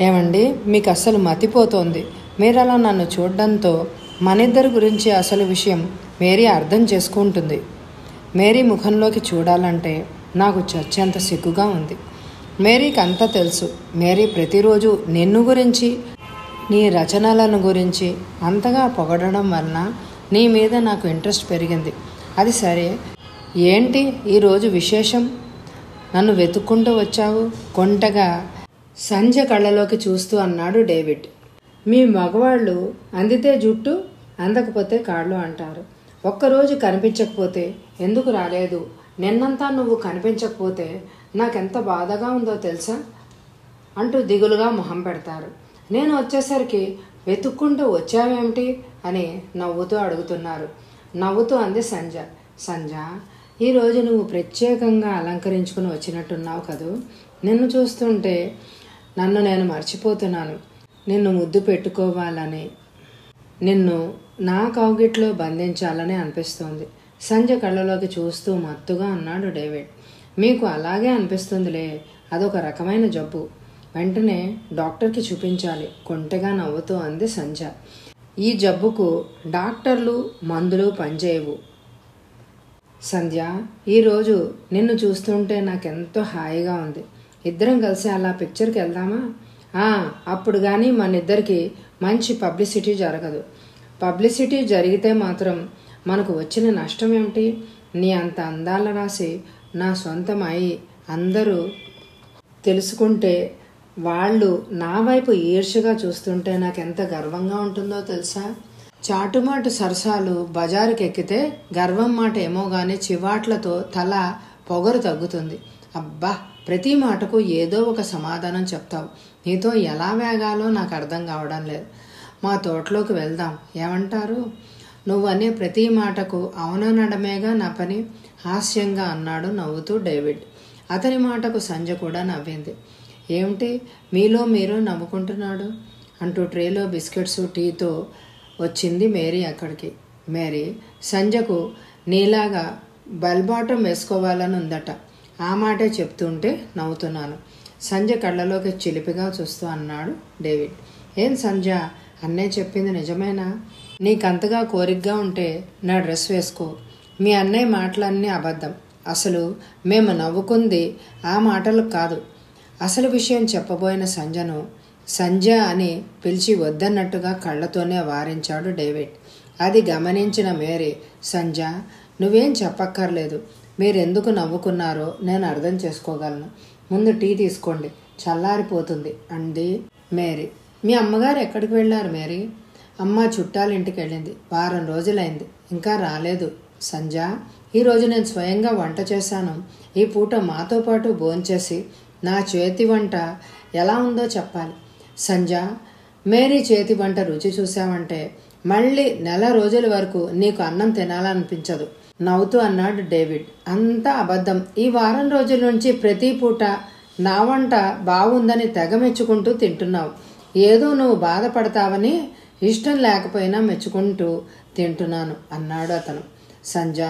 ఏమండి మీకు అస్సలు మతిపోతోంది. మీరు అలా నన్ను చూడడంతో మనిద్దరి గురించి అసలు విషయం మేరీ అర్థం చేసుకుంటుంది. మేరీ ముఖంలోకి చూడాలంటే నాకు చచ్చేంత సిగ్గుగా ఉంది. మేరీకి అంతా తెలుసు. మేరీ ప్రతిరోజు నిన్ను గురించి నీ రచనలను గురించి అంతగా పొగడడం వలన నీ మీద నాకు ఇంట్రెస్ట్ పెరిగింది. అది సరే ఏంటి ఈరోజు విశేషం? నన్ను వెతుక్కుంటూ వచ్చావు? కొంటగా? సంజ కళ్ళలోకి చూస్తూ అన్నాడు డేవిడ్. మీ మగవాళ్ళు అందితే జుట్టు అందకపోతే కాళ్ళు అంటారు. ఒక్కరోజు కనిపించకపోతే ఎందుకు రాలేదు? నిన్నంతా నువ్వు కనిపించకపోతే నాకెంత బాధగా ఉందో తెలుసా? అంటూ దిగులుగా మొహం పెడతారు. నేను వచ్చేసరికి వెతుక్కుంటూ వచ్చావేమిటి? అని నవ్వుతూ అడుగుతున్నారు. నవ్వుతూ అంది సంజ సంజ ఈరోజు నువ్వు ప్రత్యేకంగా అలంకరించుకుని వచ్చినట్టున్నావు కదూ. నిన్ను చూస్తుంటే నన్ను నేను మర్చిపోతున్నాను. నిన్ను ముద్దు పెట్టుకోవాలని నిన్ను నా కౌగిట్లో బంధించాలని అనిపిస్తోంది. సంజ కళ్ళలోకి చూస్తూ మత్తుగా అన్నాడు డేవిడ్. మీకు అలాగే అనిపిస్తుందిలే అదొక రకమైన జబ్బు. వెంటనే డాక్టర్కి చూపించాలి కొంటెగా నవ్వుతూ అంది సంజ ఈ జబ్బుకు డాక్టర్లు మందులు పనిచేయవు. సంధ్య ఈరోజు నిన్ను చూస్తుంటే నాకెంతో హాయిగా ఉంది. ఇద్దరం కలిసి అలా పిక్చర్కి వెళ్దామా? అప్పుడు కానీ మన ఇద్దరికి మంచి పబ్లిసిటీ జరగదు. పబ్లిసిటీ జరిగితే మాత్రం మనకు వచ్చిన నష్టం ఏమిటి? నీ అంత అందాల రాసి నా సొంతం అయి అందరూ తెలుసుకుంటే వాళ్ళు నా వైపు ఈర్ష్యగా చూస్తుంటే నాకు ఎంత గర్వంగా ఉంటుందో తెలుసా? చాటుమాటు సరసాలు బజారుకెక్కితే గర్వం మాట ఏమో గాని చివాట్లతో తల పొగరు తగ్గుతుంది. అబ్బా ప్రతి మాటకు ఏదో ఒక సమాధానం చెప్తావు. నీతో ఎలా వేగాలో నాకు అర్థం కావడం లేదు. మా తోటలోకి వెళ్దాం. ఏమంటారు? నువ్వు అనే ప్రతి మాటకు అవుననడమేగా నా పని? హాస్యంగా అన్నాడు నవ్వుతూ డేవిడ్. అతని మాటకు సంజ కూడా నవ్వింది. ఏమిటి? మీలో మీరు నవ్వుకుంటున్నాడు? అంటూ ట్రేలో బిస్కెట్స్ టీతో వచ్చింది మేరీ అక్కడికి. మేరీ సంజకు నీలాగా బల్బాటం వేసుకోవాలని ఉందట. ఆ మాటే చెప్తుంటే నవ్వుతున్నాను. సంజ కళ్ళలోకి చిలిపిగా చూస్తూ అన్నాడు డేవిడ్. ఏం సంజ? అన్నే చెప్పింది నిజమేనా? నీకంతగా కోరికగా ఉంటే నా డ్రెస్ వేసుకో. మీ అన్నయ్య మాటలన్నీ అబద్ధం. అసలు మేము నవ్వుకుంది ఆ మాటలు కాదు. అసలు విషయం చెప్పబోయిన సంజను సంజ అని పిలిచి వద్దన్నట్టుగా కళ్ళతోనే వారించాడు డేవిడ్. అది గమనించిన మేరీ సంజ నువ్వేం చెప్పక్కర్లేదు. మీరెందుకు నవ్వుకున్నారో నేను అర్థం చేసుకోగలను. ముందు టీ తీసుకోండి. చల్లారిపోతుంది అంది మేరీ. మీ అమ్మగారు ఎక్కడికి వెళ్ళారు మేరీ? అమ్మ చుట్టాలింటికి వెళ్ళింది వారం రోజులైంది. ఇంకా రాలేదు. సంజ ఈరోజు నేను స్వయంగా వంట చేశాను. ఈ పూట మాతో పాటు భోంచేసి నా చేతి వంట ఎలా ఉందో చెప్పాలి. సంజ మేరీ చేతి వంట రుచి చూసావంటే మళ్ళీ నెల రోజుల వరకు నీకు అన్నం తినాలనిపించదు. నవ్వుతూ అన్నాడు డేవిడ్. అంతా అబద్ధం. ఈ వారం రోజుల నుంచి ప్రతి పూట నా వంట బాగుందని తెగ మెచ్చుకుంటూ తింటున్నావు. ఏదో నువ్వు బాధపడతావని ఇష్టం లేకపోయినా మెచ్చుకుంటూ తింటున్నాను అన్నాడు అతను. సంజ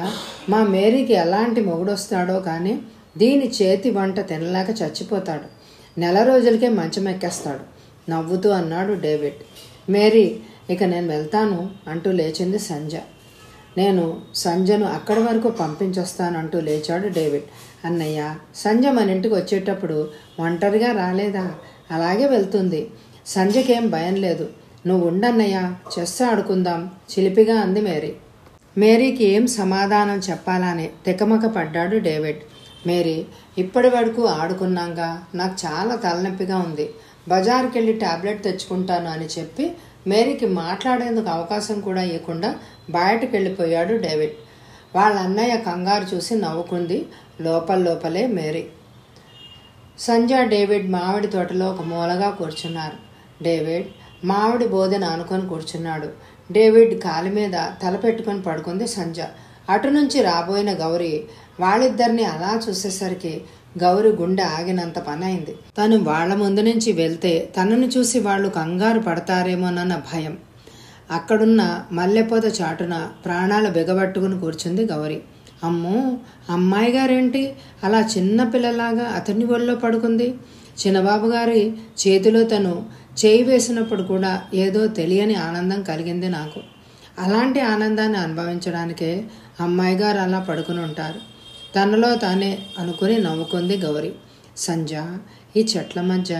మా మేరీకి ఎలాంటి మొగుడొస్తాడో కానీ దీని చేతి వంట తినలేక చచ్చిపోతాడు. నెల రోజులకే మంచం ఎక్కేస్తాడు నవ్వుతూ అన్నాడు డేవిడ్. మేరీ ఇక నేను వెళ్తాను అంటూ లేచింది సంజ. నేను సంజను అక్కడి వరకు పంపించొస్తానంటూ లేచాడు డేవిడ్. అన్నయ్య సంజ మన ఇంటికి వచ్చేటప్పుడు ఒంటరిగా రాలేదా? అలాగే వెళ్తుంది. సంజకేం భయం లేదు. నువ్వు ఉండన్నయ్య చెస్ ఆడుకుందాం చిలిపిగా అంది మేరీ. మేరీకి ఏం సమాధానం చెప్పాలని తికమక పడ్డాడు డేవిడ్. మేరీ ఇప్పటి వరకు ఆడుకున్నాగా నాకు చాలా తలనొప్పిగా ఉంది. బజార్కి వెళ్ళి టాబ్లెట్ తెచ్చుకుంటాను అని చెప్పి మేరీకి మాట్లాడేందుకు అవకాశం కూడా ఇవ్వకుండా బయటకు వెళ్ళిపోయాడు డేవిడ్. వాళ్ళ అన్నయ్య కంగారు చూసి నవ్వుకుంది లోపల లోపలే మేరీ. సంజ డేవిడ్ మామిడి తోటలో ఒక మూలగా కూర్చున్నారు. డేవిడ్ మామిడి బోధన ఆనుకొని కూర్చున్నాడు. డేవిడ్ కాలి మీద తల పెట్టుకొని పడుకుంది సంజ అటు నుంచి రాబోయిన గౌరీ వాళ్ళిద్దరిని అలా చూసేసరికి గౌరి గుండె ఆగినంత పని అయింది తను వాళ్ళ ముందు నుంచి వెళ్తే తనను చూసి వాళ్ళు కంగారు పడతారేమోనన్న భయం. అక్కడున్న మల్లెపొద చాటున ప్రాణాలు బిగబట్టుకుని కూర్చుంది గౌరి. అమ్మో అమ్మాయి గారేంటి? అలా చిన్న పిల్లలాగా అతని ఒళ్ళో పడుకుంది. చిన్నబాబు గారి చేతిలో తను చేయి వేసినప్పుడు కూడా ఏదో తెలియని ఆనందం కలిగింది నాకు. అలాంటి ఆనందాన్ని అనుభవించడానికే అమ్మాయి గారు అలా పడుకుని ఉంటారు. తనలో తానే అనుకుని నవ్వుకుంది గౌరీ. సంజ ఈ చెట్ల మధ్య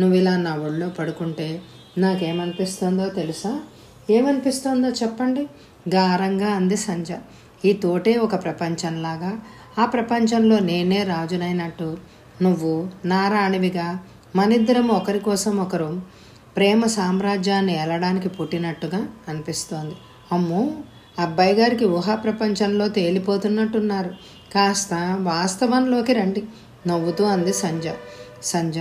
నువ్వు ఇలా నా ఒళ్ళో పడుకుంటే నాకేమనిపిస్తుందో తెలుసా? ఏమనిపిస్తుందో చెప్పండి? గారంగా అంది సంజ ఈ తోటే ఒక ప్రపంచంలాగా. ఆ ప్రపంచంలో నేనే రాజునైనట్టు నువ్వు నారాణివిగా మనిద్దరం ఒకరి కోసం ఒకరు ప్రేమ సామ్రాజ్యాన్ని ఏలడానికి పుట్టినట్టుగా అనిపిస్తోంది. అమ్మో! అబ్బాయి గారికి ఊహా ప్రపంచంలో తేలిపోతున్నట్టున్నారు. కాస్త వాస్తవంలోకి రండి. నవ్వుతూ అంది సంజ సంజ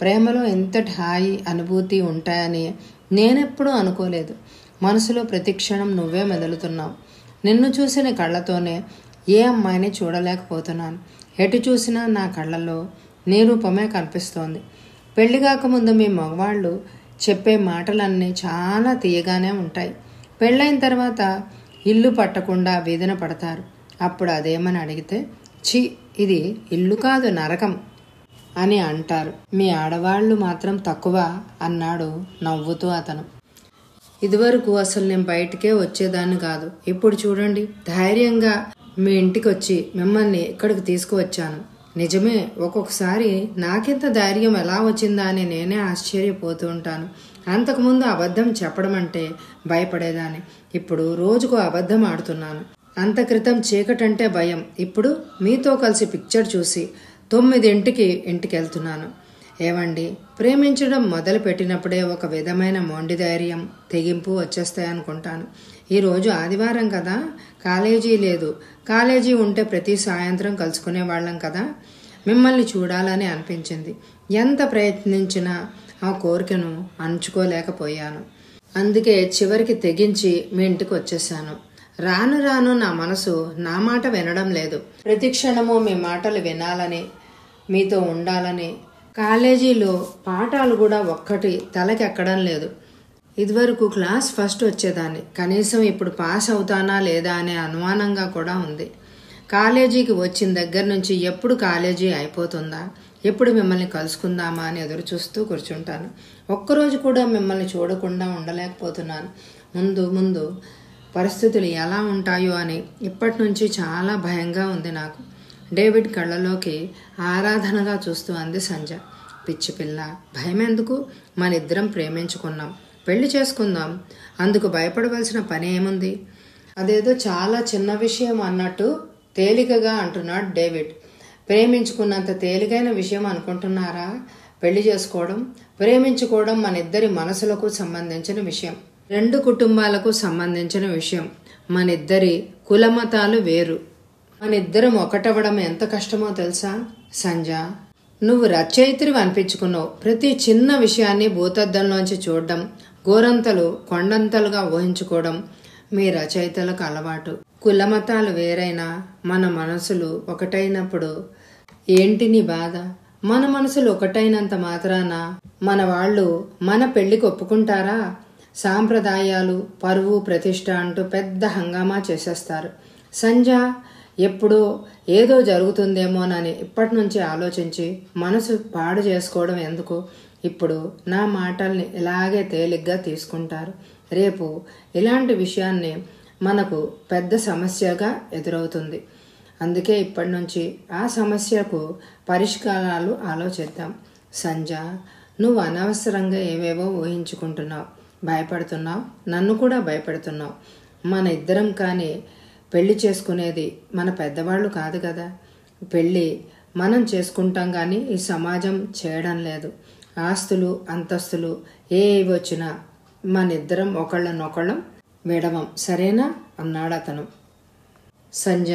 ప్రేమలో ఎంతటి హాయి అనుభూతి ఉంటాయని నేనెప్పుడూ అనుకోలేదు. మనసులో ప్రతిక్షణం నువ్వే మెదులుతున్నావు. నిన్ను చూసిన కళ్ళతోనే ఏ అమ్మాయిని చూడలేకపోతున్నాను. ఎటు చూసినా నా కళ్ళల్లో నీ రూపమే కనిపిస్తోంది. పెళ్ళి కాకముందు మీ మగవాళ్ళు చెప్పే మాటలన్నీ చాలా తీయగానే ఉంటాయి. పెళ్ళైన తర్వాత ఇల్లు పట్టకుండా వీధిన పడతారు. అప్పుడు అదేమని అడిగితే ఛీ ఇది ఇల్లు కాదు నరకం అని అంటారు. మీ ఆడవాళ్ళు మాత్రం తక్కువ అన్నాడు నవ్వుతూ అతను. ఇదివరకు అసలు నేను బయటికే వచ్చేదాన్ని కాదు. ఇప్పుడు చూడండి ధైర్యంగా మీ ఇంటికి వచ్చి మిమ్మల్ని ఇక్కడికి తీసుకువచ్చాను. నిజమే ఒక్కొక్కసారి నాకింత ధైర్యం ఎలా వచ్చిందా అని నేనే ఆశ్చర్యపోతూ ఉంటాను. అంతకుముందు అబద్ధం చెప్పడం అంటే భయపడేదాన్ని. ఇప్పుడు రోజుకు అబద్ధం ఆడుతున్నాను. అంత క్రితం చీకటంటే భయం. ఇప్పుడు మీతో కలిసి పిక్చర్ చూసి తొమ్మిదింటికి ఇంటికి వెళ్తున్నాను ఏమండి ప్రేమించడం మొదలు పెట్టినప్పుడే ఒక విధమైన మొండి ధైర్యం తెగింపు వచ్చేస్తాయనుకుంటాను. ఈరోజు ఆదివారం కదా? కాలేజీ లేదు. కాలేజీ ఉంటే ప్రతి సాయంత్రం కలుసుకునే వాళ్ళం కదా? మిమ్మల్ని చూడాలని అనిపించింది. ఎంత ప్రయత్నించినా ఆ కోరికను అణుచుకోలేకపోయాను అందుకే చివరికి తెగించి మీ ఇంటికి వచ్చేసాను. రాను రాను నా మనసు నా మాట వినడం లేదు. ప్రతి క్షణము మీ మాటలు వినాలని మీతో ఉండాలని కాలేజీలో పాఠాలు కూడా ఒక్కటి తలకెక్కడం లేదు. ఇదివరకు క్లాస్ ఫస్ట్ వచ్చేదాన్ని. కనీసం ఇప్పుడు పాస్ అవుతానా లేదా అనే అనుమానంగా కూడా ఉంది. కాలేజీకి వచ్చిన దగ్గర నుంచి ఎప్పుడు కాలేజీ అయిపోతుందా? ఎప్పుడు మిమ్మల్ని కలుసుకుందామా అని ఎదురు చూస్తూ కూర్చుంటాను. ఒక్కరోజు కూడా మిమ్మల్ని చూడకుండా ఉండలేకపోతున్నాను. ముందు ముందు పరిస్థితులు ఎలా ఉంటాయో అని ఇప్పటి నుంచి చాలా భయంగా ఉంది నాకు. డేవిడ్ కళ్ళలోకి ఆరాధనగా చూస్తూ అంది సంజ. పిచ్చి పిల్ల భయం ఎందుకు మన ఇద్దరం ప్రేమించుకున్నాం. పెళ్ళి చేసుకుందాం. అందుకు భయపడవలసిన పని ఏముంది? అదేదో చాలా చిన్న విషయం అన్నట్టు తేలికగా అంటున్నాడు డేవిడ్. ప్రేమించుకున్నంత తేలికైన విషయం అనుకుంటున్నారా? పెళ్ళి చేసుకోవడం ప్రేమించుకోవడం మన ఇద్దరి మనసులకు సంబంధించిన విషయం. రెండు కుటుంబాలకు సంబంధించిన విషయం. మన ఇద్దరి కులమతాలు వేరు. మన ఇద్దరం ఒకటవ్వడం ఎంత కష్టమో తెలుసా? సంజ నువ్వు రచయిత్రి అనిపించుకున్నావు. ప్రతి చిన్న విషయాన్ని భూతద్దంలోంచి చూడడం గోరంతలు కొండంతలుగా ఊహించుకోవడం మీ రచయితలకు అలవాటు. కులమతాలు వేరైనా మన మనసులు ఒకటైనప్పుడు ఏంటి నీ బాధ? మన మనసులు ఒకటైనంత మాత్రాన మన వాళ్ళు మన పెళ్ళికి ఒప్పుకుంటారా? సాంప్రదాయాలు పరువు ప్రతిష్ట అంటూ పెద్ద హంగామా చేసేస్తారు. సంజ ఎప్పుడో ఏదో జరుగుతుందేమోనని ఇప్పటి నుంచి ఆలోచించి మనసు పాడు చేసుకోవడం ఎందుకు? ఇప్పుడు నా మాటల్ని ఇలాగే తేలిగ్గా తీసుకుంటారు. రేపు ఇలాంటి విషయాన్ని మనకు పెద్ద సమస్యగా ఎదురవుతుంది. అందుకే ఇప్పటి నుంచి ఆ సమస్యకు పరిష్కారాలు ఆలోచిద్దాం. సంజ నువ్వు అనవసరంగా ఏవేవో ఊహించుకుంటున్నావు. భయపడుతున్నావు? నన్ను కూడా భయపడుతున్నావు. మన ఇద్దరం కానీ పెళ్ళి చేసుకునేది మన పెద్దవాళ్ళు కాదు కదా. పెళ్ళి మనం చేసుకుంటాం కానీ ఈ సమాజం చేయడం లేదు. ఆస్తులు అంతస్తులు ఏవి వచ్చినా మన ఇద్దరం ఒకళ్ళనొకళ్ళం విడవం. సరేనా? అన్నాడు అతను. సంజ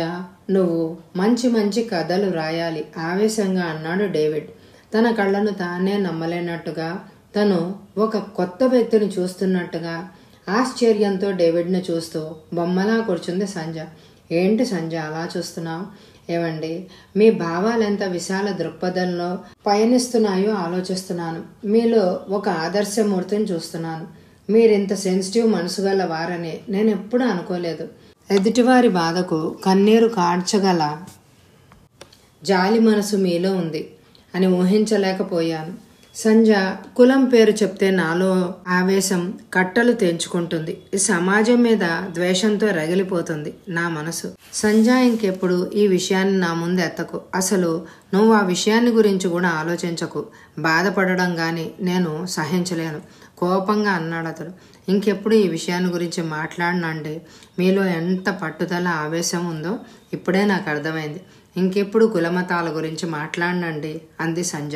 నువ్వు మంచి మంచి కథలు రాయాలి. ఆవేశంగా అన్నాడు డేవిడ్. తన కళ్ళను తానే నమ్మలేనట్టుగా తను ఒక కొత్త వ్యక్తిని చూస్తున్నట్టుగా ఆశ్చర్యంతో డేవిడ్ను చూస్తూ బొమ్మలా కూర్చుంది సంజ. ఏంటి సంజ అలా చూస్తున్నావు? ఏమండి మీ భావాలు ఎంత విశాల దృక్పథంలో పయనిస్తున్నాయో ఆలోచిస్తున్నాను. మీలో ఒక ఆదర్శమూర్తిని చూస్తున్నాను. మీరింత సెన్సిటివ్ మనసు గల వారని నేను ఎప్పుడూ అనుకోలేదు. ఎదుటివారి బాధకు కన్నీరు కార్చగల జాలి మనసు మీలో ఉంది అని ఊహించలేకపోయాను. సంజ కులం పేరు చెప్తే నాలో ఆవేశం కట్టలు తెంచుకుంటుంది. ఈ సమాజం మీద ద్వేషంతో రగిలిపోతుంది నా మనసు. సంజ ఇంకెప్పుడు ఈ విషయాన్ని నా ముందు ఎత్తకు. అసలు నువ్వు ఆ విషయాన్ని గురించి కూడా ఆలోచించకు. బాధపడడం కానీ నేను సహించలేను. కోపంగా అన్నాడు అతడు. ఇంకెప్పుడు ఈ విషయాన్ని గురించి మాట్లాడినండి. మీలో ఎంత పట్టుదల ఆవేశం ఉందో ఇప్పుడే నాకు అర్థమైంది. ఇంకెప్పుడు కులమతాల గురించి మాట్లాడినండి అంది సంజ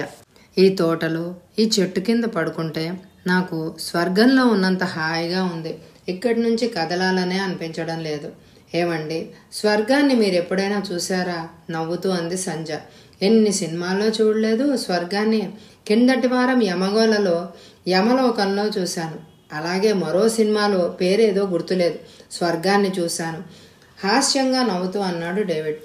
ఈ తోటలో ఈ చెట్టు కింద పడుకుంటే నాకు స్వర్గంలో ఉన్నంత హాయిగా ఉంది. ఇక్కడి నుంచి కదలాలనే అనిపించడం లేదు. ఏమండి స్వర్గాన్ని మీరు ఎప్పుడైనా చూసారా నవ్వుతూ అంది సంజ. ఎన్ని సినిమాల్లో చూడలేదు స్వర్గాన్ని. కిందటి వారం యమగోలలో యమలోకంలో చూశాను. అలాగే మరో సినిమాలో పేరేదో గుర్తులేదు. స్వర్గాన్ని చూశాను. హాస్యంగా నవ్వుతూ అన్నాడు డేవిడ్.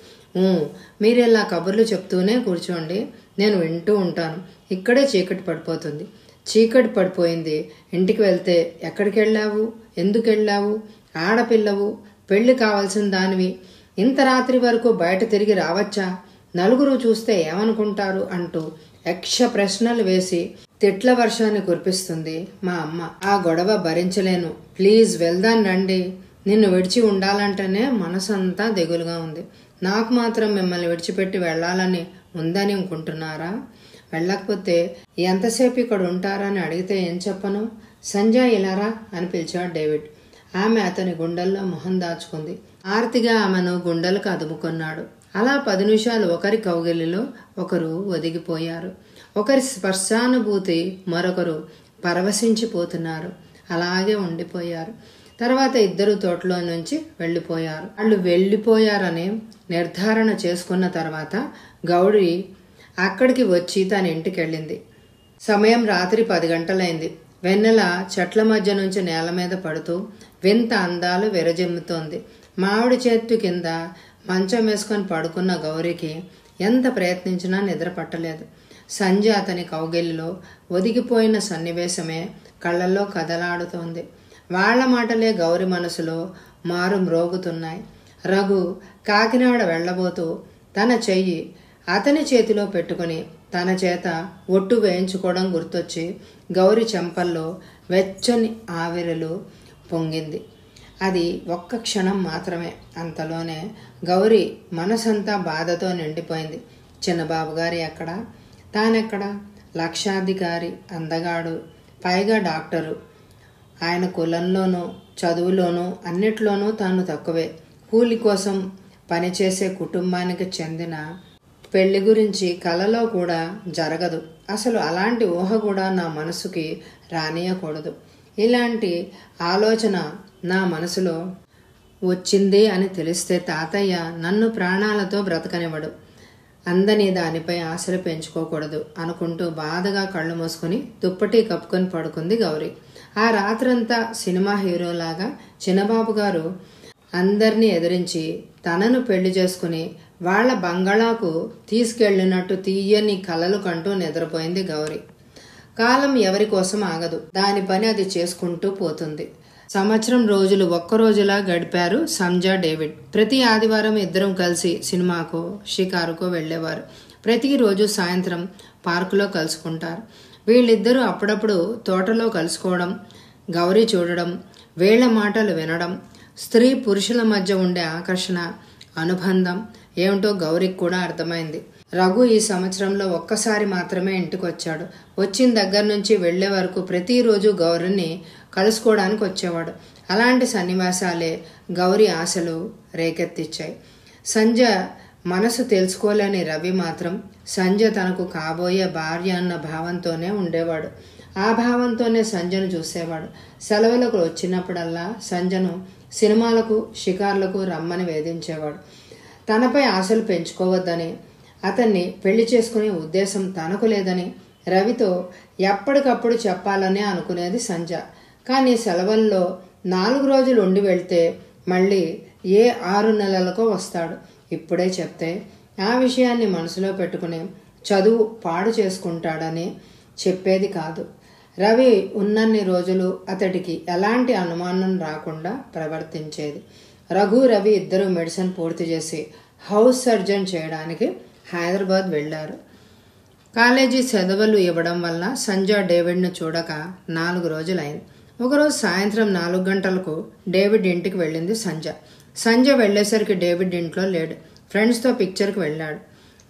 మీరు ఇలా కబుర్లు చెప్తూనే కూర్చోండి. నేను వింటూ ఉంటాను. ఇక్కడే చీకటి పడిపోతుంది. చీకటి పడిపోయింది. ఇంటికి వెళ్తే ఎక్కడికి వెళ్ళావు ఎందుకు వెళ్ళావు ఆడపిల్లవు? పెళ్ళి కావాల్సిన దానివి? ఇంత రాత్రి వరకు బయట తిరిగి రావచ్చా? నలుగురు చూస్తే ఏమనుకుంటారు అంటూ యక్ష ప్రశ్నలు వేసి తిట్ల వర్షాన్ని కురిపిస్తుంది మా అమ్మ. ఆ గొడవ భరించలేను. ప్లీజ్ వెళ్దాం రండి నిన్ను విడిచి ఉండాలంటేనే మనసంతా దిగులుగా ఉంది. నాకు మాత్రం మిమ్మల్ని విడిచిపెట్టి వెళ్ళాలని ఉందని అనుకుంటున్నారా? వెళ్ళకపోతే ఎంతసేపు ఇక్కడ ఉంటారని అడిగితే ఏం చెప్పను? సంజయ్ ఇలారా అని పిలిచాడు డేవిడ్. ఆమె అతని గుండెల్లో మొహం దాచుకుంది. ఆర్తిగా ఆమెను గుండెలకు అదుముకున్నాడు. అలా పది నిమిషాలు ఒకరి కౌగిలిలో ఒకరు ఒదిగిపోయారు. ఒకరి స్పర్శానుభూతి మరొకరు పరవశించిపోతున్నారు. అలాగే ఉండిపోయారు. తర్వాత ఇద్దరు తోటలో నుంచి వెళ్ళిపోయారు. వాళ్ళు వెళ్ళిపోయారని నిర్ధారణ చేసుకున్న తర్వాత గౌడి అక్కడికి వచ్చి తన ఇంటికి వెళ్ళింది. సమయం రాత్రి పది గంటలైంది. వెన్నెల చెట్ల మధ్య నుంచి నేల మీద పడుతూ వింత అందాలు విరజిమ్ముతోంది. మామిడి చెట్టు కింద మంచం వేసుకొని పడుకున్న గౌరికి ఎంత ప్రయత్నించినా నిద్ర పట్టలేదు. సంజయ్ అతని కౌగిలిలో ఒదిగిపోయిన సన్నివేశమే కళ్ళల్లో కదలాడుతోంది. వాళ్ళ మాటలే గౌరి మనసులో మారు మ్రోగుతున్నాయి. రఘు కాకినాడ వెళ్ళబోతూ తన చెయ్యి అతని చేతిలో పెట్టుకుని తన చేత ఒట్టు వేయించుకోవడం గుర్తొచ్చి గౌరి చెంపల్లో వెచ్చని ఆవిరలు పొంగింది. అది ఒక్క క్షణం మాత్రమే. అంతలోనే గౌరి మనసంతా బాధతో నిండిపోయింది. చిన్నబాబు గారి ఎక్కడ? తానెక్కడ? లక్షాధికారి అందగాడు పైగా డాక్టరు. ఆయన కులంలోనూ చదువులోనూ అన్నిట్లోనూ తాను తక్కువే. కూలి కోసం పనిచేసే కుటుంబానికి చెందిన పెళ్ళి గురించి కలలో కూడా జరగదు. అసలు అలాంటి ఊహ కూడా నా మనసుకి రానియకూడదు ఇలాంటి ఆలోచన నా మనసులో వచ్చింది అని తెలిస్తే తాతయ్య నన్ను ప్రాణాలతో బ్రతకనివ్వడు. అందని దానిపై ఆశలు పెంచుకోకూడదు అనుకుంటూ బాధగా కళ్ళు మూసుకుని దుప్పటి కప్పుకొని పడుకుంది గౌరీ. ఆ రాత్రంతా సినిమా హీరోలాగా చిన్నబాబు గారు అందరినీ ఎదిరించి తనను పెళ్ళి చేసుకుని వాళ్ళ బంగాళాకు తీసుకెళ్ళినట్టు తీయని కలలు కంటూ నిద్రపోయింది గౌరీ. కాలం ఎవరి కోసం ఆగదు. దాని పని అది చేసుకుంటూ పోతుంది. సంవత్సరం రోజులు ఒక్క రోజులా గడిపారు సంజా డేవిడ్. ప్రతి ఆదివారం ఇద్దరం కలిసి సినిమాకు షికారుకు వెళ్ళేవారు. ప్రతిరోజు సాయంత్రం పార్కులో కలుసుకుంటారు. వీళ్ళిద్దరూ అప్పుడప్పుడు తోటలో కలుసుకోవడం గౌరీ చూడడం వీళ్ళ మాటలు వినడం స్త్రీ పురుషుల మధ్య ఉండే ఆకర్షణ అనుబంధం ఏమిటో గౌరికి కూడా అర్థమైంది. రఘు ఈ సంవత్సరంలో ఒక్కసారి మాత్రమే ఇంటికి వచ్చాడు వచ్చిన దగ్గర నుంచి వెళ్ళే వరకు ప్రతిరోజు గౌరిని కలుసుకోవడానికి వచ్చేవాడు. అలాంటి సన్నివేశాలే గౌరి ఆశలు రేకెత్తిచ్చాయి. సంజ మనసు తెలుసుకోలేని రవి మాత్రం సంజ తనకు కాబోయే భార్య అన్న భావంతోనే ఉండేవాడు. ఆ భావంతోనే సంజను చూసేవాడు. సెలవులకు వచ్చినప్పుడల్లా సంజను సినిమాలకు షికార్లకు రమ్మని వేధించేవాడు. తనపై ఆశలు పెంచుకోవద్దని అతన్ని పెళ్ళి చేసుకునే ఉద్దేశం తనకు లేదని రవితో ఎప్పటికప్పుడు చెప్పాలనే అనుకునేది సంజ కానీ సెలవుల్లో నాలుగు రోజులు ఉండి వెళ్తే మళ్ళీ ఏ ఆరు నెలలకో వస్తాడు. ఇప్పుడే చెప్తే ఆ విషయాన్ని మనసులో పెట్టుకుని చదువు పాడు చేసుకుంటాడని చెప్పేది కాదు. రవి ఉన్నన్ని రోజులు అతడికి ఎలాంటి అనుమానం రాకుండా ప్రవర్తించేది. రఘు రవి ఇద్దరు మెడిసిన్ పూర్తి చేసి హౌస్ సర్జన్ చేయడానికి హైదరాబాద్ వెళ్ళారు. కాలేజీ సెదవులు ఇవ్వడం వల్ల సంజ డేవిడ్ను చూడక నాలుగు రోజులైంది. ఒకరోజు సాయంత్రం నాలుగు గంటలకు డేవిడ్ ఇంటికి వెళ్ళింది సంజ సంజ వెళ్ళేసరికి డేవిడ్ ఇంట్లో లేడు. ఫ్రెండ్స్తో పిక్చర్కి వెళ్ళాడు.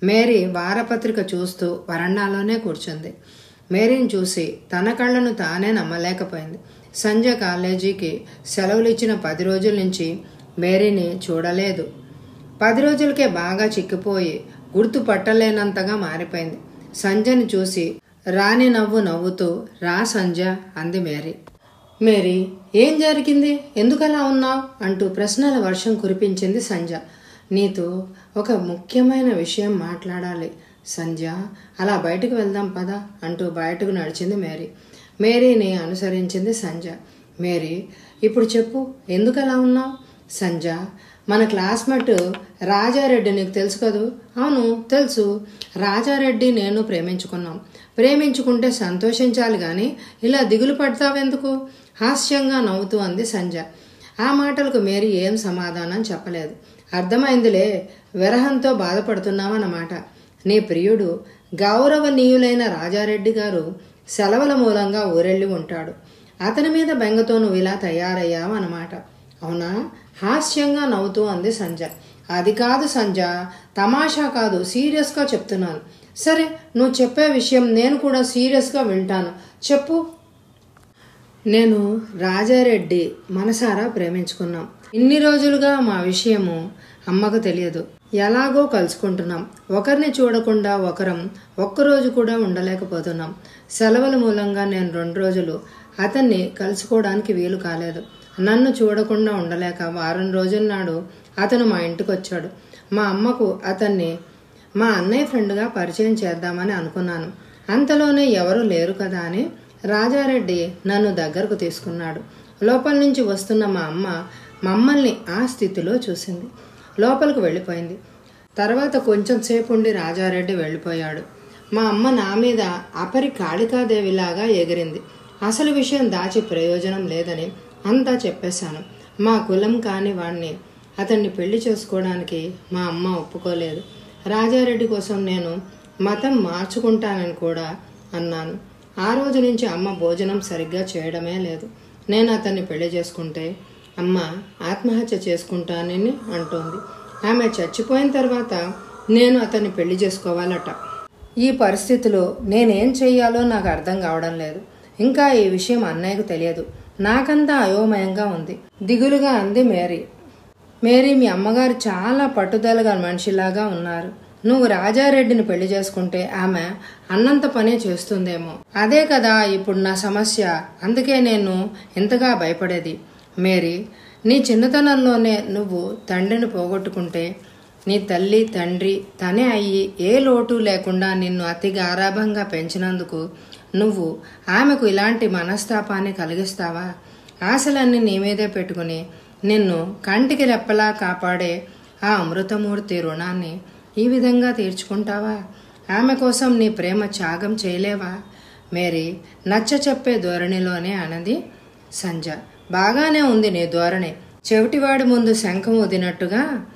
మేరీ వారపత్రిక చూస్తూ వరండాలోనే కూర్చుంది. మేరీని చూసి తన కళ్ళను తానే నమ్మలేకపోయింది. సంజయ్ కాలేజీకి సెలవులు ఇచ్చిన పది రోజుల నుంచి మేరీని చూడలేదు. పది రోజులకే బాగా చిక్కిపోయి గుర్తు పట్టలేనంతగా మారిపోయింది. సంజని చూసి రాని నవ్వు నవ్వుతూ రా సంజ అంది మేరీ. మేరీ ఏం జరిగింది? ఎందుకలా ఉన్నావు? అంటూ ప్రశ్నల వర్షం కురిపించింది సంజ నీతో ఒక ముఖ్యమైన విషయం మాట్లాడాలి. సంజ అలా బయటకు వెళ్దాం పదా అంటూ బయటకు నడిచింది మేరీ. మేరీని అనుసరించింది సంజ మేరీ ఇప్పుడు చెప్పు ఎందుకు అలా ఉన్నావు? సంజ మన క్లాస్మేట్ రాజారెడ్డి నీకు తెలుసు కదూ? అవును తెలుసు. రాజారెడ్డి నేను ప్రేమించుకున్నాం. ప్రేమించుకుంటే సంతోషించాలి కానీ ఇలా దిగులు పడతావెందుకు? హాస్యంగా నవ్వుతూ అంది సంజ ఆ మాటలకు మేరీ ఏం సమాధానం చెప్పలేదు. అర్థమైందిలే విరహంతో బాధపడుతున్నామన్నమాట నీ ప్రియుడు గౌరవనీయులైన రాజారెడ్డి గారు సెలవుల మూలంగా ఊరెళ్ళి ఉంటాడు. అతని మీద బెంగతో నువ్వు ఇలా తయారయ్యావు అన్నమాట అవునా? హాస్యంగా నవ్వుతూ అంది సంజ అది కాదు సంజ తమాషా కాదు సీరియస్గా చెప్తున్నాను. సరే నువ్వు చెప్పే విషయం నేను కూడా సీరియస్గా వింటాను. చెప్పు. నేను రాజారెడ్డి మనసారా ప్రేమించుకున్నాం. ఇన్ని రోజులుగా మా విషయము అమ్మకు తెలియదు. ఎలాగో కలుసుకుంటున్నాం. ఒకరిని చూడకుండా ఒకరం ఒక్కరోజు కూడా ఉండలేకపోతున్నాం. సెలవుల మూలంగా నేను రెండు రోజులు అతన్ని కలుసుకోవడానికి వీలు కాలేదు. నన్ను చూడకుండా ఉండలేక వారం రోజుల నాడు అతను మా ఇంటికి వచ్చాడు మా అమ్మకు అతన్ని మా అన్నయ్య ఫ్రెండ్గా పరిచయం చేద్దామని అనుకున్నాను. అంతలోనే ఎవరు లేరు కదా అని రాజారెడ్డి నన్ను దగ్గరకు తీసుకున్నాడు. లోపల నుంచి వస్తున్న మా అమ్మ మమ్మల్ని ఆ స్థితిలో చూసింది. లోపలికి వెళ్ళిపోయింది. తర్వాత కొంచెం సేపు ఉండి రాజారెడ్డి వెళ్ళిపోయాడు. మా అమ్మ నా మీద అపరి కాళికాదేవిలాగా ఎగిరింది. అసలు విషయం దాచి ప్రయోజనం లేదని అంతా చెప్పేశాను. మా కులం కాని వాణ్ణి అతన్ని పెళ్ళి చేసుకోవడానికి మా అమ్మ ఒప్పుకోలేదు. రాజారెడ్డి కోసం నేను మతం మార్చుకుంటానని కూడా అన్నాను. ఆ రోజు నుంచి అమ్మ భోజనం సరిగ్గా చేయడమే లేదు. నేను అతన్ని పెళ్ళి చేసుకుంటే అమ్మ ఆత్మహత్య చేసుకుంటానని అంటోంది. ఆమె చచ్చిపోయిన తర్వాత నేను అతన్ని పెళ్ళి చేసుకోవాలట. ఈ పరిస్థితిలో నేనేం చెయ్యాలో నాకు అర్థం కావడం లేదు. ఇంకా ఈ విషయం అన్నయ్యకు తెలియదు. నాకంతా అయోమయంగా ఉంది. దిగులుగా అంది మేరీ. మేరీ మీ అమ్మగారు చాలా పట్టుదలగా మనిషిలాగా ఉన్నారు. నువ్వు రాజారెడ్డిని పెళ్ళి చేసుకుంటే ఆమె అన్నంత పనే చేస్తుందేమో. అదే కదా ఇప్పుడు నా సమస్య. అందుకే నేను ఇంతగా భయపడేది. మేరీ నీ చిన్నతనంలోనే నువ్వు తండ్రిని పోగొట్టుకుంటే నీ తల్లి తండ్రి తనే అయ్యి ఏ లోటు లేకుండా నిన్ను అతిగా ఆరాభంగా పెంచినందుకు నువ్వు ఆమెకు ఇలాంటి మనస్తాపాన్ని కలిగిస్తావా? ఆశలన్నీ నీ మీదే పెట్టుకుని నిన్ను కంటికి రెప్పలా కాపాడే ఆ అమృతమూర్తి రుణాన్ని ఈ విధంగా తీర్చుకుంటావా? ఆమె కోసం నీ ప్రేమ త్యాగం చేయలేవా? మేరీ నచ్చ చెప్పే ధోరణిలోనే అన్నది సంజ బాగానే ఉంది నీ ధోరణి. చెవిటివాడి ముందు శంఖం వదినట్టుగా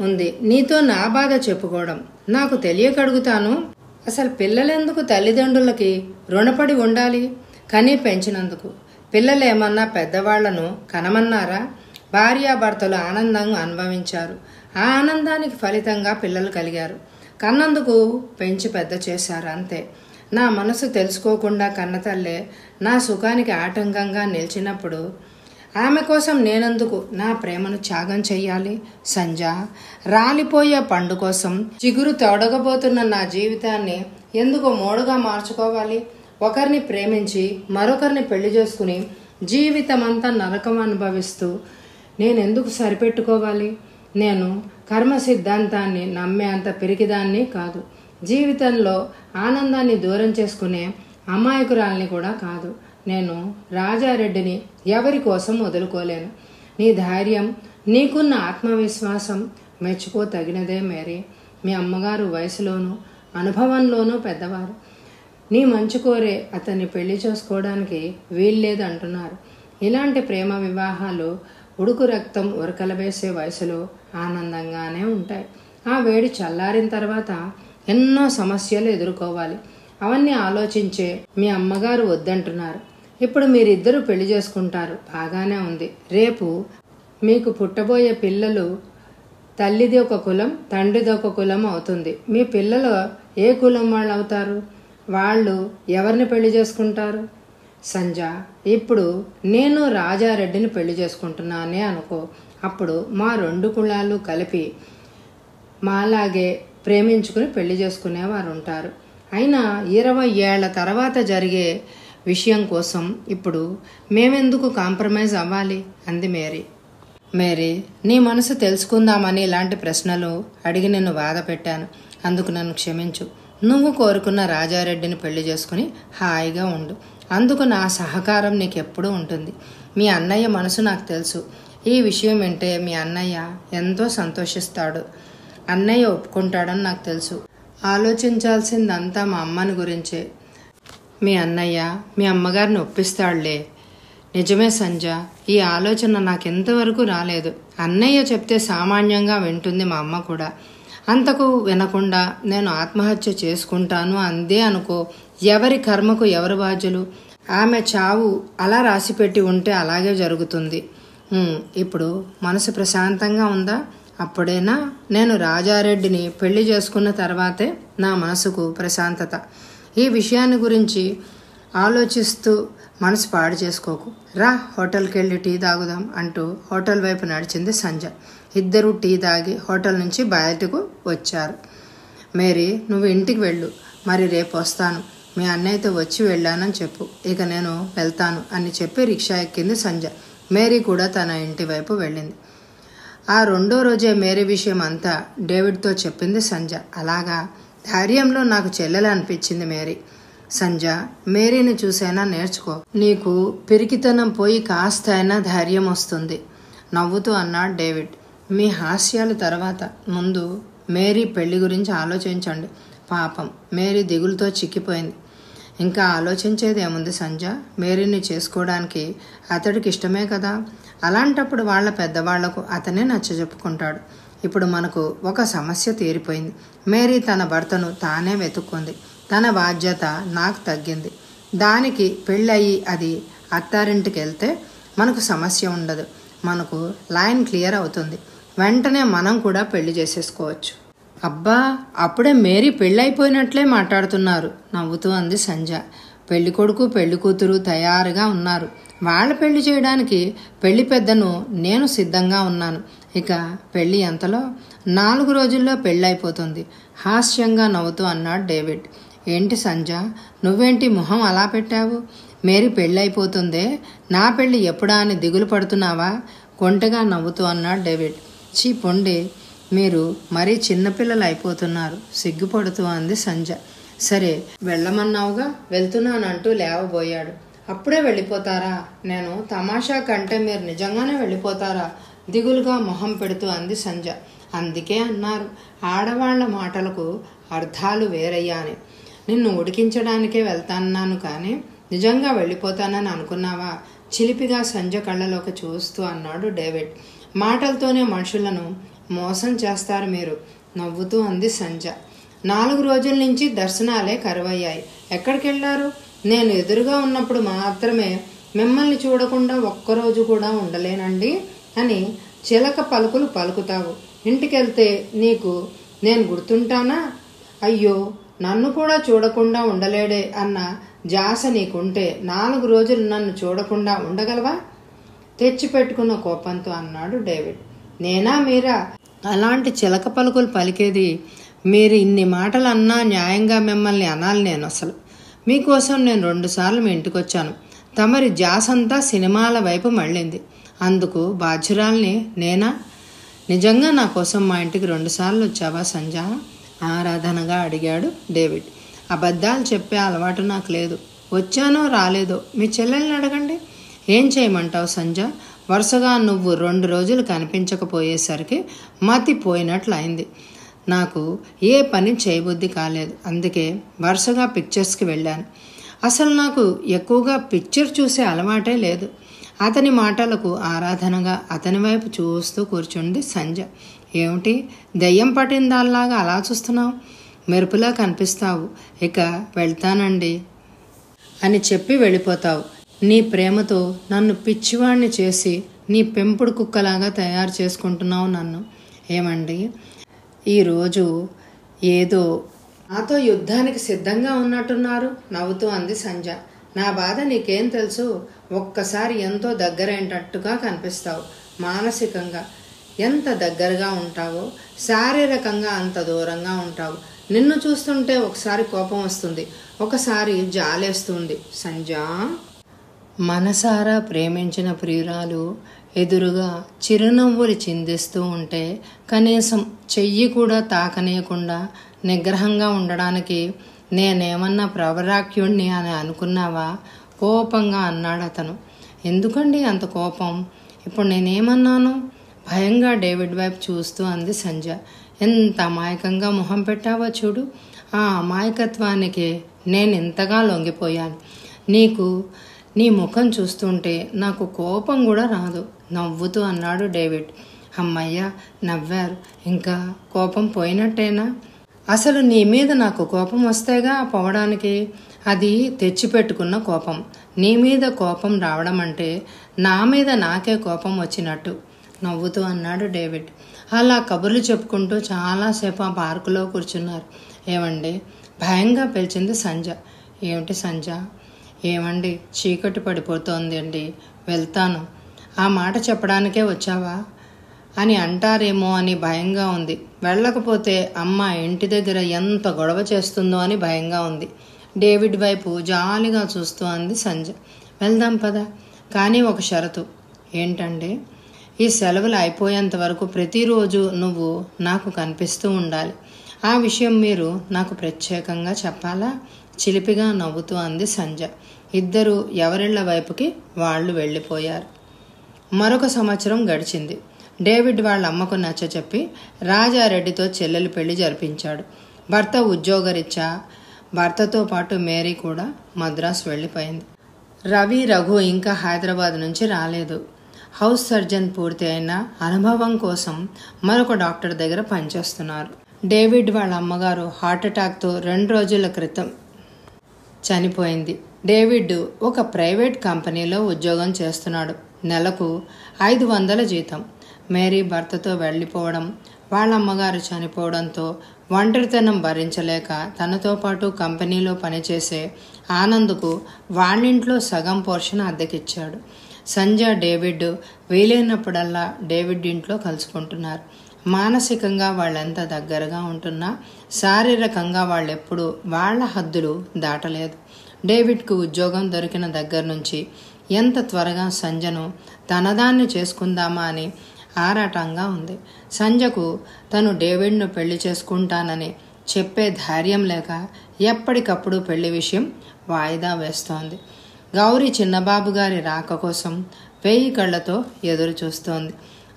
ఉంది. నీతో నా బాధ చెప్పుకోవడం. నాకు తెలియకడుగుతాను. అసలు పిల్లలెందుకు తల్లిదండ్రులకి రుణపడి ఉండాలి? కనీ పెంచినందుకు. పిల్లలేమన్నా పెద్దవాళ్ళను కనమన్నారా? భార్యాభర్తలు ఆనందంగా అనుభవించారు. ఆ ఆనందానికి ఫలితంగా పిల్లలు కలిగారు. కన్నందుకు పెంచి పెద్ద చేశారు అంతే. నా మనసు తెలుసుకోకుండా కన్నతల్లే నా సుఖానికి ఆటంకంగా నిలిచినప్పుడు ఆమె కోసం నేనందుకు నా ప్రేమను త్యాగం చెయ్యాలి? సంజ రాలిపోయే పండు కోసం చిగురు తొడగబోతున్న నా జీవితాన్ని ఎందుకు మోడుగా మార్చుకోవాలి? ఒకరిని ప్రేమించి మరొకరిని పెళ్ళి చేసుకుని జీవితమంతా నరకం అనుభవిస్తూ నేను ఎందుకు సరిపెట్టుకోవాలి? నేను కర్మ సిద్ధాంతాన్ని నమ్మే అంత పెరిగిదాన్ని కాదు. జీవితంలో ఆనందాన్ని దూరం చేసుకునే అమాయకురాల్ని కూడా కాదు. నేను రాజారెడ్డిని ఎవరి కోసం వదులుకోలేను. నీ ధైర్యం నీకున్న ఆత్మవిశ్వాసం మెచ్చుకో తగినదే మేరీ. మీ అమ్మగారు వయసులోనూ అనుభవంలోనూ పెద్దవారు. నీ మంచు కోరే అతన్ని పెళ్ళి చేసుకోవడానికి వీల్లేదంటున్నారు. ఇలాంటి ప్రేమ వివాహాలు ఉడుకు రక్తం ఉరకలవేసే వయసులో ఆనందంగానే ఉంటాయి. ఆ వేడి చల్లారిన తర్వాత ఎన్నో సమస్యలు ఎదుర్కోవాలి. అవన్నీ ఆలోచించే మీ అమ్మగారు వద్దంటున్నారు. ఇప్పుడు మీరిద్దరూ పెళ్ళి చేసుకుంటారు. బాగానే ఉంది. రేపు మీకు పుట్టబోయే పిల్లలు తల్లిది ఒక కులం తండ్రిది ఒక కులం అవుతుంది. మీ పిల్లలు ఏ కులం వాళ్ళు అవుతారు వాళ్ళు ఎవరిని పెళ్ళి చేసుకుంటారు? సంజ ఇప్పుడు నేను రాజారెడ్డిని పెళ్ళి చేసుకుంటున్నానే అనుకో. అప్పుడు మా రెండు కులాలు కలిపి మాలాగే ప్రేమించుకుని పెళ్ళి చేసుకునేవారు ఉంటారు అయినా ఇరవై ఏళ్ళ తర్వాత జరిగే విషయం కోసం ఇప్పుడు మేమెందుకు కాంప్రమైజ్ అవ్వాలి? అంది మేరీ. మేరీ నీ మనసు తెలుసుకుందామని ఇలాంటి ప్రశ్నలు అడిగి నిన్ను బాధ పెట్టాను. అందుకు నన్ను క్షమించు. నువ్వు కోరుకున్న రాజారెడ్డిని పెళ్ళి చేసుకుని హాయిగా ఉండు. అందుకు నా సహకారం నీకు ఎప్పుడూ ఉంటుంది. మీ అన్నయ్య మనసు నాకు తెలుసు. ఈ విషయం వింటే మీ అన్నయ్య ఎంతో సంతోషిస్తాడు. అన్నయ్య ఒప్పుకుంటాడని నాకు తెలుసు. ఆలోచించాల్సిందంతా మా అమ్మని గురించే. మీ అన్నయ్య మీ అమ్మగారిని ఒప్పిస్తాడులే. నిజమే సంజ ఈ ఆలోచన నాకు ఎంతవరకు రాలేదు. అన్నయ్య చెప్తే సామాన్యంగా వింటుంది మా అమ్మ కూడా. అంతకు వినకుండా నేను ఆత్మహత్య చేసుకుంటాను అందే అనుకో ఎవరి కర్మకు ఎవరు బాధ్యులు? ఆమె చావు అలా రాసిపెట్టి ఉంటే అలాగే జరుగుతుంది. ఇప్పుడు మనసు ప్రశాంతంగా ఉందా? అప్పుడేనా? నేను రాజారెడ్డిని పెళ్ళి చేసుకున్న తర్వాతే నా మనసుకు ప్రశాంతత. ఈ విషయాన్ని గురించి ఆలోచిస్తూ మనసు పాడు చేసుకోకు. రా హోటల్కి వెళ్ళి టీ తాగుదాం అంటూ హోటల్ వైపు నడిచింది సంజ ఇద్దరు టీ తాగి హోటల్ నుంచి బయటకు వచ్చారు. మేరీ నువ్వు ఇంటికి వెళ్ళు. మరి రేపు వస్తాను. మీ అన్నయ్యతో వచ్చి వెళ్ళానని చెప్పు. ఇక నేను వెళ్తాను అని చెప్పి రిక్షా ఎక్కింది సంజ మేరీ కూడా తన ఇంటి వైపు వెళ్ళింది. ఆ రెండో రోజే మేరీ విషయం అంతా డేవిడ్తో చెప్పింది సంజ అలాగా? ధైర్యంలో నాకు చెల్లెలు అనిపించింది మేరీ. సంజ మేరీని చూసైనా నేర్చుకో. నీకు పిరికితనం పోయి కాస్త అయినా ధైర్యం వస్తుంది. నవ్వుతూ అన్నాడు డేవిడ్. మీ హాస్యాల తర్వాత ముందు మేరీ పెళ్ళి గురించి ఆలోచించండి. పాపం మేరీ దిగులుతో చిక్కిపోయింది. ఇంకా ఆలోచించేది ఏముంది సంజ మేరీని చేసుకోవడానికి అతడికి ఇష్టమే కదా? అలాంటప్పుడు వాళ్ళ పెద్దవాళ్ళకు అతనే నచ్చజెప్పుకుంటాడు ఇప్పుడు మనకు ఒక సమస్య తీరిపోయింది. మేరీ తన భర్తను తానే వెతుక్కుంది. తన బాధ్యత నాకు తగ్గింది. దానికి పెళ్ళయి అది అత్తారింటికి వెళ్తే మనకు సమస్య ఉండదు. మనకు లైన్ క్లియర్ అవుతుంది. వెంటనే మనం కూడా పెళ్ళి చేసేసుకోవచ్చు. అబ్బా అప్పుడే మేరీ పెళ్ళైపోయినట్లే మాట్లాడుతున్నారు నవ్వుతూ అంది సంజ. పెళ్ళి కొడుకు పెళ్ళి కూతురు తయారుగా ఉన్నారు. వాళ్ళ పెళ్ళి చేయడానికి పెళ్ళి పెద్దను నేను సిద్ధంగా ఉన్నాను. ఇక పెళ్ళి ఎంతలో? నాలుగు రోజుల్లో పెళ్ళైపోతుంది హాస్యంగా నవ్వుతూ అన్నాడు డేవిడ్. ఏంటి సంజ నువ్వేంటి మొహం అలా పెట్టావు? మేరీ పెళ్ళైపోతుందే నా పెళ్ళి ఎప్పుడా అని దిగులు పడుతున్నావా? కొంటగా నవ్వుతూ అన్నాడు డేవిడ్. చీ పొండి. మీరు మరీ చిన్నపిల్లలు అయిపోతున్నారు. సిగ్గుపడుతూ అంది సంజ. సరే వెళ్ళమన్నావుగా? వెళ్తున్నానంటూ లేవబోయాడు. అప్పుడే వెళ్ళిపోతారా? నేను తమాషా కంటే మీరు నిజంగానే వెళ్ళిపోతారా? దిగులుగా మొహం పెడుతూ అంది సంజ. అందుకే అన్నారు. ఆడవాళ్ళ మాటలకు అర్థాలు వేరయ్యా అని నిన్ను ఉడికించడానికే వెళ్తాన్నాను కానీ నిజంగా వెళ్ళిపోతానని అనుకున్నావా? చిలిపిగా సంజ కళ్ళలోకి చూస్తూ అన్నాడు డేవిడ్. మాటలతోనే మనుషులను మోసం చేస్తారు మీరు. నవ్వుతూ అంది సంజ నాలుగు రోజుల నుంచి దర్శనాలే కరువయ్యాయి. ఎక్కడికి వెళ్ళారు నేను ఎదురుగా ఉన్నప్పుడు మాత్రమే మిమ్మల్ని చూడకుండా ఒక్కరోజు కూడా ఉండలేనండి అని చిలక పలుకులు పలుకుతావు. ఇంటికెళ్తే నీకు నేను గుర్తుంటానా? అయ్యో నన్ను కూడా చూడకుండా ఉండలేడే అన్న జాస నీకుంటే నాలుగు రోజులు నన్ను చూడకుండా ఉండగలవా? తెచ్చిపెట్టుకున్న కోపంతో అన్నాడు డేవిడ్. నేనా మీరా? అలాంటి చిలక పలుకులు పలికేది మీరు ఇన్ని మాటలు అన్నా న్యాయంగా మిమ్మల్ని అనాలి నేను అసలు. మీకోసం నేను రెండుసార్లు మీ ఇంటికి వచ్చాను తమరి జాసంతా సినిమాల వైపు మళ్ళింది. అందుకు బాధ్యురాల్ని నేనా? నిజంగా నా కోసం మా ఇంటికి రెండుసార్లు వచ్చావా సంజ ఆరాధనగా అడిగాడు డేవిడ్. అబద్ధాలు చెప్పే అలవాటు నాకు లేదు. వచ్చానో రాలేదో? మీ చెల్లెల్ని అడగండి. ఏం చేయమంటావు సంజ వరుసగా నువ్వు రెండు రోజులు కనిపించకపోయేసరికి మతి పోయినట్లు అయింది నాకు ఏ పని చేయబుద్ధి కాలేదు. అందుకే వరుసగా పిక్చర్స్కి వెళ్ళాను. అసలు నాకు ఎక్కువగా పిక్చర్ చూసే అలవాటే లేదు. అతని మాటలకు ఆరాధనగా అతని వైపు చూస్తూ కూర్చుంది సంజ. ఏమిటి? దెయ్యం పట్టిందాల్లాగా అలా చూస్తున్నావు? మెరుపులా కనిపిస్తావు. ఇక వెళ్తానండి అని చెప్పి వెళ్ళిపోతావు. నీ ప్రేమతో నన్ను పిచ్చివాణ్ణి చేసి నీ పెంపుడు కుక్కలాగా తయారు చేసుకుంటున్నావు నన్ను. ఏమండి? ఈరోజు ఏదో నాతో యుద్ధానికి సిద్ధంగా ఉన్నట్టున్నారు నవ్వుతూ అంది సంజ నా బాధ నీకేం తెలుసు? ఒక్కసారి ఎంతో దగ్గరైనట్టుగా కనిపిస్తావు. మానసికంగా ఎంత దగ్గరగా ఉంటావో శారీరకంగా అంత దూరంగా ఉంటావు. నిన్ను చూస్తుంటే ఒకసారి కోపం వస్తుంది ఒకసారి జాలేస్తుంది. సంజా మనసారా ప్రేమించిన ప్రియురాలు ఎదురుగా చిరునవ్వులు చిందిస్తూ ఉంటే కనీసం చెయ్యి కూడా తాకనీయకుండా నిగ్రహంగా ఉండడానికి నేనేమన్నా ప్రవరాక్యుణ్ణి అని అనుకున్నావా? కోపంగా అన్నాడు అతను ఎందుకండి అంత కోపం? ఇప్పుడు నేనేమన్నాను? భయంగా డేవిడ్ వైపు చూస్తూ అంది సంజ ఎంత అమాయకంగా మొహం పెట్టావో చూడు. ఆ అమాయకత్వానికి నేను ఇంతగా లొంగిపోయాను. నీకు నీ ముఖం చూస్తుంటే నాకు కోపం కూడా రాదు నవ్వుతూ అన్నాడు డేవిడ్. అమ్మయ్య నవ్వారు. ఇంకా కోపం పోయినట్టేనా? అసలు నీ మీద నాకు కోపం వస్తేగా పోవడానికి? అది తెచ్చిపెట్టుకున్న కోపం. నీ మీద కోపం రావడం అంటే నా మీద నాకే కోపం వచ్చినట్టు నవ్వుతూ అన్నాడు డేవిడ్. అలా కబుర్లు చెప్పుకుంటూ చాలాసేపు ఆ పార్కులో కూర్చున్నారు. ఏమండి? భయంగా పిలిచింది సంజ ఏమిటి సంజ ఏమండి? చీకటి పడిపోతోంది అండి. వెళ్తాను. ఆ మాట చెప్పడానికే వచ్చావా? అని అంటారేమో అని భయంగా ఉంది. వెళ్ళకపోతే అమ్మ ఇంటి దగ్గర ఎంత గొడవ చేస్తుందో అని భయంగా ఉంది. డేవిడ్ వైపు జాలిగా చూస్తూ అంది సంజ. వెళ్దాం పదా. కానీ ఒక షరతు. ఏంటండి? ఈ సెలవులు అయిపోయేంత వరకు ప్రతిరోజు నువ్వు నాకు కనిపిస్తూ ఉండాలి. ఆ విషయం మీరు నాకు ప్రత్యేకంగా చెప్పాలా? చిలిపిగా నవ్వుతూ అంది సంజ. ఇద్దరు ఎవరిళ్ళ వైపుకి వాళ్ళు వెళ్ళిపోయారు. మరొక సంవత్సరం గడిచింది. డేవిడ్ వాళ్ళ అమ్మకు నచ్చచెప్పి రాజారెడ్డితో చెల్లెలు పెళ్ళి జరిపించాడు. భర్త ఉద్యోగరీత్యా భర్తతో పాటు మేరీ కూడా మద్రాసు వెళ్ళిపోయింది. రవి రఘు ఇంకా హైదరాబాద్ నుంచి రాలేదు. హౌస్ సర్జన్ పూర్తి అయిన అనుభవం కోసం మరొక డాక్టర్ దగ్గర పనిచేస్తున్నారు. డేవిడ్ వాళ్ళ అమ్మగారు హార్ట్అటాక్తో రెండు రోజుల క్రితం చనిపోయింది. డేవిడ్ ఒక ప్రైవేట్ కంపెనీలో ఉద్యోగం చేస్తున్నాడు. నెలకు ఐదు వందల జీతం. మేరీ భర్తతో వెళ్ళిపోవడం వాళ్ళ అమ్మగారు చనిపోవడంతో ఒంటరితనం భరించలేక తనతో పాటు కంపెనీలో పనిచేసే ఆనంద్కు వాళ్ళింట్లో సగం పోర్షన్ అద్దెకిచ్చాడు. సంజ డేవిడ్ వీలైనప్పుడల్లా డేవిడ్ ఇంట్లో కలుసుకుంటున్నారు. మానసికంగా వాళ్ళెంత దగ్గరగా ఉంటున్నా శారీరకంగా వాళ్ళెప్పుడు వాళ్ళ హద్దులు దాటలేదు. డేవిడ్కు ఉద్యోగం దొరికిన దగ్గర నుంచి ఎంత త్వరగా సంజను తనదాన్ని చేసుకుందామా అని ఆరాటంగా ఉంది. సంజకు తను డేవిడ్ను పెళ్ళి చేసుకుంటానని చెప్పే ధైర్యం లేక ఎప్పటికప్పుడు పెళ్ళి విషయం వాయిదా వేస్తోంది. గౌరీ చిన్నబాబు గారి రాక కోసం వెయ్యి కళ్ళతో ఎదురు చూస్తోంది.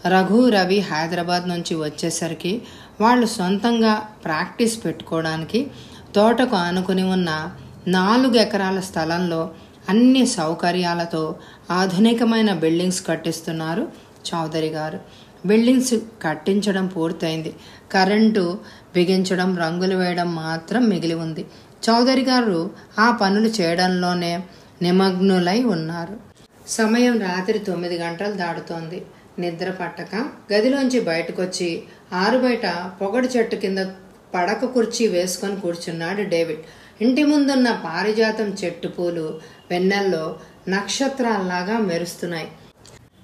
రఘు రవి హైదరాబాద్ నుంచి వచ్చేసరికి వాళ్ళు సొంతంగా ప్రాక్టీస్ పెట్టుకోవడానికి తోటకు ఆనుకుని ఉన్న నాలుగు ఎకరాల స్థలంలో అన్ని సౌకర్యాలతో ఆధునికమైన బిల్డింగ్స్ కట్టిస్తున్నారు చౌదరి గారు. బిల్డింగ్స్ కట్టించడం పూర్తయింది. కరెంటు బిగించడం రంగులు వేయడం మాత్రం మిగిలి ఉంది. చౌదరి గారు ఆ పనులు చేయడంలోనే నిమగ్నులై ఉన్నారు. సమయం రాత్రి తొమ్మిది గంటలు దాటుతోంది. నిద్ర పట్టక గదిలోంచి బయటకొచ్చి ఆరు బయట పొగడు చెట్టు కింద పడక కుర్చీ వేసుకొని కూర్చున్నాడు డేవిడ్. ఇంటి ముందున్న పారిజాతం చెట్టు పూలు వెన్నెల్లో నక్షత్రాల్లాగా మెరుస్తున్నాయి.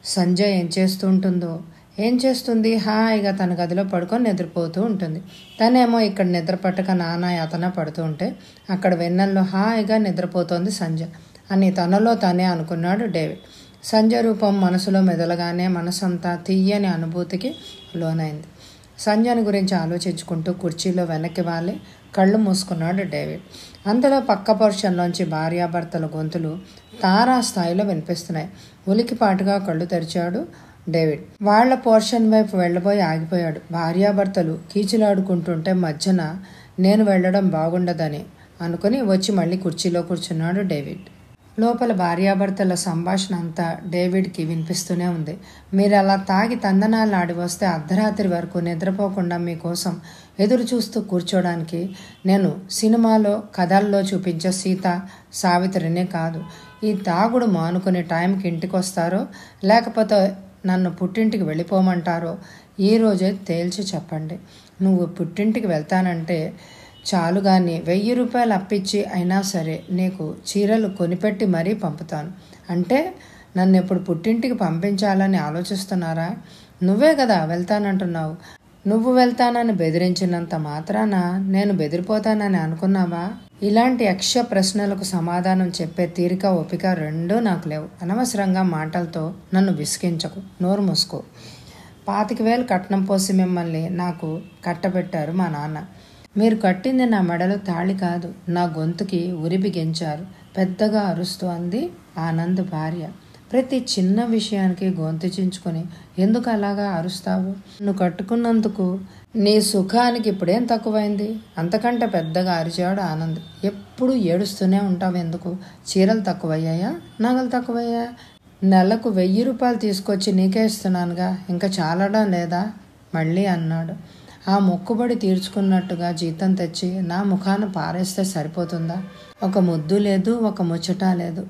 సంజయ్ ఏం చేస్తూ ఉంటుందో ఏం చేస్తుంది? హాయిగా తన గదిలో పడుకొని నిద్రపోతూ ఉంటుంది. తనేమో ఇక్కడ నిద్ర పట్టక నానా యాతన పడుతూ ఉంటే అక్కడ వెన్నెల్లో హాయిగా నిద్రపోతోంది సంజ అని తనలో తానే అనుకున్నాడు డేవిడ్. సంజ రూపం మనసులో మెదలగానే మనసంతా తీయని అనుభూతికి లోనైంది. సంజయ్ని గురించి ఆలోచించుకుంటూ కుర్చీలో వెనక్కి వాలి. కళ్ళు మూసుకున్నాడు డేవిడ్. అంతలో పక్క పోర్షన్లోంచి భార్యాభర్తల గొంతులు తారా స్థాయిలో వినిపిస్తున్నాయి. ఉలికిపాటుగా కళ్ళు తెరిచాడు డేవిడ్. వాళ్ళ పోర్షన్ వైపు వెళ్ళబోయి ఆగిపోయాడు. భార్యాభర్తలు కీచులాడుకుంటుంటే మధ్యన నేను వెళ్ళడం బాగుండదని అనుకుని వచ్చి మళ్ళీ కుర్చీలో కూర్చున్నాడు డేవిడ్. లోపల భార్యాభర్తల సంభాషణ అంతా డేవిడ్కి వినిపిస్తూనే ఉంది. మీరు అలా తాగి తందనాలు ఆడి వస్తే అర్ధరాత్రి వరకు నిద్రపోకుండా మీకోసం ఎదురు చూస్తూ కూర్చోడానికి నేను సినిమాలో కథల్లో చూపించే సీత సావిత్రినే కాదు. ఈ తాగుడు మానుకునే టైంకి ఇంటికి వస్తారో లేకపోతే నన్ను పుట్టింటికి వెళ్ళిపోమంటారో ఈ రోజే తేల్చి చెప్పండి. నువ్వు పుట్టింటికి వెళ్తానంటే చాలు కానీ వెయ్యి రూపాయలు అప్పిచ్చి అయినా సరే నీకు చీరలు కొనిపెట్టి మరీ పంపుతాను. అంటే నన్ను ఎప్పుడు పుట్టింటికి పంపించాలని ఆలోచిస్తున్నారా? నువ్వే కదా వెళ్తానంటున్నావు. నువ్వు వెళ్తానని బెదిరించినంత మాత్రాన నేను బెదిరిపోతానని అనుకున్నావా? ఇలాంటి యక్ష ప్రశ్నలకు సమాధానం చెప్పే తీరిక ఓపిక రెండూ నాకు లేవు. అనవసరంగా మాటలతో నన్ను విసిగించకు. నోరు మూసుకో. పాతిక వేలు కట్నం పోసి మిమ్మల్ని నాకు కట్టబెట్టారు మా నాన్న. మీరు కట్టింది నా మెడలో తాళి కాదు నా గొంతుకి ఉరి బిగించారు పెద్దగా అరుస్తూ అంది ఆనంద్ భార్య. ప్రతి చిన్న విషయానికి గొంతుచించుకొని ఎందుకు అలాగా అరుస్తావు? నువ్వు కట్టుకున్నందుకు నీ సుఖానికి ఇప్పుడేం తక్కువైంది? అంతకంటే పెద్దగా అరిచాడు ఆనంద్. ఎప్పుడు ఏడుస్తూనే ఉంటావు ఎందుకు? చీరలు తక్కువయ్యాయా? నగలు తక్కువయ్యా నెలకు వెయ్యి రూపాయలు తీసుకొచ్చి నీకే ఇస్తున్నానుగా. ఇంకా చాలడం లేదా? మళ్ళీ అన్నాడు. ఆ మొక్కుబడి తీర్చుకున్నట్టుగా జీతం తెచ్చి నా ముఖాన పారేస్తే సరిపోతుందా? ఒక ముద్దు లేదు ఒక ముచ్చట లేదు.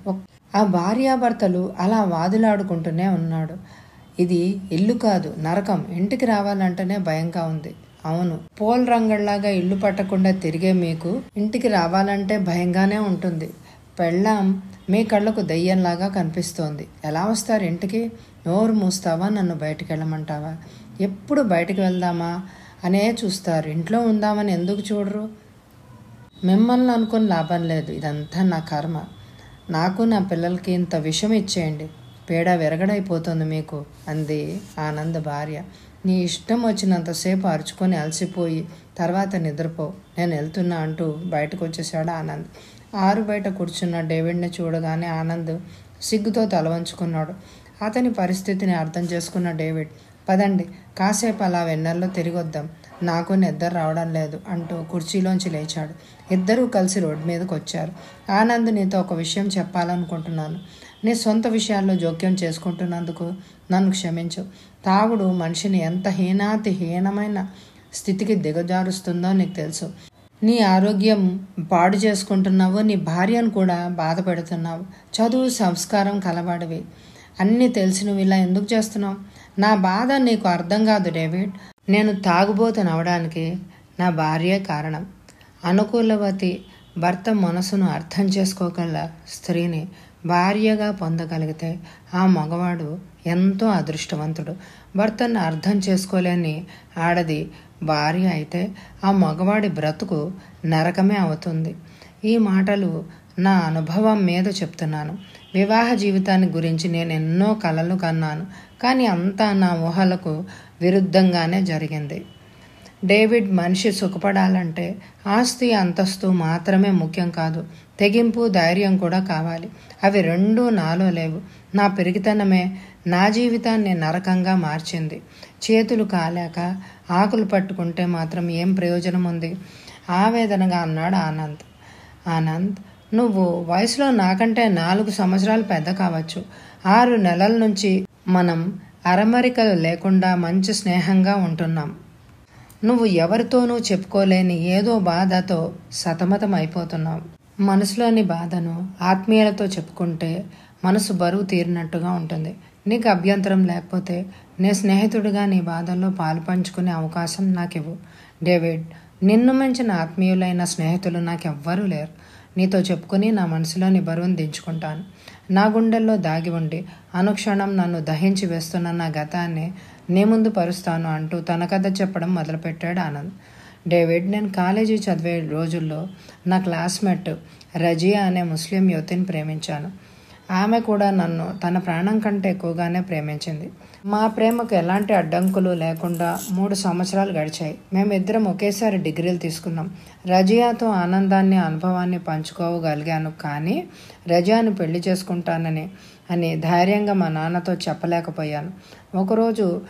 ఆ భార్యాభర్తలు అలా వాదులాడుకుంటూనే ఉన్నాడు. ఇది ఇల్లు కాదు నరకం. ఇంటికి రావాలంటేనే భయంగా ఉంది. అవును పోల్ రంగళ్ళాగా ఇల్లు పట్టకుండా తిరిగే మీకు ఇంటికి రావాలంటే భయంగానే ఉంటుంది. పెళ్ళాం మీ కళ్ళకు దయ్యంలాగా కనిపిస్తోంది. ఎలా వస్తారు ఇంటికి? నోరు మూస్తావా? నన్ను బయటికి వెళ్ళమంటావా ఎప్పుడు బయటికి వెళ్దామా? అనే చూస్తారు. ఇంట్లో ఉందామని ఎందుకు చూడరు? మిమ్మల్ని అనుకుని లాభం లేదు. ఇదంతా నా కర్మ. నాకు నా పిల్లలకి ఇంత విషం ఇచ్చేయండి. పేడ విరగడైపోతుంది మీకు అంది ఆనంద్ భార్య. నీ ఇష్టం వచ్చినంతసేపు అరుచుకొని అలసిపోయి తర్వాత నిద్రపో నేను వెళ్తున్నా అంటూ బయటకు వచ్చేసాడు ఆనంద్. ఆరు బయట కూర్చున్న డేవిడ్ని చూడగానే ఆనంద్ సిగ్గుతో తలవంచుకున్నాడు అతని పరిస్థితిని అర్థం చేసుకున్న డేవిడ్ పదండి కాసేపు అలా వెన్నెల్లో తిరిగొద్దాం. నాకు నిద్ర రావడం లేదు అంటూ కుర్చీలోంచి లేచాడు. ఇద్దరూ కలిసి రోడ్డు మీదకి వచ్చారు ఆనంద్ నీతో ఒక విషయం చెప్పాలనుకుంటున్నాను. నీ సొంత విషయాల్లో జోక్యం చేసుకుంటున్నందుకు నన్ను క్షమించు. తాగుడు మనిషిని ఎంత హీనాతి హీనమైన స్థితికి దిగజారుస్తుందో నీకు తెలుసు. నీ ఆరోగ్యం పాడు చేసుకుంటున్నావు నీ భార్యను కూడా బాధ పెడుతున్నావు. చదువు సంస్కారం కలవాడివి. అన్నీ తెలిసి నువ్వు ఇలా ఎందుకు చేస్తున్నావు? నా బాధ నీకు అర్థం కాదు డేవిడ్. నేను తాగుబోతనవడానికి నా భార్యే కారణం. అనుకూలవతి భర్త మనసును అర్థం చేసుకోగల స్త్రీని భార్యగా పొందగలిగితే ఆ మగవాడు ఎంతో అదృష్టవంతుడు. భర్తను అర్థం చేసుకోలేని ఆడది భార్య అయితే ఆ మగవాడి బ్రతుకు నరకమే అవుతుంది. ఈ మాటలు నా అనుభవం మీద చెప్తున్నాను. వివాహ జీవితాన్ని గురించి నేను ఎన్నో కలలు కన్నాను. కానీ అంతా నా ఊహలకు విరుద్ధంగానే జరిగింది. డేవిడ్ మనిషి సుఖపడాలంటే ఆస్తి అంతస్తు మాత్రమే ముఖ్యం కాదు. తెగింపు ధైర్యం కూడా కావాలి. అవి రెండూ నాలో లేవు. నా పెరిగితనమే నా జీవితాన్ని నరకంగా మార్చింది. చేతులు కాలేక ఆకులు పట్టుకుంటే మాత్రం ఏం ప్రయోజనం ఉంది? ఆవేదనగా అన్నాడు ఆనంద్. ఆనంద్ నువ్వు వయసులో నాకంటే నాలుగు సంవత్సరాలు పెద్ద కావచ్చు. ఆరు నెలల నుంచి మనం అరమరికలు లేకుండా మంచి స్నేహంగా ఉంటున్నాం. నువ్వు ఎవరితోనూ చెప్పుకోలేని ఏదో బాధతో సతమతం అయిపోతున్నావు మనసులోని బాధను ఆత్మీయులతో చెప్పుకుంటే మనసు బరువు తీరినట్టుగా ఉంటుంది. నీకు అభ్యంతరం లేకపోతే నీ స్నేహితుడిగా నీ బాధల్లో పాలు పంచుకునే అవకాశం నాకివ్వు. డేవిడ్ నిన్ను మించిన ఆత్మీయులైన స్నేహితులు నాకెవ్వరూ లేరు. నీతో చెప్పుకుని నా మనసులోని బరువును దించుకుంటాను. నా గుండెల్లో దాగి ఉండి అనుక్షణం నన్ను దహించి వేస్తున్న నా గతాన్ని నీ ముందు పరుస్తాను అంటూ తన కథ చెప్పడం మొదలుపెట్టాడు ఆనంద్. డేవిడ్ నేను కాలేజీ చదివే రోజుల్లో నా క్లాస్మేట్ రజియా అనే ముస్లిం యువతిని ప్రేమించాను. ఆమె కూడా నన్ను తన ప్రాణం కంటే ఎక్కువగానే ప్రేమించింది. మా ప్రేమకు ఎలాంటి అడ్డంకులు లేకుండా మూడు సంవత్సరాలు గడిచాయి. మేమిద్దరం ఒకేసారి డిగ్రీలు తీసుకున్నాం. రజియాతో ఆనందాన్ని అనుభవాన్ని పంచుకోగలిగాను కానీ రజాను పెళ్ళి చేసుకుంటానని అని ధైర్యంగా మా నాన్నతో చెప్పలేకపోయాను. ఒకరోజు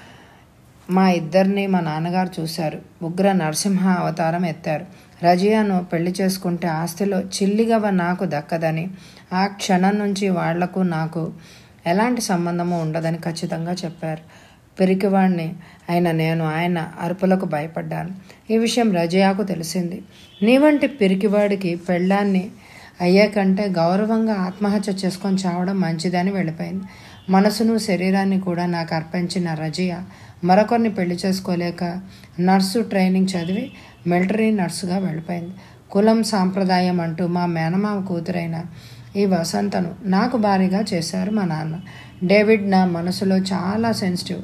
మా ఇద్దరిని మా నాన్నగారు చూశారు. ఉగ్ర నరసింహ అవతారం ఎత్తారు. రజియాను పెళ్ళి చేసుకుంటే ఆస్తిలో చిల్లిగవ నాకు దక్కదని ఆ క్షణం నుంచి వాళ్ళకు నాకు ఎలాంటి సంబంధము ఉండదని ఖచ్చితంగా చెప్పారు. పిరికివాణ్ణి అయిన నేను ఆయన అరుపులకు భయపడ్డాను. ఈ విషయం రజయాకు తెలిసింది. నీ వంటి పిరికివాడికి పెళ్ళాన్ని అయ్యే కంటే గౌరవంగా ఆత్మహత్య చేసుకొని చావడం మంచిదని వెళ్ళిపోయింది. మనసును శరీరాన్ని కూడా నాకు అర్పించిన రజియా మరొకరిని పెళ్ళి చేసుకోలేక నర్సు ట్రైనింగ్ చదివి మిలిటరీ నర్సుగా వెళ్ళిపోయింది. కులం సాంప్రదాయం అంటూ మా మేనమామ కూతురైన ఈ వసంతను నాకు భారీగా చేశారు మా నాన్న. డేవిడ్ నా మనసులో చాలా సెన్సిటివ్.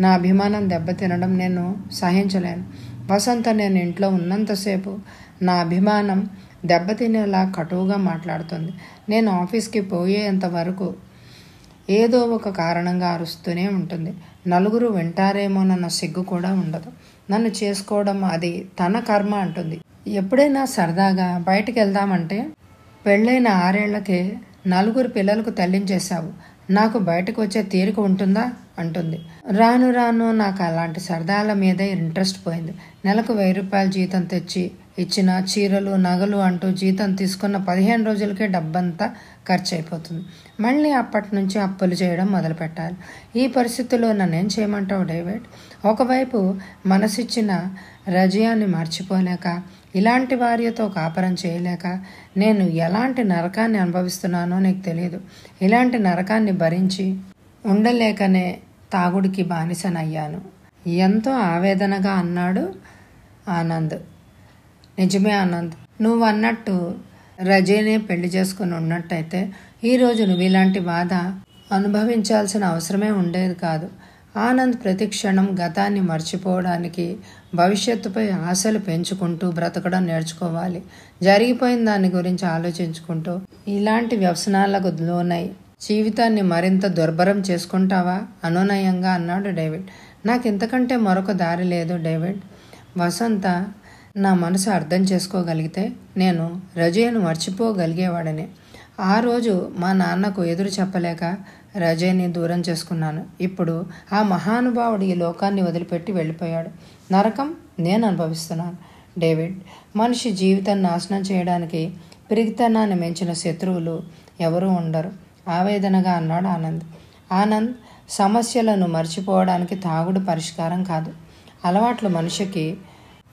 నా అభిమానం దెబ్బతినడం నేను సహించలేను. వసంత నేను ఇంట్లో ఉన్నంతసేపు నా అభిమానం దెబ్బతినేలా కటువుగా మాట్లాడుతుంది. నేను ఆఫీస్కి పోయేంత వరకు ఏదో ఒక కారణంగా అరుస్తూనే ఉంటుంది. నలుగురు వింటారేమోనన్న సిగ్గు కూడా ఉండదు. నన్ను చేసుకోవడం అది తన కర్మ అంటుంది. ఎప్పుడైనా సరదాగా బయటికి వెళ్దామంటే పెళ్ళైన ఆరేళ్ళకే నలుగురు పిల్లలకు తల్లించేశావు. నాకు బయటకు వచ్చే తీరిక ఉంటుందా? అంటుంది. రాను రాను నాకు అలాంటి సరదాల మీదే ఇంట్రెస్ట్ పోయింది. నెలకు వెయ్యి రూపాయల జీతం తెచ్చి ఇచ్చిన చీరలు నగలు అంటూ జీతం తీసుకున్న పదిహేను రోజులకే డబ్బంతా ఖర్చు అయిపోతుంది మళ్ళీ అప్పటి నుంచి అప్పులు చేయడం మొదలుపెట్టాలి. ఈ పరిస్థితుల్లో నన్నేం చేయమంటావు డేవిడ్? ఒకవైపు మనసిచ్చిన రజయాన్ని మర్చిపోలేక ఇలాంటి వారితో కాపరం చేయలేక నేను ఎలాంటి నరకాన్ని అనుభవిస్తున్నానో నీకు తెలియదు ఇలాంటి నరకాన్ని భరించి ఉండలేకనే తాగుడికి బానిసనయ్యాను. ఎంతో ఆవేదనగా అన్నాడు ఆనంద్. నిజమే ఆనంద్. నువ్వు అన్నట్టు రజేనే పెళ్ళి చేసుకుని ఉన్నట్టయితే ఈరోజు నువ్వు ఇలాంటి బాధ అనుభవించాల్సిన అవసరమే ఉండేది కాదు. ఆనంద్ ప్రతి క్షణం గతాన్ని మర్చిపోవడానికి భవిష్యత్తుపై ఆశలు పెంచుకుంటూ బ్రతకడం నేర్చుకోవాలి. జరిగిపోయిన దాని గురించి ఆలోచించుకుంటూ ఇలాంటి వ్యసనాలకు లోనై జీవితాన్ని మరింత దుర్భరం చేసుకుంటావా? అనునయంగా అన్నాడు డేవిడ్. నాకు ఇంతకంటే మరొక దారి లేదు డేవిడ్. వసంత నా మనసు అర్థం చేసుకోగలిగితే నేను రజయ్యను మర్చిపోగలిగేవాడని. ఆ రోజు మా నాన్నకు ఎదురు చెప్పలేక రజయ్ని దూరం చేసుకున్నాను. ఇప్పుడు ఆ మహానుభావుడు ఈ లోకాన్ని వదిలిపెట్టి వెళ్ళిపోయాడు. నరకం నేను అనుభవిస్తున్నాను. డేవిడ్ మనిషి జీవితాన్ని నాశనం చేయడానికి పిరిగితనాన్ని మించిన శత్రువులు ఎవరూ ఉండరు. ఆవేదనగా అన్నాడు ఆనంద్. ఆనంద్ సమస్యలను మర్చిపోవడానికి తాగుడు పరిష్కారం కాదు. అలవాట్లు మనిషికి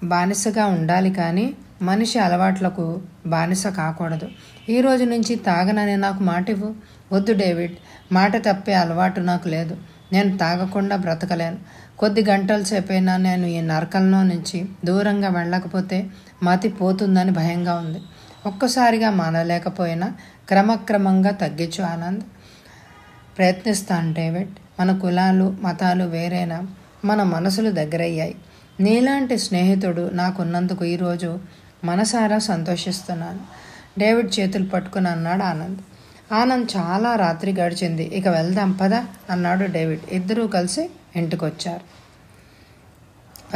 బానిసగా ఉండాలి కానీ మనిషి అలవాట్లకు బానిస కాకూడదు. ఈ రోజు నుంచి తాగనని నాకు మాట ఇవ్వు వద్దు డేవిడ్ మాట తప్పే అలవాటు నాకు లేదు. నేను తాగకుండా బ్రతకలేను. కొద్ది గంటల సేపైనా నేను ఈ నరకంలో నుంచి దూరంగా వెళ్ళకపోతే మతి పోతుందని భయంగా ఉంది. ఒక్కసారిగా మానలేకపోయినా క్రమక్రమంగా తగ్గించు ఆనంద్. ప్రయత్నిస్తాను డేవిడ్. మన కులాలు మతాలు వేరైనా మన మనసులు దగ్గరయ్యాయి. నీలాంటి స్నేహితుడు నాకున్నందుకు ఈరోజు మనసారా సంతోషిస్తున్నాను. డేవిడ్ చేతులు పట్టుకుని అన్నాడు ఆనంద్. ఆనంద్ చాలా రాత్రి గడిచింది. ఇక వెళ్దాం పదా అన్నాడు డేవిడ్. ఇద్దరూ కలిసి ఇంటికొచ్చారు.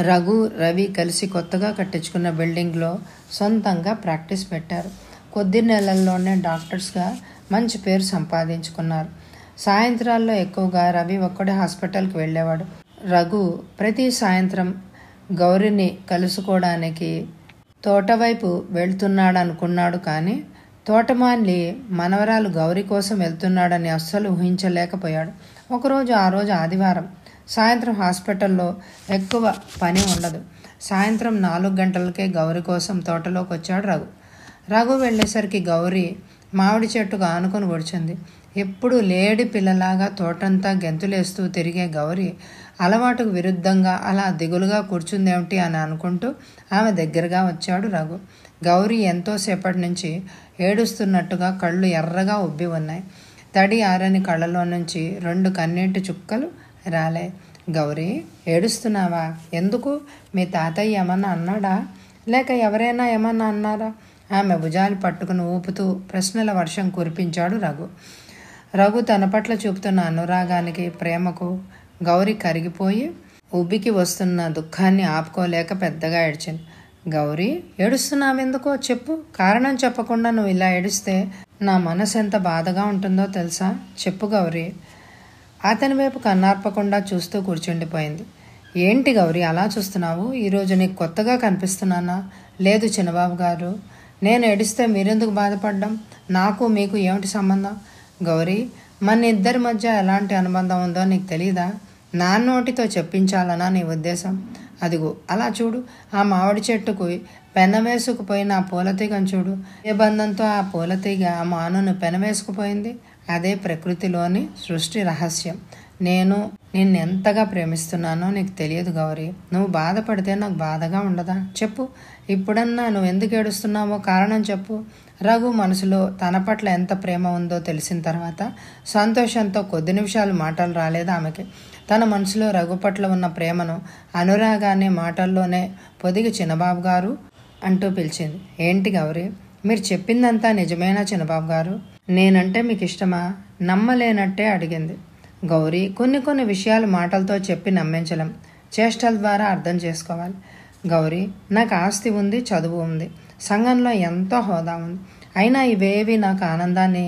రఘు రవి కలిసి కొత్తగా కట్టించుకున్న బిల్డింగ్లో సొంతంగా ప్రాక్టీస్ పెట్టారు. కొద్ది నెలల్లోనే డాక్టర్స్గా మంచి పేరు సంపాదించుకున్నారు. సాయంత్రాల్లో ఎక్కువగా రవి ఒక్కడే హాస్పిటల్కి వెళ్ళేవాడు. రఘు ప్రతి సాయంత్రం గౌరిని కలుసుకోవడానికి తోటవైపు వెళ్తున్నాడు అనుకున్నాడు కానీ తోటమాలి మనవరాలు గౌరి కోసం వెళ్తున్నాడని అస్సలు ఊహించలేకపోయాడు. ఒకరోజు ఆ రోజు ఆదివారం సాయంత్రం హాస్పిటల్లో ఎక్కువ పని ఉండదు. సాయంత్రం నాలుగు గంటలకే గౌరి కోసం తోటలోకి వచ్చాడు రఘు. రఘు వెళ్ళేసరికి గౌరి మామిడి చెట్టుకు ఆనుకొని కూర్చుంది. ఎప్పుడు లేడి పిల్లలాగా తోటంతా గెంతులేస్తూ తిరిగే గౌరి అలవాటుకు విరుద్ధంగా అలా దిగులుగా కూర్చుందేమిటి అని అనుకుంటూ ఆమె దగ్గరగా వచ్చాడు రఘు. గౌరీ ఎంతోసేపటి నుంచి ఏడుస్తున్నట్టుగా కళ్ళు ఎర్రగా ఉబ్బి ఉన్నాయి. తడి ఆరని కళ్ళలో నుంచి రెండు కన్నీటి చుక్కలు రాలే. గౌరీ ఏడుస్తున్నావా? ఎందుకు? మీ తాతయ్య ఏమన్నా అన్నాడా? లేక ఎవరైనా ఏమన్నా అన్నారా? ఆమె భుజాలు పట్టుకుని ఊపుతూ ప్రశ్నల వర్షం కురిపించాడు రఘు. రఘు తన పట్ల చూపుతున్న అనురాగానికి ప్రేమకు గౌరీ కరిగిపోయి ఉబ్బికి వస్తున్న దుఃఖాన్ని ఆపుకోలేక పెద్దగా ఏడ్చింది. గౌరీ ఏడుస్తున్నావెందుకో చెప్పు. కారణం చెప్పకుండా నువ్వు ఇలా ఏడిస్తే నా మనసు ఎంత బాధగా ఉంటుందో తెలుసా? చెప్పు గౌరీ. అతని వైపు కన్నార్పకుండా చూస్తూ కూర్చుండిపోయింది. ఏంటి గౌరీ అలా చూస్తున్నావు? ఈరోజు నీకు కొత్తగా కనిపిస్తున్నానా? లేదు చిన్నబాబు గారు. నేను ఏడిస్తే మీరెందుకు బాధపడ్డం? నాకు మీకు ఏమిటి సంబంధం? గౌరీ మన ఇద్దరి మధ్య ఎలాంటి అనుబంధం ఉందో నీకు తెలియదా నా నోటితో చెప్పించాలనా నీ ఉద్దేశం? అదిగో అలా చూడు. ఆ మామిడి చెట్టుకు పెనవేసుకుపోయిన ఆ పూలతీగను చూడు. ఏ బంధంతో ఆ పూలతీగ ఆ మానును పెనవేసుకుపోయింది అదే ప్రకృతిలోని సృష్టి రహస్యం. నేను నిన్ను ఎంతగా ప్రేమిస్తున్నానో నీకు తెలియదు గౌరీ. నువ్వు బాధపడితే నాకు బాధగా ఉండదా? చెప్పు. ఇప్పుడన్నా నువ్వు ఎందుకు ఏడుస్తున్నావో కారణం చెప్పు. రఘు మనసులో తన పట్ల ఎంత ప్రేమ ఉందో తెలిసిన తర్వాత సంతోషంతో కొద్ది నిమిషాలు మాటలు రాలేదు ఆమెకి. తన మనసులో రఘు పట్ల ఉన్న ప్రేమను అనురాగాన్ని మాటల్లోనే పొదిగి చిన్నబాబు గారు అంటూ పిలిచింది. ఏంటి గౌరీ? మీరు చెప్పిందంతా నిజమేనా చిన్నబాబు గారు? నేనంటే మీకు ఇష్టమా నమ్మలేనట్టే అడిగింది. గౌరీ కొన్ని కొన్ని విషయాలు మాటలతో చెప్పి నమ్మించలేం. చేష్టల ద్వారా అర్థం చేసుకోవాలి. గౌరీ నాకు ఆస్తి ఉంది చదువు ఉంది. సంఘంలో ఎంతో హోదా ఉంది. అయినా ఇవేవి నాకు ఆనందాన్ని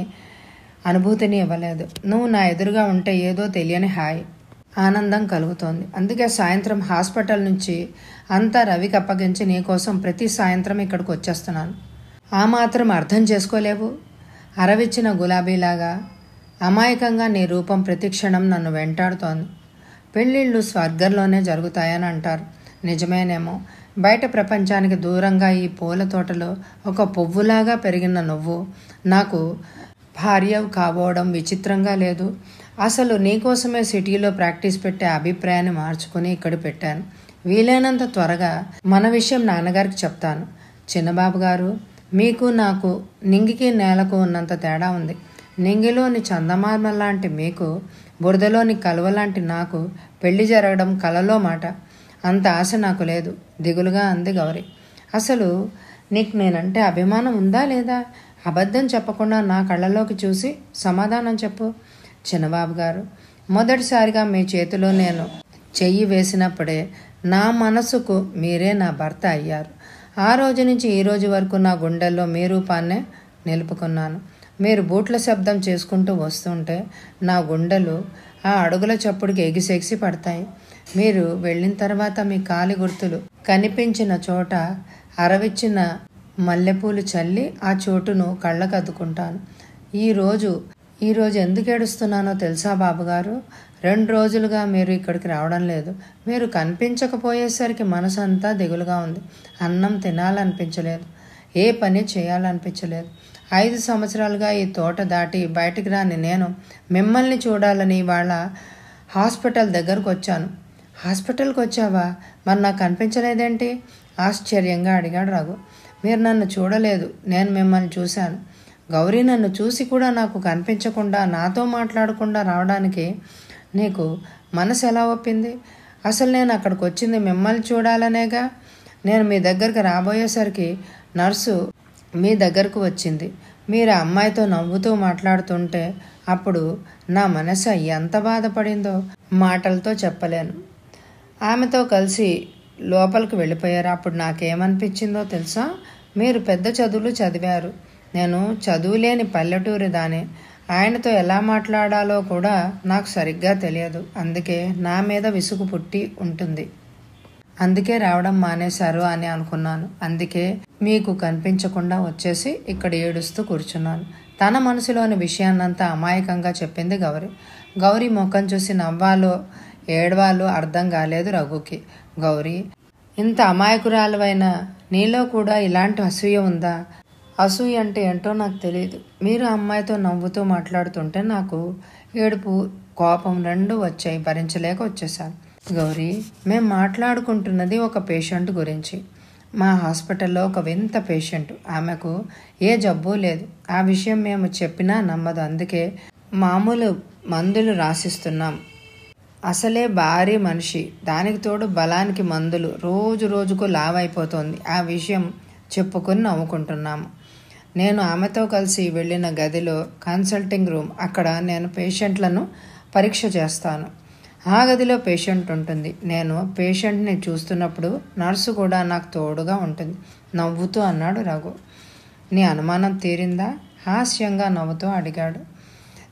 అనుభూతిని ఇవ్వలేదు. నువ్వు నా ఎదురుగా ఉంటే ఏదో తెలియని హాయ్ ఆనందం కలుగుతోంది. అందుకే సాయంత్రం హాస్పిటల్ నుంచి అంతా రవికి అప్పగించి నీకోసం ప్రతి సాయంత్రం ఇక్కడికి వచ్చేస్తున్నాను. ఆ మాత్రం అర్థం చేసుకోలేవు. అరవిచ్చిన గులాబీలాగా అమాయకంగా నీ రూపం ప్రతిక్షణం నన్ను వెంటాడుతోంది. పెళ్ళిళ్ళు స్వర్గంలోనే జరుగుతాయని అంటారు. నిజమేనేమో. బయట ప్రపంచానికి దూరంగా ఈ పూల తోటలో ఒక పువ్వులాగా పెరిగిన నువ్వు నాకు భార్య కాబోవడం విచిత్రంగా లేదు. అసలు నీకోసమే సిటీలో ప్రాక్టీస్ పెట్టే అభిప్రాయాన్ని మార్చుకుని ఇక్కడ పెట్టాను. వీలైనంత త్వరగా మన విషయం నాన్నగారికి చెప్తాను. చిన్నబాబు గారు మీకు నాకు నింగికి నేలకు ఉన్నంత తేడా ఉంది. నింగిలోని చందమామ లాంటి మీకు బురదలోని కలువ లాంటి నాకు పెళ్ళి జరగడం కలలో మాట. అంత ఆశ నాకు లేదు. దిగులుగా అంది గౌరి. అసలు నీకు నేనంటే అభిమానం ఉందా లేదా? అబద్ధం చెప్పకుండా నా కళ్ళలోకి చూసి సమాధానం చెప్పు. చిన్నబాబు గారు మొదటిసారిగా మీ చేతిలో నేను చెయ్యి వేసినప్పుడే నా మనసుకు మీరే నా భర్త అయ్యారు. ఆ రోజు నుంచి ఈ రోజు వరకు నా గుండెల్లో మీ రూపాన్నే నిలుపుకున్నాను. మీరు బూట్ల శబ్దం చేసుకుంటూ వస్తుంటే నా గుండెలు ఆ అడుగుల చప్పుడుకి ఎగిసెగిసి పడతాయి. మీరు వెళ్ళిన తర్వాత మీ కాలి గుర్తులు కనిపించిన చోట అరవిచ్చిన మల్లెపూలు చల్లి ఆ చోటును కళ్ళకద్దుకుంటాను. ఈరోజు ఈరోజు ఎందుకు ఏడుస్తున్నానో తెలుసా బాబుగారు రెండు రోజులుగా మీరు ఇక్కడికి రావడం లేదు. మీరు కనిపించకపోయేసరికి మనసు అంతా దిగులుగా ఉంది. అన్నం తినాలనిపించలేదు. ఏ పని చేయాలనిపించలేదు. ఐదు సంవత్సరాలుగా ఈ తోట దాటి బయటికి రాని నేను మిమ్మల్ని చూడాలని వాళ్ళ హాస్పిటల్ దగ్గరకు వచ్చాను. హాస్పిటల్కి వచ్చావా? మరి నాకు కనిపించలేదేంటి ఆశ్చర్యంగా అడిగాడు రఘు. మీరు నన్ను చూడలేదు నేను మిమ్మల్ని చూశాను. గౌరీ నన్ను చూసి కూడా నాకు కనిపించకుండా నాతో మాట్లాడకుండా రావడానికి నీకు మనసు ఎలా ఒప్పింది? అసలు నేను అక్కడికి వచ్చింది మిమ్మల్ని చూడాలనేగా? నేను మీ దగ్గరికి రాబోయేసరికి నర్సు మీ దగ్గరకు వచ్చింది. మీరు ఆ అమ్మాయితో నవ్వుతూ మాట్లాడుతుంటే అప్పుడు నా మనసు ఎంత బాధపడిందో మాటలతో చెప్పలేను. ఆమెతో కలిసి లోపలికి వెళ్ళిపోయారు. అప్పుడు నాకేమనిపించిందో తెలుసా? మీరు పెద్ద చదువులు చదివారు. నేను చదువులేని పల్లెటూరి దాని. ఆయనతో ఎలా మాట్లాడాలో కూడా నాకు సరిగ్గా తెలియదు. అందుకే నా మీద విసుగు పుట్టి ఉంటుంది. అందుకే రావడం మానేశారు అని అనుకున్నాను. అందుకే మీకు కనిపించకుండా వచ్చేసి ఇక్కడ ఏడుస్తూ కూర్చున్నాను. తన మనసులోని విషయాన్నంతా అమాయకంగా చెప్పింది గౌరి. గౌరీ ముఖం చూసి నవ్వాలో ఏడవాళ్ళు అర్థం కాలేదు రఘుకి. గౌరీ ఇంత అమాయకురాలువైన నీలో కూడా ఇలాంటి అసూయ ఉందా? అసూయ అంటే ఏంటో నాకు తెలియదు మీరు అమ్మాయితో నవ్వుతూ మాట్లాడుతుంటే నాకు ఏడుపు కోపం రెండు వచ్చాయి. భరించలేక వచ్చేసాను గౌరీ మేము మాట్లాడుకుంటున్నది ఒక పేషెంట్ గురించి. మా హాస్పిటల్లో ఒక వింత పేషెంట్. ఆమెకు ఏ జబ్బు లేదు. ఆ విషయం మేము చెప్పినా నమ్మదు. అందుకే మామూలు మందులు రాసిస్తున్నాం. అసలే భారీ మనిషి. దానికి తోడు బలానికి మందులు. రోజు రోజుకు లావైపోతోంది. ఆ విషయం చెప్పుకొని నవ్వుకుంటున్నాము నేను ఆమెతో కలిసి వెళ్ళిన గదిలో కన్సల్టింగ్ రూమ్. అక్కడ నేను పేషెంట్లను పరీక్ష చేస్తాను. ఆ గదిలో పేషెంట్ ఉంటుంది. నేను పేషెంట్ని చూస్తున్నప్పుడు నర్సు కూడా నాకు తోడుగా ఉంటుంది. నవ్వుతూ అన్నాడు రఘు. నీ అనుమానం తీరిందా? హాస్యంగా నవ్వుతూ అడిగాడు.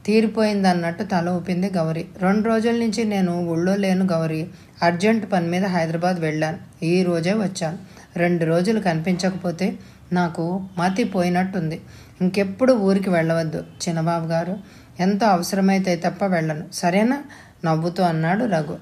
తీరిపోయింది అన్నట్టు తల ఊపింది గౌరీ. రెండు రోజుల నుంచి నేను ఊళ్ళో లేను గౌరీ. అర్జెంట్ పని మీద హైదరాబాద్ వెళ్ళాను. ఈ రోజే వచ్చాను. రెండు రోజులు కనిపించకపోతే నాకు మతి పోయినట్టుంది. ఇంకెప్పుడు ఊరికి వెళ్ళవద్దు. చిన్నబాబు గారు ఎంతో అవసరమైతే తప్ప వెళ్ళను. సరేనా? నవ్వుతూ అన్నాడు రఘు.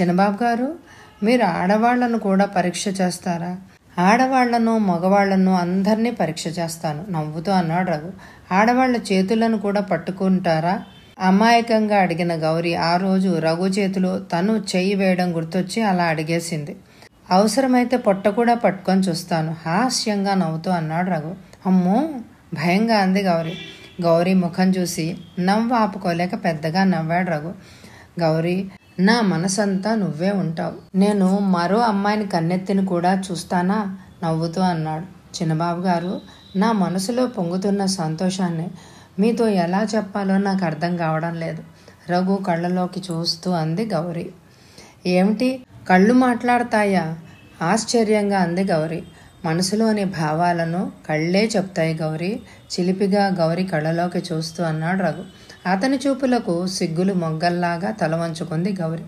చిన్నబాబు గారు మీరు ఆడవాళ్ళను కూడా పరీక్ష చేస్తారా? ఆడవాళ్ళను మగవాళ్ళను అందరినీ పరీక్ష చేస్తాను. నవ్వుతూ అన్నాడు రఘు. ఆడవాళ్ళ చేతులను కూడా పట్టుకుంటారా? అమాయకంగా అడిగిన గౌరీ ఆ రోజు రఘు చేతిలో తను చెయ్యి వేయడం గుర్తొచ్చి అలా అడిగేసింది. అవసరమైతే పొట్ట కూడా పట్టుకొని చూస్తాను. హాస్యంగా నవ్వుతూ అన్నాడు రఘు. అమ్మో! భయంగా అంది గౌరీ. గౌరీ ముఖం చూసి నవ్వు ఆపుకోలేక పెద్దగా నవ్వాడు రఘు. గౌరీ నా మనసంతా నువ్వే ఉంటావు. నేను మరో అమ్మాయిని కన్నెత్తిని కూడా చూస్తానా? నవ్వుతూ అన్నాడు. చిన్నబాబు గారు నా మనసులో పొంగుతున్న సంతోషాన్ని మీతో ఎలా చెప్పాలో నాకు అర్థం కావడం లేదు. రఘు కళ్ళలోకి చూస్తూ అంది గౌరీ. ఏమిటి? కళ్ళు మాట్లాడతాయా? ఆశ్చర్యంగా అంది గౌరీ. మనసులోని భావాలను కళ్ళే చెప్తాయి గౌరీ. చిలిపిగా గౌరీ కళ్ళలోకి చూస్తూ అన్నాడు రఘు. అతని చూపులకు సిగ్గులు మొగ్గల్లాగా తల వంచుకుంది గౌరీ.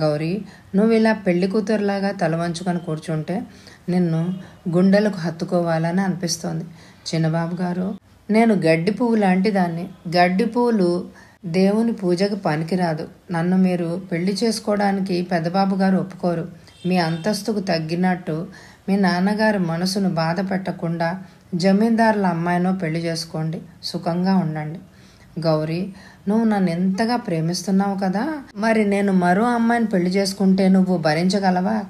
గౌరీ నువ్వు ఇలా పెళ్ళి కూతురులాగా తల వంచుకొని కూర్చుంటే నిన్ను గుండెలకు హత్తుకోవాలని అనిపిస్తోంది. చిన్నబాబు గారు నేను గడ్డి పువ్వు లాంటి దాన్ని గడ్డి పువ్వులు దేవుని పూజకు పనికిరాదు. నన్ను మీరు పెళ్ళి చేసుకోవడానికి పెద్దబాబు గారు ఒప్పుకోరు. మీ అంతస్తుకు తగ్గినట్టు మీ నాన్నగారి మనసును బాధ పెట్టకుండా జమీందారుల అమ్మాయినో పెళ్ళి చేసుకోండి. సుఖంగా ఉండండి. గౌరీ నువ్వు నన్ను ఎంతగా ప్రేమిస్తున్నావు కదా? మరి నేను మరో అమ్మాయిని పెళ్ళి చేసుకుంటే నువ్వు భరించగలవా?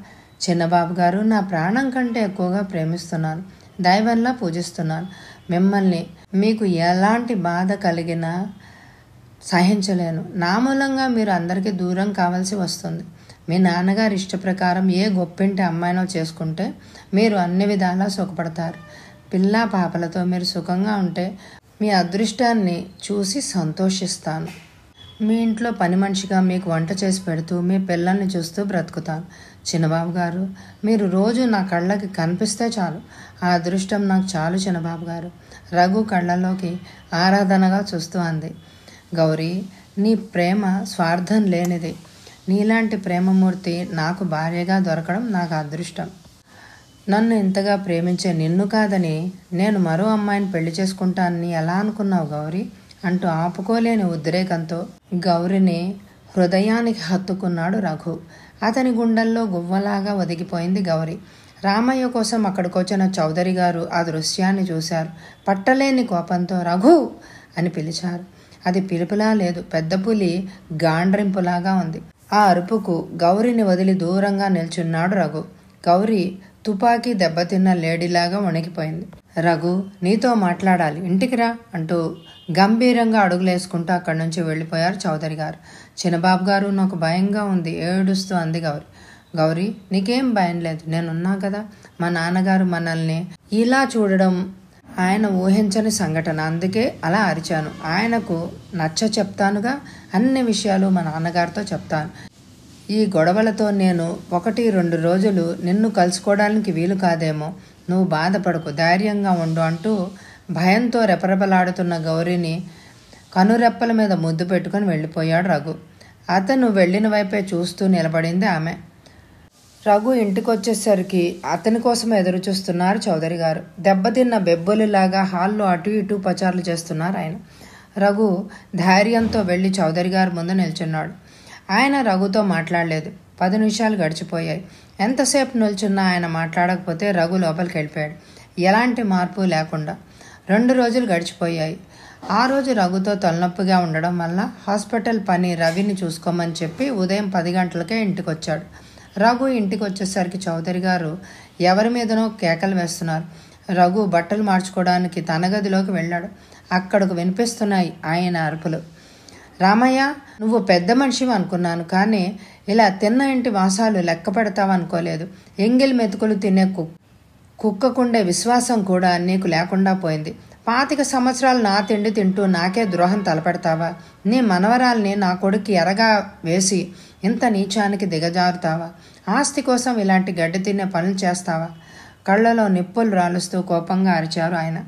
చిన్నబాబు గారు నా ప్రాణం కంటే ఎక్కువగా ప్రేమిస్తున్నాను దైవంలా పూజిస్తున్నాను. మిమ్మల్ని మీకు ఎలాంటి బాధ కలిగినా సహించలేను. నా మూలంగా మీరు అందరికీ దూరం కావాల్సి వస్తుంది. మీ నాన్నగారి ఇష్ట ప్రకారం ఏ గొప్పింటి అమ్మాయినో చేసుకుంటే మీరు అన్ని విధాలా సుఖపడతారు. పిల్ల పాపలతో మీరు సుఖంగా ఉంటే మీ అదృష్టాన్ని చూసి సంతోషిస్తాను. మీ ఇంట్లో పని మనిషిగా మీకు వంట చేసి పెడుతూ మీ పిల్లల్ని చూస్తూ బ్రతుకుతాను. చిన్నబాబు గారు మీరు రోజు నా కళ్ళకి కనిపిస్తే చాలు. ఆ అదృష్టం నాకు చాలు చిన్నబాబు గారు. రఘు కళ్ళలోకి ఆరాధనగా చూస్తూ అంది. గౌరీ నీ ప్రేమ స్వార్థం లేనిది. నీలాంటి ప్రేమమూర్తి నాకు భార్యగా దొరకడం నాకు అదృష్టం. నన్ను ఇంతగా ప్రేమించే నిన్ను కాదని నేను మరో అమ్మాయిని పెళ్ళి చేసుకుంటానని ఎలా అనుకున్నావు గౌరీ? అంటూ ఆపుకోలేని ఉద్రేకంతో గౌరిని హృదయానికి హత్తుకున్నాడు రఘు. అతని గుండెల్లో గువ్వలాగా ఒదిగిపోయింది గౌరి. రామయ్య కోసం అక్కడికొచ్చిన చౌదరి గారు ఆ దృశ్యాన్ని చూశారు. పట్టలేని కోపంతో రఘు! అని పిలిచారు. అది పిలుపులా లేదు. పెద్ద పులి గాండ్రింపులాగా ఉంది. ఆ అరుపుకు గౌరిని వదిలి దూరంగా నిల్చున్నాడు రఘు. గౌరి తుపాకీ దెబ్బతిన్న లేడీలాగా వణికిపోయింది. రఘు నీతో మాట్లాడాలి. ఇంటికి రా అంటూ గంభీరంగా అడుగులేసుకుంటూ అక్కడి నుంచి వెళ్ళిపోయారు చౌదరి గారు. చిన్నబాబు గారు నాకు భయంగా ఉంది ఏడుస్తూ అంది గౌరి. గౌరీ నీకేం భయం లేదు నేనున్నా కదా. మా నాన్నగారు మనల్ని ఇలా చూడడం ఆయన ఊహించని సంఘటన. అందుకే అలా అరిచాను. ఆయనకు నచ్చ చెప్తానుగా అన్ని విషయాలు మా నాన్నగారితో చెప్తాను. ఈ గొడవలతో నేను ఒకటి రెండు రోజులు నిన్ను కలుసుకోవడానికి వీలు కాదేమో. నువ్వు బాధపడకు ధైర్యంగా ఉండు అంటూ భయంతో రెపరెపలాడుతున్న గౌరిని కనురెప్పల మీద ముద్దు పెట్టుకుని వెళ్ళిపోయాడు రఘు. అతను వెళ్ళిన వైపే చూస్తూ నిలబడింది ఆమె. రఘు ఇంటికొచ్చేసరికి అతని కోసం ఎదురు చూస్తున్నారు చౌదరి గారు. దెబ్బతిన్న బెబ్బులిలాగా హాల్లో అటు ఇటు పచారులు చేస్తున్నారు ఆయన. రఘు ధైర్యంతో వెళ్ళి చౌదరి గారి ముందు నిల్చున్నాడు. ఆయన రఘుతో మాట్లాడలేదు. పది నిమిషాలు గడిచిపోయాయి. ఎంతసేపు నిల్చున్నా ఆయన మాట్లాడకపోతే రఘు లోపలికి వెళ్ళిపోయాడు. ఎలాంటి మార్పు లేకుండా రెండు రోజులు గడిచిపోయాయి. ఆ రోజు రఘుతో తలనొప్పిగా ఉండడం వల్ల హాస్పిటల్ పని రవిని చూసుకోమని చెప్పి ఉదయం పది గంటలకే ఇంటికి వచ్చాడు రఘు ఇంటికి వచ్చేసరికి చౌదరి గారు ఎవరి మీదనో కేకలు వేస్తున్నారు. రఘు బట్టలు మార్చుకోవడానికి తన గదిలోకి వెళ్ళాడు. అక్కడకు వినిపిస్తున్నాయి ఆయన అరుపులు. రామయ్య నువ్వు పెద్ద మనిషివి అనుకున్నాను కానీ ఇలా తిన్న ఇంటి వాసాలు లెక్క పెడతావనుకోలేదు ఎంగిల్ మెతుకులు తినే కు కుక్కకుండే విశ్వాసం కూడా నీకు లేకుండా పోయింది. పాతిక సంవత్సరాలు నా తిండి తింటూ నాకే ద్రోహం తలపెడతావా? నీ మనవరాల్ని నా కొడుకు ఎరగా వేసి ఇంత నీచానికి దిగజారుతావా? ఆస్తి కోసం ఇలాంటి గడ్డి తినే పనులు చేస్తావా? కళ్ళలో నిప్పులు రాలుస్తూ కోపంగా అరిచారు ఆయన.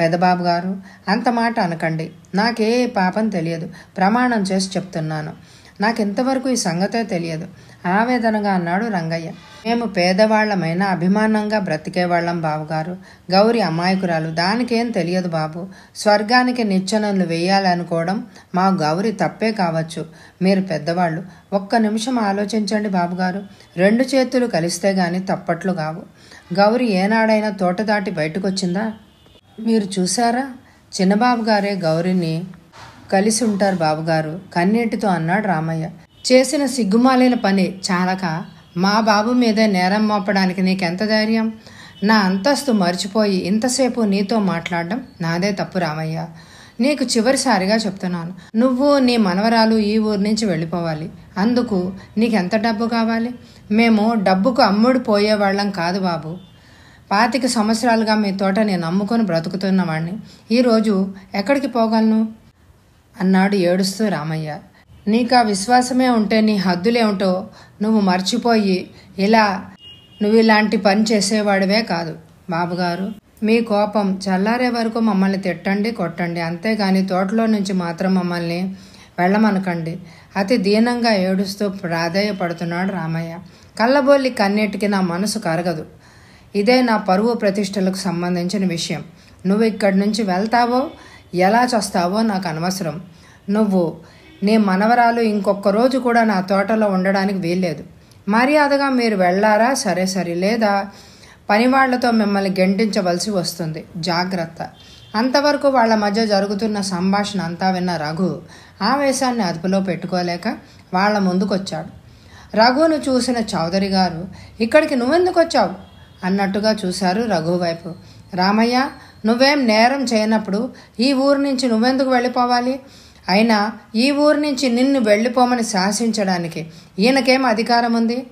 పెదబాబు గారు అంత మాట అనకండి. నాకే పాపం తెలియదు. ప్రమాణం చేసి చెప్తున్నాను. నాకింతవరకు ఈ సంగతే తెలియదు. ఆవేదనగా అన్నాడు రంగయ్య. మేము పేదవాళ్ళమైన అభిమానంగా బ్రతికేవాళ్ళం బాబుగారు గౌరి అమాయకురాలు. దానికేం తెలియదు బాబు. స్వర్గానికి నిచ్చెనలు వేయాలనుకోవడం మా గౌరి తప్పే కావచ్చు. మీరు పెద్దవాళ్ళు. ఒక్క నిమిషం ఆలోచించండి బాబుగారు. రెండు చేతులు కలిస్తే గాని తప్పట్లు కావు. గౌరి ఏనాడైనా తోట దాటి బయటకొచ్చిందా? మీరు చూసారా చిన్నబాబు గారే గౌరిని కలిసి ఉంటారు బాబుగారు. కన్నీటితో అన్నాడు రామయ్య. చేసిన సిగ్గుమాలైన పని చాలక మా బాబు మీదే నేరం మోపడానికి నీకెంత ధైర్యం? నా అంతస్తు మర్చిపోయి ఇంతసేపు నీతో మాట్లాడడం నాదే తప్పు రామయ్య. నీకు చివరిసారిగా చెప్తున్నాను. నువ్వు నీ మనవరాలు ఈ ఊరు నుంచి వెళ్ళిపోవాలి. అందుకు నీకెంత డబ్బు కావాలి? మేము డబ్బుకు అమ్ముడు పోయేవాళ్ళం కాదు బాబు. పాతిక సంవత్సరాలుగా మీ తోట నేను అమ్ముకొని బ్రతుకుతున్నవాడిని ఈరోజు ఎక్కడికి పోగలను? అన్నాడు ఏడుస్తూ రామయ్య. నీకు ఆ విశ్వాసమే ఉంటే నీ హద్దులేమిటో నువ్వు మర్చిపోయి ఇలా నువ్వు ఇలాంటి పని చేసేవాడివే కాదు. బాబుగారు మీ కోపం చల్లారే వరకు మమ్మల్ని తిట్టండి కొట్టండి. అంతేగాని తోటలో నుంచి మాత్రం మమ్మల్ని వెళ్ళమనకండి. అతి దీనంగా ఏడుస్తూ ప్రాధేయపడుతున్నాడు రామయ్య. కళ్ళబొల్లి కన్నీటికి నా మనసు కరగదు. ఇదే నా పరువు ప్రతిష్టలకు సంబంధించిన విషయం. నువ్వు ఇక్కడి నుంచి వెళ్తావో ఎలా చస్తావో నాకు అనవసరం. నువ్వు నీ మనవరాలు ఇంకొక రోజు కూడా నా తోటలో ఉండడానికి వీల్లేదు. మర్యాదగా మీరు వెళ్ళారా సరే సరే. లేదా పనివాళ్ళతో మిమ్మల్ని గెంటించవలసి వస్తుంది. జాగ్రత్త. అంతవరకు వాళ్ళ మధ్య జరుగుతున్న సంభాషణ అంతా విన్న రఘు ఆవేశాన్ని అదుపులో పెట్టుకోలేక వాళ్ళ ముందుకొచ్చాడు. రఘును చూసిన చౌదరి గారు ఇక్కడికి నువ్వెందుకు వచ్చావు అన్నట్టుగా చూశారు రఘు వైపు రామయ్య నువ్వేం నేరం చేయనప్పుడు ఈ ఊరు నుంచి నువ్వెందుకు వెళ్ళిపోవాలి? అయినా ఈ ఊరు నుంచి నిన్ను వెళ్ళిపోమని శాసించడానికి ఈయనకేం అధికారం ఉంది?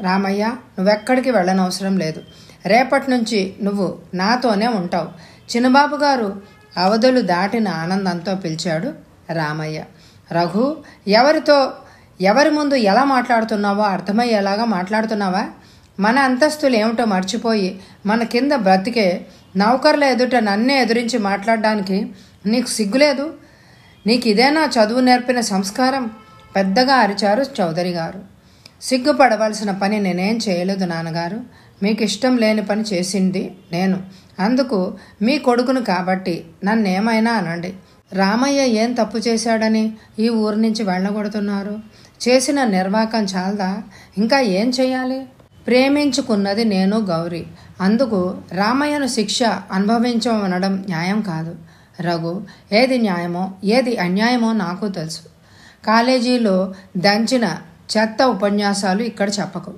రామయ్య నువ్వెక్కడికి వెళ్ళనవసరం లేదు. రేపటి నుంచి నువ్వు నాతోనే ఉంటావు. చిన్నబాబు గారు అవధులు దాటిన ఆనందంతో పిలిచాడు రామయ్య. రఘు ఎవరితో ఎవరి ముందు ఎలా మాట్లాడుతున్నావో అర్థమయ్యేలాగా మాట్లాడుతున్నావా? మన అంతస్తులు ఏమిటో మర్చిపోయి మన కింద బ్రతికే నౌకర్ల ఎదుట నన్నే ఎదురించి మాట్లాడడానికి నీకు సిగ్గులేదు? నీకు ఇదేనా చదువు నేర్పిన సంస్కారం? పెద్దగా అరిచారు చౌదరి గారు. సిగ్గుపడవలసిన పని నేనేం చేయలేదు నాన్నగారు. మీకు ఇష్టం లేని పని చేసింది నేను. అందుకు మీ కొడుకును కాబట్టి నన్నేమైనా అనండి. రామయ్య ఏం తప్పు చేశాడని ఈ ఊరు నుంచి వెళ్ళగొడుతున్నారు? చేసిన నిర్వాకం చాలదా? ఇంకా ఏం చేయాలి? ప్రేమించుకున్నది నేను గౌరీ. అందుకు రామయ్యను శిక్ష అనుభవించమనడం న్యాయం కాదు. రఘు ఏది న్యాయమో ఏది అన్యాయమో నాకు తెలుసు. కాలేజీలో దంచిన చెత్త ఉపన్యాసాలు ఇక్కడ చెప్పకు.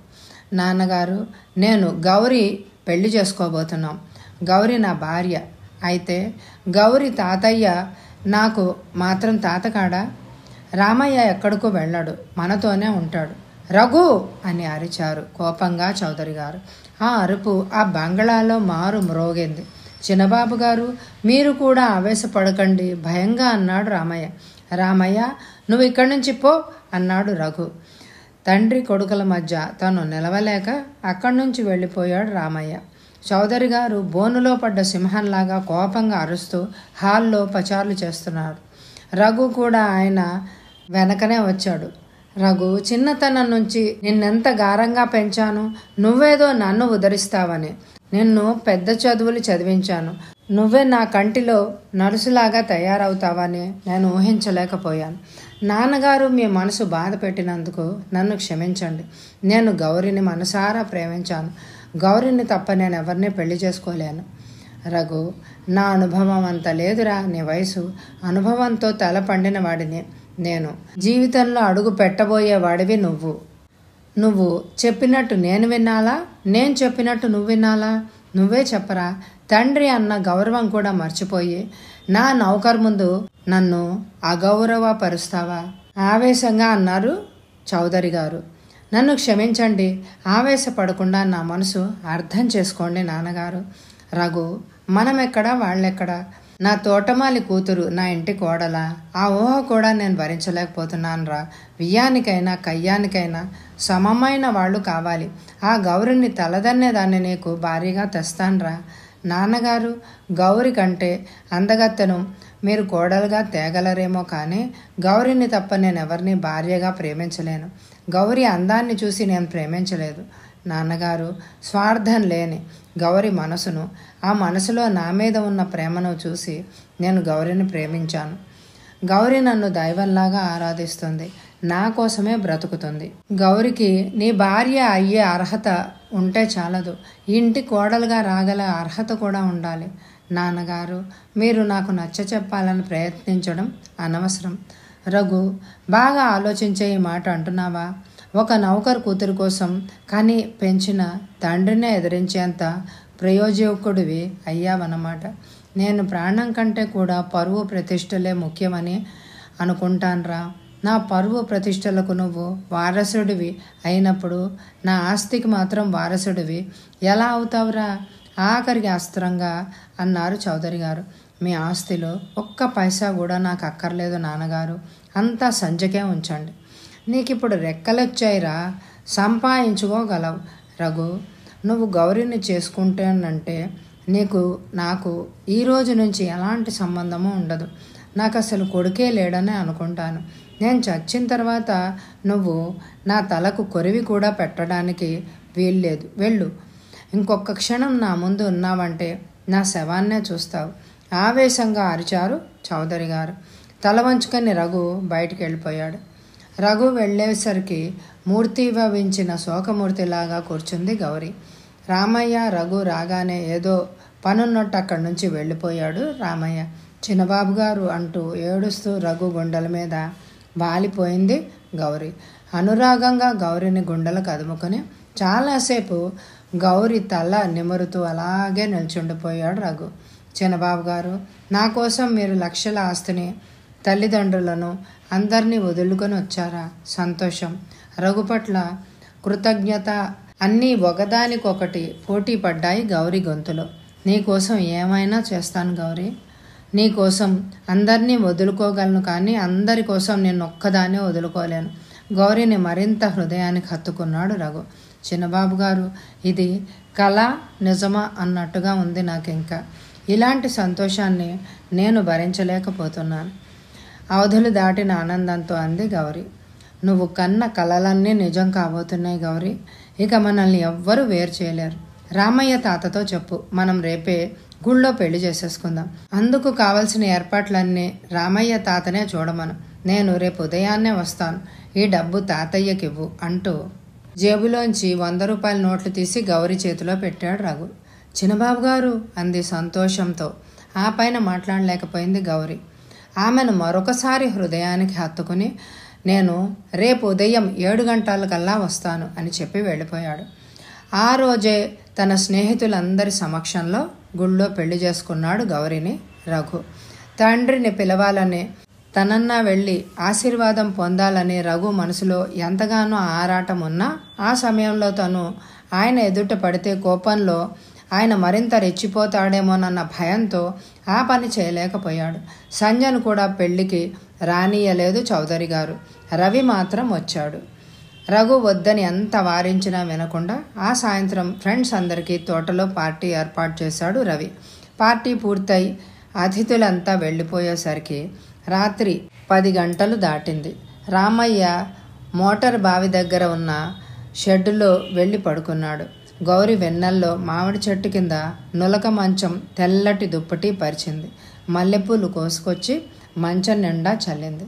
నాన్నగారు నేను గౌరీ పెళ్ళి చేసుకోబోతున్నాం. గౌరీ నా భార్య. అయితే గౌరీ తాతయ్య నాకు మాత్రం తాతకాడా రామయ్య ఎక్కడికో వెళ్ళాడు. మనతోనే ఉంటాడు. రఘు! అని అరిచారు కోపంగా చౌదరి గారు. ఆ అరుపు ఆ బంగళాలో మారు మ్రోగింది. చిన్నబాబు గారు మీరు కూడా ఆవేశపడకండి భయంగా అన్నాడు రామయ్య. రామయ్య నువ్వు ఇక్కడి నుంచి పో అన్నాడు రఘు. తండ్రి కొడుకుల మధ్య తను నిలవలేక అక్కడి నుంచి వెళ్ళిపోయాడు రామయ్య. చౌదరి గారు బోనులో పడ్డ సింహంలాగా కోపంగా అరుస్తూ హాల్లో పచారులు చేస్తున్నారు. రఘు కూడా ఆయన వెనకనే వచ్చాడు. రఘు చిన్నతనం నుంచి నిన్నెంత గారంగా పెంచాను? నువ్వేదో నన్ను ఉదరిస్తావని. నిన్ను పెద్ద చదువులు చదివించాను. నువ్వే నా కంటిలో నరుసులాగా తయారవుతావని నేను ఊహించలేకపోయాను. నాన్నగారు మీ మనసు బాధ పెట్టినందుకు నన్ను క్షమించండి. నేను గౌరిని మనసారా ప్రేమించాను. గౌరిని తప్ప నేను ఎవరిని పెళ్ళి చేసుకోలేను. రఘు నా అనుభవం అంత లేదురా నీ వయసు. అనుభవంతో తల పండిన వాడిని. నేను జీవితంలో అడుగు పెట్టబోయే వాడివి నువ్వు. నువ్వు చెప్పినట్టు నేను వినాలా నేను చెప్పినట్టు నువ్వు వినాలా నువ్వే చెప్పరా? తండ్రి అన్న గౌరవం కూడా మర్చిపోయి నా నౌకర్ ముందు నన్ను అగౌరవపరుస్తావా? ఆవేశంగా అన్నారు చౌదరి గారు. నన్ను క్షమించండి ఆవేశపడకుండా నా మనసు అర్థం చేసుకోండి నాన్నగారు. రఘు మనమెక్కడా? వాళ్ళెక్కడా? నా తోటమాలి కూతురు నా ఇంటి కోడల. ఆ ఊహ కూడా నేను భరించలేకపోతున్నాను రా వియ్యానికైనా కయ్యానికైనా సమమైన వాళ్ళు కావాలి. ఆ గౌరిని తలదన్నే దాన్ని నీకు భారీగా తెస్తాన్రా. నాన్నగారు గౌరి కంటే అందగత్తెను మీరు కోడలుగా తేగలరేమో కానీ గౌరిని తప్ప నేను ఎవరిని భార్యగా ప్రేమించలేను. గౌరి అందాన్ని చూసి నేను ప్రేమించలేదు. నాన్నగారు స్వార్థం లేని గౌరి మనసును ఆ మనసులో నా మీద ఉన్న ప్రేమను చూసి నేను గౌరిని ప్రేమించాను. గౌరి నన్ను దైవంలాగా ఆరాధిస్తుంది నా కోసమే బ్రతుకుతుంది. గౌరికి నీ భార్య అయ్యే అర్హత ఉంటే చాలదు ఇంటి కోడలుగా రాగల అర్హత కూడా ఉండాలి. నాన్నగారు మీరు నాకు నచ్చ చెప్పాలని ప్రయత్నించడం అనవసరం. రఘు బాగా ఆలోచించే ఈ మాట అంటున్నావా? ఒక నౌకర్ కూతురు కోసం కని పెంచిన తండ్రినే ఎదిరించేంత ప్రయోజకుడివి అయ్యావన్నమాట. నేను ప్రాణం కంటే కూడా పరువు ప్రతిష్టలే ముఖ్యమని అనుకుంటాన్రా. నా పరువు ప్రతిష్టలకు నువ్వు వారసుడివి అయినప్పుడు నా ఆస్తికి మాత్రం వారసుడివి. ఎలా అవుతావురా? ఆఖరికి అస్త్రంగా అన్నారు చౌదరి గారు. మీ ఆస్తిలో ఒక్క పైసా కూడా నాకు అక్కర్లేదు నాన్నగారు. అంతా సంజకే ఉంచండి. నీకు ఇప్పుడు రెక్కలొచ్చాయిరా. సంపాదించుకోగలవు. రఘు నువ్వు గౌరీని చేసుకుంటానంటే నీకు నాకు ఈ రోజు నుంచి ఎలాంటి సంబంధము ఉండదు. నాకు అసలు కొడుకే లేడని అనుకుంటాను. నేను చచ్చిన తర్వాత నువ్వు నా తలకు కొరివి కూడా పెట్టడానికి వీల్లేదు. వెళ్ళు. ఇంకొక క్షణం నా ముందు ఉన్నావంటే నా శవాన్నే చూస్తావు. ఆవేశంగా అరిచారు చౌదరి గారు. తల వంచుకొని రఘు బయటికి వెళ్ళిపోయాడు రఘు వెళ్ళేసరికి మూర్తి భవించిన శోకమూర్తిలాగా కూర్చుంది గౌరీ. రామయ్య రఘు రాగానే ఏదో పనున్నట్టు అక్కడి నుంచి వెళ్ళిపోయాడు రామయ్య. చిన్నబాబు గారు అంటూ ఏడుస్తూ రఘు గుండెల మీద వాలిపోయింది గౌరీ. అనురాగంగా గౌరిని గుండెలు కదుముకొని చాలాసేపు గౌరి తల నిమురుతూ అలాగే నిల్చుండిపోయాడు రఘు. చిన్నబాబు గారు నా కోసం మీరు లక్షల ఆస్తిని తల్లిదండ్రులను అందరినీ వదులుకొని వచ్చారా? సంతోషం. రఘుపట్ల కృతజ్ఞత అన్నీ ఒకదానికొకటి పోటీ పడ్డాయి గౌరీ గొంతులో. నీకోసం ఏమైనా చేస్తాను గౌరీ. నీకోసం అందరినీ వదులుకోగలను కానీ అందరి కోసం నేను ఒక్కదాన్నే వదులుకోలేను. గౌరీని మరింత హృదయానికి హత్తుకున్నాడు రఘు. చిన్నబాబు గారు ఇది కళ నిజమా అన్నట్టుగా ఉంది నాకు ఇంకా ఇలాంటి సంతోషాన్ని నేను భరించలేకపోతున్నాను. అవధులు దాటిన ఆనందంతో అంది గౌరీ. నువ్వు కన్న కలలన్నీ నిజం కాబోతున్నాయి గౌరీ. ఇక మనల్ని ఎవ్వరూ వేరు చేయలేరు. రామయ్య తాతతో చెప్పు మనం రేపే గుళ్ళో పెళ్ళి చేసేసుకుందాం. అందుకు కావలసిన ఏర్పాట్లన్నీ రామయ్య తాతనే చూడమను. నేను రేపు ఉదయాన్నే వస్తాను. ఈ డబ్బు తాతయ్యకివ్వు అంటూ జేబులోంచి వంద రూపాయల నోట్లు తీసి గౌరీ చేతిలో పెట్టాడు రఘు. చిన్నబాబు గారు అంది సంతోషంతో. ఆ పైన మాట్లాడలేకపోయింది గౌరీ. ఆమెను మరొకసారి హృదయానికి హత్తుకుని నేను రేపు ఉదయం ఏడు గంటలకల్లా వస్తాను అని చెప్పి వెళ్ళిపోయాడు. ఆ రోజే తన స్నేహితులందరి సమక్షంలో గుళ్ళో పెళ్ళి చేసుకున్నాడు గౌరిని రఘు. తండ్రిని పిలవాలని తనన్నా వెళ్ళి ఆశీర్వాదం పొందాలని రఘు మనసులో ఎంతగానో ఆరాటం ఉన్నా ఆ సమయంలో తను ఆయన ఎదుట పడితే కోపంలో ఆయన మరింత రెచ్చిపోతాడేమోనన్న భయంతో ఆ పని చేయలేకపోయాడు. సంజను కూడా పెళ్ళికి రానియలేదు చౌదరి గారు. రవి మాత్రం వచ్చాడు. రఘు వద్దని ఎంత వారించినా వినకుండా ఆ సాయంత్రం ఫ్రెండ్స్ అందరికీ తోటలో పార్టీ ఏర్పాటు చేశాడు రవి. పార్టీ పూర్తయి అతిథులంతా వెళ్ళిపోయేసరికి రాత్రి పది గంటలు దాటింది. రామయ్య మోటార్ బావి దగ్గర ఉన్న షెడ్డులో వెళ్ళి పడుకున్నాడు. గౌరి వెన్నెల్లో మామిడి చెట్టు కింద నులక మంచం తెల్లటి దుప్పటి పరిచింది. మల్లెపూలు కోసుకొచ్చి మంచం నిండా చల్లింది.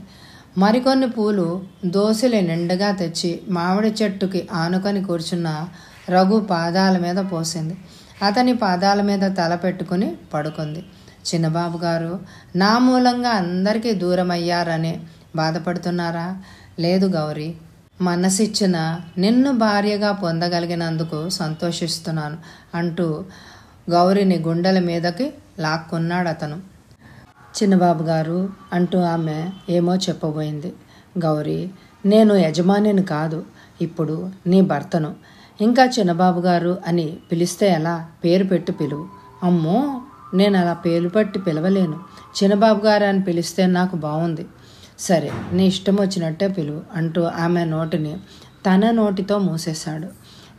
మరికొన్ని పూలు దోసెలు నిండుగా తెచ్చి మామిడి చెట్టుకి ఆనుకొని కూర్చున్న రఘు పాదాల మీద పోసింది. అతని పాదాల మీద తల పెట్టుకుని పడుకుంది. చిన్నబాబు గారు నా మూలంగా అందరికీ దూరమయ్యారని బాధపడుతున్నారా? లేదు గౌరీ మనసిచ్చిన నిన్ను భార్యగా పొందగలిగినందుకు సంతోషిస్తున్నాను అంటూ గౌరిని గుండెల మీదకి లాక్కున్నాడు అతను చిన్నబాబు గారు అంటూ ఆమె ఏమో చెప్పబోయింది. గౌరీ నేను యజమానిని కాదు ఇప్పుడు నీ భర్తను. ఇంకా చిన్నబాబు గారు అని పిలిస్తే ఎలా? పేరు పెట్టి పిలువు. అమ్మో నేను అలా పేరు పెట్టి పిలవలేను. చిన్నబాబు గారు అని పిలిస్తే నాకు బాగుంది సరే నీ ఇష్టం వచ్చినట్టే పిలువు అంటూ ఆమె నోటిని తన నోటితో మూసేశాడు.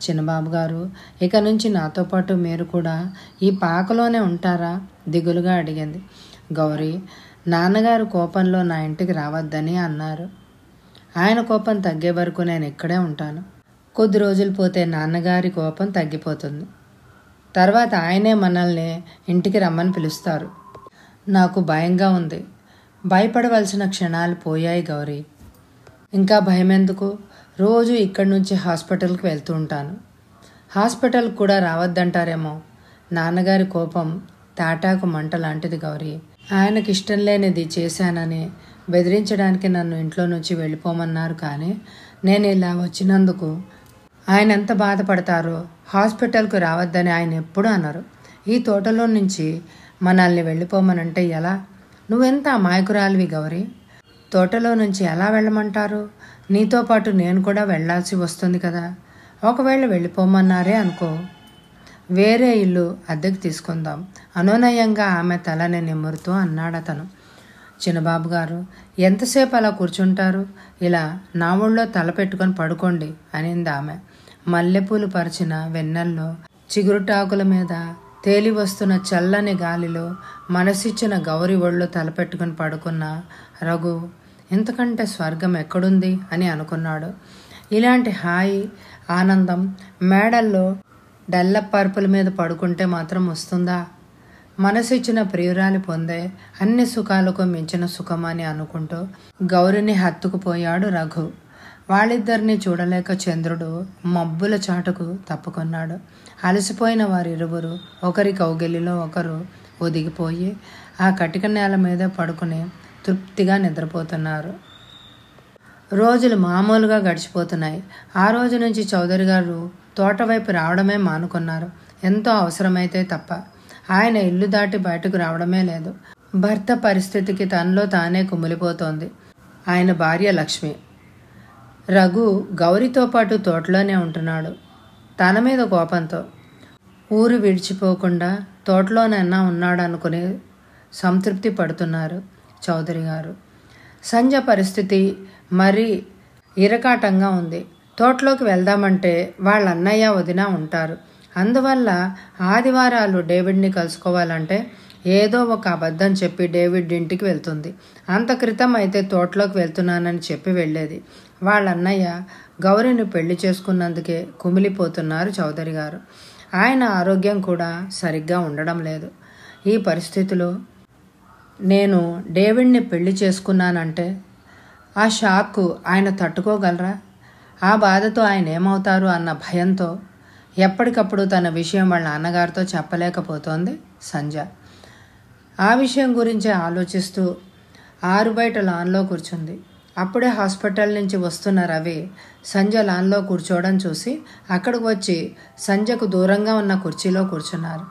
చిన్నబాబు గారు ఇక నుంచి నాతో పాటు మీరు కూడా ఈ పాకలోనే ఉంటారా? దిగులుగా అడిగింది. గౌరీ నాన్నగారు కోపంలో నా ఇంటికి రావద్దని అన్నారు. ఆయన కోపం తగ్గే వరకు నేను ఇక్కడే ఉంటాను. కొద్ది రోజులు పోతే నాన్నగారి కోపం తగ్గిపోతుంది. తర్వాత ఆయనే మనల్ని ఇంటికి రమ్మని పిలుస్తారు. నాకు భయంగా ఉంది. భయపడవలసిన క్షణాలు పోయాయి గౌరీ. ఇంకా భయం ఎందుకు రోజు ఇక్కడి నుంచి హాస్పిటల్కి వెళ్తూ ఉంటాను. హాస్పిటల్ కూడా రావద్దంటారేమో? నాన్నగారి కోపం తాటాకు మంట లాంటిది గౌరీ. ఆయనకి ఇష్టం లేనిది చేశానని బెదిరించడానికి నన్ను ఇంట్లో నుంచి వెళ్ళిపోమన్నారు కానీ నేను ఇలా వచ్చినందుకు ఆయన ఎంత బాధపడతారో హాస్పిటల్కు రావద్దని ఆయన ఎప్పుడూ అన్నారు ఈ తోటలో నుంచి మనల్ని వెళ్ళిపోమనంటే ఎలా? నువ్వెంత అమాయకురాలివి గౌరీ? తోటలో నుంచి ఎలా వెళ్ళమంటారు? నీతో పాటు నేను కూడా వెళ్ళాల్సి వస్తుంది కదా. ఒకవేళ వెళ్ళిపోమన్నారే అనుకో. వేరే ఇల్లు అద్దెకు తీసుకుందాం. అనునయంగా ఆమె తలని నిమురుతూ అన్నాడు అతను చిన్నబాబు గారు ఎంతసేపు అలా కూర్చుంటారు? ఇలా నా ఒళ్ళో తల పెట్టుకొని పడుకోండి అనింది ఆమె. మల్లెపూలు పరిచిన వెన్నెల్లో చిగురుటాకుల మీద తేలివస్తున్న చల్లని గాలిలో మనసిచ్చిన గౌరి ఒళ్ళు తలపెట్టుకుని పడుకున్న రఘు ఇంతకంటే స్వర్గం ఎక్కడుంది? అని అనుకున్నాడు. ఇలాంటి హాయి ఆనందం మేడల్లో డల్ల పరుపుల మీద పడుకుంటే మాత్రం వస్తుందా? మనసిచ్చిన ప్రియురాలి పొందే అన్ని సుఖాలకు మించిన సుఖమని అనుకుంటూ గౌరిని హత్తుకుపోయాడు రఘు. వాళ్ళిద్దరిని చూడలేక చంద్రుడు మబ్బుల చాటుకు తప్పుకున్నాడు. అలసిపోయిన వారిరువురు ఒకరి కౌగిలిలో ఒకరు ఒదిగిపోయి ఆ కటిక నేల మీద పడుకుని తృప్తిగా నిద్రపోతున్నారు. రోజులు మామూలుగా గడిచిపోతున్నాయి. ఆ రోజు నుంచి చౌదరి గారు తోట వైపు రావడమే మానుకున్నారు. ఎంతో అవసరమైతే తప్ప ఆయన ఇల్లు దాటి బయటకు రావడమే లేదు. భర్త పరిస్థితికి తనలో తానే కుమిలిపోతోంది. ఆయన భార్య లక్ష్మి. రఘు గౌరితో పాటు తోటలోనే ఉంటున్నాడు. తన మీద కోపంతో ఊరు విడిచిపోకుండా తోటలోనైనా ఉన్నాడు సంతృప్తి పడుతున్నారు చౌదరి గారు. సంజ పరిస్థితి మరీ ఇరకాటంగా ఉంది. తోటలోకి వెళ్దామంటే వాళ్ళ అన్నయ్య వదిన ఉంటారు. అందువల్ల ఆదివారాలు డేవిడ్ని కలుసుకోవాలంటే ఏదో ఒక అబద్ధం చెప్పి డేవిడ్ ఇంటికి వెళ్తుంది. అంత క్రితం అయితే తోటలోకి వెళ్తున్నానని చెప్పి వెళ్ళేది. వాళ్ళ అన్నయ్య గౌరిని పెళ్ళి చేసుకున్నందుకే కుమిలిపోతున్నారు చౌదరి గారు. ఆయన ఆరోగ్యం కూడా సరిగ్గా ఉండడం లేదు. ఈ పరిస్థితిలో నేను డేవిడ్ని పెళ్ళి చేసుకున్నానంటే ఆ షాక్కు ఆయన తట్టుకోగలరా? ఆ బాధతో ఆయన ఏమవుతారు అన్న భయంతో ఎప్పటికప్పుడు తన విషయం వాళ్ళ నాన్నగారితో చెప్పలేకపోతోంది సంజ ఆ విషయం గురించి ఆలోచిస్తూ ఆరు బయట లాన్లో కూర్చుంది. అప్పుడే హాస్పిటల్ నుంచి వస్తున్న రవి సంజ లాన్లో కూర్చోవడం చూసి అక్కడికి వచ్చి సంజకు దూరంగా ఉన్న కుర్చీలో కూర్చున్నారు.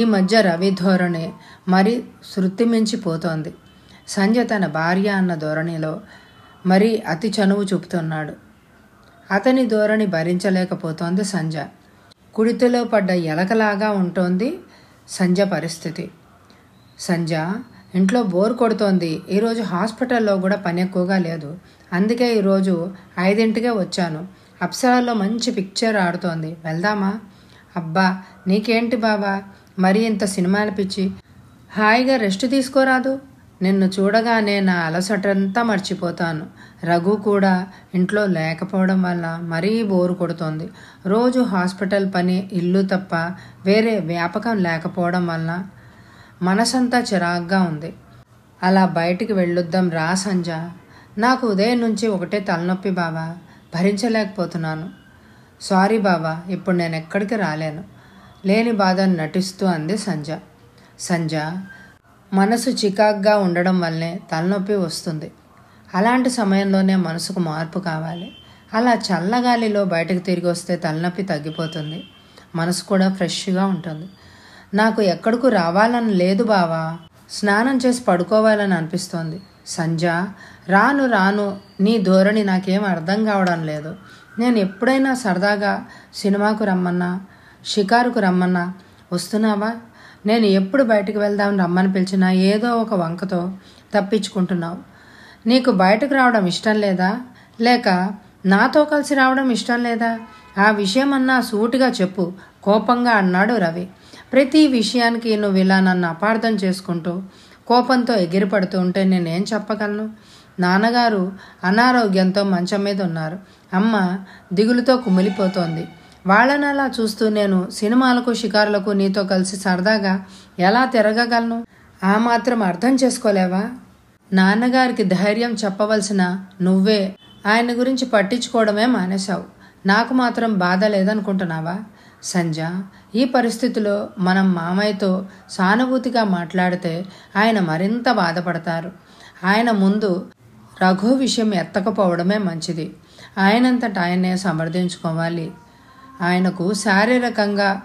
ఈ మధ్య రవి ధోరణి మరీ శృతిమించిపోతోంది. సంజ తన భార్య అన్న ధోరణిలో మరీ అతి చనువు చూపుతున్నాడు. అతని ధోరణి భరించలేకపోతోంది సంజ కుడితిలో పడ్డ ఎలకలాగా ఉంటోంది సంజ పరిస్థితి. సంజ ఇంట్లో బోర్ కొడుతోంది. ఈరోజు హాస్పిటల్లో కూడా పని ఎక్కువగా లేదు. అందుకే ఈరోజు ఐదింటికే వచ్చాను. అప్సరాలో మంచి పిక్చర్ ఆడుతోంది. వెళ్దామా? అబ్బా నీకేంటి బాబా? మరీ ఇంత సినిమాలు పిచ్చి. హాయిగా రెస్ట్ తీసుకోరాదు. నిన్ను చూడగానే నా అలసటంతా మర్చిపోతాను. రఘు కూడా ఇంట్లో లేకపోవడం వల్ల మరీ బోరు కొడుతోంది. రోజు హాస్పిటల్ పని ఇల్లు తప్ప వేరే వ్యాపకం లేకపోవడం వల్ల మనసంతా చిరాగ్గా ఉంది. అలా బయటికి వెళ్ళొద్దాం రా సంజ నాకు ఉదయం నుంచి ఒకటే తలనొప్పి బావా. భరించలేకపోతున్నాను. సారీ బావా ఇప్పుడు నేను ఎక్కడికి రాలేను. లేని బాధను నటిస్తూ అంది సంజ సంజ మనసు చికాగ్గా ఉండడం వల్లే తలనొప్పి వస్తుంది. అలాంటి సమయంలోనే మనసుకు మార్పు కావాలి. అలా చల్లగాలిలో బయటకు తిరిగి వస్తే తలనొప్పి తగ్గిపోతుంది. మనసు కూడా ఫ్రెష్గా ఉంటుంది. నాకు ఎక్కడకు రావాలని లేదు బావా. స్నానం చేసి పడుకోవాలని అనిపిస్తోంది. సంజ రాను రాను నీ ధోరణి నాకేం అర్థం కావడం లేదు. నేను ఎప్పుడైనా సరదాగా సినిమాకు రమ్మన్నా షికారుకు రమ్మన్నా వస్తున్నావా? నేను ఎప్పుడు బయటకు వెళ్దాం రమ్మని పిలిచినా ఏదో ఒక వంకతో తప్పించుకుంటున్నావు. నీకు బయటకు రావడం ఇష్టం లేదా? లేక నాతో కలిసి రావడం ఇష్టం లేదా? ఆ విషయమన్నా సూటిగా చెప్పు కోపంగా అన్నాడు రవి. ప్రతి విషయానికి నువ్వు ఇలా నన్ను అపార్థం చేసుకుంటూ కోపంతో ఎగిరిపడుతూ ఉంటే నేనేం చెప్పగలను? నాన్నగారు అనారోగ్యంతో మంచం మీద ఉన్నారు. అమ్మ దిగులుతో కుమిలిపోతోంది. వాళ్ళని అలా చూస్తూ నేను సినిమాలకు షికారులకు నీతో కలిసి సరదాగా ఎలా తిరగగలను? ఆ మాత్రం అర్థం చేసుకోలేవా? నాన్నగారికి ధైర్యం చెప్పవలసిన నువ్వే ఆయన గురించి పట్టించుకోవడమే మానేశావు. నాకు మాత్రం బాధ లేదనుకుంటున్నావా? సంజ ఈ పరిస్థితిలో మనం మామయ్యతో సానుభూతిగా మాట్లాడితే ఆయన మరింత బాధపడతారు. ఆయన ముందు రఘు విషయం ఎత్తకపోవడమే మంచిది. ఆయనంతట ఆయనే సమర్థించుకోవాలి. ఆయనకు శారీరకంగా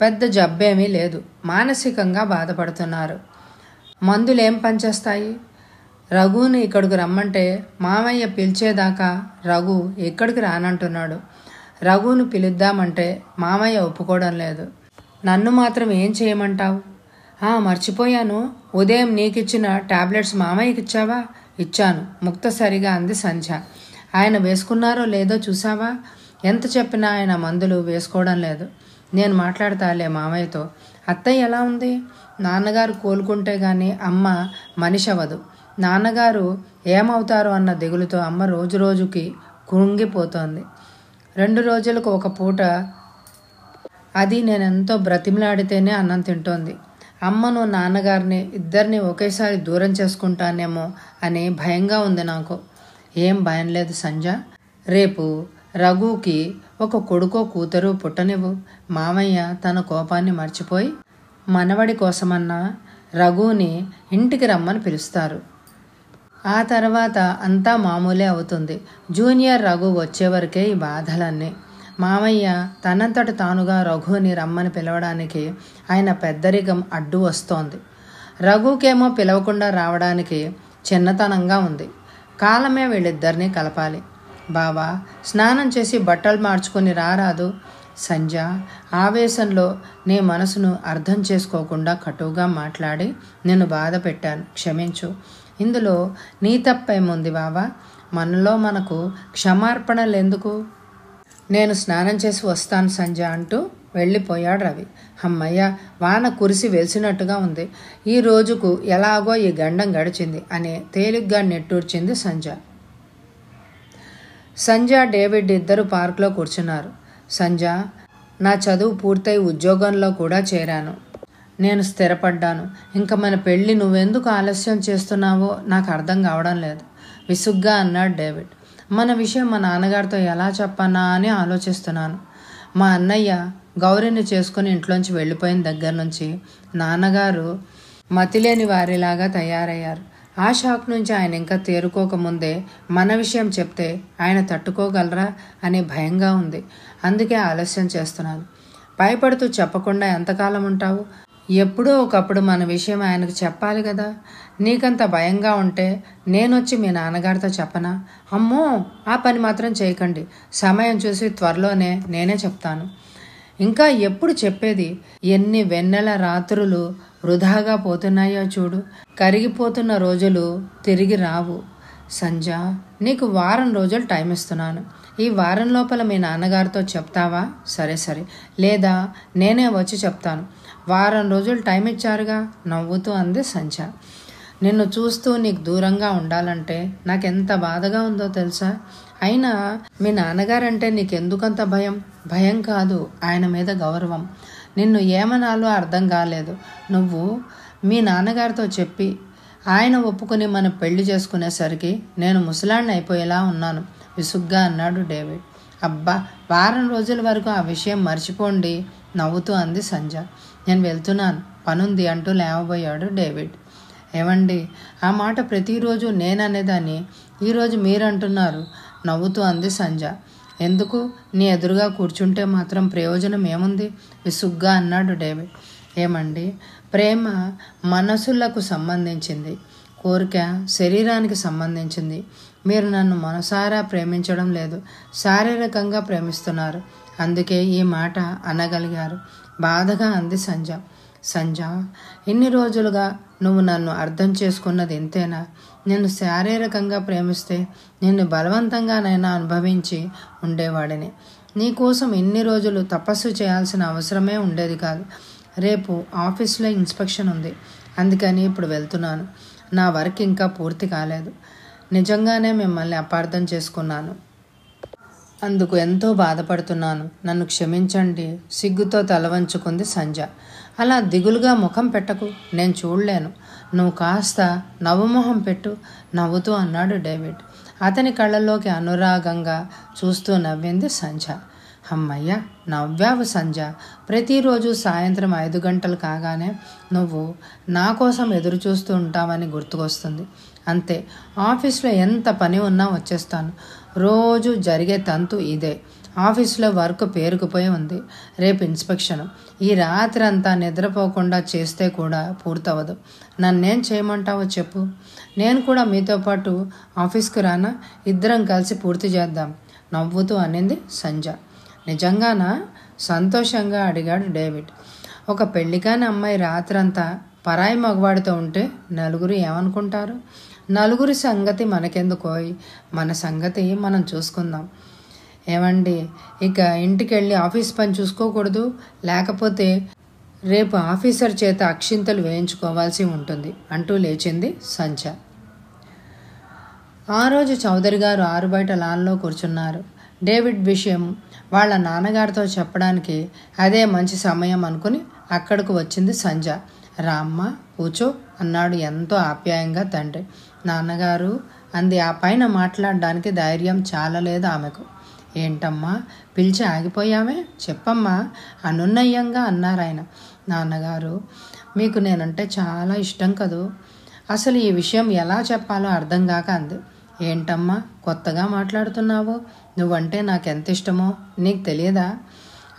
పెద్ద జబ్బేమీ లేదు. మానసికంగా బాధపడుతున్నారు. మందులేం పనిచేస్తాయి? రఘుని ఇక్కడికి రమ్మంటే మామయ్య పిలిచేదాకా రఘు ఎక్కడికి రానంటున్నాడు. రఘును పిలుద్దామంటే మామయ్య ఒప్పుకోవడం లేదు. నన్ను మాత్రం ఏం చేయమంటావు? ఆ మర్చిపోయాను. ఉదయం నీకిచ్చిన టాబ్లెట్స్ మామయ్యకి ఇచ్చావా ఇచ్చాను. ముక్తసరిగా అంది సంధ్య. ఆయన వేసుకున్నారో లేదో చూసావా ఎంత చెప్పినా ఆయన మందులు వేసుకోవడం లేదు. నేను మాట్లాడతాలే మామయ్యతో. అత్తయ్య ఎలా ఉంది? నాన్నగారు కోలుకుంటే గాని అమ్మ మనిషి అవ్వదు నాన్నగారు ఏమవుతారో అన్న దిగులుతో అమ్మ రోజు రోజుకి కృంగిపోతోంది. రెండు రోజులకు ఒక పూట అది నేను ఎంతో బ్రతిమలాడితేనే అన్నం తింటోంది. అమ్మను నాన్నగారిని ఇద్దరిని ఒకేసారి దూరం చేసుకుంటానేమో అని భయంగా ఉంది నాకు. ఏం భయం లేదు సంజ. రేపు రఘుకి ఒక కొడుకో కూతురు పుట్టనివ్వు. మామయ్య తన కోపాన్ని మర్చిపోయి మనవడి కోసమన్నా రఘుని ఇంటికి రమ్మని పిలుస్తారు. ఆ తర్వాత అంతా మామూలే అవుతుంది. జూనియర్ రఘు వచ్చేవరకే ఈ బాధలన్నీ. మామయ్య తనంతట తానుగా రఘుని రమ్మని పిలవడానికి ఆయన పెద్దరికం అడ్డు వస్తోంది. రఘుకేమో పిలవకుండా రావడానికి చిన్నతనంగా ఉంది. కాలమే వీళ్ళిద్దరినీ కలపాలి. బావా స్నానం చేసి బట్టలు మార్చుకొని రారాదు సంజ ఆవేశంలో నీ మనసును అర్థం చేసుకోకుండా కటువుగా మాట్లాడి నేను బాధ పెట్టాను క్షమించు. ఇందులో నీ తప్పేముంది బావా? మనలో మనకు క్షమార్పణలు ఎందుకు నేను స్నానం చేసి వస్తాను సంజ అంటూ వెళ్ళిపోయాడు రవి. అమ్మయ్య వాన కురిసి వెలిసినట్టుగా ఉంది. ఈ రోజుకు ఎలాగో ఈ గండం గడిచింది అని తేలిగ్గా నెట్టూర్చింది సంజ సంజ డేవిడ్ ఇద్దరు పార్క్లో కూర్చున్నారు. సంజ నా చదువు పూర్తయి ఉద్యోగంలో కూడా చేరాను. నేను స్థిరపడ్డాను. ఇంకా మన పెళ్ళి నువ్వెందుకు ఆలస్యం చేస్తున్నావో నాకు అర్థం కావడం లేదు. విసుగ్గా అన్నాడు డేవిడ్. మన విషయం మా నాన్నగారితో ఎలా చెప్పనా అని ఆలోచిస్తున్నాను. మా అన్నయ్య గౌరిని చేసుకుని ఇంట్లోంచి వెళ్ళిపోయిన దగ్గర నుంచి నాన్నగారు మతిలేని వారిలాగా తయారయ్యారు. ఆ షాక్ నుంచి ఆయన ఇంకా తేరుకోకముందే మన విషయం చెప్తే ఆయన తట్టుకోగలరా అనే భయంగా ఉంది. అందుకే ఆలస్యం చేస్తున్నాను. భయపడుతూ చెప్పకుండా ఎంతకాలం ఉంటావు? ఎప్పుడో ఒకప్పుడు మన విషయం ఆయనకు చెప్పాలి కదా. నీకంత భయంగా ఉంటే నేనొచ్చి మీ నాన్నగారితో చెప్పనా? అమ్మో ఆ పని మాత్రం చేయకండి. సమయం చూసి త్వరలోనే నేనే చెప్తాను. ఇంకా ఎప్పుడు చెప్పేది? ఎన్ని వెన్నెల రాత్రులు వృధాగా పోతున్నాయో చూడు. కరిగిపోతున్న రోజులు తిరిగి రావు. సంజ నీకు వారం రోజులు టైం ఇస్తున్నాను. ఈ వారం లోపల మీ నాన్నగారితో చెప్తావా? సరే సరే. లేదా నేనే వచ్చి చెప్తాను. వారం రోజులు టైం ఇచ్చారుగా? నవ్వుతూ అంది సంచ నిన్ను చూస్తూ నీకు దూరంగా ఉండాలంటే నాకెంత బాధగా ఉందో తెలుసా? అయినా మీ నాన్నగారంటే నీకెందుకంత భయం? భయం కాదు ఆయన మీద గౌరవం. నిన్ను ఏమనాలో అర్థం కాలేదు. నువ్వు మీ నాన్నగారితో చెప్పి ఆయన ఒప్పుకుని మనం పెళ్ళి చేసుకునేసరికి నేను ముసలాడిని అయిపోయేలా ఉన్నాను విసుగ్గా అన్నాడు డేవిడ్. అబ్బా వారం రోజుల వరకు ఆ విషయం మర్చిపోండి నవ్వుతూ అంది సంజ నేను వెళ్తున్నాను. పనుంది అంటూ లేవబోయాడు డేవిడ్. ఏమండి ఆ మాట ప్రతిరోజు నేననేదాన్ని. ఈరోజు మీరంటున్నారు. నవ్వుతూ అంది సంజ. ఎందుకు? నీ ఎదురుగా కూర్చుంటే మాత్రం ప్రయోజనం ఏముంది? విసుగ్గా అన్నాడు డేవిడ్. ఏమండి ప్రేమ మనసులకు సంబంధించింది. కోరిక శరీరానికి సంబంధించింది. మీరు నన్ను మనసారా ప్రేమించడం లేదు. శారీరకంగా ప్రేమిస్తున్నారు. అందుకే ఈ మాట అనగలిగారు. బాధగా అంది సంజ సంజ ఇన్ని రోజులుగా నువ్వు నన్ను అర్థం చేసుకున్నది ఎంతేనా నిన్ను శారీరకంగా ప్రేమిస్తే నిన్ను బలవంతంగానైనా అనుభవించి ఉండేవాడిని. నీకోసం ఎన్ని రోజులు తపస్సు చేయాల్సిన అవసరమే ఉండేది కాదు. రేపు ఆఫీస్లో ఇన్స్పెక్షన్ ఉంది. అందుకని ఇప్పుడు వెళ్తున్నాను. నా వర్క్ ఇంకా పూర్తి కాలేదు. నిజంగానే మిమ్మల్ని అపార్థం చేసుకున్నాను. అందుకు ఎంతో బాధపడుతున్నాను. నన్ను క్షమించండి. సిగ్గుతో తలవంచుకుంది సంజ. అలా దిగులుగా ముఖం పెట్టకు. నేను చూడలేను. నువ్వు కాస్త నవ్వుమొహం పెట్టు. నవ్వుతూ అన్నాడు డేవిడ్. అతని కళ్ళల్లోకి అనురాగంగా చూస్తూ నవ్వింది సంజ. అమ్మయ్య నవ్వావు సంజ. ప్రతిరోజు సాయంత్రం ఐదు గంటలు కాగానే నువ్వు నా కోసం ఎదురు చూస్తూ ఉంటావని గుర్తుకొస్తుంది. అంతే. ఆఫీస్లో ఎంత పని ఉన్నా వచ్చేస్తాను. రోజు జరిగే తంతు ఇదే. ఆఫీస్లో వర్క్ పేరుకుపోయి ఉంది. రేపు ఇన్స్పెక్షన్. ఈ రాత్రి అంతా నిద్రపోకుండా చేస్తే కూడా పూర్తవదు నన్నేం చేయమంటావో చెప్పు. నేను కూడా మీతో పాటు ఆఫీస్కి రానా? ఇద్దరం కలిసి పూర్తి చేద్దాం. నవ్వుతూ అనింది సంజ. నిజంగానా? సంతోషంగా అడిగాడు డేవిడ్. ఒక పెళ్ళికాని అమ్మాయి రాత్రంతా పరాయి మగవాడితో ఉంటే నలుగురు ఏమనుకుంటారు? నలుగురి సంగతి మనకెందుకోయ్? మన సంగతి మనం చూసుకుందాం. ఏమండి ఇక ఇంటికి వెళ్ళి ఆఫీస్ పని చూసుకోకూడదు? లేకపోతే రేపు ఆఫీసర్ చేత అక్షింతలు వేయించుకోవాల్సి ఉంటుంది అంటూ లేచింది సంచ ఆ రోజు చౌదరి గారు ఆరు బయట లాన్లో కూర్చున్నారు. డేవిడ్ విషయం వాళ్ళ నాన్నగారితో చెప్పడానికి అదే మంచి సమయం అనుకుని అక్కడకు వచ్చింది సంజ రామ్మ కూచో అన్నాడు ఎంతో ఆప్యాయంగా తండ్రి. నాన్నగారు అంది ఆ పైన మాట్లాడడానికి ధైర్యం చాలలేదు ఆమెకు. ఏంటమ్మా పిలిచి ఆగిపోయామే చెప్పమ్మా అనున్నయంగా అన్నారు ఆయన. నాన్నగారు మీకు నేనంటే చాలా ఇష్టం కదూ. అసలు ఈ విషయం ఎలా చెప్పాలో అర్థం కాక అంది. ఏంటమ్మా కొత్తగా మాట్లాడుతున్నావు? నువ్వంటే నాకెంత ఇష్టమో నీకు తెలియదా?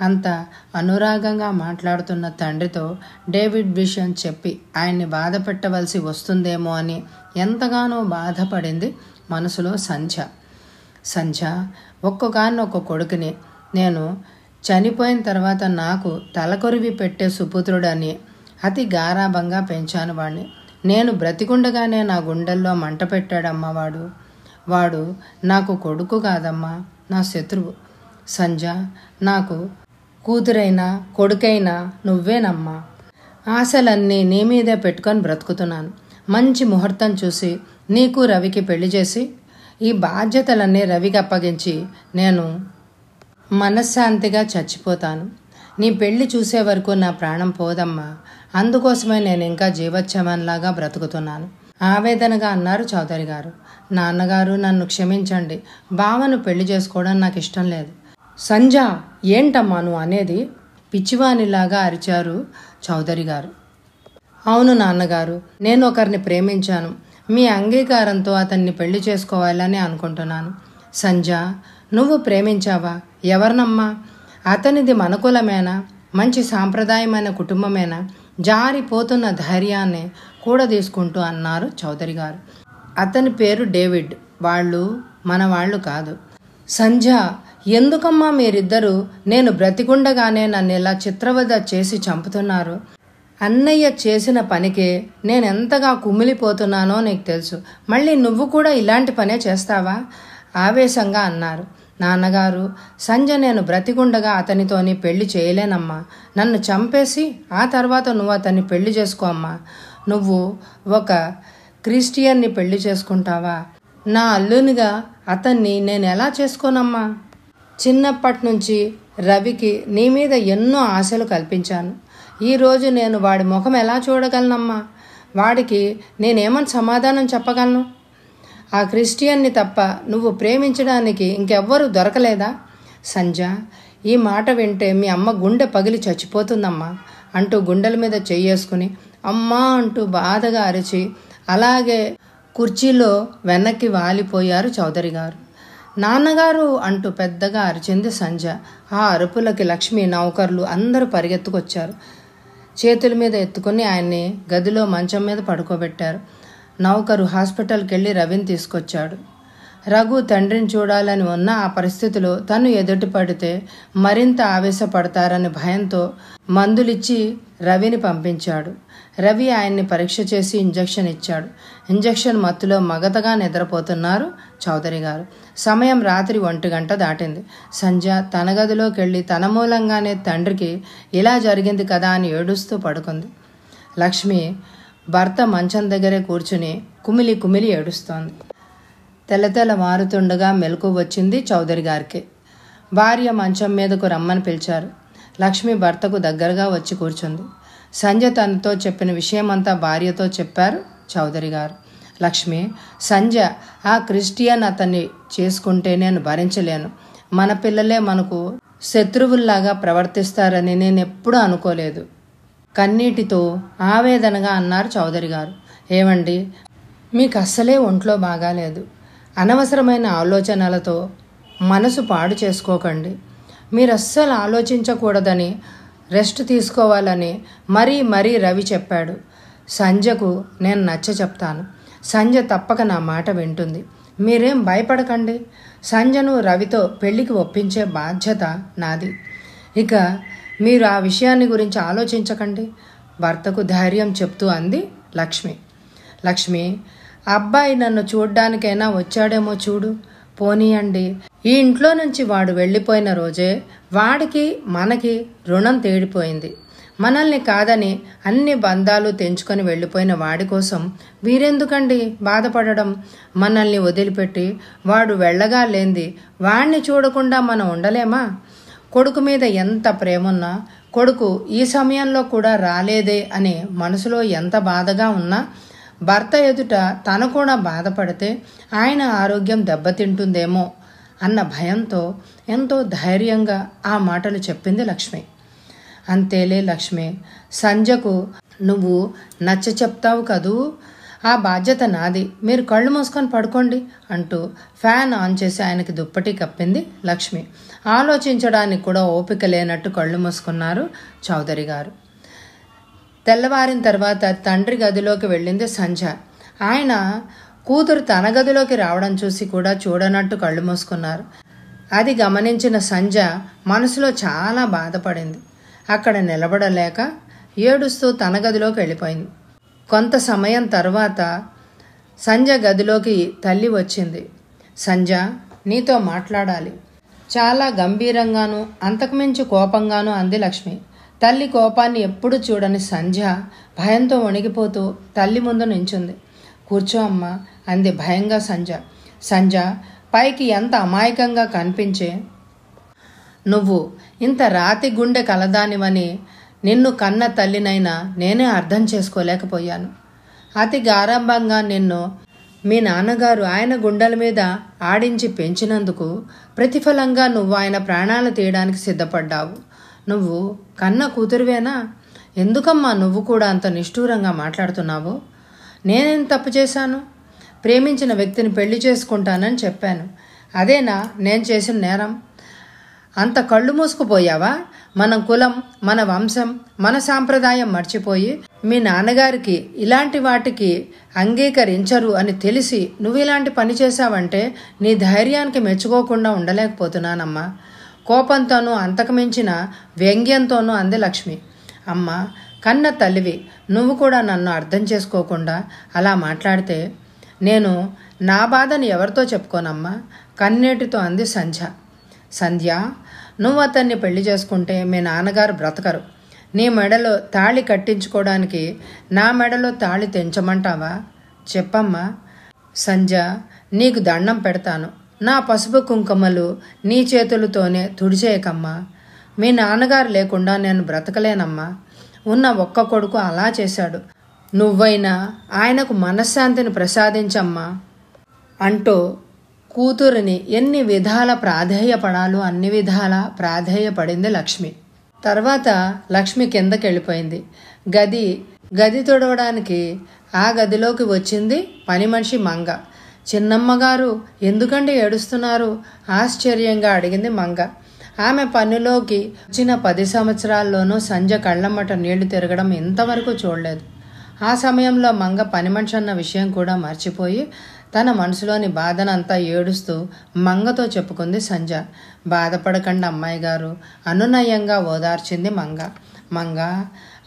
అంత అనురాగంగా మాట్లాడుతున్న తండ్రితో డేవిడ్ విషయం చెప్పి ఆయన్ని బాధ పెట్టవలసి వస్తుందేమో అని ఎంతగానో బాధపడింది మనసులో సంధ్య. సంధ్య ఒక్కొక్కనొక్క కొడుకుని నేను చనిపోయిన తర్వాత నాకు తలకొరివి పెట్టే సుపుత్రుడని అతి గారాభంగా పెంచాను వాడిని నేను బ్రతికుండగానే నా గుండెల్లో మంట పెట్టాడమ్మా వాడు. వాడు నాకు కొడుకు కాదమ్మా నా శత్రువు. సంజ నాకు కూతురైనా కొడుకైనా నువ్వేనమ్మా. ఆశలన్నీ నీ మీదే పెట్టుకొని బ్రతుకుతున్నాను. మంచి ముహూర్తం చూసి నీకు రవికి పెళ్ళి చేసి ఈ బాధ్యతలన్నీ రవికి అప్పగించి నేను మనశ్శాంతిగా చచ్చిపోతాను. నీ పెళ్ళి చూసే వరకు నా ప్రాణం పోదమ్మా. అందుకోసమే నేను ఇంకా జీవోత్సవంలాగా బ్రతుకుతున్నాను. ఆవేదనగా అన్నారు చౌదరి గారు. నాన్నగారు నన్ను క్షమించండి. బావను పెళ్ళి చేసుకోవడం నాకు ఇష్టం లేదు. సంజా ఏంటమ్మా నువ్వు అనేది పిచ్చివానిలాగా అరిచారు చౌదరి గారు. అవును నాన్నగారు నేను ఒకరిని ప్రేమించాను. మీ అంగీకారంతో అతన్ని పెళ్ళి చేసుకోవాలని అనుకుంటున్నాను. సంజ నువ్వు ప్రేమించావా? ఎవరినమ్మా? అతనిది మనకులమేనా మంచి సాంప్రదాయమైన కుటుంబమేనా? జారిపోతున్న ధైర్యాన్ని కూడా తీసుకుంటూ అన్నారు చౌదరి గారు. అతని పేరు డేవిడ్. వాళ్ళు మన వాళ్ళు కాదు. సంజ ఎందుకమ్మా మీరిద్దరూ నేను బ్రతికుండగానే నన్ను ఇలా చిత్రవద చేసి చంపుతున్నారు? అన్నయ్య చేసిన పనికే నేను ఎంతగా కుమిలిపోతున్నానో నీకు తెలుసు. మళ్ళీ నువ్వు కూడా ఇలాంటి పనే చేస్తావా? ఆవేశంగా అన్నారు. నాన్నగారు సంజ నేను బ్రతికుండగా అతనితోని పెళ్ళి చేయలేనమ్మా. నన్ను చంపేసి ఆ తర్వాత నువ్వు అతన్ని పెళ్ళి చేసుకో అమ్మా. నువ్వు ఒక క్రిస్టియన్ని పెళ్ళి చేసుకుంటావా? నా అల్లునిగా అతన్ని నేను ఎలా చేసుకోనమ్మా? చిన్నప్పటి నుంచి రవికి నీ మీద ఎన్నో ఆశలు కల్పించాను. ఈరోజు నేను వాడి ముఖం ఎలా చూడగలనమ్మా? వాడికి నేనేమని సమాధానం చెప్పగలను? ఆ క్రిస్టియన్ని తప్ప నువ్వు ప్రేమించడానికి ఇంకెవ్వరూ దొరకలేదా? సంజ ఈ మాట వింటే మీ అమ్మ గుండె పగిలి చచ్చిపోతుందమ్మా అంటూ గుండెల మీద చెయ్యేసుకుని అమ్మా అంటూ బాధగా అరిచి అలాగే కుర్చీలో వెనక్కి వాలిపోయారు చౌదరి గారు. నాన్నగారు అంటూ పెద్దగా అరిచింది సంజ. ఆ అరుపులకి లక్ష్మి నౌకర్లు అందరూ పరిగెత్తుకొచ్చారు. చేతుల మీద ఎత్తుకుని ఆయన్ని గదిలో మంచం మీద పడుకోబెట్టారు. నౌకరు హాస్పిటల్కి వెళ్ళి రవిని తీసుకొచ్చాడు. రఘు తండ్రిని చూడాలని ఉన్న ఆ పరిస్థితిలో తను ఎదుటి పడితే మరింత ఆవేశపడతారని భయంతో మందులిచ్చి రవిని పంపించాడు. రవి ఆయన్ని పరీక్ష చేసి ఇంజెక్షన్ ఇచ్చాడు. ఇంజెక్షన్ మత్తులో మగతగా నిద్రపోతున్నారు చౌదరి గారు. సమయం రాత్రి ఒంటి గంట దాటింది. సంధ్య తన గదిలోకి వెళ్ళి తన మూలంగానే తండ్రికి ఇలా జరిగింది కదా అని ఏడుస్తూ పడుకుంది. లక్ష్మి భర్త మంచం దగ్గరే కూర్చుని కుమిలి కుమిలి ఏడుస్తోంది. తెల్ల తెల్ల మారుతుండగా మెలకు వచ్చింది చౌదరి గారికి. భార్య మంచం మీదకు రమ్మని పిలిచారు. లక్ష్మి భర్తకు దగ్గరగా వచ్చి కూర్చుంది. సంజయ్ తనతో చెప్పిన విషయమంతా భార్యతో చెప్పారు చౌదరి గారు. లక్ష్మి సంజ ఆ క్రిస్టియన్ అతన్ని చేసుకుంటే నేను భరించలేను. మన పిల్లలే మనకు శత్రువుల్లాగా ప్రవర్తిస్తారని నేను ఎప్పుడూ అనుకోలేదు. కన్నీటితో ఆవేదనగా అన్నారు చౌదరి గారు. ఏమండి? మీకు అస్సలే ఒంట్లో బాగాలేదు. అనవసరమైన ఆలోచనలతో మనసు పాడు చేసుకోకండి. మీరు అస్సలు ఆలోచించకూడదని రెస్ట్ తీసుకోవాలని మరీ మరీ రవి చెప్పాడు. సంజకు నేను నచ్చ చెప్తాను సంజ తప్పక నా మాట వింటుంది. మీరేం భయపడకండి. సంజను రవితో పెళ్ళికి ఒప్పించే బాధ్యత నాది. ఇక మీరు ఆ విషయాన్ని గురించి ఆలోచించకండి. భర్తకు ధైర్యం చెప్తూ అంది లక్ష్మి. లక్ష్మి అబ్బాయి నన్ను చూడ్డానికైనా వచ్చాడేమో చూడు. పోనీయండి. ఈ ఇంట్లో నుంచి వాడు వెళ్ళిపోయిన రోజే వాడికి మనకి రుణం తేడిపోయింది. మనల్ని కాదని అన్ని బంధాలు తెంచుకొని వెళ్ళిపోయిన వాడి కోసం వీరెందుకండి బాధపడడం? మనల్ని వదిలిపెట్టి వాడు వెళ్ళగా లేంది. వాణ్ణి చూడకుండా మనం ఉండలేమా? కొడుకు మీద ఎంత ప్రేమున్నా కొడుకు ఈ సమయంలో కూడా రాలేదే అని మనసులో ఎంత బాధగా ఉన్నా భర్త ఎదుట తను కూడా బాధపడితే ఆయన ఆరోగ్యం దెబ్బతింటుందేమో అన్న భయంతో ఎంతో ధైర్యంగా ఆ మాటలు చెప్పింది లక్ష్మి. అంతేలే లక్ష్మి. సంజకు నువ్వు నచ్చ చెప్తావు కదూ? ఆ బాధ్యత నాది. మీరు కళ్ళు మూసుకొని పడుకోండి అంటూ ఫ్యాన్ ఆన్ చేసి ఆయనకి దుప్పటి కప్పింది లక్ష్మి. ఆలోచించడానికి కూడా ఓపిక లేనట్టు కళ్ళు మూసుకున్నారు చౌదరి గారు. తెల్లవారిన తర్వాత తండ్రి గదిలోకి వెళ్ళింది సంజ ఆయన కూతురు తన గదిలోకి రావడం చూసి కూడా చూడనట్టు కళ్ళు మూసుకున్నారు. అది గమనించిన సంజ మనసులో చాలా బాధపడింది. అక్కడ నిలబడలేక ఏడుస్తూ తన గదిలోకి వెళ్ళిపోయింది. కొంత సమయం తర్వాత సంజ గదిలోకి తల్లి వచ్చింది. సంజ నీతో మాట్లాడాలి. చాలా గంభీరంగాను అంతకుమించి కోపంగాను అంది లక్ష్మి. తల్లి కోపాన్ని ఎప్పుడు చూడని సంధ్య భయంతో వణిగిపోతూ తల్లి ముందు నించుంది. కూర్చో అమ్మ అంది భయంగా సంజ. సంజ పైకి ఎంత అమాయకంగా కనిపించే నువ్వు ఇంత రాతి గుండె కలదానివని నిన్ను కన్న తల్లినైనా నేనే అర్థం చేసుకోలేకపోయాను. అతి గారంభంగా నిన్ను మీ నాన్నగారు ఆయన గుండెల మీద ఆడించి పెంచినందుకు ప్రతిఫలంగా నువ్వు ఆయన ప్రాణాలు తీయడానికి సిద్ధపడ్డావు. నువ్వు కన్న కూతురువేనా? ఎందుకమ్మా నువ్వు కూడా అంత నిష్ఠూరంగా మాట్లాడుతున్నావు? నేనేం తప్పు చేశాను? ప్రేమించిన వ్యక్తిని పెళ్ళి చేసుకుంటానని చెప్పాను. అదేనా? నేను చేసిన నేరం? అంత కళ్ళు మూసుకుపోయావా? మన కులం మన వంశం మన సాంప్రదాయం మర్చిపోయి మీ నాన్నగారికి ఇలాంటి వాటికి అంగీకరించరు అని తెలిసి నువ్వు ఇలాంటి పని చేశావంటే నీ ధైర్యానికి మెచ్చుకోకుండా ఉండలేకపోతున్నానమ్మా. కోపంతోనూ అంతకుమించిన వ్యంగ్యంతోనూ అంది లక్ష్మి. అమ్మ కన్న తల్లివి నువ్వు కూడా నన్ను అర్థం చేసుకోకుండా అలా మాట్లాడితే నేను నా బాధని ఎవరితో చెప్పుకోనమ్మా? కన్నీటితో అంది సంధ్య. సంధ్య నువ్వు అతన్ని పెళ్ళి చేసుకుంటే మీ నాన్నగారు బ్రతకరు. నీ మెడలో తాళి కట్టించుకోవడానికి నా మెడలో తాళి తెంచమంటావా? చెప్పమ్మా. సంధ్య నీకు దండం పెడతాను. నా పసుపు కుంకుమలు నీ చేతులతోనే తుడిచేయకమ్మా. మీ నాన్నగారు లేకుండా నేను బ్రతకలేనమ్మా. ఉన్న ఒక్క కొడుకు అలా చేశాడు. నువ్వైనా ఆయనకు మనశ్శాంతిని ప్రసాదించమ్మా అంటూ కూతురిని ఎన్ని విధాల ప్రాధేయపడాలో అన్ని విధాల ప్రాధేయపడింది లక్ష్మి. తర్వాత లక్ష్మి కిందకి వెళ్ళిపోయింది గది గది తొడవడానికి ఆ గదిలోకి వచ్చింది పని మనిషి మంగ. చిన్నమ్మగారు ఎందుకండి ఏడుస్తున్నారు? ఆశ్చర్యంగా అడిగింది మంగ. ఆమె పనిలోకి వచ్చిన పది సంవత్సరాల్లోనూ సంజ కళ్ళమ్మట నీళ్ళు తిరగడం ఇంతవరకు చూడలేదు. ఆ సమయంలో మంగ పని మనిషి అన్న విషయం కూడా మర్చిపోయి తన మనసులోని బాధనంతా ఏడుస్తూ మంగతో చెప్పుకుంది సంజ బాధపడకండి అమ్మాయి గారు అనునయంగా ఓదార్చింది మంగ. మంగ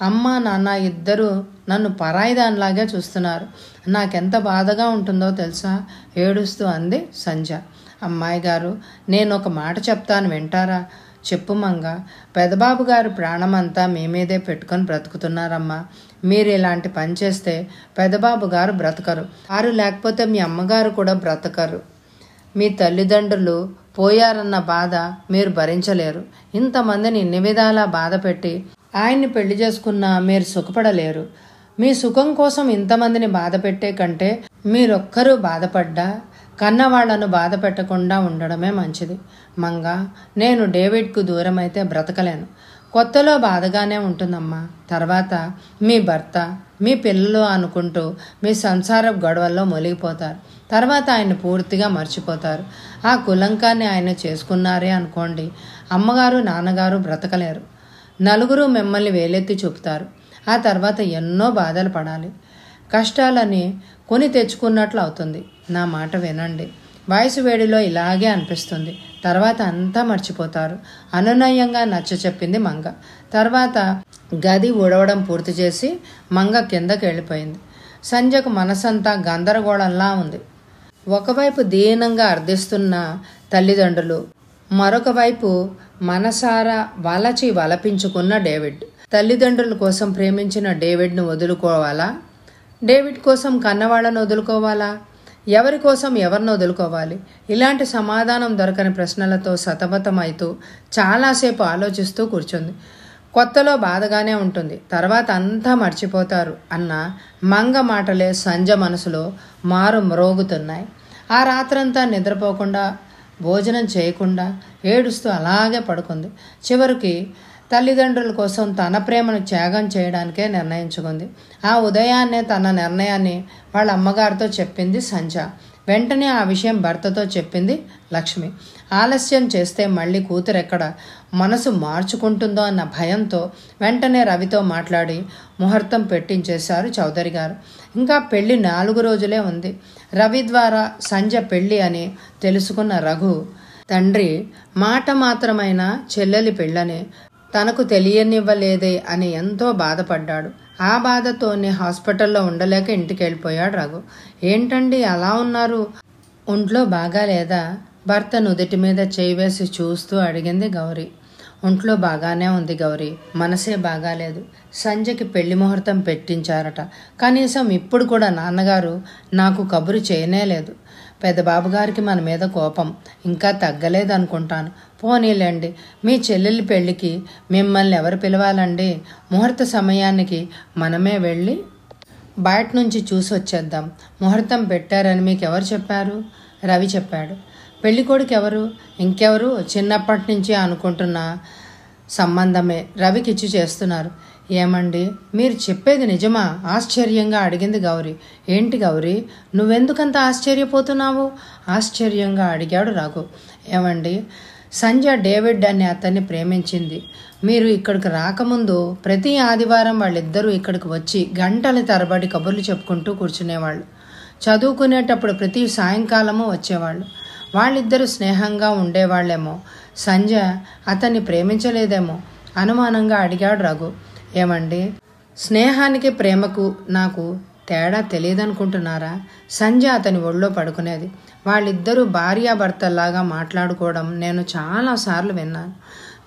అమ్మ నాన్న ఇద్దరు నన్ను పరాయిదానిలాగే చూస్తున్నారు. నాకెంత బాధగా ఉంటుందో తెలుసా? ఏడుస్తూ అంది సంజ అమ్మాయి గారు నేను ఒక మాట చెప్తాను వింటారా? చెప్పు మంగ. పెదబాబు గారు ప్రాణమంతా మీ మీదే పెట్టుకొని బ్రతుకుతున్నారమ్మా. మీరు ఇలాంటి పని చేస్తే పెదబాబు గారు బ్రతకరు. వారు లేకపోతే మీ అమ్మగారు కూడా బ్రతకరు. మీ తల్లిదండ్రులు పోయారన్న బాధ మీరు భరించలేరు. ఇంతమందిని ఇన్ని విధాలా బాధ పెట్టి ఆయన్ని పెళ్ళి చేసుకున్నా మీరు సుఖపడలేరు. మీ సుఖం కోసం ఇంతమందిని బాధ పెట్టే కంటే మీరొక్కరూ బాధపడ్డా కన్నవాళ్ళను బాధ పెట్టకుండా ఉండడమే మంచిది. మంగా నేను డేవిడ్కు దూరమైతే బ్రతకలేను. కొత్తలో బాధగానే ఉంటుందమ్మా. తర్వాత మీ భర్త మీ పిల్లలు అనుకుంటూ మీ సంసార గొడవల్లో మొలిగిపోతారు తర్వాత ఆయన పూర్తిగా మర్చిపోతారు. ఆ కులంకాన్ని ఆయన చేసుకున్నారే అనుకోండి. అమ్మగారు నాన్నగారు బ్రతకలేరు. నలుగురు మిమ్మల్ని వేలెత్తి చూపుతారు. ఆ తర్వాత ఎన్నో బాధలు పడాలి. కష్టాలని కొని తెచ్చుకున్నట్లు అవుతుంది. నా మాట వినండి. వయసు వేడిలో ఇలాగే అనిపిస్తుంది. తర్వాత అంతా మర్చిపోతారు. అనునయంగా నచ్చ చెప్పింది మంగ. తర్వాత గది ఉడవడం పూర్తి చేసి మంగ కిందకి వెళ్ళిపోయింది. సంజకు మనసంతా గందరగోళంలా ఉంది. ఒకవైపు దీనంగా అర్థిస్తున్న తల్లిదండ్రులు మరొక వైపు మనసారా వలచి వలపించుకున్న డేవిడ్. తల్లిదండ్రుల కోసం ప్రేమించిన డేవిడ్ను వదులుకోవాలా? డేవిడ్ కోసం కన్నవాళ్ళను వదులుకోవాలా? ఎవరి కోసం ఎవరినో వదులుకోవాలి? ఇలాంటి సమాధానం దొరకని ప్రశ్నలతో సతమతమవుతూ చాలాసేపు ఆలోచిస్తూ కూర్చుంది. కొత్తలో బాధగానే ఉంటుంది. తర్వాత అంతా మర్చిపోతారు అన్న మంగ మాటలే సంజ మనసులో మారు మ్రోగుతున్నాయి. ఆ రాత్రంతా నిద్రపోకుండా భోజనం చేయకుండా ఏడుస్తూ అలాగే పడుకుంది. చివరికి తల్లిదండ్రుల కోసం తన ప్రేమను త్యాగం చేయడానికే నిర్ణయించుకుంది. ఆ ఉదయాన్నే తన నిర్ణయాన్ని వాళ్ళ అమ్మగారితో చెప్పింది సంజ వెంటనే ఆ విషయం భర్తతో చెప్పింది లక్ష్మి. ఆలస్యం చేస్తే మళ్ళీ కూతురు ఎక్కడ మనసు మార్చుకుంటుందో అన్న భయంతో వెంటనే రవితో మాట్లాడి ముహూర్తం పెట్టించేశారు చౌదరి గారు. ఇంకా పెళ్ళి నాలుగు రోజులే ఉంది. రవి ద్వారా సంజ పెళ్ళి అని తెలుసుకున్న రఘు తండ్రి మాట మాత్రమైన చెల్లెలి పెళ్ళని. తనకు తెలియనివ్వలేదే అని ఎంతో బాధపడ్డాడు. ఆ బాధతోనే హాస్పిటల్లో ఉండలేక ఇంటికి వెళ్ళిపోయాడు రఘు. ఏంటండి అలా ఉన్నారు? ఒంట్లో బాగాలేదా భర్త నుదుటి మీద చేయి వేసి చూస్తూ అడిగింది గౌరీ. ఒంట్లో బాగానే ఉంది గౌరీ. మనసే బాగాలేదు. సంజయ్కి పెళ్ళి ముహూర్తం పెట్టించారట. కనీసం ఇప్పుడు కూడా నాన్నగారు నాకు కబురు చేయనే లేదు. పెద్ద బాబుగారికి మన మీద కోపం. ఇంకా తగ్గలేదనుకుంటాను. పోనీలేండి. మీ చెల్లెలి పెళ్ళికి మిమ్మల్ని ఎవరు పిలవాలండి? ముహూర్త సమయానికి మనమే వెళ్ళి బయట నుంచి చూసి వచ్చేద్దాం. ముహూర్తం పెట్టారని మీకు ఎవరు చెప్పారు? రవి చెప్పాడు. పెళ్ళికొడుకు ఎవరు ఇంకెవరు? చిన్నప్పటి నుంచి అనుకుంటున్న సంబంధమే. రవికి ఇచ్చి చేస్తున్నారు. ఏమండి? మీరు చెప్పేది నిజమా? ఆశ్చర్యంగా అడిగింది గౌరీ. ఏంటి గౌరీ? నువ్వెందుకంత ఆశ్చర్యపోతున్నావు? ఆశ్చర్యంగా అడిగాడు రఘు. ఏమండి? సంజ డేవిడ్ అనే అతన్ని ప్రేమించింది. మీరు ఇక్కడికి రాకముందు ప్రతి ఆదివారం వాళ్ళిద్దరూ ఇక్కడికి వచ్చి గంటల తరబడి కబుర్లు చెప్పుకుంటూ కూర్చునేవాళ్ళు. చదువుకునేటప్పుడు ప్రతి సాయంకాలము వచ్చేవాళ్ళు. వాళ్ళిద్దరూ స్నేహంగా ఉండేవాళ్ళేమో. సంజ అతన్ని ప్రేమించలేదేమో? అనుమానంగా అడిగాడు రఘు. ఏమండి? స్నేహానికి ప్రేమకు నాకు తేడా తెలియదనుకుంటున్నారా? సంజ అతని ఒళ్ళో పడుకునేది. వాళ్ళిద్దరూ భార్యాభర్తల్లాగా మాట్లాడుకోవడం నేను చాలాసార్లు విన్నాను.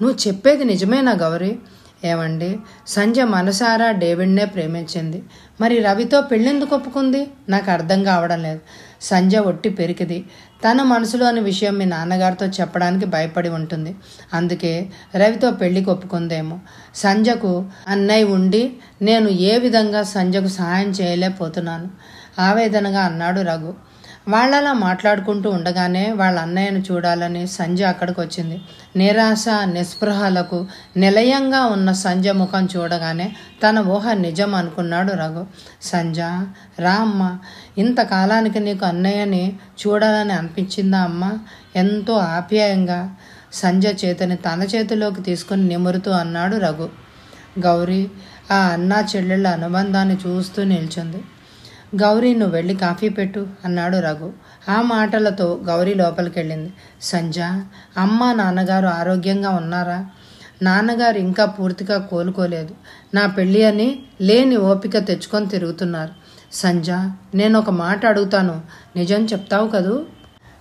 నువ్వు చెప్పేది నిజమేనా గౌరీ? ఏమండి సంజ మనసారా డేవిడ్నే ప్రేమించింది. మరి రవితో పెళ్ళెందుకు ఒప్పుకుంది? నాకు అర్థం కావడం లేదు. సంజ ఒట్టి పెరికిది. తన మనసులోని విషయం మీ నాన్నగారితో చెప్పడానికి భయపడి ఉంటుంది. అందుకే రవితో పెళ్ళికి ఒప్పుకుందేమో. సంజకు అన్నయ్య ఉండి నేను ఏ విధంగా సంజకు సహాయం చేయలేకపోతున్నాను ఆవేదనగా అన్నాడు రఘు. వాళ్ళలా మాట్లాడుకుంటూ ఉండగానే వాళ్ళ అన్నయ్యను చూడాలని సంజ అక్కడికి వచ్చింది నిరాశ నిస్పృహలకు నిలయంగా ఉన్న సంజ ముఖం చూడగానే తన ఊహ నిజం అనుకున్నాడు రఘు. సంజ రా అమ్మ ఇంతకాలానికి నీకు అన్నయ్యని చూడాలని అనిపించిందా అమ్మ? ఎంతో ఆప్యాయంగా సంజ చేతిని తన చేతిలోకి తీసుకుని నిమురుతూ అన్నాడు రఘు. గౌరీ ఆ అన్నా చెల్లెళ్ళ అనుబంధాన్ని చూస్తూ నిల్చుంది. గౌరీ నువ్వు వెళ్ళి కాఫీ పెట్టు అన్నాడు రఘు. ఆ మాటలతో గౌరీ లోపలికెళ్ళింది. సంజ అమ్మ నాన్నగారు ఆరోగ్యంగా ఉన్నారా? నాన్నగారు ఇంకా పూర్తిగా కోలుకోలేదు. నా పెళ్ళి అని లేని ఓపిక తెచ్చుకొని తిరుగుతున్నారు. సంజ నేను ఒక మాట అడుగుతాను. నిజం చెప్తావు కదూ?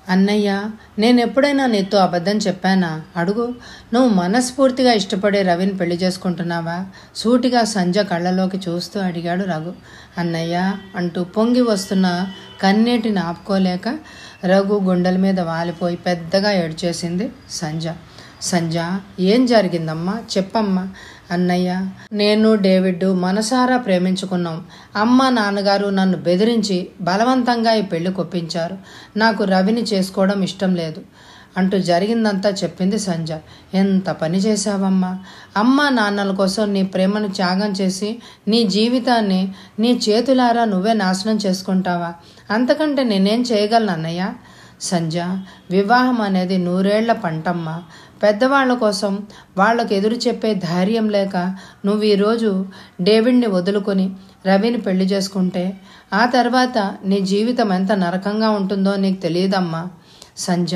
అన్నయ్య నేను ఎప్పుడైనా నీతో అబద్ధం చెప్పానా? అడుగు. నువ్వు మనస్ఫూర్తిగా ఇష్టపడే రవిని పెళ్ళి చేసుకుంటున్నావా? సూటిగా సంజ కళ్ళలోకి చూస్తూ అడిగాడు రఘు. అన్నయ్య అంటూ పొంగి వస్తున్న కన్నీటిని ఆపుకోలేక రఘు గుండెల మీద వాలిపోయి పెద్దగా ఏడ్చేసింది సంజ సంజ ఏం జరిగిందమ్మా? చెప్పమ్మా. అన్నయ్య నేను డేవిడ్ మనసారా ప్రేమించుకున్నాం. అమ్మ నాన్నగారు నన్ను బెదిరించి బలవంతంగా ఈ పెళ్ళి కొప్పించారు. నాకు రవిని చేసుకోవడం ఇష్టం లేదు అంటూ జరిగిందంతా చెప్పింది సంజ ఎంత పని చేశావమ్మా? అమ్మ నాన్నల కోసం నీ ప్రేమను త్యాగం చేసి నీ జీవితాన్ని నీ చేతులారా నువ్వే నాశనం చేసుకుంటావా? అంతకంటే నేనేం చేయగలను అన్నయ్య? సంజ వివాహం అనేది నూరేళ్ళ పంటమ్మ. పెద్దవాళ్ళ కోసం వాళ్ళకు ఎదురు చెప్పే ధైర్యం లేక నువ్వు ఈరోజు డేవిడ్ని వదులుకొని రవిని పెళ్ళి చేసుకుంటే ఆ తర్వాత నీ జీవితం ఎంత నరకంగా ఉంటుందో నీకు తెలియదమ్మా. సంజ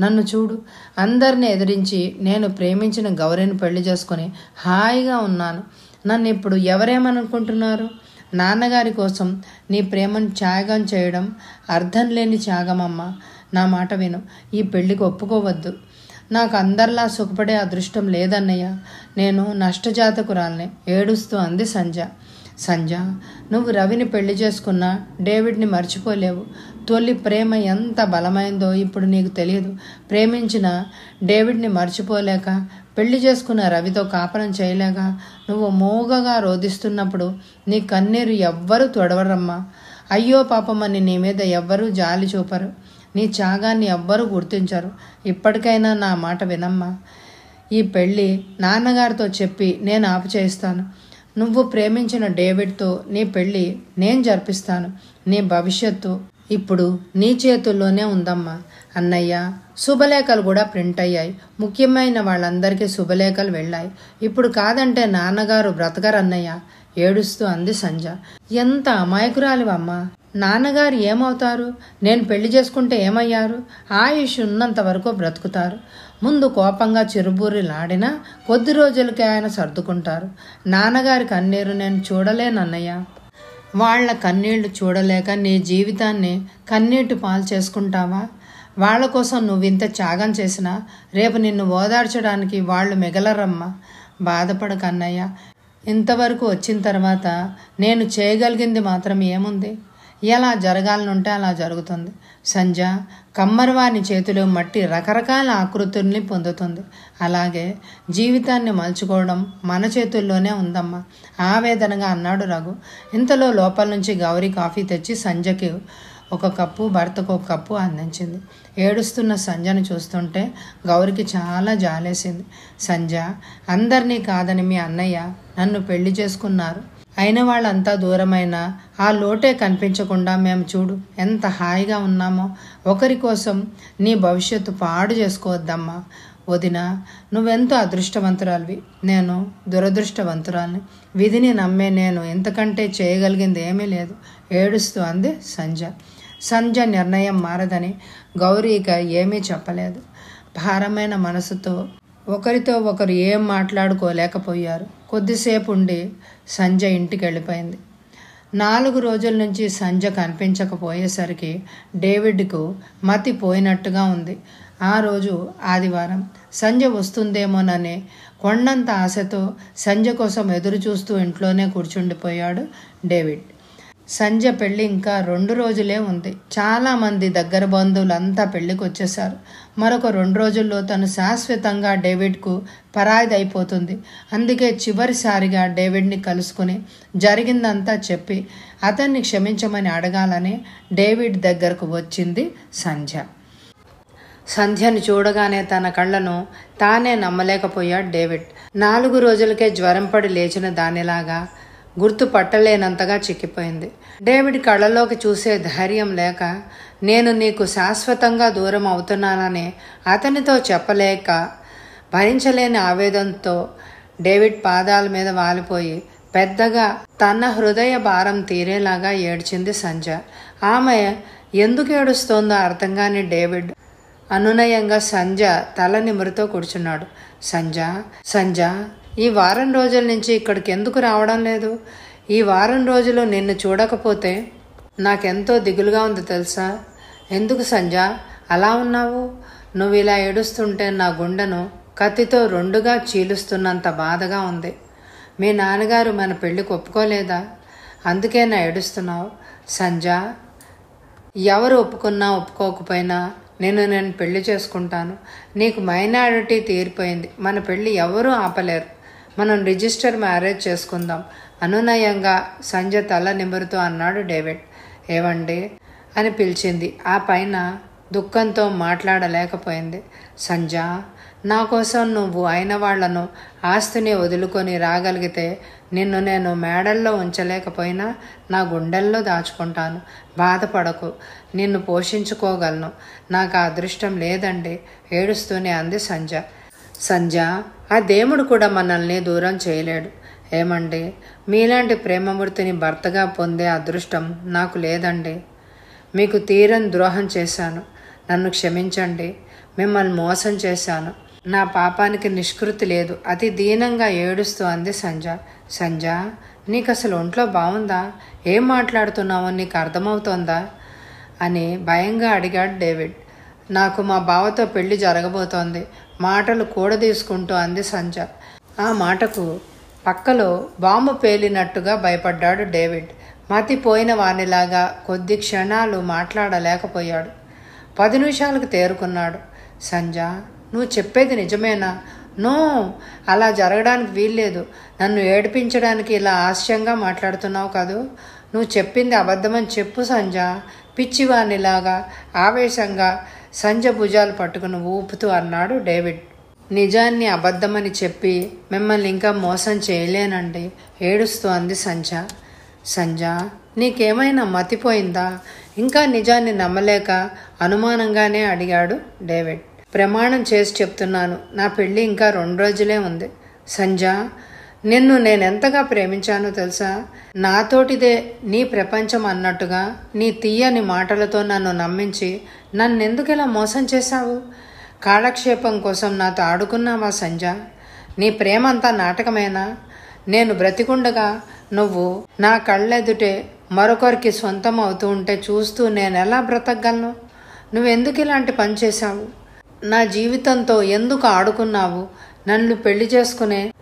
నన్ను చూడు. అందరిని ఎదిరించి నేను ప్రేమించిన గౌరీని పెళ్ళి చేసుకొని హాయిగా ఉన్నాను. నన్ను ఇప్పుడు ఎవరేమనుకుంటున్నారు? నాన్నగారి కోసం నీ ప్రేమను త్యాగం చేయడం అర్థం లేని త్యాగమమ్మ. నా మాట విను. ఈ పెళ్ళికి ఒప్పుకోవద్దు. నాకు అందరిలా సుఖపడే అదృష్టం లేదన్నయ్య. నేను నష్టజాతకురాల్ని ఏడుస్తూ అంది సంజ సంజ నువ్వు రవిని పెళ్ళి చేసుకున్నా డేవిడ్ని మర్చిపోలేవు. తొలి ప్రేమ ఎంత బలమైందో ఇప్పుడు నీకు తెలియదు. ప్రేమించిన డేవిడ్ని మర్చిపోలేక పెళ్ళి చేసుకున్న రవితో కాపరం చేయలేక నువ్వు మోగగా రోధిస్తున్నప్పుడు నీ కన్నీరు ఎవ్వరూ తొడవరమ్మా. అయ్యో పాపమని నీ మీద ఎవ్వరూ జాలి చూపరు. నీ త్యాగాన్ని ఎవ్వరూ గుర్తించరు. ఇప్పటికైనా నా మాట వినమ్మా. ఈ పెళ్ళి నాన్నగారితో చెప్పి నేను ఆపచేయిస్తాను. నువ్వు ప్రేమించిన డేవిడ్తో నీ పెళ్ళి నేను జరిపిస్తాను. నీ భవిష్యత్తు ఇప్పుడు నీ చేతుల్లోనే ఉందమ్మా. అన్నయ్య శుభలేఖలు కూడా ప్రింట్ అయ్యాయి. ముఖ్యమైన వాళ్ళందరికీ శుభలేఖలు వెళ్ళాయి. ఇప్పుడు కాదంటే నాన్నగారు బ్రతకరన్నయ్య. ఏడుస్తూ అంది సంజ ఎంత అమాయకురాలివమ్మా. నాన్నగారు ఏమవుతారు? నేను పెళ్ళి చేసుకుంటే ఏమయ్యారు? ఆయుష్ ఉన్నంత వరకు బ్రతుకుతారు. ముందు కోపంగా చిరుబూరిలాడినా కొద్ది రోజులకే ఆయన సర్దుకుంటారు. నాన్నగారి కన్నీరు నేను చూడలేనన్నయ్య వాళ్ళ కన్నీళ్ళు చూడలేక నీ జీవితాన్ని కన్నీటి పాలు చేసుకుంటావా? వాళ్ళ కోసం నువ్వు ఇంత త్యాగం చేసినా రేపు నిన్ను ఓదార్చడానికి వాళ్ళు మిగలరమ్మా. బాధపడక అన్నయ్య ఇంతవరకు వచ్చిన తర్వాత నేను చేయగలిగింది మాత్రం ఏముంది? ఎలా జరగాలనుంటే అలా జరుగుతుంది. సంజ కమ్మరవాని చేతిలో మట్టి రకరకాల ఆకృతుల్ని పొందుతుంది. అలాగే జీవితాన్ని మలుచుకోవడం మన చేతుల్లోనే ఉందమ్మా. ఆవేదనగా అన్నాడు రఘు. ఇంతలో లోపల నుంచి గౌరీ కాఫీ తెచ్చి సంజకి ఒక కప్పు భర్తకు ఒక కప్పు అందించింది. ఏడుస్తున్న సంజను చూస్తుంటే గౌరికి చాలా జాలేసింది. సంజ అందరినీ కాదని మీ అన్నయ్య నన్ను పెళ్ళి చేసుకున్నారు. అయిన వాళ్ళంతా దూరమైన ఆ లోటే కనిపించకుండా మేము చూడు ఎంత హాయిగా ఉన్నామో. ఒకరి కోసం నీ భవిష్యత్తు పాడు చేసుకోవద్దమ్మా. వదిన నువ్వెంతో అదృష్టవంతురాలివి. నేను దురదృష్టవంతురాల్ని. విధిని నమ్మే నేను ఇంతకంటే చేయగలిగింది ఏమీ లేదు. ఏడుస్తూ అంది సంజ సంజ నిర్ణయం మారదని గౌరీక ఏమీ చెప్పలేదు. భారమైన మనసుతో ఒకరితో ఒకరు ఏం మాట్లాడుకోలేకపోయారు. కొద్దిసేపు ఉండి సంజ ఇంటికి వెళ్ళిపోయింది నాలుగు రోజుల నుంచి సంజ కనిపించకపోయేసరికి డేవిడ్కు మతి పోయినట్టుగా ఉంది. ఆ రోజు ఆదివారం సంజ వస్తుందేమోనని కొండంత ఆశతో సంజ కోసం ఎదురు చూస్తూ ఇంట్లోనే కూర్చుండిపోయాడు డేవిడ్. సంజ పెళ్ళి ఇంకా రెండు రోజులే ఉంది. చాలామంది దగ్గర బంధువులంతా పెళ్ళికి వచ్చేశారు మరొక రెండు రోజుల్లో తను శాశ్వతంగా డేవిడ్కు పరాయిది అయిపోతుంది అందుకే చివరిసారిగా డేవిడ్ని కలుసుకుని జరిగిందంతా చెప్పి అతన్ని క్షమించమని అడగాలని డేవిడ్ దగ్గరకు వచ్చింది సంధ్య సంధ్యని చూడగానే తన కళ్ళను తానే నమ్మలేకపోయాడు డేవిడ్. నాలుగు రోజులకే జ్వరం పడి లేచిన దానిలాగా గుర్తు పట్టలేనంతగా చిక్కిపోయింది. డేవిడ్ కళ్ళలోకి చూసే ధైర్యం లేక నేను నీకు శాశ్వతంగా దూరం అవుతున్నానని అతనితో చెప్పలేక భరించలేని ఆవేదంతో డేవిడ్ పాదాల మీద వాలిపోయి పెద్దగా తన హృదయ భారం తీరేలాగా ఏడ్చింది సంజ. ఆమె ఎందుకు ఏడుస్తోందో అర్థం కాని డేవిడ్ అనునయంగా సంజ తల నిమురుతో కూర్చున్నాడు. సంజ సంజ ఈ వారం రోజుల నుంచి ఇక్కడికి ఎందుకు రావడం లేదు? ఈ వారం రోజులు నిన్ను చూడకపోతే నాకెంతో దిగులుగా ఉంది తెలుసా? ఎందుకు సంజ అలా ఉన్నావు? నువ్వు ఇలా ఏడుస్తుంటే నా గుండెను కత్తితో రెండుగా చీలుస్తున్నంత బాధగా ఉంది. మీ నాన్నగారు మన పెళ్ళికి ఒప్పుకోలేదా? అందుకే నా ఏడుస్తున్నావు. సంజ ఎవరు ఒప్పుకున్నా ఒప్పుకోకపోయినా నేను నేను పెళ్ళి చేసుకుంటాను. నీకు మైనారిటీ తీరిపోయింది. మన పెళ్ళి ఎవరూ ఆపలేరు. మనం రిజిస్టర్ మ్యారేజ్ చేసుకుందాం. అనునయంగా సంజ తల నిమురుతూ అన్నాడు డేవిడ్. ఏవండి? అని పిలిచింది. ఆ పైన దుఃఖంతో మాట్లాడలేకపోయింది. సంజ నా కోసం నువ్వు అయిన వాళ్ళను ఆస్తిని వదులుకొని రాగలిగితే నిన్ను నేను మేడల్లో ఉంచలేకపోయినా నా గుండెల్లో దాచుకుంటాను. బాధపడకు. నిన్ను పోషించుకోగలను. నాకు ఆ అదృష్టం లేదండి ఏడుస్తూనే అంది సంజ సంజ ఆ దేవుడు కూడా మనల్ని దూరం చేయలేడు. ఏమండి? మీలాంటి ప్రేమమూర్తిని భర్తగా పొందే అదృష్టం నాకు లేదండి. మీకు తీరని ద్రోహం చేశాను. నన్ను క్షమించండి. మిమ్మల్ని మోసం చేశాను. నా పాపానికి నిష్కృతి లేదు. అతి దీనంగా ఏడుస్తూ అంది సంజ సంజ నీకు అసలు ఒంట్లో బాగుందా ఏం మాట్లాడుతున్నావో నీకు అర్థమవుతోందా? అని భయంగా అడిగాడు డేవిడ్. నాకు మా బావతో పెళ్ళి జరగబోతోంది. మాటలు కూడదీసుకుంటూ అంది సంజ ఆ మాటకు పక్కలో బాంబు పేలినట్టుగా భయపడ్డాడు డేవిడ్. మతిపోయిన వానిలాగా కొద్ది క్షణాలు మాట్లాడలేకపోయాడు. పది నిమిషాలకు తేరుకున్నాడు. సంజ నువ్వు చెప్పేది నిజమేనా? నో! అలా జరగడానికి వీల్లేదు. నన్ను ఏడిపించడానికి ఇలా ఆశయంగా మాట్లాడుతున్నావు కదూ? నువ్వు చెప్పింది అబద్ధమని చెప్పు సంజ పిచ్చివానిలాగా ఆవేశంగా సంజ భుజాలు పట్టుకుని ఊపుతూ అన్నాడు డేవిడ్. నిజాన్ని అబద్ధమని చెప్పి మిమ్మల్ని ఇంకా మోసం చేయలేనండి ఏడుస్తూ అంది సంజ సంజ నీకేమైనా మతిపోయిందా? ఇంకా నిజాన్ని నమ్మలేక అనుమానంగానే అడిగాడు డేవిడ్. ప్రమాణం చేసి చెప్తున్నాను నా పెళ్ళి ఇంకా రెండు రోజులే ఉంది. సంజ నిన్ను నేనెంతగా ప్రేమించానో తెలుసా? నాతోటిదే నీ ప్రపంచం అన్నట్టుగా నీ తీయని మాటలతో నన్ను నమ్మించి నన్నెందుకు ఇలా మోసం చేశావు? కాలక్షేపం కోసం నాతో ఆడుకున్నావా సంజ నీ ప్రేమంతా నాటకమేనా? నేను బ్రతికుండగా నువ్వు నా కళ్ళెదుటే మరొకరికి సొంతం అవుతూ ఉంటే చూస్తూ నేను ఎలా బ్రతకగలను? నువ్వెందుకు ఇలాంటి పని చేశావు? నా జీవితంతో ఎందుకు ఆడుకున్నావు? నన్ను పెళ్ళి చేసుకునే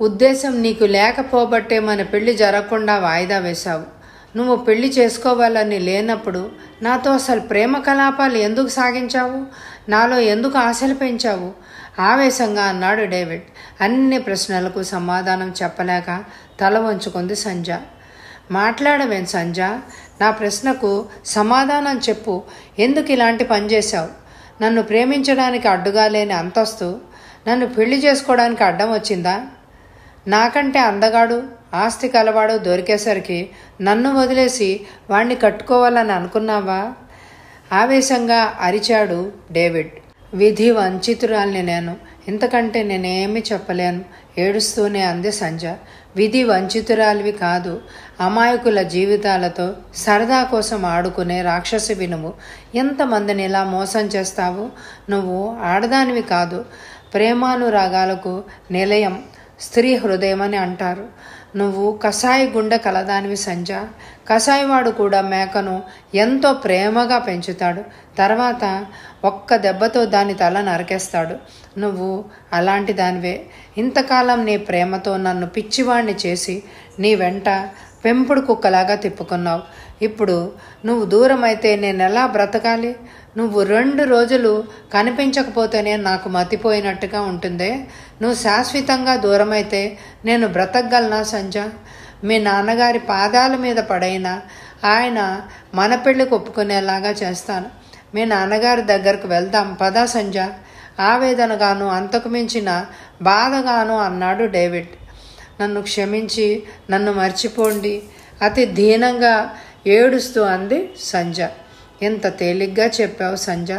ఉద్దేశం నీకు లేకపోబట్టే మన పెళ్ళి జరగకుండా వాయిదా వేశావు. నువ్వు పెళ్ళి చేసుకోవాలని లేనప్పుడు నాతో అసలు ప్రేమ కలాపాలు ఎందుకు సాగించావు? నాలో ఎందుకు ఆశలు పెంచావు? ఆవేశంగా అన్నాడు డేవిడ్. అన్ని ప్రశ్నలకు సమాధానం చెప్పలేక తల వంచుకుంది సంజ. మాట్లాడవేం సంజ? నా ప్రశ్నకు సమాధానం చెప్పు. ఎందుకు ఇలాంటి పని చేశావు? నన్ను ప్రేమించడానికి అడ్డుగా లేని అంతస్తు. నన్ను పెళ్ళి చేసుకోవడానికి అడ్డం వచ్చిందా? నాకంటే అందగాడు ఆస్తి కలవాడు దొరికేసరికి నన్ను వదిలేసి వాణ్ణి కట్టుకోవాలని అనుకున్నావా? ఆవేశంగా అరిచాడు డేవిడ్. విధి వంచితురాల్ని నేను. ఇంతకంటే నేనేమి చెప్పలేను ఏడుస్తూనే అంది సంజ. విధి వంచితురాలివి కాదు అమాయకుల జీవితాలతో సరదా కోసం ఆడుకునే రాక్షసి వినువు ఎంతమందిని ఇలా మోసం చేస్తావు? నువ్వు ఆడదానివి కాదు ప్రేమానురాగాలకు నిలయం స్త్రీ హృదయం అని అంటారు. నువ్వు కషాయి గుండె కలదానివి సంజ కషాయివాడు కూడా మేకను ఎంతో ప్రేమగా పెంచుతాడు. తర్వాత ఒక్క దెబ్బతో దాని తల నరికేస్తాడు. నువ్వు అలాంటి దానివే. ఇంతకాలం నీ ప్రేమతో నన్ను పిచ్చివాణ్ణి చేసి నీ వెంట పెంపుడు కుక్కలాగా తిప్పుకున్నావు. ఇప్పుడు నువ్వు దూరం అయితే నేను ఎలా బ్రతకాలి? నువ్వు రెండు రోజులు కనిపించకపోతేనే నాకు మతిపోయినట్టుగా ఉంటుందే. నువ్వు శాశ్వతంగా దూరమైతే నేను బ్రతకగలనా సంజ? మీ నాన్నగారి పాదాల మీద పడైనా ఆయన మన పెళ్ళికి ఒప్పుకునేలాగా చేస్తాను. మీ నాన్నగారి దగ్గరకు వెళ్దాం పదా సంజ. ఆవేదనగాను అంతకు మించిన బాధగాను అన్నాడు డేవిడ్. నన్ను క్షమించి నన్ను మర్చిపోండి. అతి దీనంగా ఏడుస్తూ అంది సంజ. ఎంత తేలిగ్గా చెప్పావు సంజ.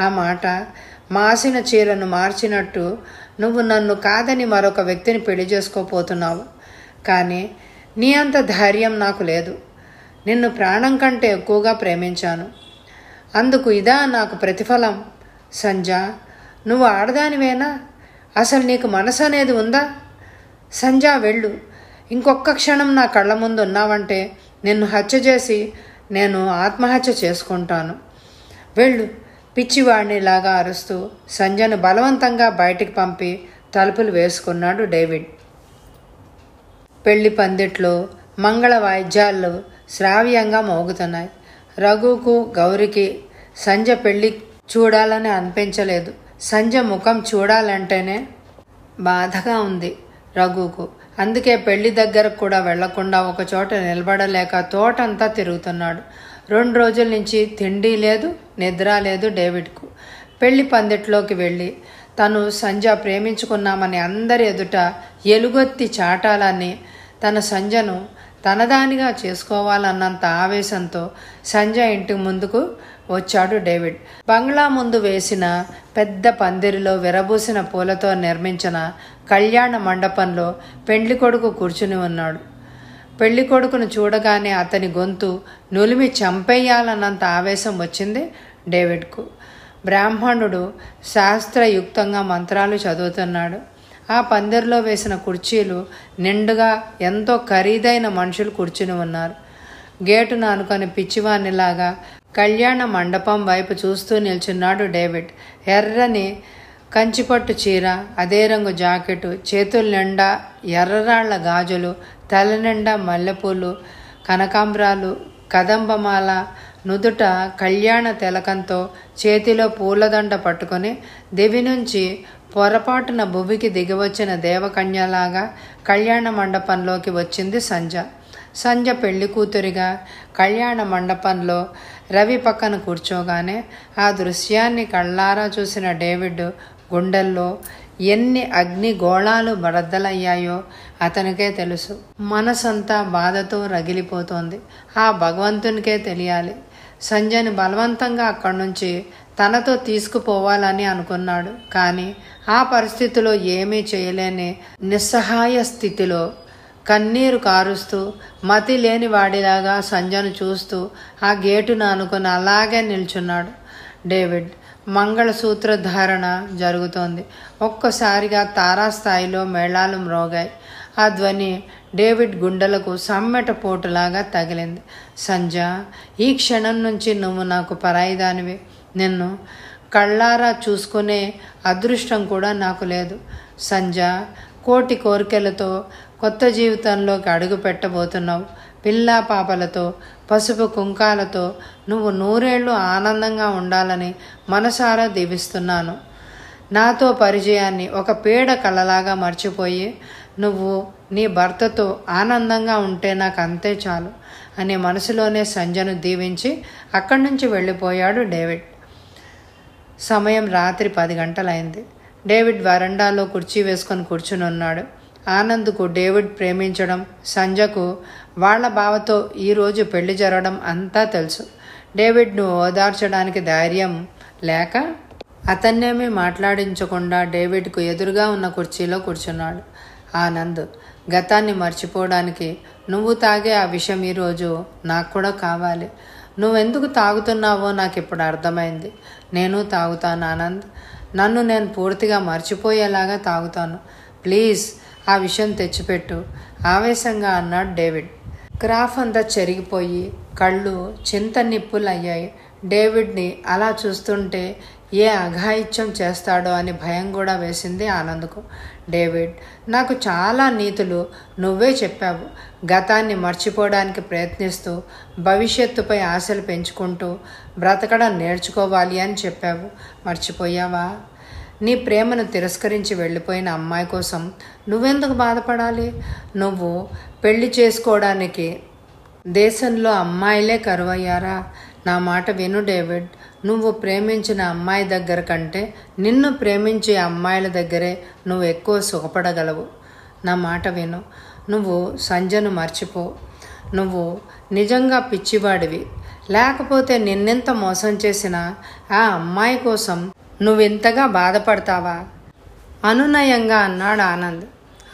ఆ మాట మాసిన చీరను మార్చినట్టు నువ్వు నన్ను కాదని మరొక వ్యక్తిని పెళ్ళి చేసుకోపోతున్నావు. కానీ నీ అంత ధైర్యం నాకు లేదు. నిన్ను ప్రాణం కంటే ఎక్కువగా ప్రేమించాను. అందుకు ఇదా నాకు ప్రతిఫలం. సంజ నువ్వు ఆడదానివేనా? అసలు నీకు మనసు అనేది ఉందా? సంజ వెళ్ళు. ఇంకొక్క క్షణం నా కళ్ళ ముందు ఉన్నావంటే నిన్ను హత్య చేసి నేను ఆత్మహత్య చేసుకుంటాను. వెళ్ళు. పిచ్చివాడినిలాగా అరుస్తూ సంజను బలవంతంగా బయటికి పంపి తలుపులు వేసుకున్నాడు డేవిడ్. పెళ్ళి పందిట్లో మంగళ వాయిద్యాలు శ్రావ్యంగా మోగుతున్నాయి. రఘుకు గౌరికి సంజ పెళ్ళి చూడాలని అనిపించలేదు. సంజ ముఖం చూడాలంటేనే బాధగా ఉంది రఘుకు. అందుకే పెళ్ళి దగ్గరకు కూడా వెళ్ళకుండా ఒక చోట నిలబడలేక తోటంతా తిరుగుతున్నాడు. రెండు రోజుల నుంచి తిండి లేదు నిద్ర లేదు డేవిడ్కు. పెళ్ళి పందిట్లోకి వెళ్ళి తను సంజ ప్రేమించుకున్నామని అందరి ఎదుట ఎలుగొత్తి చాటాలని తన సంజను తనదానిగా చేసుకోవాలన్నంత ఆవేశంతో సంజ ఇంటి ముందుకు వచ్చాడు డేవిడ్. బంగ్లా ముందు వేసిన పెద్ద పందిరిలో విరబూసిన పూలతో నిర్మించిన కళ్యాణ మండపంలో పెండ్లి కొడుకు కూర్చుని ఉన్నాడు. పెళ్ళి కొడుకును చూడగానే అతని గొంతు నులిమి చంపేయాలన్నంత ఆవేశం వచ్చింది డేవిడ్కు. బ్రాహ్మణుడు శాస్త్రయుక్తంగా మంత్రాలు చదువుతున్నాడు. ఆ పందిరిలో వేసిన కుర్చీలు నిండుగా ఎంతో ఖరీదైన మనుషులు కూర్చుని ఉన్నారు. గేటును అనుకొని పిచ్చివాణిలాగా కళ్యాణ మండపం వైపు చూస్తూ నిల్చున్నాడు డేవిడ్. ఎర్రని కంచిపట్టు చీర అదే రంగు జాకెటు చేతుల నిండా ఎర్రరాళ్ళ గాజులు తల నిండా మల్లెపూలు కనకాంబరాలు కదంబమాల నుదుట కళ్యాణ తిలకంతో చేతిలో పూలదండ పట్టుకొని దివి నుంచి పొరపాటున భువికి దిగివచ్చిన దేవకన్యలాగా కళ్యాణ మండపంలోకి వచ్చింది సంజ. సంజ పెళ్ళి కూతురిగా కళ్యాణ మండపంలో రవి పక్కన కూర్చోగానే ఆ దృశ్యాన్ని కళ్ళారా చూసిన డేవిడ్ గుండెల్లో ఎన్ని అగ్ని గోళాలు బరద్దలయ్యాయో అతనికే తెలుసు. మనసంతా బాధతో రగిలిపోతోంది. ఆ భగవంతునికే తెలియాలి. సంజయ్ని బలవంతంగా అక్కడి నుంచి తనతో తీసుకుపోవాలని అనుకున్నాడు. కానీ ఆ పరిస్థితిలో ఏమీ చేయలేని నిస్సహాయ స్థితిలో కన్నీరు కారుస్తూ మతి లేని వాడిలాగా సంజను చూస్తూ ఆ గేటును అనుకుని అలాగే నిల్చున్నాడు. డేవిడ్ మంగళసూత్ర ధారణ జరుగుతోంది. ఒక్కసారిగా తారాస్థాయిలో మేళాలు మ్రోగాయి. ఆ ధ్వని డేవిడ్ గుండెలకు సమ్మెట పోటులాగా తగిలింది. సంజ ఈ క్షణం నుంచి నువ్వు నాకు పరాయిదానివి. నిన్ను కళ్ళారా చూసుకునే అదృష్టం కూడా నాకు లేదు. సంజ కోటి కోరికలతో కొత్త జీవితంలోకి అడుగు పెట్టబోతున్నావు. పిల్లా పాపలతో పసుపు కుంకాలతో నువ్వు నూరేళ్ళు ఆనందంగా ఉండాలని మనసారా దీవిస్తున్నాను. నాతో పరిచయాన్ని ఒక పీడ కళలాగా మర్చిపోయి నువ్వు నీ భర్తతో ఆనందంగా ఉంటే నాకు అంతే చాలు అని మనసులోనే సంజను దీవించి అక్కడి నుంచి వెళ్ళిపోయాడు డేవిడ్. సమయం రాత్రి పది గంటలైంది. డేవిడ్ వరండాలో కుర్చీ వేసుకొని కూర్చుని ఉన్నాడు. ఆనంద్కు డేవిడ్ ప్రేమించడం సంజకు వాళ్ళ బావతో ఈరోజు పెళ్ళి జరగడం అంతా తెలుసు. డేవిడ్ను ఓదార్చడానికి ధైర్యం లేక అతన్నేమీ మాట్లాడించకుండా డేవిడ్కు ఎదురుగా ఉన్న కుర్చీలో కూర్చున్నాడు. ఆనంద్ గతాన్ని మర్చిపోవడానికి నువ్వు తాగే ఆ విషయం ఈరోజు నాకు కూడా కావాలి. నువ్వెందుకు తాగుతున్నావో నాకు ఇప్పుడు అర్థమైంది. నేను తాగుతాను ఆనంద్. నన్ను నేను పూర్తిగా మర్చిపోయేలాగా తాగుతాను. ప్లీజ్ ఆ విషయం తెచ్చిపెట్టు. ఆవేశంగా అన్నాడు డేవిడ్. క్రాఫ్ అంతా చెరిగిపోయి కళ్ళు చింత నిప్పులు అయ్యాయి డేవిడ్ని అలా చూస్తుంటే ఏ అఘాయిత్యం చేస్తాడో అని భయం కూడా వేసింది ఆనంద్కు. డేవిడ్ నాకు చాలా నీతులు నువ్వే చెప్పావు. గతాన్ని మర్చిపోవడానికి ప్రయత్నిస్తూ భవిష్యత్తుపై ఆశలు పెంచుకుంటూ బ్రతకడం నేర్చుకోవాలి అని చెప్పావు. మర్చిపోయావా? నీ ప్రేమను తిరస్కరించి వెళ్ళిపోయిన అమ్మాయి కోసం నువ్వెందుకు బాధపడాలి? నువ్వు పెళ్ళి చేసుకోవడానికి దేశంలో అమ్మాయిలే కరువయ్యారా? నా మాట విను డేవిడ్. నువ్వు ప్రేమించిన అమ్మాయి దగ్గర కంటే నిన్ను ప్రేమించే అమ్మాయిల దగ్గరే నువ్వు ఎక్కువ సుఖపడగలవు. నా మాట విను. నువ్వు సంజను మర్చిపో. నువ్వు నిజంగా పిచ్చివాడివి. లేకపోతే నిన్నెంత మోసం చేసిన ఆ అమ్మాయి కోసం నువ్వెంతగా బాధపడతావా? అనునయంగా అన్నాడు ఆనంద్.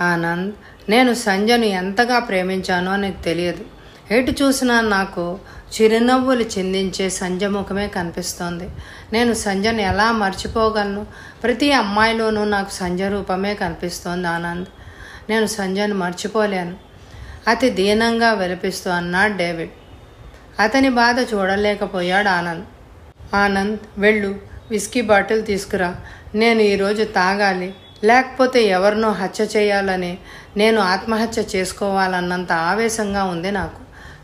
ఆనంద్ నేను సంజను ఎంతగా ప్రేమించానో నీకు తెలియదు. ఎటు చూసినా నాకు చిరునవ్వులు చిందించే సంజ ముఖమే కనిపిస్తోంది. నేను సంజను ఎలా మర్చిపోగలను? ప్రతి అమ్మాయిలోనూ నాకు సంజ రూపమే కనిపిస్తోంది ఆనంద్. నేను సంజను మర్చిపోలేను. అతి దీనంగా విలపిస్తూ అన్నాడు డేవిడ్. అతని బాధ చూడలేకపోయాడు ఆనంద్. ఆనంద్ వెళ్ళు విస్కీ బాటిల్ తీసుకురా. నేను ఈరోజు తాగాలి. లేకపోతే ఎవరినో హత్య చేయాలని నేను ఆత్మహత్య చేసుకోవాలన్నంత ఆవేశంగా ఉంది నాకు.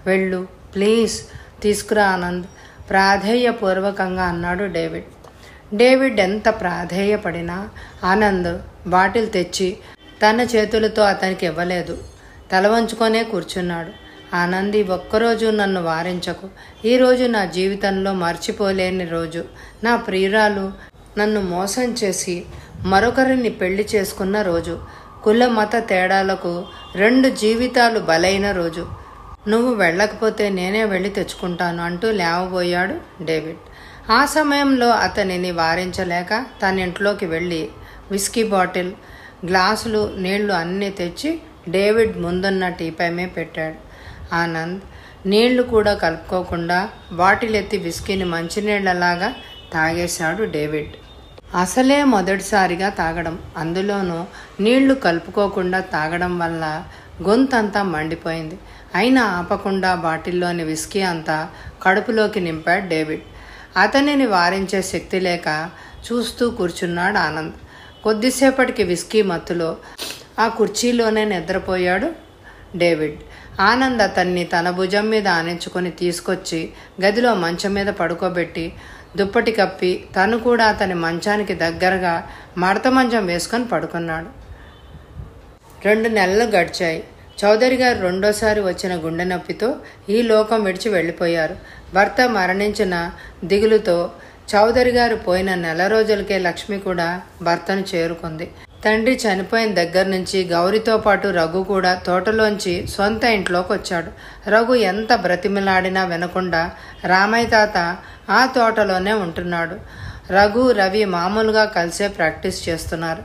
వెళ్ళు ప్లీజ్. తీసుకురా ఆనంద్. ప్రాధేయపూర్వకంగా అన్నాడు డేవిడ్. డేవిడ్ ఎంత ప్రాధేయపడినా ఆనంద్ బాటిల్ తెచ్చి తన చేతులతో అతనికి ఇవ్వలేదు. తల వంచుకొనే కూర్చున్నాడు. ఆనంది ఒక్కరోజు నన్ను వారించకు. ఈరోజు నా జీవితంలో మర్చిపోలేని రోజు. నా ప్రియురాలు నన్ను మోసం చేసి మరొకరిని పెళ్ళి చేసుకున్న రోజు. కుల మత తేడాలకు రెండు జీవితాలు బలైన రోజు. నువ్వు వెళ్ళకపోతే నేనే వెళ్ళి తెచ్చుకుంటాను అంటూ లేవబోయాడు డేవిడ్. ఆ సమయంలో అతనిని వారించలేక తన ఇంట్లోకి వెళ్ళి విస్కీ బాటిల్ గ్లాసులు నీళ్ళు అన్నీ తెచ్చి డేవిడ్ ముందున్న టీపైమే పెట్టాడు. ఆనంద్ నీళ్ళు కూడా కలుపుకోకుండా బాటిల్ ఎత్తి విస్కీని మంచినీళ్ళలాగా తాగేశాడు డేవిడ్. అసలే మొదటిసారిగా తాగడం. అందులోనూ నీళ్ళు కలుపుకోకుండా తాగడం వల్ల గొంతంతా మండిపోయింది. అయినా ఆపకుండా బాటిల్లోని విస్కీ అంతా కడుపులోకి నింపాడు డేవిడ్. అతనిని వారించే శక్తి లేక చూస్తూ కూర్చున్నాడు ఆనంద్. కొద్దిసేపటికి విస్కీ మత్తులో ఆ కుర్చీలోనే నిద్రపోయాడు డేవిడ్. ఆనంద్ అతన్ని తన భుజం మీద ఆనించుకొని తీసుకొచ్చి గదిలో మంచం మీద పడుకోబెట్టి దుప్పటి కప్పి తను కూడా అతని మంచానికి దగ్గరగా మడత మంచం వేసుకొని పడుకున్నాడు. రెండు నెలలు గడిచాయి. చౌదరి గారు రెండోసారి వచ్చిన గుండె నొప్పితో ఈ లోకం విడిచి వెళ్ళిపోయారు. భర్త మరణించిన దిగులుతో చౌదరి గారు పోయిన నెల రోజులకే లక్ష్మి కూడా భర్తను చేరుకుంది. తండ్రి చనిపోయిన దగ్గర నుంచి గౌరితో పాటు రఘు కూడా తోటలోంచి సొంత ఇంట్లోకి వచ్చాడు. రఘు ఎంత బ్రతిమిలాడినా వినకుండా రామయ్య తాత ఆ తోటలోనే ఉంటున్నాడు. రఘు రవి మామూలుగా కలిసే ప్రాక్టీస్ చేస్తున్నారు.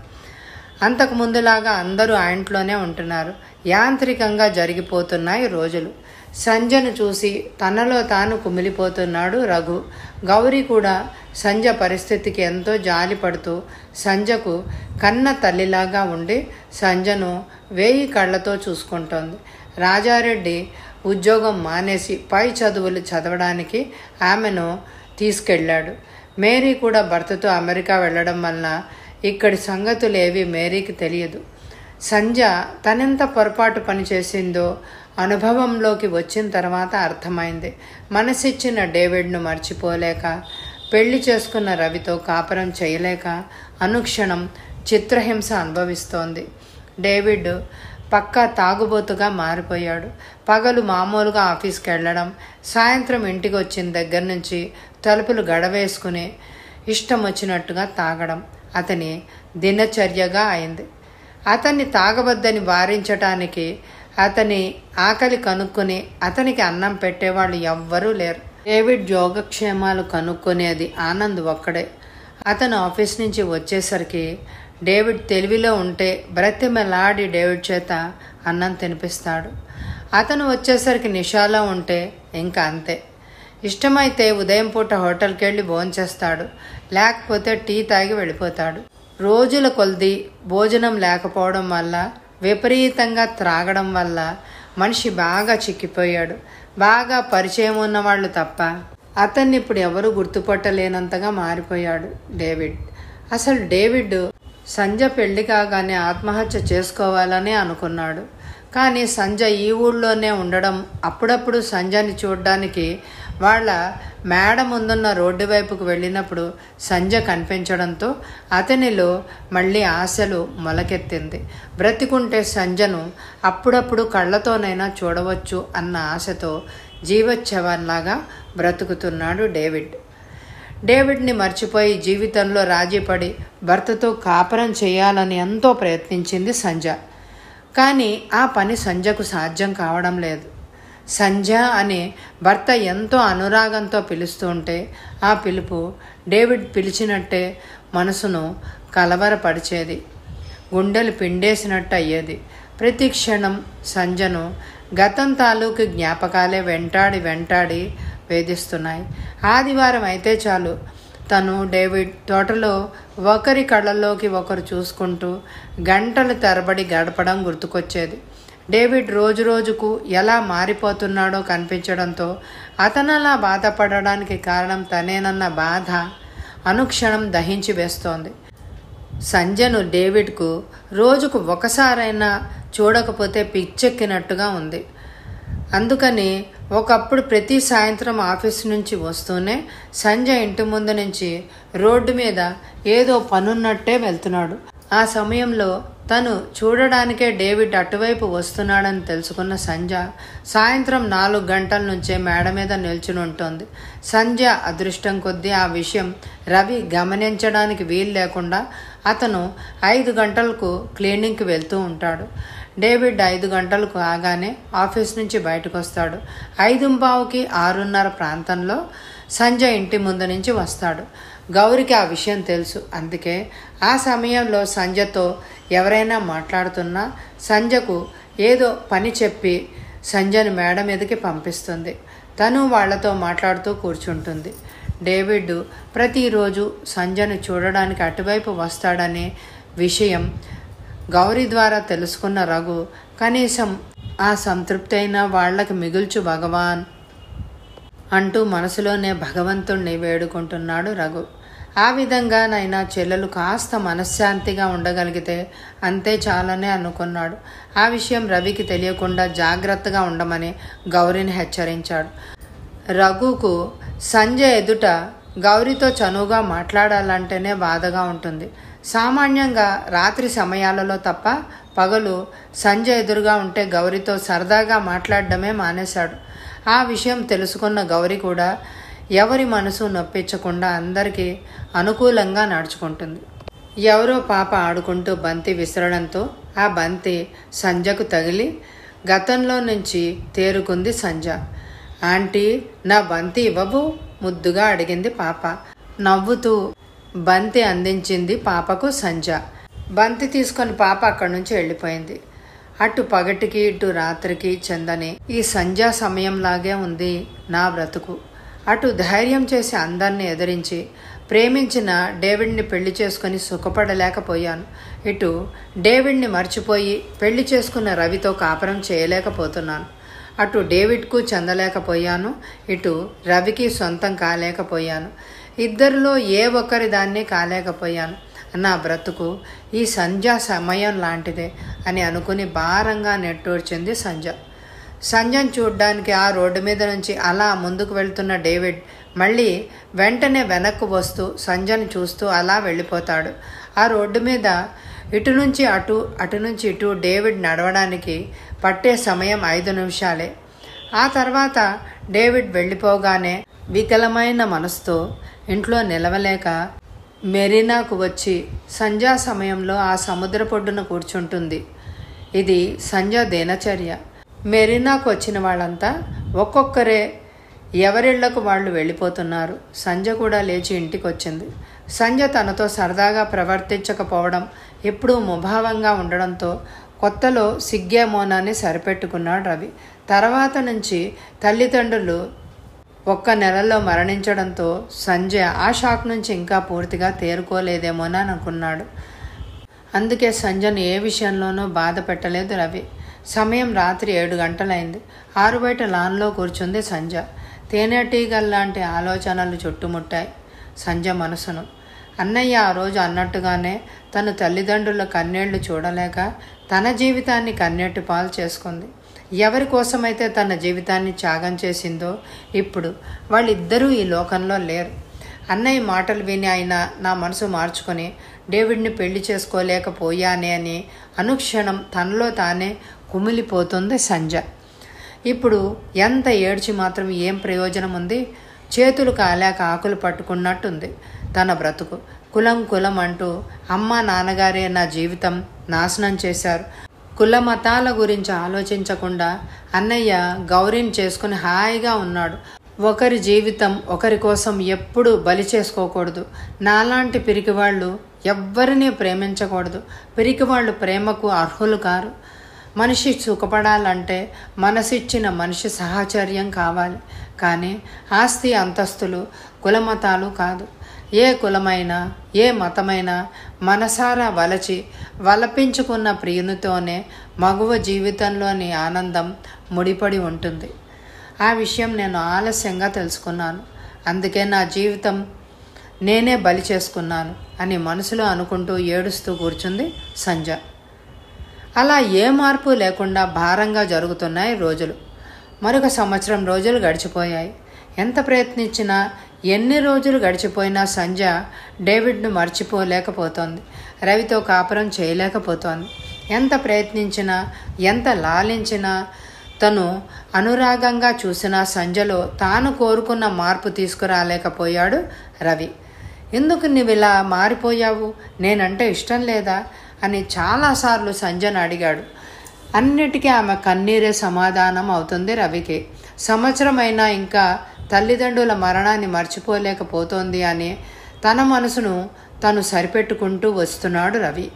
అంతకు ముందులాగా అందరూ ఆ ఇంట్లోనే ఉంటున్నారు. యాంత్రికంగా జరిగిపోతున్నాయి రోజులు. సంజను చూసి తనలో తాను కుమిలిపోతున్నాడు రఘు. గౌరీ కూడా సంజ పరిస్థితికి ఎంతో జాలి పడుతూ సంజకు కన్న తల్లిలాగా ఉండి సంజను వేయి కళ్ళతో చూసుకుంటోంది. రాజారెడ్డి ఉద్యోగం మానేసి పై చదువులు చదవడానికి ఆమెను తీసుకెళ్ళాడు. మేరీ కూడా భర్తతో అమెరికా వెళ్ళడం వలన ఇక్కడి సంగతులు ఏవి మేరీకి తెలియదు. సంజ తనెంత పొరపాటు పని చేసిందో అనుభవంలోకి వచ్చిన తర్వాత అర్థమైంది. మనసిచ్చిన డేవిడ్ను మర్చిపోలేక పెళ్ళి చేసుకున్న రవితో కాపురం చేయలేక అనుక్షణం చిత్రహింస అనుభవిస్తోంది. డేవిడ్ పక్కా తాగుబోతుగా మారిపోయాడు. పగలు మామూలుగా ఆఫీస్కి వెళ్ళడం సాయంత్రం ఇంటికి వచ్చిన దగ్గర నుంచి తలుపులు గడవేసుకుని ఇష్టం వచ్చినట్టుగా తాగడం అతని దినచర్యగా అయింది. అతన్ని తాగవద్దని వారించటానికి అతని ఆకలి కనుక్కొని అతనికి అన్నం పెట్టేవాళ్ళు ఎవ్వరూ లేరు. డేవిడ్ యోగక్షేమాలు కనుక్కునేది ఆనంద్ ఒక్కడే. అతను ఆఫీస్ నుంచి వచ్చేసరికి డేవిడ్ తెలివిలో ఉంటే బ్రతిమెలాడి డేవిడ్ చేత అన్నం తినిపిస్తాడు. అతను వచ్చేసరికి నిషాలో ఉంటే ఇంకా అంతే. ఇష్టమైతే ఉదయం పూట హోటల్కి వెళ్ళి భోంచేస్తాడు. లేకపోతే టీ తాగి వెళ్ళిపోతాడు. రోజుల కొలది భోజనం లేకపోవడం వల్ల విపరీతంగా త్రాగడం వల్ల మనిషి బాగా చిక్కిపోయాడు. బాగా పరిచయం ఉన్నవాళ్ళు తప్ప అతన్ని ఇప్పుడు ఎవరు గుర్తుపట్టలేనంతగా మారిపోయాడు డేవిడ్. అసలు డేవిడ్ సంజ పెళ్ళి కాగానే ఆత్మహత్య చేసుకోవాలని అనుకున్నాడు. కానీ సంజ ఈ ఊళ్ళోనే ఉండడం అప్పుడప్పుడు సంజని చూడడానికి వాళ్ళ మేడ ముందున్న రోడ్డు వైపుకు వెళ్ళినప్పుడు సంజ కనిపించడంతో అతనిలో మళ్ళీ ఆశలు మొలకెత్తింది. బ్రతికుంటే సంజను అప్పుడప్పుడు కళ్ళతోనైనా చూడవచ్చు అన్న ఆశతో జీవోత్సవంలాగా బ్రతుకుతున్నాడు డేవిడ్. డేవిడ్ని మర్చిపోయి జీవితంలో రాజీపడి భర్తతో కాపురం చేయాలని ఎంతో ప్రయత్నించింది సంజ కానీ ఆ పని సంజకు సాధ్యం కావడం లేదు. సంజ అని భర్త ఎంతో అనురాగంతో పిలుస్తుంటే ఆ పిలుపు డేవిడ్ పిలిచినట్టే మనసును కలవరపరిచేది. గుండెలు పిండేసినట్టు అయ్యేది ప్రతి క్షణం సంజను గతం తాలూకు జ్ఞాపకాలే వెంటాడి వెంటాడి వేధిస్తున్నాయి. ఆదివారం అయితే చాలు. తను డేవిడ్ తోటలో ఒకరి కళ్ళల్లోకి ఒకరు చూసుకుంటూ గంటలు తరబడి గడపడం గుర్తుకొచ్చేది. డేవిడ్ రోజు రోజుకు ఎలా మారిపోతున్నాడో కనిపించడంతో అతనలా బాధపడడానికి కారణం తనేనన్న బాధ అనుక్షణం దహించి వేస్తోంది. సంజను డేవిడ్కు రోజుకు ఒకసారైనా చూడకపోతే పిచ్చెక్కినట్టుగా ఉంది. అందుకని ఒకప్పుడు ప్రతి సాయంత్రం ఆఫీస్ నుంచి వస్తూనే సంజయ్ ఇంటి ముందు నుంచి రోడ్డు మీద ఏదో పనున్నట్టే వెళ్తున్నాడు. ఆ సమయంలో తను చూడడానికే డేవిడ్ అటువైపు వస్తున్నాడని తెలుసుకున్న సంజ సాయంత్రం నాలుగు గంటల నుంచే మేడ మీద నిల్చుని ఉంటుంది సంధ్య అదృష్టం కొద్దీ ఆ విషయం రవి గమనించడానికి వీలు లేకుండా అతను ఐదు గంటలకు క్లీనింగ్కి వెళ్తూ ఉంటాడు. డేవిడ్ ఐదు గంటలకు ఆగానే ఆఫీస్ నుంచి బయటకు వస్తాడు ఐదు ఆరున్నర ప్రాంతంలో సంజయ్ ఇంటి ముందు నుంచి వస్తాడు. గౌరికి ఆ విషయం తెలుసు. అందుకే ఆ సమయంలో సంజయ్తో ఎవరైనా మాట్లాడుతున్నా సంజకు ఏదో పని చెప్పి సంజను మేడ మీదకి పంపిస్తుంది. తను వాళ్ళతో మాట్లాడుతూ కూర్చుంటుంది. డేవిడ్ ప్రతిరోజు సంజను చూడడానికి అటువైపు వస్తాడనే విషయం గౌరీ ద్వారా తెలుసుకున్న రఘు కనీసం ఆ సంతృప్తి అయినా వాళ్ళకు మిగుల్చు భగవాన్ అంటూ మనసులోనే భగవంతుణ్ణి వేడుకుంటున్నాడు రఘు. ఆ విధంగా నైనా చెల్లెలు కాస్త మనశ్శాంతిగా ఉండగలిగితే అంతే చాలనే అనుకున్నాడు. ఆ విషయం రవికి తెలియకుండా జాగ్రత్తగా ఉండమని గౌరిని హెచ్చరించాడు. రఘుకు సంజయ్ ఎదుట గౌరితో చనువుగా మాట్లాడాలంటేనే బాధగా ఉంటుంది. సామాన్యంగా రాత్రి సమయాలలో తప్ప పగలు సంజయ్ ఎదురుగా ఉంటే గౌరితో సరదాగా మాట్లాడడమే మానేశాడు. ఆ విషయం తెలుసుకున్న గౌరి కూడా ఎవరి మనసు నొప్పించకుండా అందరికీ అనుకూలంగా నడుచుకుంటుంది. ఎవరో పాప ఆడుకుంటూ బంతి విసరడంతో ఆ బంతి సంజకు తగిలి గతంలో నుంచి తేరుకుంది సంజ ఆంటీ నా బంతి ఇవ్వబు ముద్దుగా అడిగింది పాప. నవ్వుతూ బంతి అందించింది పాపకు సంజ బంతి తీసుకొని పాప అక్కడి నుంచి వెళ్ళిపోయింది. అటు పగటికి ఇటు రాత్రికి చెందని ఈ సంధ్యా సమయంలాగే ఉంది నా బ్రతుకు. అటు ధైర్యం చేసి అందాన్ని ఎదిరించి ప్రేమించిన డేవిడ్ని పెళ్ళి చేసుకుని సుఖపడలేకపోయాను. ఇటు డేవిడ్ని మర్చిపోయి పెళ్ళి చేసుకున్న రవితో కాపురం చేయలేకపోతున్నాను. అటు డేవిడ్కు చెందలేకపోయాను. ఇటు రవికి సొంతం కాలేకపోయాను. ఇద్దరిలో ఏ ఒక్కరి దాన్ని కాలేకపోయాను. నా బ్రతుకు ఈ సంధ్యా సమయం లాంటిదే అని అనుకుని భారంగా నెట్టూర్చింది సంధ్య. సంజయ్ చూడ్డానికి ఆ రోడ్డు మీద నుంచి అలా ముందుకు వెళ్తున్న డేవిడ్ మళ్ళీ వెంటనే వెనక్కు వస్తూ సంజయ్ని చూస్తూ అలా వెళ్ళిపోతాడు. ఆ రోడ్డు మీద ఇటు నుంచి అటు అటు నుంచి ఇటు డేవిడ్ నడవడానికి పట్టే సమయం ఐదు నిమిషాలే. ఆ తర్వాత డేవిడ్ వెళ్ళిపోగానే వికలమైన మనసుతో ఇంట్లో నిలవలేక మెరీనాకు వచ్చి సంధ్యా సమయంలో ఆ సముద్ర పొడ్డున కూర్చుంటుంది. ఇది సంధ్య దినచర్య. మెరీనాకు వచ్చిన వాళ్ళంతా ఒక్కొక్కరే ఎవరిళ్ళకు వాళ్ళు వెళ్ళిపోతున్నారు. సంజ కూడా లేచి ఇంటికి వచ్చింది సంజ తనతో సరదాగా ప్రవర్తించకపోవడం ఎప్పుడూ ముభావంగా ఉండడంతో కొత్తలో సిగ్గేమోనాన్ని సరిపెట్టుకున్నాడు రవి. తర్వాత నుంచి తల్లిదండ్రులు ఒక్క నెలలో మరణించడంతో సంజయ్ ఆ షాక్ నుంచి ఇంకా పూర్తిగా తేరుకోలేదేమోనని అనుకున్నాడు. అందుకే సంజయ్ను ఏ విషయంలోనూ బాధ పెట్టలేదు రవి. సమయం రాత్రి ఏడు గంటలైంది. ఆరు బయట లాన్లో కూర్చుంది సంజ తేనెటీగల్లాంటి ఆలోచనలు చుట్టుముట్టాయి. సంజ మనసును. అన్నయ్య ఆ రోజు అన్నట్టుగానే తను తల్లిదండ్రుల కన్నీళ్ళు చూడలేక తన జీవితాన్ని కన్నెట్టు పాలు చేసుకుంది. ఎవరి కోసమైతే తన జీవితాన్ని త్యాగం చేసిందో ఇప్పుడు వాళ్ళిద్దరూ ఈ లోకంలో లేరు. అన్నయ్య మాటలు విని ఆయన నా మనసు మార్చుకొని డేవిడ్ని పెళ్ళి చేసుకోలేకపోయానే అని అనుక్షణం తనలో తానే కుమిలిపోతుంది సంజ ఇప్పుడు ఎంత ఏడ్చి మాత్రం ఏం ప్రయోజనం ఉంది? చేతులు కాలేక ఆకులు పట్టుకున్నట్టుంది తన బ్రతుకు. కులం కులం అంటూ అమ్మ నాన్నగారే నా జీవితం నాశనం చేశారు. కుల మతాల గురించి ఆలోచించకుండా అన్నయ్య గౌరీని చేసుకుని హాయిగా ఉన్నాడు. ఒకరి జీవితం ఒకరి కోసం ఎప్పుడూ బలి చేసుకోకూడదు. నాలాంటి పిరికివాళ్ళు ఎవ్వరినీ ప్రేమించకూడదు. పిరికివాళ్ళు ప్రేమకు అర్హులు కారు. మనిషి సుఖపడాలంటే మనసిచ్చిన మనిషి సహచర్యం కావాలి. కానీ ఆస్తి అంతస్తులు కులమతాలు కాదు. ఏ కులమైనా ఏ మతమైనా మనసారా వలచి వలపించుకున్న ప్రియునితోనే మగువ జీవితంలోని ఆనందం ముడిపడి ఉంటుంది. ఆ విషయం నేను ఆలస్యంగా తెలుసుకున్నాను. అందుకే నా జీవితం నేనే బలి చేసుకున్నాను అని మనసులో అనుకుంటూ ఏడుస్తూ కూర్చుంది సంజ అలా ఏ మార్పు లేకుండా భారంగా జరుగుతున్నాయి రోజులు. మరొక సంవత్సరం రోజులు గడిచిపోయాయి. ఎంత ప్రయత్నించినా ఎన్ని రోజులు గడిచిపోయినా సంజ డేవిడ్ను మర్చిపోలేకపోతోంది. రవితో కాపురం చేయలేకపోతోంది. ఎంత ప్రయత్నించినా ఎంత లాలించినా తను అనురాగంగా చూసిన సంజలో తాను కోరుకున్న మార్పు తీసుకురాలేకపోయాడు రవి. ఎందుకు నువ్వు ఇలా మారిపోయావు? నేనంటే ఇష్టం లేదా? అని చాలాసార్లు సంజన్ అడిగాడు. అన్నిటికీ ఆమె కన్నీరే సమాధానం అవుతుంది రవికి. సంవత్సరమైనా ఇంకా తల్లిదండ్రుల మరణాన్ని మర్చిపోలేకపోతోంది అని తన మనసును తను సరిపెట్టుకుంటూ వస్తున్నాడు రవి.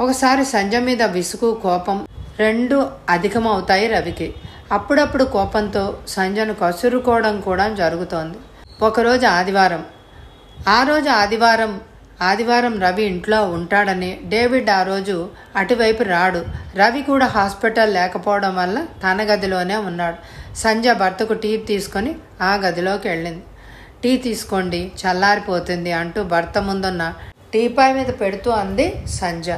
ఒకసారి సంజ మీద విసుగు కోపం రెండు అధికమవుతాయి రవికి. అప్పుడప్పుడు కోపంతో సంజను కసురుకోవడం కూడా జరుగుతోంది. ఒకరోజు ఆదివారం. ఆ రోజు ఆదివారం ఆదివారం రవి ఇంట్లో ఉంటాడని డేవిడ్ ఆ రోజు అటువైపు రాడు. రవి కూడా హాస్పిటల్ లేకపోవడం వల్ల తన గదిలోనే ఉన్నాడు. సంజ భర్తకు టీ తీసుకొని ఆ గదిలోకి వెళ్ళింది. టీ తీసుకోండి చల్లారిపోతుంది అంటూ భర్త ముందున్న టీపాయ్ మీద పెడుతూ అంది సంజ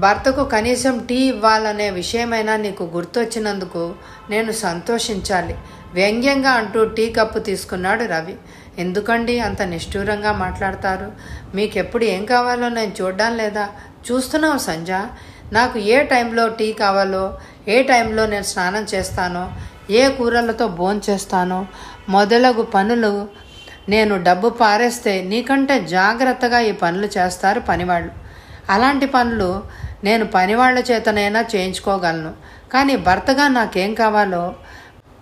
భర్తకు కనీసం టీ ఇవ్వాలనే విషయమైనా నీకు గుర్తొచ్చినందుకు నేను సంతోషించాలి. వ్యంగ్యంగా అంటూ టీ కప్పు తీసుకున్నాడు రవి. ఎందుకండి అంత నిష్ఠూరంగా మాట్లాడతారు? మీకెప్పుడు ఏం కావాలో నేను చూడడం లేదా? చూస్తున్నావు సంజ నాకు ఏ టైంలో టీ కావాలో ఏ టైంలో నేను స్నానం చేస్తానో ఏ కూరలతో భోంచేస్తానో చేస్తానో మొదలగు పనులు నేను డబ్బు పారేస్తే నీకంటే జాగ్రత్తగా ఈ పనులు చేస్తారు పనివాళ్ళు. అలాంటి పనులు నేను పనివాళ్ళ చేతనైనా చేయించుకోగలను. కానీ భర్తగా నాకేం కావాలో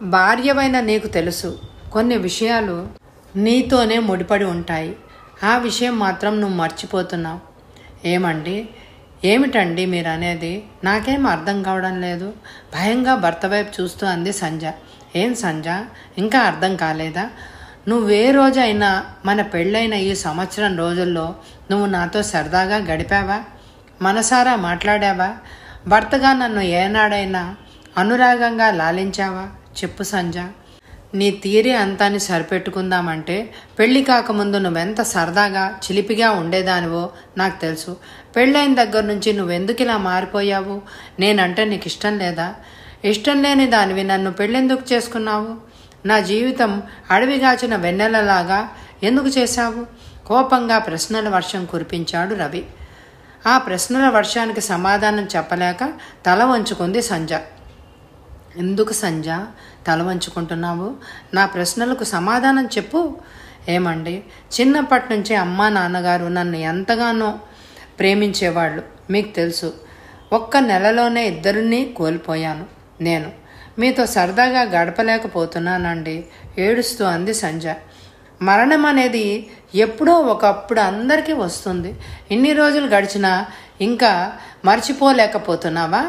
భార్యవైన నీకు తెలుసు. కొన్ని విషయాలు నీతోనే ముడిపడి ఉంటాయి. ఆ విషయం మాత్రం నువ్వు మర్చిపోతున్నావు. ఏమండి? ఏమిటండి మీరు అనేది నాకేం అర్థం కావడం లేదు. భయంగా భర్త వైపు చూస్తూ అంది సంజ. ఏం సంజ? ఇంకా అర్థం కాలేదా? నువ్వే రోజైనా మన పెళ్ళైన ఈ సంవత్సరం రోజుల్లో నువ్వు నాతో సరదాగా గడిపావా? మనసారా మాట్లాడావా? భర్తగా నన్ను ఏనాడైనా అనురాగంగా లాలించావా? చెప్పు సంజ. నీ తీరే అంతాన్ని సరిపెట్టుకుందామంటే పెళ్ళి కాకముందు నువ్వెంత సరదాగా చిలిపిగా ఉండేదానివో నాకు తెలుసు. పెళ్ళైన దగ్గర నుంచి నువ్వెందుకు ఇలా మారిపోయావు? నేనంటే నీకు ఇష్టం లేదా? ఇష్టం లేని దానివి నన్ను పెళ్ళెందుకు చేసుకున్నావు? నా జీవితం అడవిగాచిన వెన్నెలలాగా ఎందుకు చేశావు? కోపంగా ప్రశ్నల వర్షం కురిపించాడు రవి. ఆ ప్రశ్నల వర్షానికి సమాధానం చెప్పలేక తల వంచుకుంది సంజ ఎందుకు సంజ తల వంచుకుంటున్నావు నా ప్రశ్నలకు సమాధానం చెప్పు. ఏమండి? చిన్నప్పటి నుంచే అమ్మా నాన్నగారు నన్ను ఎంతగానో ప్రేమించేవాళ్ళు. మీకు తెలుసు ఒక్క నెలలోనే ఇద్దరిని కోల్పోయాను. నేను మీతో సరదాగా గడపలేకపోతున్నానండి. ఏడుస్తూ అంది సంజ మరణం అనేది ఎప్పుడో ఒకప్పుడు అందరికీ వస్తుంది. ఇన్ని రోజులు గడిచినా ఇంకా మర్చిపోలేకపోతున్నావా?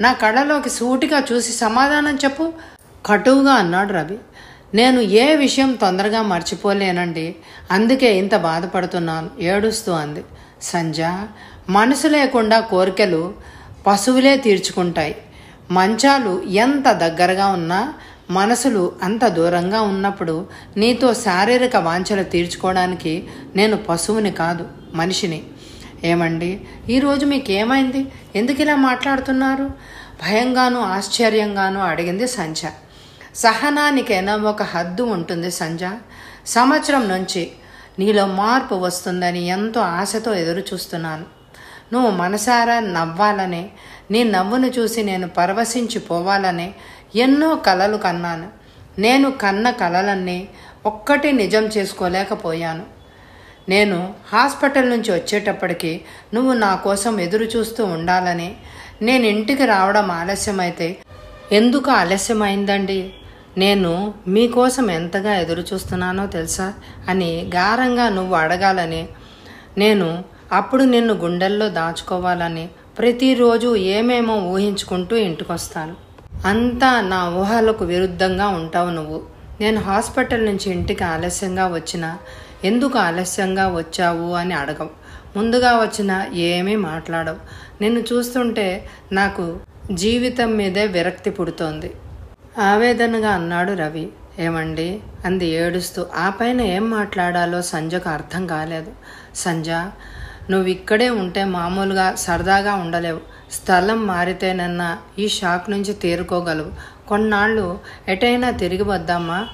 నా కళ్ళలోకి సూటిగా చూసి సమాధానం చెప్పు. కటువుగా అన్నాడు రవి. నేను ఏ విషయం తొందరగా మర్చిపోలేనండి. అందుకే ఇంత బాధపడుతున్నాను. ఏడుస్తూ అంది. సంజ మనసు లేకుండా కోరికలు పశువులే తీర్చుకుంటాయి. మంచాలు ఎంత దగ్గరగా ఉన్నా మనసులు అంత దూరంగా ఉన్నప్పుడు నీతో శారీరక వాంఛలు తీర్చుకోవడానికి నేను పశువుని కాదు మనిషిని. ఏమండి? ఈరోజు మీకేమైంది? ఎందుకు ఇలా మాట్లాడుతున్నారు? భయంగాను ఆశ్చర్యంగాను అడిగింది సంచ సహనానికైనా ఒక హద్దు ఉంటుంది సంజ. సంవత్సరం నుంచి నీలో మార్పు వస్తుందని ఎంతో ఆశతో ఎదురు చూస్తున్నాను నువ్వు మనసారా నవ్వాలని నీ నవ్వును చూసి నేను పరవశించిపోవాలని ఎన్నో కలలు కన్నాను. నేను కన్న కలలన్నీ ఒక్కటి నిజం చేసుకోలేకపోయాను. నేను హాస్పిటల్ నుంచి వచ్చేటప్పటికి నువ్వు నా కోసం ఎదురు చూస్తూ ఉండాలని నేను ఇంటికి రావడం ఆలస్యమైతే ఎందుకు ఆలస్యమైందండి? నేను మీకోసం ఎంతగా ఎదురు చూస్తున్నానో తెలుసా? అని గారంగా నువ్వు అడగాలని. నేను అప్పుడు నిన్ను గుండెల్లో దాచుకోవాలని ప్రతిరోజు ఏమేమో ఊహించుకుంటూ ఇంటికొస్తాను. అంతా నా ఊహలకు విరుద్ధంగా ఉంటావు నువ్వు. నేను హాస్పిటల్ నుంచి ఇంటికి ఆలస్యంగా వచ్చినా ఎందుకు ఆలస్యంగా వచ్చావు అని అడగవు ముందుగా వచ్చిన ఏమీ మాట్లాడవు. నిన్ను చూస్తుంటే నాకు జీవితం మీదే విరక్తి పుడుతోంది. ఆవేదనగా అన్నాడు రవి. ఏమండి? అంది ఏడుస్తూ. ఆ పైన ఏం మాట్లాడాలో సంజకు అర్థం కాలేదు. సంజ నువ్వు ఇక్కడే ఉంటే మామూలుగా సరదాగా ఉండలేవు. స్థలం మారితేనన్నా ఈ షాక్ నుంచి తేరుకోగలవు. కొన్నాళ్ళు ఎటైనా తిరిగి వద్దామా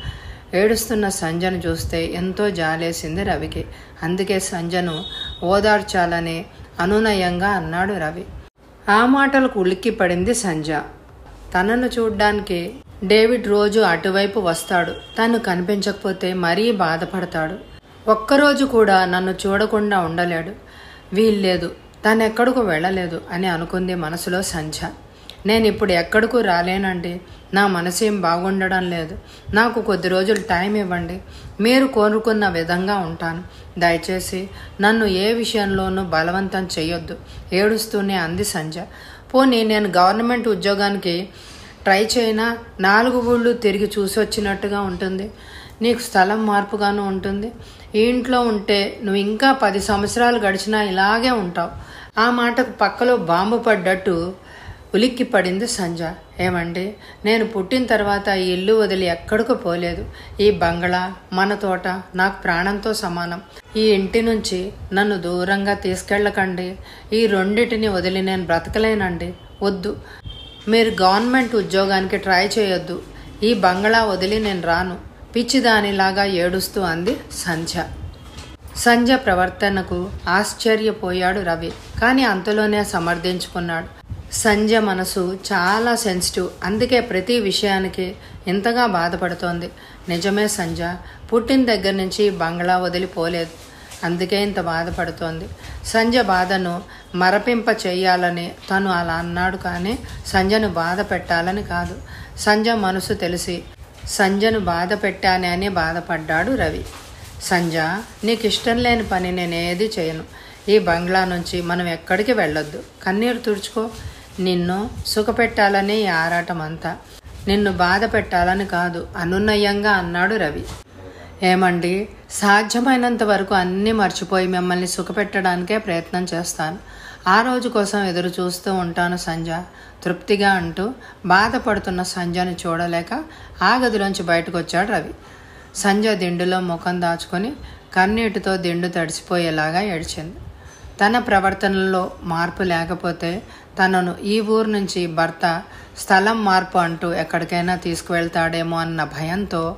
ఏడుస్తున్న సంజను చూస్తే ఎంతో జాలేసింది రవికి. అందుకే సంజను ఓదార్చాలని అనునయంగా అన్నాడు రవి. ఆ మాటలకు ఉలిక్కి పడింది సంజ. తనను చూడ్డానికి డేవిడ్ రోజు అటువైపు వస్తాడు. తను కనిపించకపోతే మరీ బాధపడతాడు. ఒక్కరోజు కూడా నన్ను చూడకుండా ఉండలేడు. వీల్లేదు. తనెక్కడికి వెళ్ళలేదు అని అనుకుంది మనసులో సంధ్య. నేను ఇప్పుడు ఎక్కడికి రాలేనండి. నా మనసు ఏం బాగుండడం లేదు. నాకు కొద్ది రోజులు టైం ఇవ్వండి. మీరు కోరుకున్న విధంగా ఉంటాను. దయచేసి నన్ను ఏ విషయంలోనూ బలవంతం చేయొద్దు ఏడుస్తూనే అంది సంధ్య. పోనీ నేను గవర్నమెంట్ ఉద్యోగానికి ట్రై చేయనా? నాలుగు ఊళ్ళు తిరిగి చూసి వచ్చినట్టుగా ఉంటుంది. నీకు స్థలం మార్పుగాను ఉంటుంది. ఈ ఇంట్లో ఉంటే నువ్వు ఇంకా పది సంవత్సరాలు గడిచినా ఇలాగే ఉంటావు. ఆ మాటకు పక్కలో బాంబు పడ్డట్టు ఉలిక్కి పడింది సంజ ఏమండి? నేను పుట్టిన తర్వాత ఈ ఇల్లు వదిలి ఎక్కడికి పోలేదు. ఈ బంగళా మన తోట నాకు ప్రాణంతో సమానం. ఈ ఇంటి నుంచి నన్ను దూరంగా తీసుకెళ్ళకండి. ఈ రెండింటిని వదిలి నేను బ్రతకలేనండి. వద్దు. మీరు గవర్నమెంట్ ఉద్యోగానికి ట్రై చేయొద్దు. ఈ బంగళా వదిలి నేను రాను. పిచ్చిదానిలాగా ఏడుస్తూ అంది సంధ్య. సంధ్య ప్రవర్తనకు ఆశ్చర్యపోయాడు రవి. కానీ అంతలోనే సమర్థించుకున్నాడు. సంధ్య మనసు చాలా సెన్సిటివ్. అందుకే ప్రతి విషయానికి ఇంతగా బాధపడుతోంది. నిజమే సంధ్య. పుట్టిన దగ్గర నుంచి బంగ్లా వదిలిపోలేదు అందుకే ఇంత బాధపడుతోంది. సంజ బాధను మరపింప చెయ్యాలని తను అలా అన్నాడు కానీ సంజను బాధ పెట్టాలని కాదు. సంజ మనసు తెలిసి సంజను బాధ పెట్టానే అని బాధపడ్డాడు రవి. సంజ నీకు ఇష్టం లేని పని నేనేది చేయను. ఈ బంగ్లా నుంచి మనం ఎక్కడికి వెళ్ళొద్దు. కన్నీరు తుడుచుకో. నిన్ను సుఖపెట్టాలని ఈ ఆరాటం అంతా నిన్ను బాధ పెట్టాలని కాదు అనునయంగా అన్నాడు రవి. ఏమండి? సాధ్యమైనంత వరకు అన్నీ మర్చిపోయి మిమ్మల్ని సుఖపెట్టడానికే ప్రయత్నం చేస్తాను. ఆ రోజు కోసం ఎదురు చూస్తూ ఉంటాను సంజ తృప్తిగా అంటూ బాధపడుతున్న సంజని చూడలేక ఆ గదిలోంచి బయటకు వచ్చాడు రవి. సంజ దిండులో ముఖం దాచుకొని కన్నీటితో దిండు తడిసిపోయేలాగా ఏడ్చింది. తన ప్రవర్తనలో మార్పు లేకపోతే తనను ఈ ఊరు నుంచి భర్త స్థలం మార్పు అంటూ ఎక్కడికైనా తీసుకువెళ్తాడేమో అన్న భయంతో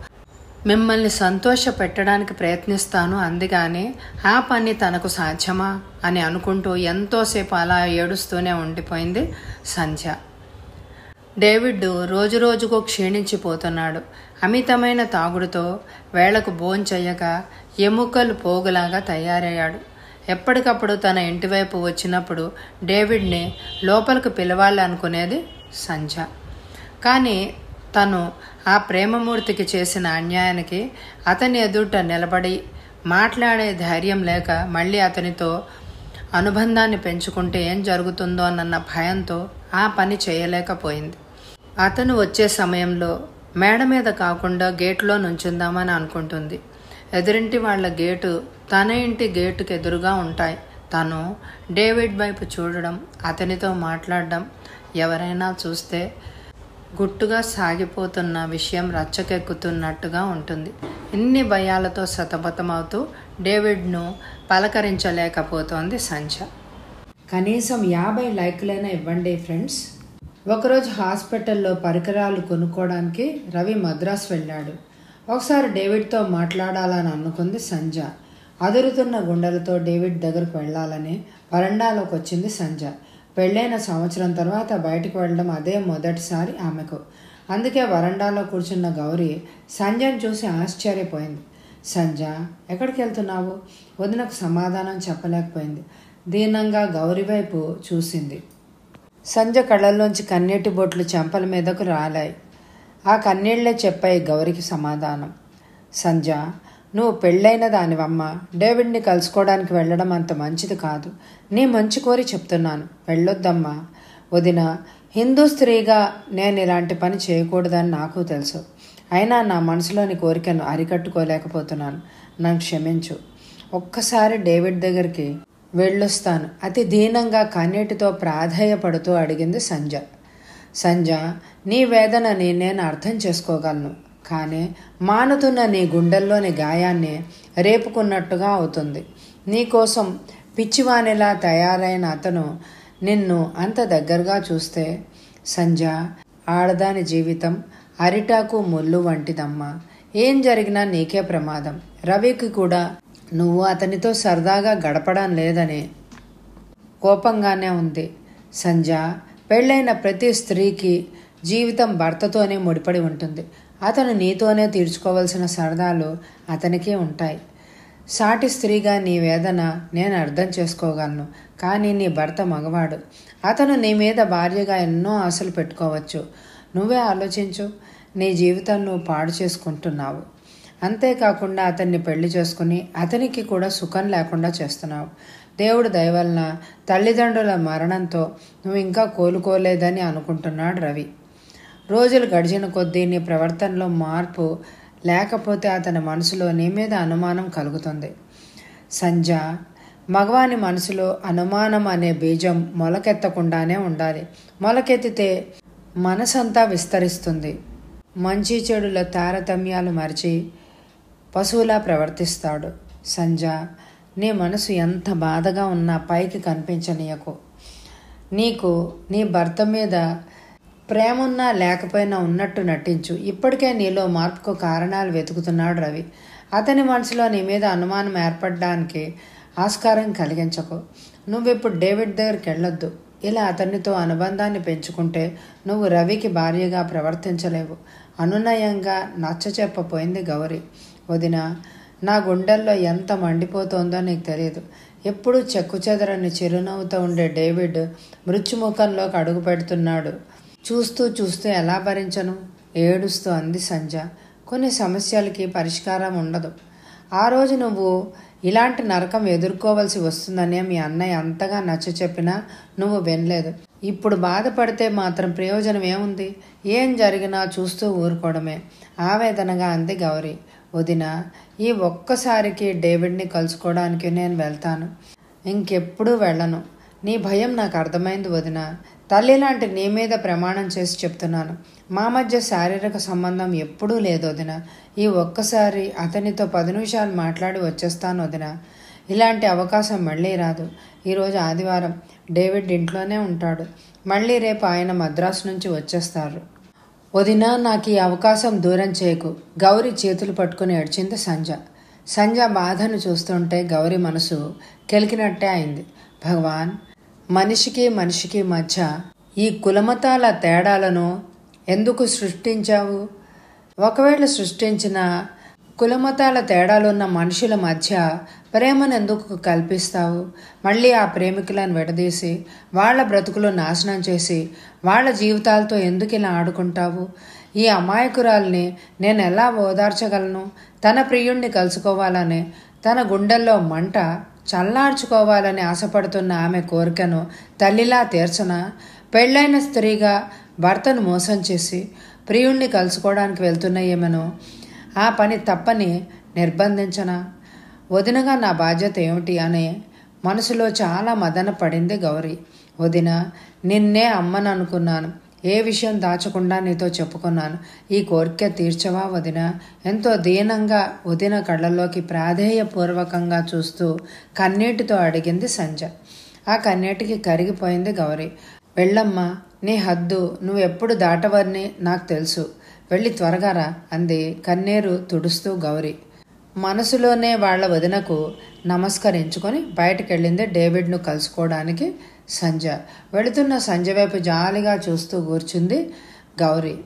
మిమ్మల్ని సంతోష పెట్టడానికి ప్రయత్నిస్తాను అందుగానే ఆ పని తనకు సాధ్యమా అని అనుకుంటూ ఎంతోసేపు అలా ఏడుస్తూనే ఉండిపోయింది సంధ్య. డేవిడ్ రోజు రోజుకు క్షీణించిపోతున్నాడు. అమితమైన తాగుడుతో వేళకు భోంచెయ్యక ఎముకలు పోగులాగా తయారయ్యాడు. ఎప్పటికప్పుడు తన ఇంటివైపు వచ్చినప్పుడు డేవిడ్ని లోపలికి పిలవాలనుకునేది సంధ్య. కానీ తను ఆ ప్రేమమూర్తికి చేసిన అన్యాయానికి అతని ఎదుట నిలబడి మాట్లాడే ధైర్యం లేక మళ్ళీ అతనితో అనుబంధాన్ని పెంచుకుంటే ఏం జరుగుతుందో అన్న భయంతో ఆ పని చేయలేకపోయింది. అతను వచ్చే సమయంలో మేడ మీద కాకుండా గేట్లో నుంచుందామని అనుకుంటుంది. ఎదురింటి వాళ్ళ గేటు తన ఇంటి గేటుకు ఎదురుగా ఉంటాయి. తను డేవిడ్ వైపు చూడడం అతనితో మాట్లాడడం ఎవరైనా చూస్తే గుట్టుగా సాగిపోతున్న విషయం రచ్చకెక్కుతున్నట్టుగా ఉంటుంది. ఇన్ని భయాలతో సతమతమవుతూ డేవిడ్ను పలకరించలేకపోతోంది సంచ కనీసం యాభై లైక్లైనా ఇవ్వండి ఫ్రెండ్స్. ఒకరోజు హాస్పిటల్లో పరికరాలు కొనుక్కోవడానికి రవి మద్రాస్ వెళ్ళాడు. ఒకసారి డేవిడ్తో మాట్లాడాలని అనుకుంది సంజ అదురుతున్న గుండెలతో డేవిడ్ దగ్గరకు వెళ్ళాలని వరండాలోకి వచ్చింది సంజ పెళ్ళైన సంవత్సరం తర్వాత బయటకు వెళ్ళడం అదే మొదటిసారి ఆమెకు. అందుకే వరండాలో కూర్చున్న గౌరీ సంజయ్ చూసి ఆశ్చర్యపోయింది. సంజ ఎక్కడికి వెళ్తున్నావు? వదినకు సమాధానం చెప్పలేకపోయింది. దీనంగా గౌరీ వైపు చూసింది. సంజ కళ్ళల్లోంచి కన్నీటి బొట్లు చెంపల మీదకు రాలాయి. ఆ కన్నీళ్ళే చెప్పాయి గౌరికి సమాధానం. సంజ నువ్వు పెళ్ళైన దానివమ్మ. డేవిడ్ని కలుసుకోవడానికి వెళ్ళడం అంత మంచిది కాదు. నీ మంచి కోరి చెప్తున్నాను. వెళ్ళొద్దమ్మా. వదిన హిందూ స్త్రీగా నేను ఇలాంటి పని చేయకూడదని నాకు తెలుసు. అయినా నా మనసులోని కోరికను అరికట్టుకోలేకపోతున్నాను. నన్ను క్షమించు. ఒక్కసారి డేవిడ్ దగ్గరికి వెళ్ళొస్తాను. అతి దీనంగా కన్నీటితో ప్రాధేయపడుతూ అడిగింది సంజ. సంజ నీ వేదనని నేను అర్థం చేసుకోగలను. కానీ మానుతున్న నీ గుండెల్లోని గాయాన్ని రేపుకున్నట్టుగా అవుతుంది. నీకోసం పిచ్చివానిలా తయారైన అతను నిన్ను అంత దగ్గరగా చూస్తే సంజ ఆడదాని జీవితం అరిటాకు ముళ్ళు వంటిదమ్మా. ఏం జరిగినా నీకే ప్రమాదం. రవికి కూడా నువ్వు అతనితో సరదాగా గడపడం లేదని కోపంగానే ఉంది. సంజ పెళ్ళైన ప్రతి స్త్రీకి జీవితం భర్తతోనే ముడిపడి ఉంటుంది. అతను నీతోనే తీర్చుకోవలసిన సరదాలు అతనికే ఉంటాయి. సాటి స్త్రీగా నీ వేదన నేను అర్థం చేసుకోగలను కానీ నీ భర్త మగవాడు. అతను నీ మీద భార్యగా ఎన్నో ఆశలు పెట్టుకోవచ్చు. నువ్వే ఆలోచించు నీ జీవితం నువ్వు పాడు చేసుకుంటున్నావు. అంతేకాకుండా అతన్ని పెళ్ళి చేసుకుని అతనికి కూడా సుఖం లేకుండా చేస్తున్నావు. దేవుడు దయవలన తల్లిదండ్రుల మరణంతో నువ్వు ఇంకా కోలుకోలేదని అనుకుంటున్నాడు రవి. రోజులు గడిచిన కొద్దీ నీ ప్రవర్తనలో మార్పు లేకపోతే అతని మనసులో నీ మీద అనుమానం కలుగుతుంది. సంజ మగవాని మనసులో అనుమానం అనే బీజం మొలకెత్తకుండానే ఉండాలి. మొలకెత్తితే మనసంతా విస్తరిస్తుంది. మంచి చెడుల తారతమ్యాలు మరిచి పశువులా ప్రవర్తిస్తాడు. సంజ నీ మనసు ఎంత బాధగా ఉన్నా పైకి కనిపించనీయకు. నీకు నీ భర్త మీద ప్రేమున్నా లేకపోయినా ఉన్నట్టు నటించు. ఇప్పటికే నీలో మార్పుకు కారణాలు వెతుకుతున్నాడు రవి. అతని మనసులో నీ మీద అనుమానం ఏర్పడడానికి ఆస్కారం కలిగించకు. నువ్విప్పుడు డేవిడ్ దగ్గరికి వెళ్ళొద్దు. ఇలా అతనితో అనుబంధాన్ని పెంచుకుంటే నువ్వు రవికి భార్యగా ప్రవర్తించలేవు. అనునయంగా నచ్చ చెప్పపోయింది గౌరీ. వదిన నా గుండెల్లో ఎంత మండిపోతోందో నీకు తెలియదు. ఎప్పుడూ చెక్కు చెదరని చిరునవ్వుతో ఉండే డేవిడ్ మృత్యుముఖంలోకి అడుగు పెడుతున్నాడు చూస్తూ చూస్తూ ఎలా భరించను? ఏడుస్తూ అంది సంజ కొన్ని సమస్యలకి పరిష్కారం ఉండదు. ఆ రోజు నువ్వు ఇలాంటి నరకం ఎదుర్కోవలసి వస్తుందనే మీ అన్నయ్య అంతగా నచ్చ చెప్పినా నువ్వు వినలేదు. ఇప్పుడు బాధపడితే మాత్రం ప్రయోజనం ఏముంది? ఏం జరిగినా చూస్తూ ఊరుకోవడమే. ఆవేదనగా అంది గౌరీ. వదిన ఈ ఒక్కసారికి డేవిడ్ని కలుసుకోవడానికి నేను వెళ్తాను. ఇంకెప్పుడూ వెళ్ళను. నీ భయం నాకు అర్థమైంది వదిన. తల్లి లాంటి నీ మీద ప్రమాణం చేసి చెప్తున్నాను. మా మధ్య శారీరక సంబంధం ఎప్పుడూ లేదు వదిన. ఈ ఒక్కసారి అతనితో పది నిమిషాలు మాట్లాడి వచ్చేస్తాను వదిన. ఇలాంటి అవకాశం మళ్ళీ రాదు. ఈరోజు ఆదివారం డేవిడ్ ఇంట్లోనే ఉంటాడు. మళ్ళీ రేపు ఆయన మద్రాసు నుంచి వచ్చేస్తారు. వదిన నాకు ఈ అవకాశం దూరం చేయకు. గౌరీ చేతులు పట్టుకుని ఏడ్చింది సంజ సంజ బాధను చూస్తుంటే గౌరీ మనసు కెలికినట్టే అయింది. భగవాన్ మనిషికి మనిషికి మధ్య ఈ కులమతాల తేడాలను ఎందుకు సృష్టించావు? ఒకవేళ సృష్టించిన కులమతాల తేడాలున్న మనుషుల మధ్య ప్రేమను ఎందుకు కల్పిస్తావు? మళ్ళీ ఆ ప్రేమికులను విడదీసి వాళ్ళ బ్రతుకులు నాశనం చేసి వాళ్ళ జీవితాలతో ఎందుకు ఇలా ఆడుకుంటావు? ఈ అమాయకురాల్ని నేను ఎలా ఓదార్చగలను? తన ప్రియుణ్ణి కలుసుకోవాలని తన గుండెల్లో మంట చల్లార్చుకోవాలని ఆశపడుతున్న ఆమె కోరికను తల్లిలా తీర్చన? పెళ్ళైన స్త్రీగా భర్తను మోసం చేసి ప్రియుణ్ణి కలుసుకోవడానికి వెళ్తున్న ఈమెను ఆ పని తప్పని నిర్బంధించనా? వదినగా నా బాధ్యత ఏమిటి అని మనసులో చాలా మదన పడింది గౌరీ. వదిన నిన్నే అమ్మను అనుకున్నాను ఏ విషయం దాచకుండా నీతో చెప్పుకున్నాను. ఈ కోరిక తీర్చవా వదిన? ఎంతో దీనంగా వదిన కళ్ళల్లోకి ప్రాధేయపూర్వకంగా చూస్తూ కన్నీటితో అడిగింది సంజ ఆ కన్నీటికి కరిగిపోయింది గౌరీ. వెళ్ళమ్మా నీ హద్దు నువ్వెప్పుడు దాటవని నాకు తెలుసు. వెళ్ళి త్వరగా రా అంది కన్నీరు తుడుస్తూ గౌరీ. మనసులోనే వాళ్ళ వదినకు నమస్కరించుకొని బయటకెళ్ళింది డేవిడ్ను కలుసుకోవడానికి సంజ. వెళుతున్న సంజ వైపు జాలిగా చూస్తూ కూర్చుంది గౌరీ.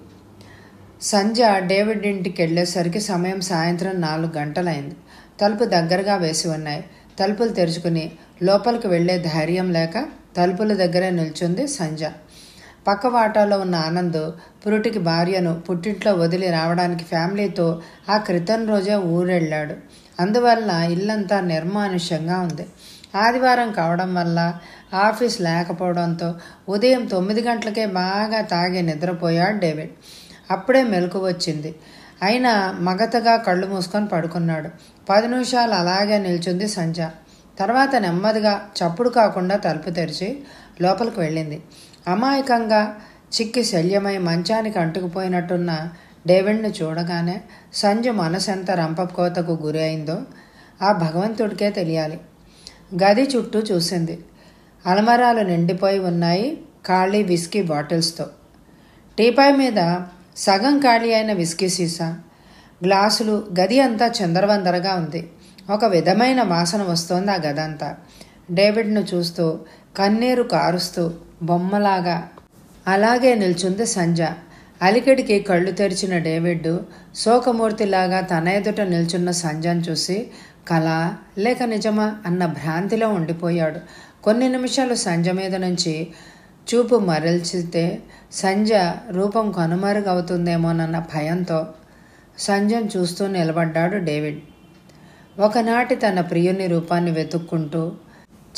సంజ డేవిడ్ ఇంటికి వెళ్ళేసరికి సమయం సాయంత్రం నాలుగు గంటలైంది. తలుపు దగ్గరగా వేసి ఉన్నాయి. తలుపులు తెరుచుకుని లోపలికి వెళ్ళే ధైర్యం లేక తలుపుల దగ్గరే నిల్చుంది సంజ. పక్క వాటాలో ఉన్న ఆనంద్ పురుటికి భార్యను పుట్టింట్లో వదిలి రావడానికి ఫ్యామిలీతో ఆ క్రితం రోజే ఊరెళ్ళాడు. అందువల్ల ఇల్లంతా నిర్మానుష్యంగా ఉంది. ఆదివారం కావడం వల్ల ఆఫీస్ లేకపోవడంతో ఉదయం తొమ్మిది గంటలకే బాగా తాగి నిద్రపోయాడు డేవిడ్. అప్పుడే మెలకు వచ్చింది. అయినా మగతగా కళ్ళు మూసుకొని పడుకున్నాడు. పది నిమిషాలు అలాగే నిల్చుంది సంజ తర్వాత నెమ్మదిగా చప్పుడు కాకుండా తలుపు తెరిచి లోపలికి వెళ్ళింది. అమాయకంగా చిక్కి శల్యమై మంచానికి అంటుకుపోయినట్టున్న డేవిడ్ని చూడగానే సంజు మనసెంత రంపకోతకు గురి అయిందో ఆ భగవంతుడికే తెలియాలి. గది చుట్టూ చూసింది. అలమరాలు నిండిపోయి ఉన్నాయి ఖాళీ విస్కీ బాటిల్స్తో. టీపాయ్ మీద సగం ఖాళీ అయిన విస్కీ సీసా. గ్లాసులు గది అంతా చందరవందరగా ఉంది. ఒక విధమైన వాసన వస్తోంది ఆ గదంతా. డేవిడ్ను చూస్తూ కన్నీరు కారుస్తూ బొమ్మలాగా. అలాగే నిల్చుంది సంజ. అలికడికి కళ్ళు తెరిచిన డేవిడ్ శోకమూర్తిలాగా తన ఎదుట నిల్చున్న సంజను చూసి కళ లేక నిజమా అన్న భ్రాంతిలో ఉండిపోయాడు. కొన్ని నిమిషాలు సంజ మీద నుంచి చూపు మరల్చితే సంజ రూపం కనుమరుగవుతుందేమోనన్న భయంతో సంజన్ చూస్తూ నిలబడ్డాడు డేవిడ్. ఒకనాటి తన ప్రియుని రూపాన్ని వెతుక్కుంటూ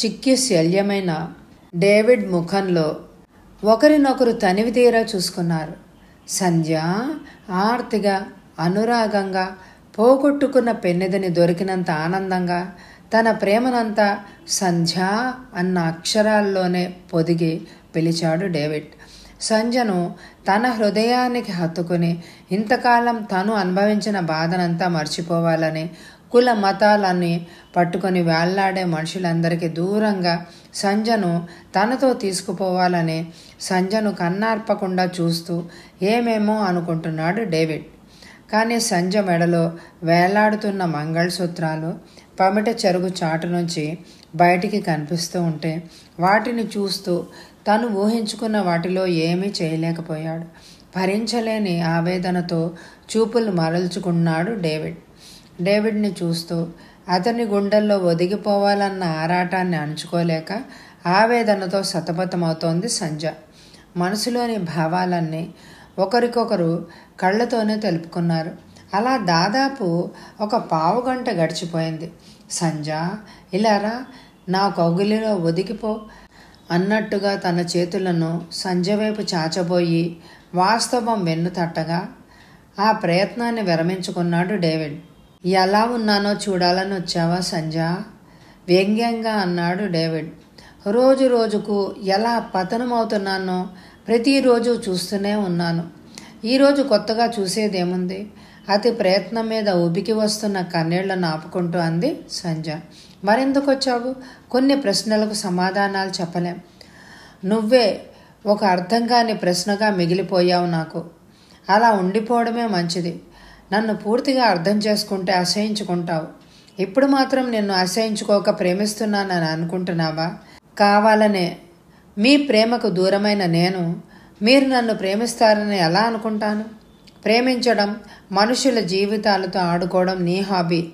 చిక్కి శల్యమైన డేవిడ్ ముఖంలో ఒకరినొకరు తనివి తీరా చూసుకున్నారు. సంధ్య ఆర్తిగా అనురాగంగా పోగొట్టుకున్న పెన్నెదని దొరికినంత ఆనందంగా తన ప్రేమనంతా సంధ్య అన్న అక్షరాల్లోనే పొదిగి పిలిచాడు డేవిడ్. సంజను తన హృదయానికి హత్తుకుని ఇంతకాలం తను అనుభవించిన బాధనంతా మర్చిపోవాలని కుల మతాలన్నీ పట్టుకొని వేళ్ళాడే మనుషులందరికీ దూరంగా సంజను తనతో తీసుకుపోవాలని సంజను కన్నార్పకుండా చూస్తూ ఏమేమో అనుకుంటున్నాడు డేవిడ్. కానీ సంజ మెడలో వేలాడుతున్న మంగళసూత్రాలు పమిట చెరుగు చాటు నుంచి బయటికి కనిపిస్తూ ఉంటే వాటిని చూస్తూ తను ఊహించుకున్న వాటిలో ఏమీ చేయలేకపోయాడు. భరించలేని ఆవేదనతో చూపులు మరల్చుకున్నాడు డేవిడ్. డేవిడ్ని చూస్తూ అతని గుండెల్లో ఒదిగిపోవాలన్న ఆరాటాన్ని అణుచుకోలేక ఆవేదనతో సతమతమవుతోంది సంజ. మనసులోని భావాలన్నీ ఒకరికొకరు కళ్ళతోనే తెలుపుకున్నారు. అలా దాదాపు ఒక పావు గంట గడిచిపోయింది. సంజ ఇలారా నా కౌగిలిలో ఒదిగిపో అన్నట్టుగా తన చేతులను సంజ వైపు చాచబోయి వాస్తవం వెన్ను తట్టగా ఆ ప్రయత్నాన్ని విరమించుకున్నాడు డేవిడ్. ఎలా ఉన్నానో చూడాలని వచ్చావా సంజ వ్యంగ్యంగా అన్నాడు డేవిడ్. రోజు రోజుకు ఎలా పతనమవుతున్నానో ప్రతిరోజు చూస్తూనే ఉన్నాను. ఈరోజు కొత్తగా చూసేదేముంది? అతి ప్రయత్నం మీద ఉబికి వస్తున్న కన్నీళ్ళను ఆపుకుంటూ అంది సంజ మరెందుకు వచ్చావు కొన్ని ప్రశ్నలకు సమాధానాలు చెప్పలేం. నువ్వే ఒక అర్థం కాని ప్రశ్నగా మిగిలిపోయావు నాకు. అలా ఉండిపోవడమే మంచిది. నన్ను పూర్తిగా అర్థం చేసుకుంటే అసహించుకుంటావు. ఇప్పుడు మాత్రం నిన్ను అసహించుకోక ప్రేమిస్తున్నానని అనుకుంటున్నావా? కావాలనే. మీ ప్రేమకు దూరమైన నేను మీరు నన్ను ప్రేమిస్తారని ఎలా అనుకుంటాను? ప్రేమించడం మనుషుల జీవితాలతో ఆడుకోవడం నీ హాబీ.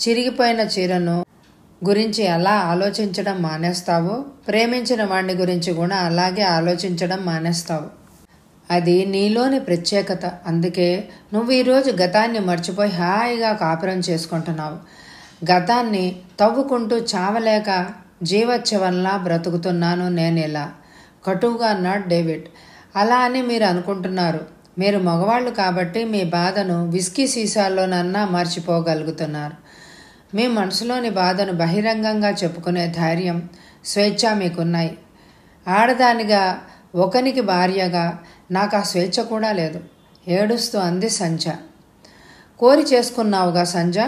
చిరిగిపోయిన చీరను గురించి ఎలా ఆలోచించడం మానేస్తావో ప్రేమించిన వాడిని గురించి కూడా అలాగే ఆలోచించడం మానేస్తావు. అది నీలోని ప్రత్యేకత. అందుకే నువ్వు ఈరోజు గతాన్ని మర్చిపోయి హాయిగా కాపురం చేసుకుంటున్నావు. గతాన్ని తవ్వుకుంటూ చావలేక జీవచ్చవల్లా బ్రతుకుతున్నాను నేను ఇలా. కటువుగా నాట్ డేవిడ్. అలా అని మీరు అనుకుంటున్నారు. మీరు మగవాళ్ళు కాబట్టి మీ బాధను విస్కీ సీసాల్లోనన్నా మర్చిపోగలుగుతున్నారు. మీ మనసులోని బాధను బహిరంగంగా చెప్పుకునే ధైర్యం స్వేచ్ఛ మీకున్నాయి. ఆడదానిగా ఒకనికి భార్యగా నాకు ఆ స్వేచ్ఛ కూడా లేదు. ఏడుస్తూ అంది సంజ కోరి చేసుకున్నావుగా సంజ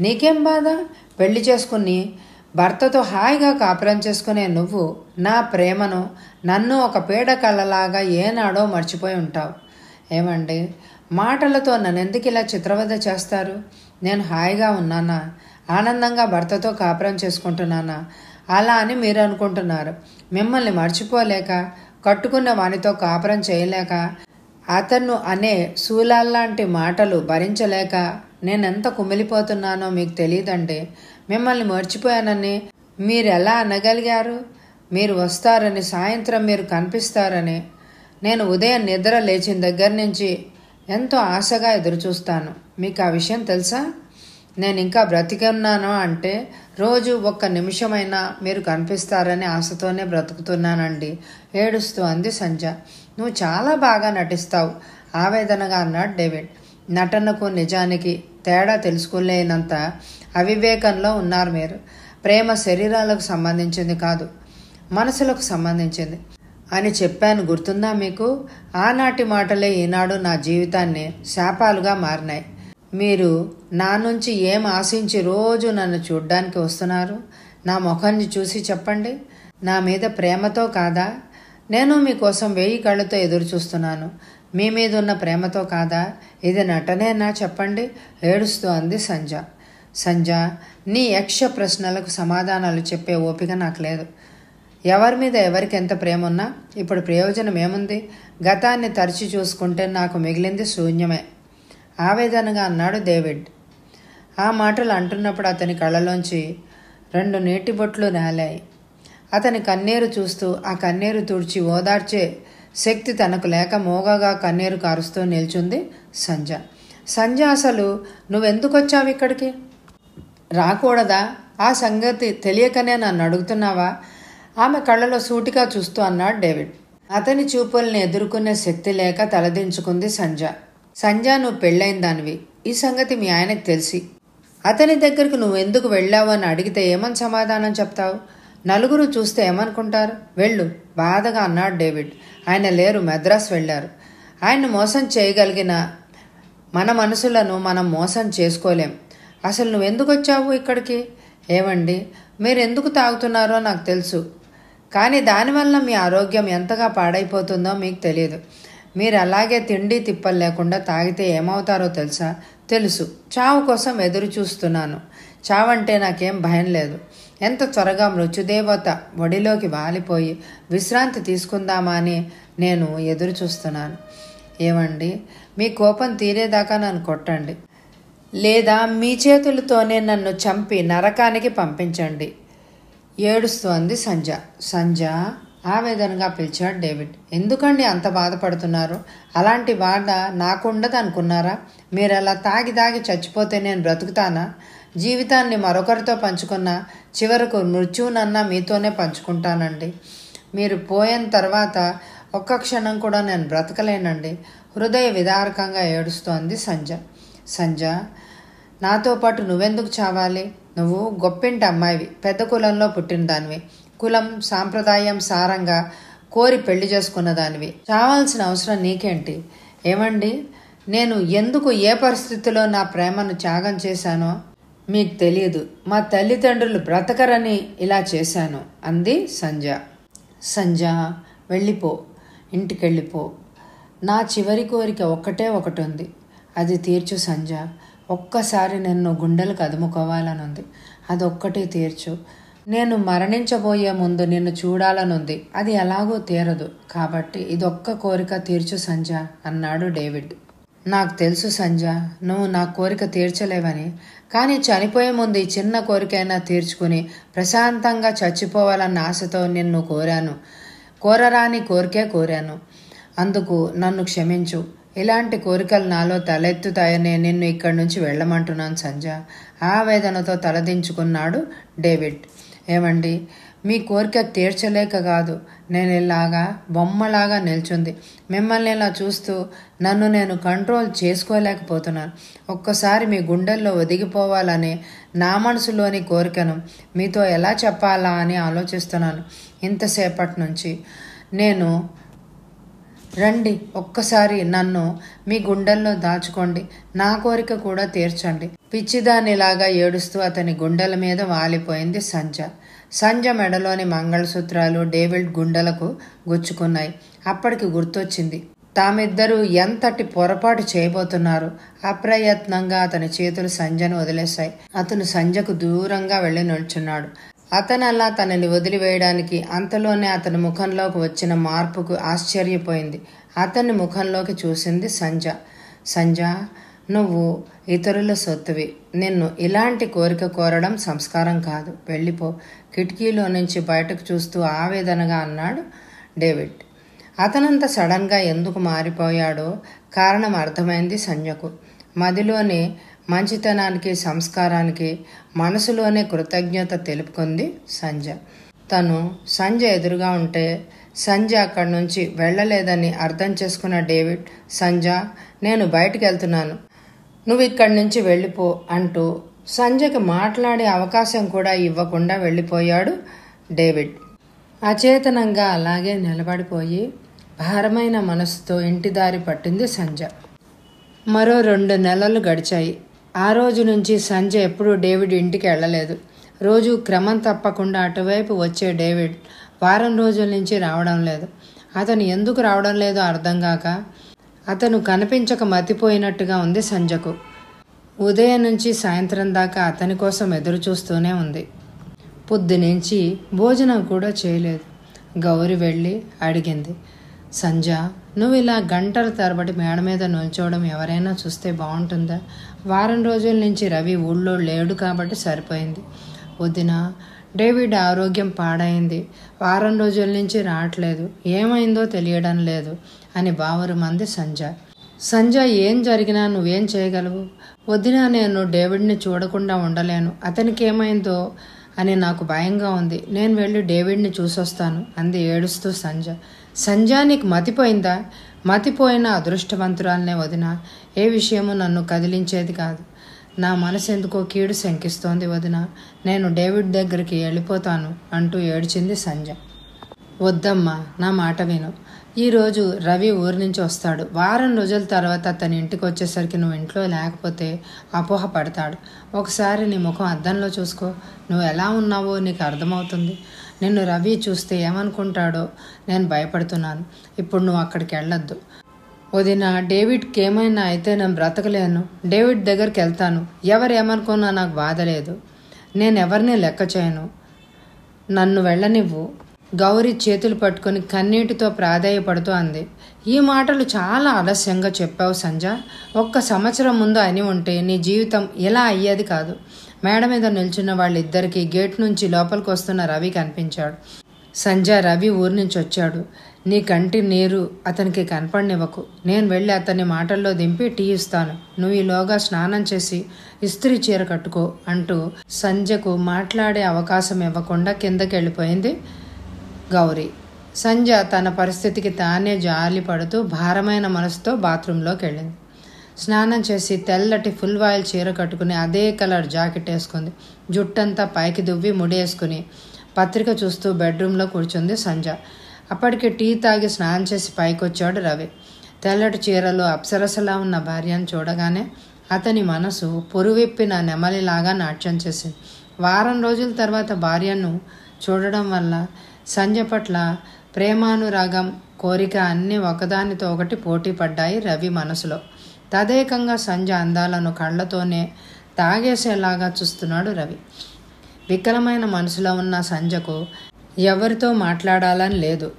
నీకేం బాధ? పెళ్ళి చేసుకుని భర్తతో హాయిగా కాపురం చేసుకునే నువ్వు నా ప్రేమను నన్ను ఒక పీడ కళ్ళలాగా ఏనాడో మర్చిపోయి ఉంటావు. ఏమండి? మాటలతో నన్నెందుకు ఇలా చిత్రవద చేస్తారు? నేను హాయిగా ఉన్నానా? ఆనందంగా భర్తతో కాపురం చేసుకుంటున్నానా? అలా అని మీరు అనుకుంటున్నారు. మిమ్మల్ని మర్చిపోలేక కట్టుకున్న వానితో కాపురం చేయలేక అతను అనే శూలాల్లాంటి మాటలు భరించలేక నేనెంత కుమిలిపోతున్నానో మీకు తెలియదండి మిమ్మల్ని మర్చిపోయానని మీరు ఎలా అనగలిగారు? మీరు వస్తారని సాయంత్రం మీరు కనిపిస్తారని నేను ఉదయం నిద్ర లేచిన దగ్గర నుంచి ఎంతో ఆశగా ఎదురుచూస్తాను. మీకు ఆ విషయం తెలుసా? నేను ఇంకా బ్రతికున్నాను అంటే రోజు ఒక్క నిమిషమైనా మీరు కనిపిస్తారని ఆశతోనే బ్రతుకుతున్నానండి. ఏడుస్తూ అంది సంజ. నువ్వు చాలా బాగా నటిస్తావు ఆవేదనగా అన్నాడు డేవిడ్. నటనకు నిజానికి తేడా తెలుసుకోలేనంత అవివేకంలో ఉన్నారు మీరు. ప్రేమ శరీరాలకు సంబంధించింది కాదు మనసులకు సంబంధించింది. అని చెప్పాను గుర్తుందా మీకు? ఆనాటి మాటలే ఈనాడు నా జీవితాన్ని శాపాలుగా మారినాయి. మీరు నా నుంచి ఏం ఆశించి రోజు నన్ను చూడ్డానికి వస్తున్నారు? నా ముఖాన్ని చూసి చెప్పండి. నా మీద ప్రేమతో కాదా? నేను మీకోసం వెయ్యి కళ్ళతో ఎదురు చూస్తున్నాను. మీ మీద ఉన్న ప్రేమతో కాదా? ఇది నటనేనా? చెప్పండి. ఏడుస్తూ అంది సంజ. సంజ నీ యక్ష ప్రశ్నలకు సమాధానాలు చెప్పే ఓపిక నాకు లేదు. ఎవరి మీద ఎవరికి ఎంత ప్రేమ ఉన్నా ఇప్పుడు ప్రయోజనం ఏముంది? గతాన్ని తరచి చూసుకుంటే నాకు మిగిలింది శూన్యమే. ఆవేదనగా అన్నాడు డేవిడ్. ఆ మాటలు అంటున్నప్పుడు అతని కళ్ళలోంచి రెండు నీటి బొట్లు రాలాయి అతని కన్నీరు చూస్తూ ఆ కన్నీరు తుడిచి ఓదార్చే శక్తి తనకు లేక మోగగా కన్నీరు కారుస్తూ నిల్చుంది సంజ సంజ అసలు నువ్వెందుకు వచ్చావు ఇక్కడికి? రాకూడదా? ఆ సంగతి తెలియకనే నన్ను అడుగుతున్నావా? ఆమె కళ్ళలో సూటిగా చూస్తూ అన్నాడు డేవిడ్. అతని చూపుల్ని ఎదుర్కొనే శక్తి లేక తలదించుకుంది సంజ సంజ నువ్వు పెళ్ళైన దానివి. ఈ సంగతి మీ ఆయనకు తెలిసి. అతని దగ్గరకు నువ్వు ఎందుకు వెళ్ళావు అని అడిగితే ఏమని సమాధానం చెప్తావు? నలుగురు చూస్తే ఏమనుకుంటారు? వెళ్ళు బాధగా అన్నాడు డేవిడ్. ఆయన లేరు మద్రాస్ వెళ్ళారు. ఆయన్ను మోసం చేయగలిగిన మన మనసులను మనం మోసం చేసుకోలేం. అసలు నువ్వెందుకు వచ్చావు ఇక్కడికి? ఏమండి మీరు ఎందుకు తాగుతున్నారో నాకు తెలుసు. కానీ దానివల్ల మీ ఆరోగ్యం ఎంతగా పాడైపోతుందో మీకు తెలియదు. మీరు అలాగే తిండి తిప్పలు లేకుండా తాగితే ఏమవుతారో తెలుసా? తెలుసు. చావు కోసం ఎదురు చూస్తున్నాను. చావంటే నాకేం భయం లేదు. ఎంత త్వరగా మృత్యుదేవత ఒడిలోకి వాలిపోయి విశ్రాంతి తీసుకుందామా అని నేను ఎదురు చూస్తున్నాను. ఏమండి? మీ కోపం తీరేదాకా నన్ను కొట్టండి. లేదా మీ చేతులతోనే నన్ను చంపి నరకానికి పంపించండి. ఏడుస్తోంది సంజ సంజ ఆవేదనగా పిలిచాడు డేవిడ్. ఎందుకండి అంత బాధపడుతున్నారు? అలాంటి బాధ నాకుండదు అనుకున్నారా మీరు అలా తాగి తాగి చచ్చిపోతే నేను బ్రతుకుతానా? జీవితాన్ని మరొకరితో పంచుకున్న చివరకు మృత్యువునన్నా మీతోనే పంచుకుంటానండి. మీరు పోయిన తర్వాత ఒక్క క్షణం కూడా నేను బ్రతకలేనండి. హృదయ విదారకంగా ఏడుస్తోంది సంజ సంజ నాతో పాటు నువ్వెందుకు చావాలి? నువ్వు గొప్పింటి అమ్మాయివి. పెద్ద కులంలో పుట్టిన దానివి కులం సాంప్రదాయం సారంగా కోరి పెళ్ళి చేసుకున్న దానివి. చావాల్సిన అవసరం నీకేంటి? ఏమండి? నేను ఎందుకు ఏ పరిస్థితిలో నా ప్రేమను త్యాగం చేశానో మీకు తెలియదు. మా తల్లిదండ్రులు బ్రతకరని ఇలా చేశాను. అంది సంజ సంజ వెళ్ళిపో. ఇంటికెళ్ళిపో. నా చివరి కోరిక ఒక్కటే ఒకటి ఉంది అది తీర్చు సంజ ఒక్కసారి నన్ను గుండెలకు అదుముకోవాలనుంది. అదొక్కటే తీర్చు. నేను మరణించబోయే ముందు నిన్ను చూడాలనుంది. అది ఎలాగో తీరదు. కాబట్టి ఇదొక్క కోరిక తీర్చు సంజ అన్నాడు డేవిడ్. నాకు తెలుసు సంజ నువ్వు నా కోరిక తీర్చలేవని. కానీ చనిపోయే ముందు ఈ చిన్న కోరికైనా తీర్చుకుని ప్రశాంతంగా చచ్చిపోవాలన్న ఆశతో నిన్ను కోరాను. కోరరాని కోరికే కోరాను. అందుకు నన్ను క్షమించు. ఇలాంటి కోరికలు నాలో తలెత్తుతాయనే నిన్ను ఇక్కడి నుంచి వెళ్ళమంటున్నాను సంజ ఆవేదనతో తలదించుకున్నాడు డేవిడ్. ఏమండి? మీ కోరిక తీర్చలేక కాదు. నేను ఇలాగా బొమ్మలాగా నిల్చుంది. మిమ్మల్ని ఇలా చూస్తూ నన్ను నేను కంట్రోల్ చేసుకోలేకపోతున్నాను. ఒక్కసారి మీ గుండెల్లో ఒదిగిపోవాలని నా మనసులోని కోరికను మీతో ఎలా చెప్పాలా అని ఆలోచిస్తున్నాను. ఇంతసేపటి నుంచి నేను రండి ఒక్కసారి నన్ను మీ గుండెల్లో దాచుకోండి. నా కోరిక కూడా తీర్చండి. పిచ్చిదానిలాగా ఏడుస్తూ అతని గుండెల మీద వాలిపోయింది సంజ సంజ మెడలోని మంగళసూత్రాలు డేవిడ్ గుండెలకు గుచ్చుకున్నాయి. అప్పటికి గుర్తొచ్చింది తామిద్దరూ ఎంతటి పొరపాటు చేయబోతున్నారు? అప్రయత్నంగా అతని చేతులు సంజను వదిలేశాయి. అతను సంజకు దూరంగా వెళ్ళి నిల్చున్నాడు. అతను అలా తనని వదిలివేయడానికి అంతలోనే అతని ముఖంలోకి వచ్చిన మార్పుకు ఆశ్చర్యపోయింది. అతని ముఖంలోకి చూసింది సంజ సంజ నువ్వు ఇతరుల సొత్తువి. నిన్ను ఇలాంటి కోరిక కోరడం సంస్కారం కాదు. వెళ్ళిపో. కిటికీలో నుంచి బయటకు చూస్తూ ఆవేదనగా అన్నాడు డేవిడ్. అతనంత సడన్గా ఎందుకు మారిపోయాడో కారణం అర్థమైంది సంజకు మదిలోని మంచితనానికి సంస్కారానికి మనసులోనే కృతజ్ఞత తెలుపుకుంది సంజ తను సంజ ఎదురుగా ఉంటే సంజ అక్కడి నుంచి వెళ్ళలేదని అర్థం చేసుకున్న డేవిడ్ సంజ నేను బయటికి వెళ్తున్నాను. నువ్వు ఇక్కడి నుంచి వెళ్ళిపో అంటూ సంజకి మాట్లాడే అవకాశం కూడా ఇవ్వకుండా వెళ్ళిపోయాడు డేవిడ్. అచేతనంగా అలాగే నిలబడిపోయి భారమైన మనసుతో ఇంటి దారి పట్టింది సంజ మరో రెండు నెలలు గడిచాయి. ఆ రోజు నుంచి సంజ ఎప్పుడూ డేవిడ్ ఇంటికి వెళ్ళలేదు. రోజు క్రమం తప్పకుండా అటువైపు వచ్చే డేవిడ్ వారం రోజుల నుంచి రావడం లేదు. అతను ఎందుకు రావడం లేదో అర్థం కాక అతను కనిపించక మతిపోయినట్టుగా ఉంది సంజకు ఉదయం నుంచి సాయంత్రం దాకా అతని కోసం ఎదురు చూస్తూనే ఉంది పొద్దునుంచి భోజనం కూడా చేయలేదు. గౌరి వెళ్ళి అడిగింది సంజ నువ్వు ఇలా గంటల తరబడి మేడ మీద నిల్చోవడం ఎవరైనా చూస్తే బాగుంటుందా? వారం రోజుల నుంచి రవి ఊళ్ళో లేడు కాబట్టి సరిపోయింది. వదిన డేవిడ్ ఆరోగ్యం పాడైంది. వారం రోజుల నుంచి రావట్లేదు. ఏమైందో తెలియడం లేదు అని బావరు మంది సంజయ్. సంజయ్ ఏం జరిగినా నువ్వేం చేయగలవు? వదిన నేను డేవిడ్ని చూడకుండా ఉండలేను. అతనికి ఏమైందో అని నాకు భయంగా ఉంది. నేను వెళ్ళి డేవిడ్ని చూసొస్తాను అంది ఏడుస్తూ సంజయ్. సంజయ్ నీకు మతిపోయిందా? మతిపోయిన అదృష్టవంతురాలనే వదిన ఏ విషయము నన్ను కదిలించేది కాదు. నా మనసు ఎందుకో కీడు శంకిస్తోంది వదిన. నేను డేవిడ్ దగ్గరికి వెళ్ళిపోతాను అంటూ ఏడ్చింది సంజ వద్దమ్మా నా మాట విను. ఈరోజు రవి ఊరి నుంచి వస్తాడు. వారం రోజుల తర్వాత అతని ఇంటికి వచ్చేసరికి నువ్వు ఇంట్లో లేకపోతే అపోహ పడతాడు. ఒకసారి నీ ముఖం అద్దంలో చూసుకో. నువ్వు ఎలా ఉన్నావో నీకు అర్థమవుతుంది. నిన్ను రవి చూస్తే ఏమనుకుంటాడో నేను భయపడుతున్నాను. ఇప్పుడు నువ్వు అక్కడికి వెళ్ళొద్దు. వదిన డేవిడ్కి ఏమైనా అయితే నేను బ్రతకలేను. డేవిడ్ దగ్గరికి వెళ్తాను ఎవరు ఏమనుకున్నా నాకు బాధ లేదు. నేను ఎవరిని లెక్క చేయను. నన్ను వెళ్ళనివ్వు. గౌరీ చేతులు పట్టుకొని కన్నీటితో ప్రాధేయపడుతూ అంది. ఈ మాటలు చాలా ఆలస్యంగా చెప్పావు సంజ ఒక్క సంవత్సరం ముందు అని ఉంటే నీ జీవితం ఇలా అయ్యేది కాదు. మేడ మీద నిల్చున్న వాళ్ళిద్దరికీ గేట్ నుంచి లోపలికి వస్తున్న రవి కనిపించాడు. సంజ రవి ఊరి నుంచి వచ్చాడు. నీ కంటి నీరు అతనికి కనపడనివ్వకు. నేను వెళ్ళి అతని మాటల్లో దింపి టీ ఇస్తాను. నువ్వు ఈలోగా స్నానం చేసి ఇస్త్రీ చీర కట్టుకో అంటూ సంజకు మాట్లాడే అవకాశం ఇవ్వకుండా కిందకి వెళ్ళిపోయింది గౌరీ. సంజ తన పరిస్థితికి తానే జాలి పడుతూ భారమైన మనసుతో బాత్రూంలోకి వెళ్ళింది. స్నానం చేసి తెల్లటి ఫుల్ వాయిల్ చీర కట్టుకుని అదే కలర్ జాకెట్ వేసుకుంది. జుట్టంతా పైకి దువ్వి ముడేసుకుని పత్రిక చూస్తూ బెడ్రూమ్లో కూర్చుంది సంజ అప్పటికే టీ తాగి స్నానం చేసి పైకి వచ్చాడు రవి. తెల్లటి చీరలో అప్సరసలా ఉన్న భార్యను చూడగానే అతని మనసు పొరువెప్పిన నెమలిలాగా నాట్యం చేసింది. వారం రోజుల తర్వాత భార్యను చూడడం వల్ల సంజ పట్ల ప్రేమానురాగం కోరిక అన్నీ ఒకదానితో ఒకటి పోటీ పడ్డాయి రవి మనసులో. తదేకంగా సంజ అందాలను కళ్ళతోనే తాగేసేలాగా చూస్తున్నాడు రవి. వికలమైన మనసులో ఉన్న సంజకు ఎవరితో మాట్లాడాలని లేదు.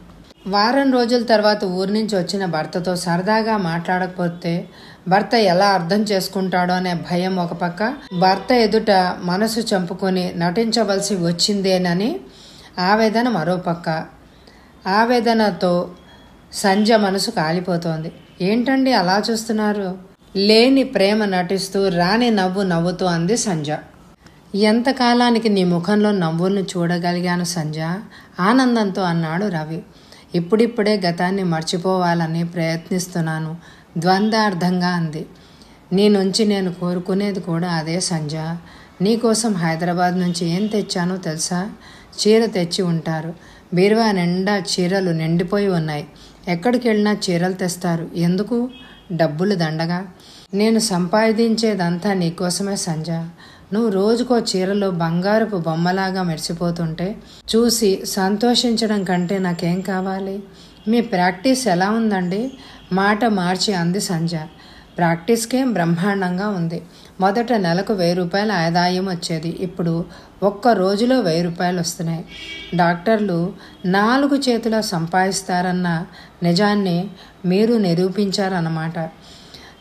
వారం రోజుల తర్వాత ఊరి నుంచి వచ్చిన భర్తతో సరదాగా మాట్లాడకపోతే భర్త ఎలా అర్థం చేసుకుంటాడో అనే భయం ఒక పక్క భర్త ఎదుట మనసు చంపుకొని నటించవలసి వచ్చిందేనని ఆవేదన మరో పక్క. ఆవేదనతో సంజ మనసు కాలిపోతోంది. ఏంటండి అలా చూస్తున్నారు? లేని ప్రేమ నటిస్తూ రాని నవ్వు నవ్వుతూ అంది సంజ ఎంతకాలానికి నీ ముఖంలో నవ్వులను చూడగలిగాను సంజ ఆనందంతో అన్నాడు రవి. ఇప్పుడిప్పుడే గతాన్ని మర్చిపోవాలని ప్రయత్నిస్తున్నాను ద్వంద్వార్థంగా అంది. నీ నుంచి నేను కోరుకునేది కూడా అదే సంజ నీకోసం హైదరాబాద్ నుంచి ఏం తెచ్చానో తెలుసా? చీర తెచ్చి ఉంటారు. బీరువా నిండా చీరలు నిండిపోయి ఉన్నాయి. ఎక్కడికి వెళ్ళినా చీరలు తెస్తారు. ఎందుకు? డబ్బులు దండగా. నేను సంపాదించేదంతా నీకోసమే సంజ నువ్వు రోజుకో చీరలో బంగారపు బొమ్మలాగా మెరిసిపోతుంటే చూసి సంతోషించడం కంటే నాకేం కావాలి? మీ ప్రాక్టీస్ ఎలా ఉందండి? మాట మార్చి అంది సంజ ప్రాక్టీస్కే బ్రహ్మాండంగా ఉంది. మొదట నెలకు వెయ్యి రూపాయల ఆదాయం వచ్చేది. ఇప్పుడు ఒక్క రోజులో వెయ్యి రూపాయలు వస్తున్నాయి. డాక్టర్లు నాలుగు చేతుల సంపాదిస్తారన్న నిజాన్ని మీరు నిరూపించారన్నమాట.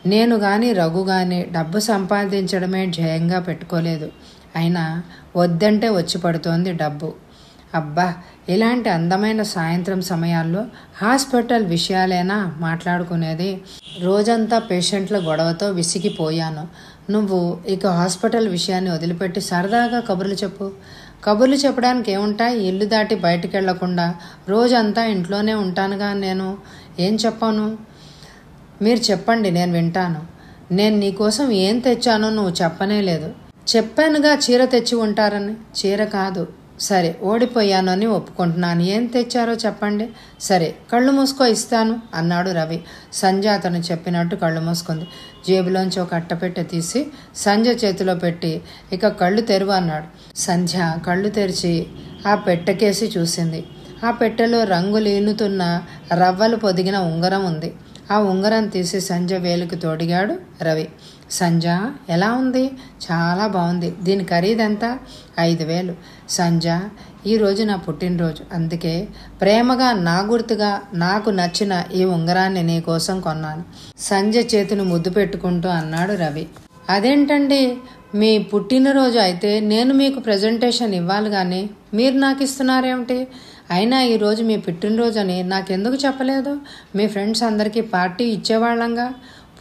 నేను కానీ రఘు కానీ డబ్బు సంపాదించడమే ధ్యేయంగా పెట్టుకోలేదు. అయినా వద్దంటే వచ్చి పడుతోంది డబ్బు. అబ్బా ఇలాంటి అందమైన సాయంత్రం సమయాల్లో హాస్పిటల్ విషయాలేనా మాట్లాడుకునేది? రోజంతా పేషెంట్ల గొడవతో విసిగిపోయాను. నువ్వు ఇక హాస్పిటల్ విషయాన్ని వదిలిపెట్టి సరదాగా కబుర్లు చెప్పు. కబుర్లు చెప్పడానికి ఏముంటాయి? ఇల్లు దాటి బయటికి వెళ్ళకుండా రోజంతా ఇంట్లోనే ఉంటానుగా నేను. ఏం చెప్పాను? మీరు చెప్పండి నేను వింటాను. నేను నీకోసం ఏం తెచ్చానో నువ్వు చెప్పనే లేదు. చెప్పానుగా చీర తెచ్చి ఉంటారని? చీర కాదు. సరే ఓడిపోయాను అని ఒప్పుకుంటున్నాను. ఏం తెచ్చారో చెప్పండి. సరే కళ్ళు మూసుకో ఇస్తాను అన్నాడు రవి. సంజ అతను చెప్పినట్టు కళ్ళు మూసుకుంది. జేబులోంచి ఒక అట్టపెట్టె తీసి సంజ చేతిలో పెట్టి ఇక కళ్ళు తెరువు అన్నాడు. సంధ్య కళ్ళు తెరిచి ఆ పెట్టెకేసి చూసింది. ఆ పెట్టెలో రంగు లీనుతున్న రవ్వలు పొదిగిన ఉంగరం ఉంది. ఆ ఉంగరం తీసి సంజ వేలుకి తోడిగాడు రవి. సంజ ఎలా ఉంది? చాలా బాగుంది. దీని ఖరీదెంత ఐదు వేలు. సంజ ఈరోజు నా పుట్టినరోజు. అందుకే ప్రేమగా నా గుర్తుగా నాకు నచ్చిన ఈ ఉంగరాన్ని నీ కోసం కొన్నాను. సంజ చేతిని ముద్దు పెట్టుకుంటూ అన్నాడు రవి. అదేంటండి? మీ పుట్టినరోజు అయితే నేను మీకు ప్రజెంటేషన్ ఇవ్వాలి కానీ మీరు నాకు ఇస్తున్నారేమిటి అయినా ఈరోజు మీ పుట్టినరోజు అని నాకెందుకు చెప్పలేదు? మీ ఫ్రెండ్స్ అందరికీ పార్టీ ఇచ్చేవాళ్ళంగా.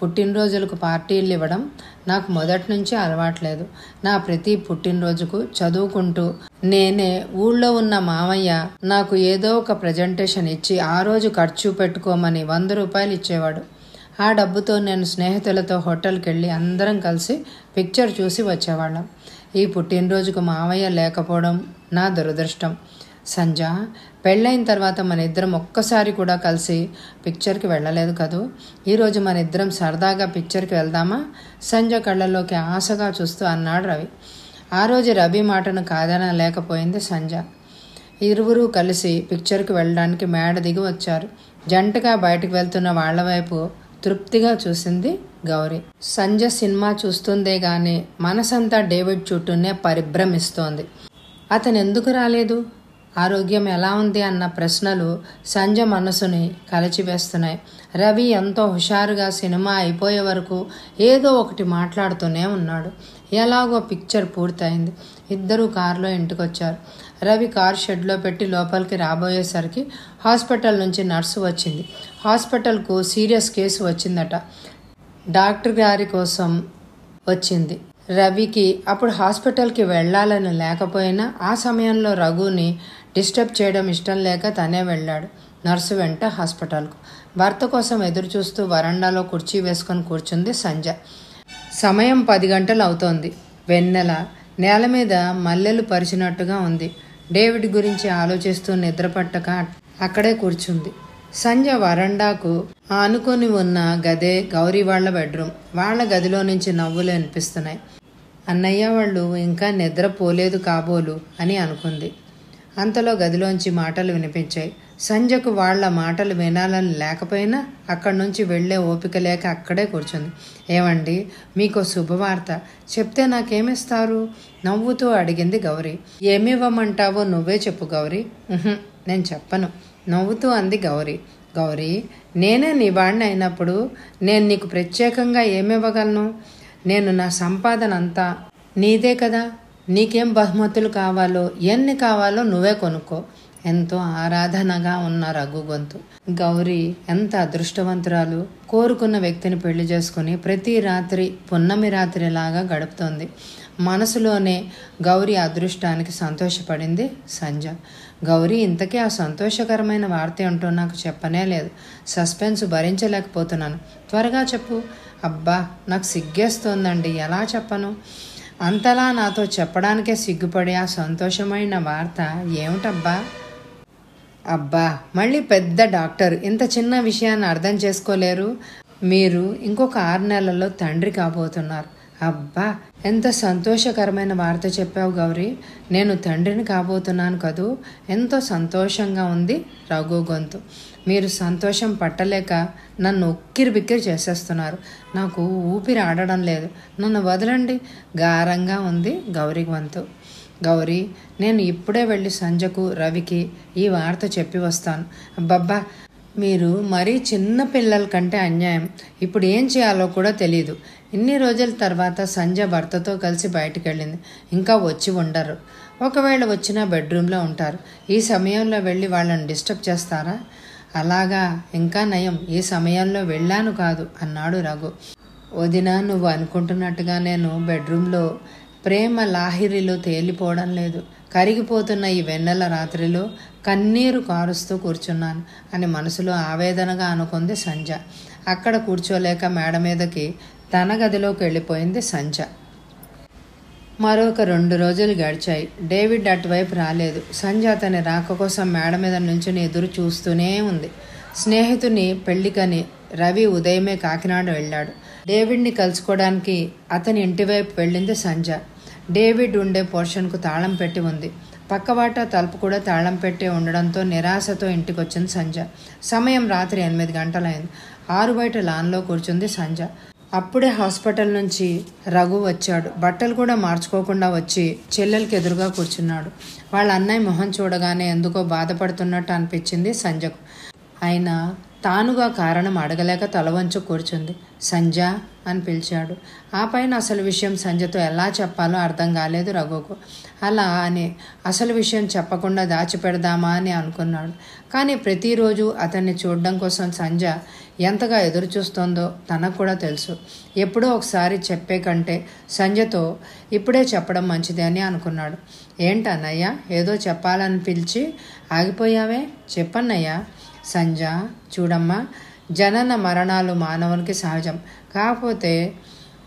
పుట్టినరోజులకు పార్టీలు ఇవ్వడం నాకు మొదటి నుంచి అలవాట్లేదు. నా ప్రతి పుట్టినరోజుకు చదువుకుంటూ నేనే ఊళ్ళో ఉన్న మామయ్య నాకు ఏదో ఒక ప్రజెంటేషన్ ఇచ్చి ఆ రోజు ఖర్చు పెట్టుకోమని వంద రూపాయలు ఇచ్చేవాడు. ఆ డబ్బుతో నేను స్నేహితులతో హోటల్కి వెళ్ళి అందరం కలిసి పిక్చర్ చూసి వచ్చేవాళ్ళం. ఈ పుట్టినరోజుకు మామయ్య లేకపోవడం నా దురదృష్టం. సంజ పెళ్ళైన తర్వాత మన ఇద్దరం ఒక్కసారి కూడా కలిసి పిక్చర్కి వెళ్ళలేదు కదూ? ఈరోజు మన ఇద్దరం సరదాగా పిక్చర్కి వెళ్దామా? సంజ కళ్ళలోకి ఆశగా చూస్తూ అన్నాడు రవి. ఆ రోజు రవి మాటను కాదనలేకపోయింది సంజ. ఇరువురు కలిసి పిక్చర్కి వెళ్ళడానికి మేడ దిగి వచ్చారు. జంటగా బయటకు వెళ్తున్న వాళ్ళ వైపు తృప్తిగా చూసింది గౌరీ. సంజ సినిమా చూస్తుందే గాని మనసంతా డేవిడ్ చుట్టూనే పరిభ్రమిస్తోంది. అతను ఎందుకు రాలేదు? ఆరోగ్యం ఎలా ఉంది అన్న ప్రశ్నలు సంజ మనసుని కలిచివేస్తున్నాయి. రవి ఎంతో హుషారుగా సినిమా అయిపోయే వరకు ఏదో ఒకటి మాట్లాడుతూనే ఉన్నాడు. ఎలాగో పిక్చర్ పూర్తయింది. ఇద్దరూ కారులో ఇంటికొచ్చారు. రవి కార్ షెడ్లో పెట్టి లోపలికి రాబోయేసరికి హాస్పిటల్ నుంచి నర్సు వచ్చింది. హాస్పిటల్కు సీరియస్ కేసు వచ్చిందట. డాక్టర్ గారి కోసం వచ్చింది. రవికి అప్పుడు హాస్పిటల్కి వెళ్ళాలని లేకపోయినా ఆ సమయంలో రఘుని డిస్టర్బ్ చేయడం ఇష్టం లేక తనే వెళ్ళాడు నర్సు వెంట హాస్పిటల్కు. భర్త కోసం ఎదురు చూస్తూ వరండాలో కుర్చీ వేసుకొని కూర్చుంది సంజ సమయం పది గంటలు అవుతోంది. వెన్నెల. నేల మీద మల్లెలు పరిచినట్టుగా ఉంది. డేవిడ్ గురించి ఆలోచిస్తూ నిద్రపట్టక అక్కడే కూర్చుంది. సంజ వరండాకు ఆనుకొని ఉన్న గదే గౌరీ వాళ్ళ బెడ్రూమ్. వాళ్ళ గదిలో నుంచి నవ్వులు అనిపిస్తున్నాయి అన్నయ్య వాళ్ళు ఇంకా నిద్రపోలేదు కాబోలు అని అనుకుంది. అంతలో గదిలోంచి మాటలు వినిపించాయి. సంజకు వాళ్ళ మాటలు వినాలని లేకపోయినా అక్కడి నుంచి వెళ్ళే ఓపిక లేక అక్కడే కూర్చుంది. ఏమండి మీకు శుభవార్త. చెప్తే నాకేమిస్తారు? నవ్వుతూ అడిగింది గౌరీ. ఏమివ్వమంటావో నువ్వే చెప్పు గౌరీ. నేను చెప్పను. నవ్వుతూ అంది గౌరీ. గౌరీ నేనే నీ వాడిని అయినప్పుడు నేను నీకు ప్రత్యేకంగా ఏమివ్వగలను? నేను నా సంపాదన అంతా నీదే కదా? నీకేం బహుమతులు కావాలో ఎన్ని కావాలో నువ్వే కొనుక్కో. ఎంతో ఆరాధనగా ఉన్న రఘు గొంతు. గౌరీ ఎంత అదృష్టవంతురాలు. కోరుకున్న వ్యక్తిని పెళ్ళి చేసుకుని ప్రతి రాత్రి పున్నమి రాత్రిలాగా గడుపుతోంది. మనసులోనే గౌరీ అదృష్టానికి సంతోషపడింది సంజ. గౌరీ ఇంతకీ ఆ సంతోషకరమైన వార్త ఏంటో నాకు చెప్పనే లేదు. సస్పెన్స్ భరించలేకపోతున్నాను. త్వరగా చెప్పు. అబ్బా నాకు సిగ్గేస్తోందండి. ఎలా చెప్పను? అంతలా నాతో చెప్పడానికే సిగ్గుపడి ఆ సంతోషమైన వార్త ఏమిటబ్బా? అబ్బా మళ్ళీ పెద్ద డాక్టర్ ఇంత చిన్న విషయాన్ని అర్థం చేసుకోలేరు? మీరు ఇంకొక ఆరు నెలల్లో తండ్రి కాబోతున్నారు. అబ్బా ఎంత సంతోషకరమైన వార్త చెప్పావు గౌరీ. నేను తండ్రిని కాబోతున్నాను కదూ. ఎంతో సంతోషంగా ఉంది రఘు గొంతు. మీరు సంతోషం పట్టలేక నన్ను ఉక్కిరి బిక్కిరి చేసేస్తున్నారు. నాకు ఊపిరి ఆడడం లేదు. నన్ను వదలండి. గారంగా ఉంది గౌరీ గొంతు. గౌరీ నేను ఇప్పుడే వెళ్ళి సంజకు రవికి ఈ వార్త చెప్పి వస్తాను. అబ్బబ్బా మీరు మరీ చిన్న పిల్లల కంటే అన్యాయం. ఇప్పుడు ఏం చేయాలో కూడా తెలియదు ఇన్ని రోజుల తర్వాత సంజ భర్తతో కలిసి బయటికి వెళ్ళింది ఇంకా వచ్చి ఉండరు. ఒకవేళ వచ్చినా బెడ్రూమ్లో ఉంటారు. ఈ సమయంలో వెళ్ళి వాళ్ళని డిస్టర్బ్ చేస్తారా? అలాగా ఇంకా నయం. ఈ సమయంలో వెళ్ళాను కాదు అన్నాడు రఘు. వదిన నువ్వు అనుకుంటున్నట్టుగా నేను బెడ్రూమ్లో ప్రేమ లాహిరిలో తేలిపోవడం లేదు. కరిగిపోతున్న ఈ వెన్నెల రాత్రిలో కన్నీరు కారుస్తూ కూర్చున్నాను అని మనసులో ఆవేదనగా అనుకుంది సంజ అక్కడ కూర్చోలేక మేడ మీదకి తన గదిలోకి వెళ్ళిపోయింది సంజ మరొక రెండు రోజులు గడిచాయి. డేవిడ్ అటువైపు రాలేదు. సంజ అతని రాక కోసం మేడ మీద నుంచుని ఎదురు చూస్తూనే ఉంది. స్నేహితుని పెళ్ళికని రవి ఉదయమే కాకినాడ వెళ్ళాడు. డేవిడ్ని కలుసుకోవడానికి అతని ఇంటివైపు వెళ్ళింది సంజ డేవిడ్ ఉండే పోర్షన్కు తాళం పెట్టి ఉంది. పక్కవాట తలుపు కూడా తాళం పెట్టి ఉండడంతో నిరాశతో ఇంటికి వచ్చింది సంజ సమయం రాత్రి ఎనిమిది గంటలైంది. ఆరు బయట లాన్లో కూర్చుంది సంజ అప్పుడే హాస్పిటల్ నుంచి రఘు వచ్చాడు. బట్టలు కూడా మార్చుకోకుండా వచ్చి చెల్లెలకి ఎదురుగా కూర్చున్నాడు. వాళ్ళ అన్నయ్య మొహం చూడగానే ఎందుకో బాధపడుతున్నట్టు అనిపించింది సంజకు. అయినా తానుగా కారణం అడగలేక తలవంచు కూర్చుంది. సంజ అని పిలిచాడు. ఆ పైన అసలు విషయం సంజతో ఎలా చెప్పాలో అర్థం కాలేదు రఘుకు. అలా అని అసలు విషయం చెప్పకుండా దాచిపెడదామా అని అనుకున్నాడు. కానీ ప్రతిరోజు అతన్ని చూడడం కోసం సంజ ఎంతగా ఎదురుచూస్తోందో తనకు కూడా తెలుసు. ఎప్పుడో ఒకసారి చెప్పే కంటే సంజతో ఇప్పుడే చెప్పడం మంచిది అని అనుకున్నాడు. ఏంటన్నయ్య ఏదో చెప్పాలని పిలిచి ఆగిపోయావే? చెప్పన్నయ్యా. సంజ చూడమ్మా జనన మరణాలు మానవునికి సహజం. కాకపోతే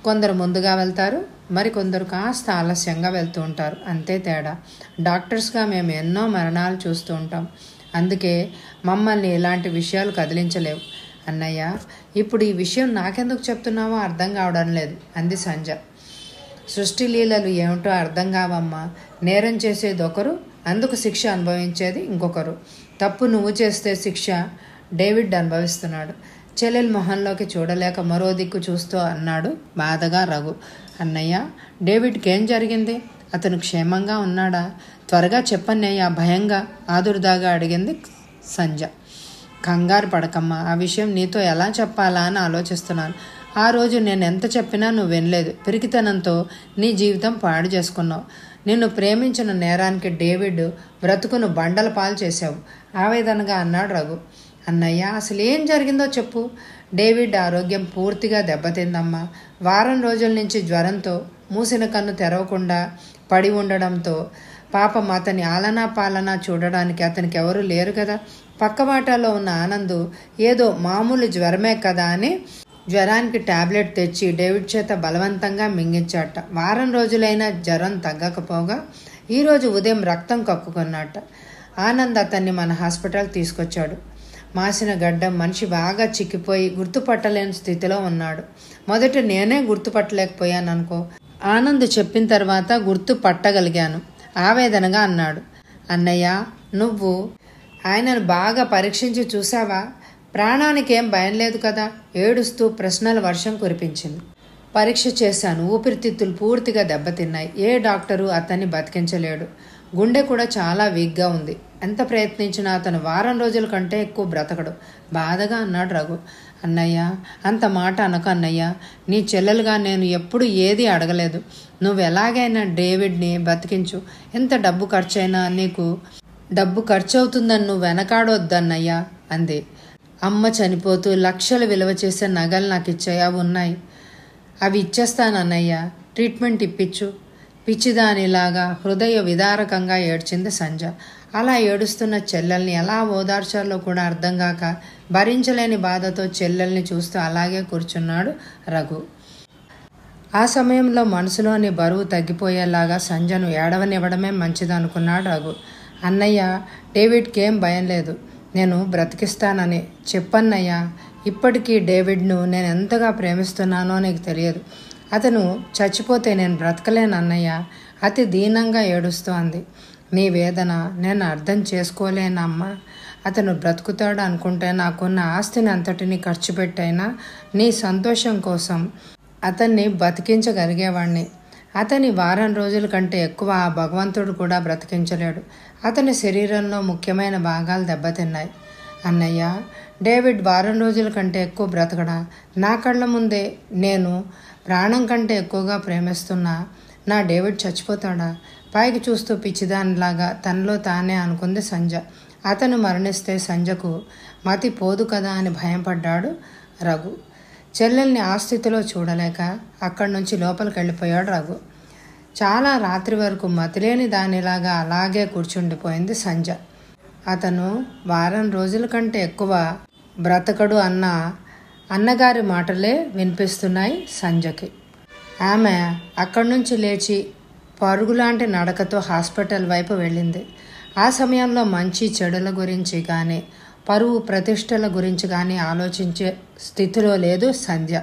కొందరు ముందుగా వెళ్తారు మరి కొందరు కాస్త ఆలస్యంగా వెళ్తూ ఉంటారు. అంతే తేడా. డాక్టర్స్గా మేము ఎన్నో మరణాలు చూస్తూ ఉంటాం. అందుకే మమ్మల్ని ఇలాంటి విషయాలు కదిలించలేవు. అన్నయ్య ఇప్పుడు ఈ విషయం నాకెందుకు చెప్తున్నావో అర్థం కావడం లేదు అంది సంజ. సృష్టి లీలలు ఏమిటో అర్థం కావమ్మా నేరం చేసేది ఒకరు అందుకు శిక్ష అనుభవించేది ఇంకొకరు. తప్పు నువ్వు చేస్తే శిక్ష డేవిడ్ అనుభవిస్తున్నాడు. చెల్లెల్ మొహంలోకి చూడలేక మరో దిక్కు చూస్తూ అన్నాడు బాధగా రఘు. అన్నయ్య డేవిడ్కి ఏం జరిగింది? అతను క్షేమంగా ఉన్నాడా? త్వరగా చెప్పన్నయ్య భయంగా ఆదుర్దాగా అడిగింది సంజ. కంగారు పడకమ్మా. ఆ విషయం నీతో ఎలా చెప్పాలా అని ఆలోచిస్తున్నాను. ఆ రోజు నేను ఎంత చెప్పినా నువ్వు వినలేదు. పిరికితనంతో నీ జీవితం పాడు చేసుకున్నావు. నిన్ను ప్రేమించిన నేరానికి డేవిడ్ బ్రతుకును బండల పాలు చేశావు. ఆవేదనగా అన్నాడు రఘు. అన్నయ్య అసలు ఏం జరిగిందో చెప్పు. డేవిడ్ ఆరోగ్యం పూర్తిగా దెబ్బతిందమ్మా. వారం రోజుల నుంచి జ్వరంతో మూసిన కన్ను తెరవకుండా పడి ఉండడంతో పాపం అతని ఆలనా పాలనా చూడడానికి అతనికి ఎవరు లేరు కదా. పక్కవాటాలో ఉన్న ఆనందు ఏదో మామూలు జ్వరమే కదా అని జ్వరానికి టాబ్లెట్ తెచ్చి డేవిడ్ చేత బలవంతంగా మింగించాట. వారం రోజులైనా జ్వరం తగ్గకపోగా ఈరోజు ఉదయం రక్తం కక్కుకున్నట్ట ఆనంద్ అతన్ని మన హాస్పిటల్ తీసుకొచ్చాడు. మాసిన గడ్డం మనిషి బాగా చిక్కిపోయి గుర్తుపట్టలేని స్థితిలో ఉన్నాడు. మొదట నేనే గుర్తుపట్టలేకపోయాను అనుకో ఆనంద్ చెప్పిన తర్వాత గుర్తు పట్టగలిగాను. ఆవేదనగా అన్నాడు. అన్నయ్య నువ్వు ఆయనను బాగా పరీక్షించి చూశావా? ప్రాణానికి ఏం భయం లేదు కదా? ఏడుస్తూ ప్రశ్నల వర్షం కురిపించింది. పరీక్ష చేశాను. ఊపిరితిత్తులు పూర్తిగా దెబ్బతిన్నాయి. ఏ డాక్టరు అతన్ని బతికించలేడు. గుండె కూడా చాలా వీక్గా ఉంది. ఎంత ప్రయత్నించినా అతను వారం రోజుల కంటే ఎక్కువ బ్రతకడు. బాధగా అన్నాడు రఘు. అన్నయ్య అంత మాట అనక అన్నయ్య. నీ చెల్లెలుగా నేను ఎప్పుడు ఏది అడగలేదు. నువ్వు ఎలాగైనా డేవిడ్ని బతికించు. ఎంత డబ్బు ఖర్చైనా నీకు డబ్బు ఖర్చు అవుతుందని నువ్వు వెనకాడొద్దన్నయ్యా అంది. అమ్మ చనిపోతూ లక్షలు విలువ చేసే నగలు నాకు ఇచ్చాయి అవి ఉన్నాయి. అవి ఇచ్చేస్తానన్నయ్యా ట్రీట్మెంట్ ఇప్పించు పిచ్చిదానిలాగా హృదయ విదారకంగా ఏడ్చింది సంజ అలా ఏడుస్తున్న చెల్లెల్ని ఎలా ఓదార్చాలో కూడా అర్థం కాక భరించలేని బాధతో చెల్లెల్ని చూస్తూ అలాగే కూర్చున్నాడు రఘు. ఆ సమయంలో మనసులోని బరువు తగ్గిపోయేలాగా సంజను ఏడవనివ్వడమే మంచిదనుకున్నాడు రఘు. అన్నయ్య డేవిడ్కి ఏం భయం లేదు. నేను బ్రతికిస్తానని చెప్పన్నయ్య ఇప్పటికీ డేవిడ్ను నేను ఎంతగా ప్రేమిస్తున్నానో నీకు తెలియదు. అతను చచ్చిపోతే నేను బ్రతకలేను అన్నయ్య అతి దీనంగా ఏడుస్తూ అంది నీ వేదన నేను అర్థం చేసుకోలేనమ్మా. అతను బ్రతుకుతాడు అనుకుంటే నాకున్న ఆస్తిని అంతటిని ఖర్చు పెట్టైనా నీ సంతోషం కోసం అతన్ని బతికించగలిగేవాణ్ణి. అతని వారం రోజుల కంటే ఎక్కువ ఆ భగవంతుడు కూడా బ్రతికించలేడు. అతని శరీరంలో ముఖ్యమైన భాగాలు దెబ్బతిన్నాయి. అన్నయ్య డేవిడ్ వారం రోజుల కంటే ఎక్కువ బ్రతకడా? నా కళ్ళ ముందే నేను ప్రాణం కంటే ఎక్కువగా ప్రేమిస్తున్నా. నా డేవిడ్ చచ్చిపోతాడా? పైకి చూస్తూ పిచ్చిదానిలాగా తనలో తానే అనుకుంది సంజ. అతను మరణిస్తే సంజకు మతి పోదు కదా అని భయపడ్డాడు రఘు. చెల్లెల్ని ఆ స్థితిలో చూడలేక అక్కడి నుంచి లోపలికి వెళ్ళిపోయాడు రఘు. చాలా రాత్రి వరకు మతిలేని దానిలాగా అలాగే కూర్చుండిపోయింది సంజ. అతను వారం రోజుల కంటే ఎక్కువ బ్రతకడు అన్న అన్నగారి మాటలే వినిపిస్తున్నాయి సంజకి. ఆమె అక్కడి నుంచి లేచి పరుగులాంటి నడకతో హాస్పిటల్ వైపు వెళ్ళింది. ఆ సమయంలో మంచి చెడుల గురించి కానీ పరువు ప్రతిష్టల గురించి కానీ ఆలోచించే స్థితిలో లేదు సంధ్య.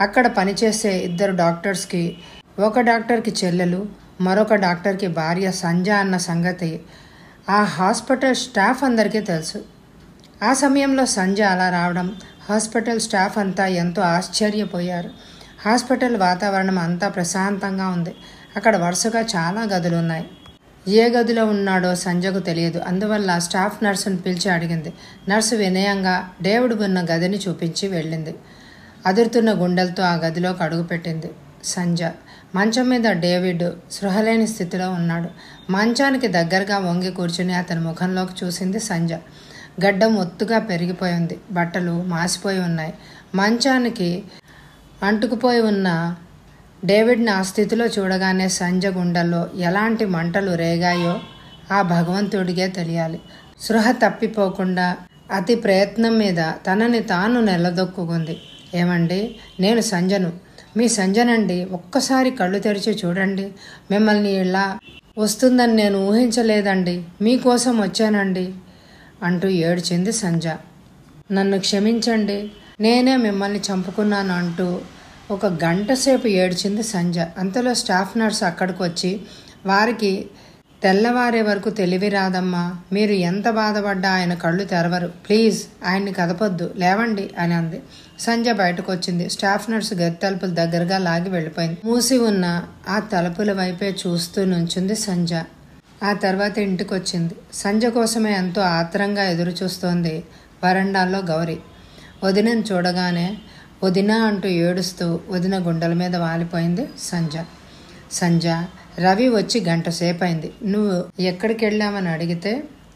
అక్కడ పనిచేసే ఇద్దరు డాక్టర్స్కి ఒక డాక్టర్కి చెల్లెలు మరొక డాక్టర్కి భార్య సంజ అన్న సంగతి ఆ హాస్పిటల్ స్టాఫ్ అందరికీ తెలుసు. ఆ సమయంలో సంజ అలా రావడం హాస్పిటల్ స్టాఫ్ అంతా ఎంతో ఆశ్చర్యపోయారు. హాస్పిటల్ వాతావరణం అంతా ప్రశాంతంగా ఉంది. అక్కడ వరుసగా చాలా గదులు ఉన్నాయి. ఏ గదిలో ఉన్నాడో సంజకు తెలియదు. అందువల్ల స్టాఫ్ నర్సును పిలిచి అడిగింది. నర్సు వినయంగా డేవిడ్ ఉన్న గదిని చూపించి వెళ్ళింది. అదురుతున్న గుండెలతో ఆ గదిలోకి అడుగుపెట్టింది సంజ మంచం మీద డేవిడ్ సృహలేని స్థితిలో ఉన్నాడు. మంచానికి దగ్గరగా వంగి కూర్చుని అతని ముఖంలోకి చూసింది సంజ గడ్డం ఒత్తుగా పెరిగిపోయింది. బట్టలు మాసిపోయి ఉన్నాయి. మంచానికి అంటుకుపోయి ఉన్న డేవిడ్ని ఆ స్థితిలో చూడగానే సంజ గుండెల్లో ఎలాంటి మంటలు రేగాయో ఆ భగవంతుడిగే తెలియాలి. సృహ తప్పిపోకుండా అతి ప్రయత్నం మీద తనని తాను నిలదొక్కుంది ఏమండి? నేను సంజను మీ సంజనండి ఒక్కసారి కళ్ళు తెరిచి చూడండి. మిమ్మల్ని ఇలా వస్తుందని నేను ఊహించలేదండి. మీకోసం వచ్చానండి అంటూ ఏడ్చింది సంజ. నన్ను క్షమించండి నేనే మిమ్మల్ని చంపుకున్నాను అంటూ ఒక గంట సేపు ఏడ్చింది సంజ. అంతలో స్టాఫ్ నర్స్ అక్కడికి వచ్చి వారికి తెల్లవారే వరకు తెలివి రాదమ్మా. మీరు ఎంత బాధపడ్డా ఆయన కళ్ళు తెరవరు. ప్లీజ్ ఆయన్ని కదపొద్దు. లేవండి అని అంది. సంజ బయటకు వచ్చింది స్టాఫ్ నర్సు గది తలుపులు దగ్గరగా లాగి వెళ్ళిపోయింది. మూసి ఉన్న ఆ తలుపుల వైపే చూస్తూ నుంచుంది సంజ ఆ తర్వాత ఇంటికి వచ్చింది సంజ కోసమే ఎంతో ఆత్రంగా ఎదురు చూస్తోంది వరండాల్లో గౌరీ. వదినను చూడగానే వదిన అంటూ ఏడుస్తూ వదిన గుండెల మీద వాలిపోయింది సంజ సంజ రవి వచ్చి గంట సేపైంది. అయింది నువ్వు ఎక్కడికి వెళ్ళామని అడిగితే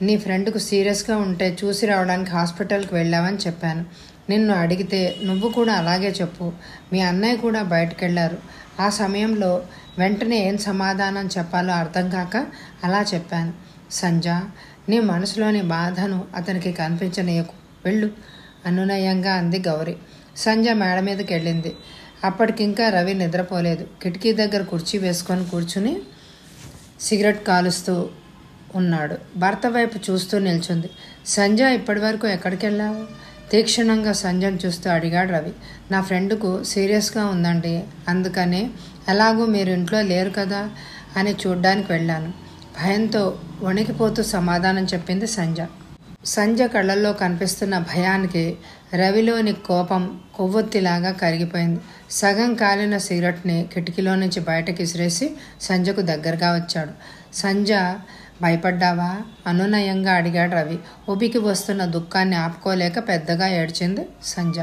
నీ ఫ్రెండ్కు సీరియస్గా ఉంటే చూసి రావడానికి హాస్పిటల్కి వెళ్ళావని చెప్పాను. నిన్ను అడిగితే నువ్వు కూడా అలాగే చెప్పు. మీ అన్నయ్య కూడా బయటకెళ్ళారు ఆ సమయంలో వెంటనే ఏం సమాధానం చెప్పాలో అర్థం కాక అలా చెప్పాను. సంజ నీ మనసులోని బాధను అతనికి కనిపించనీయకు. వెళ్ళు అనునయంగా అంది గౌరీ. సంజ మేడ మీదకి వెళ్ళింది. అప్పటికింకా రవి నిద్రపోలేదు. కిటికీ దగ్గర కుర్చీ వేసుకొని కూర్చుని సిగరెట్ కాలుస్తూ ఉన్నాడు. భర్త వైపు చూస్తూ నిల్చుంది. సంజ ఇప్పటివరకు ఎక్కడికి వెళ్ళావు తీక్షణంగా సంజను చూస్తూ అడిగాడు రవి. నా ఫ్రెండ్కు సీరియస్గా ఉందండి. అందుకనే ఎలాగూ మీరు ఇంట్లో లేరు కదా అని చూడ్డానికి వెళ్ళాను. భయంతో వణికిపోతూ సమాధానం చెప్పింది సంజ. సంజ కళ్ళల్లో కనిపిస్తున్న భయానికి రవిలోని కోపం కొవ్వొత్తిలాగా కరిగిపోయింది. సగం కాలిన సిగరెట్ని కిటికీలో నుంచి బయటకి విసిరేసి సంజకు దగ్గరగా వచ్చాడు. సంజ భయపడ్డావా? అనునయంగా అడిగాడు రవి. ఉబికి వస్తున్న దుఃఖాన్ని ఆపుకోలేక పెద్దగా ఏడ్చింది సంజ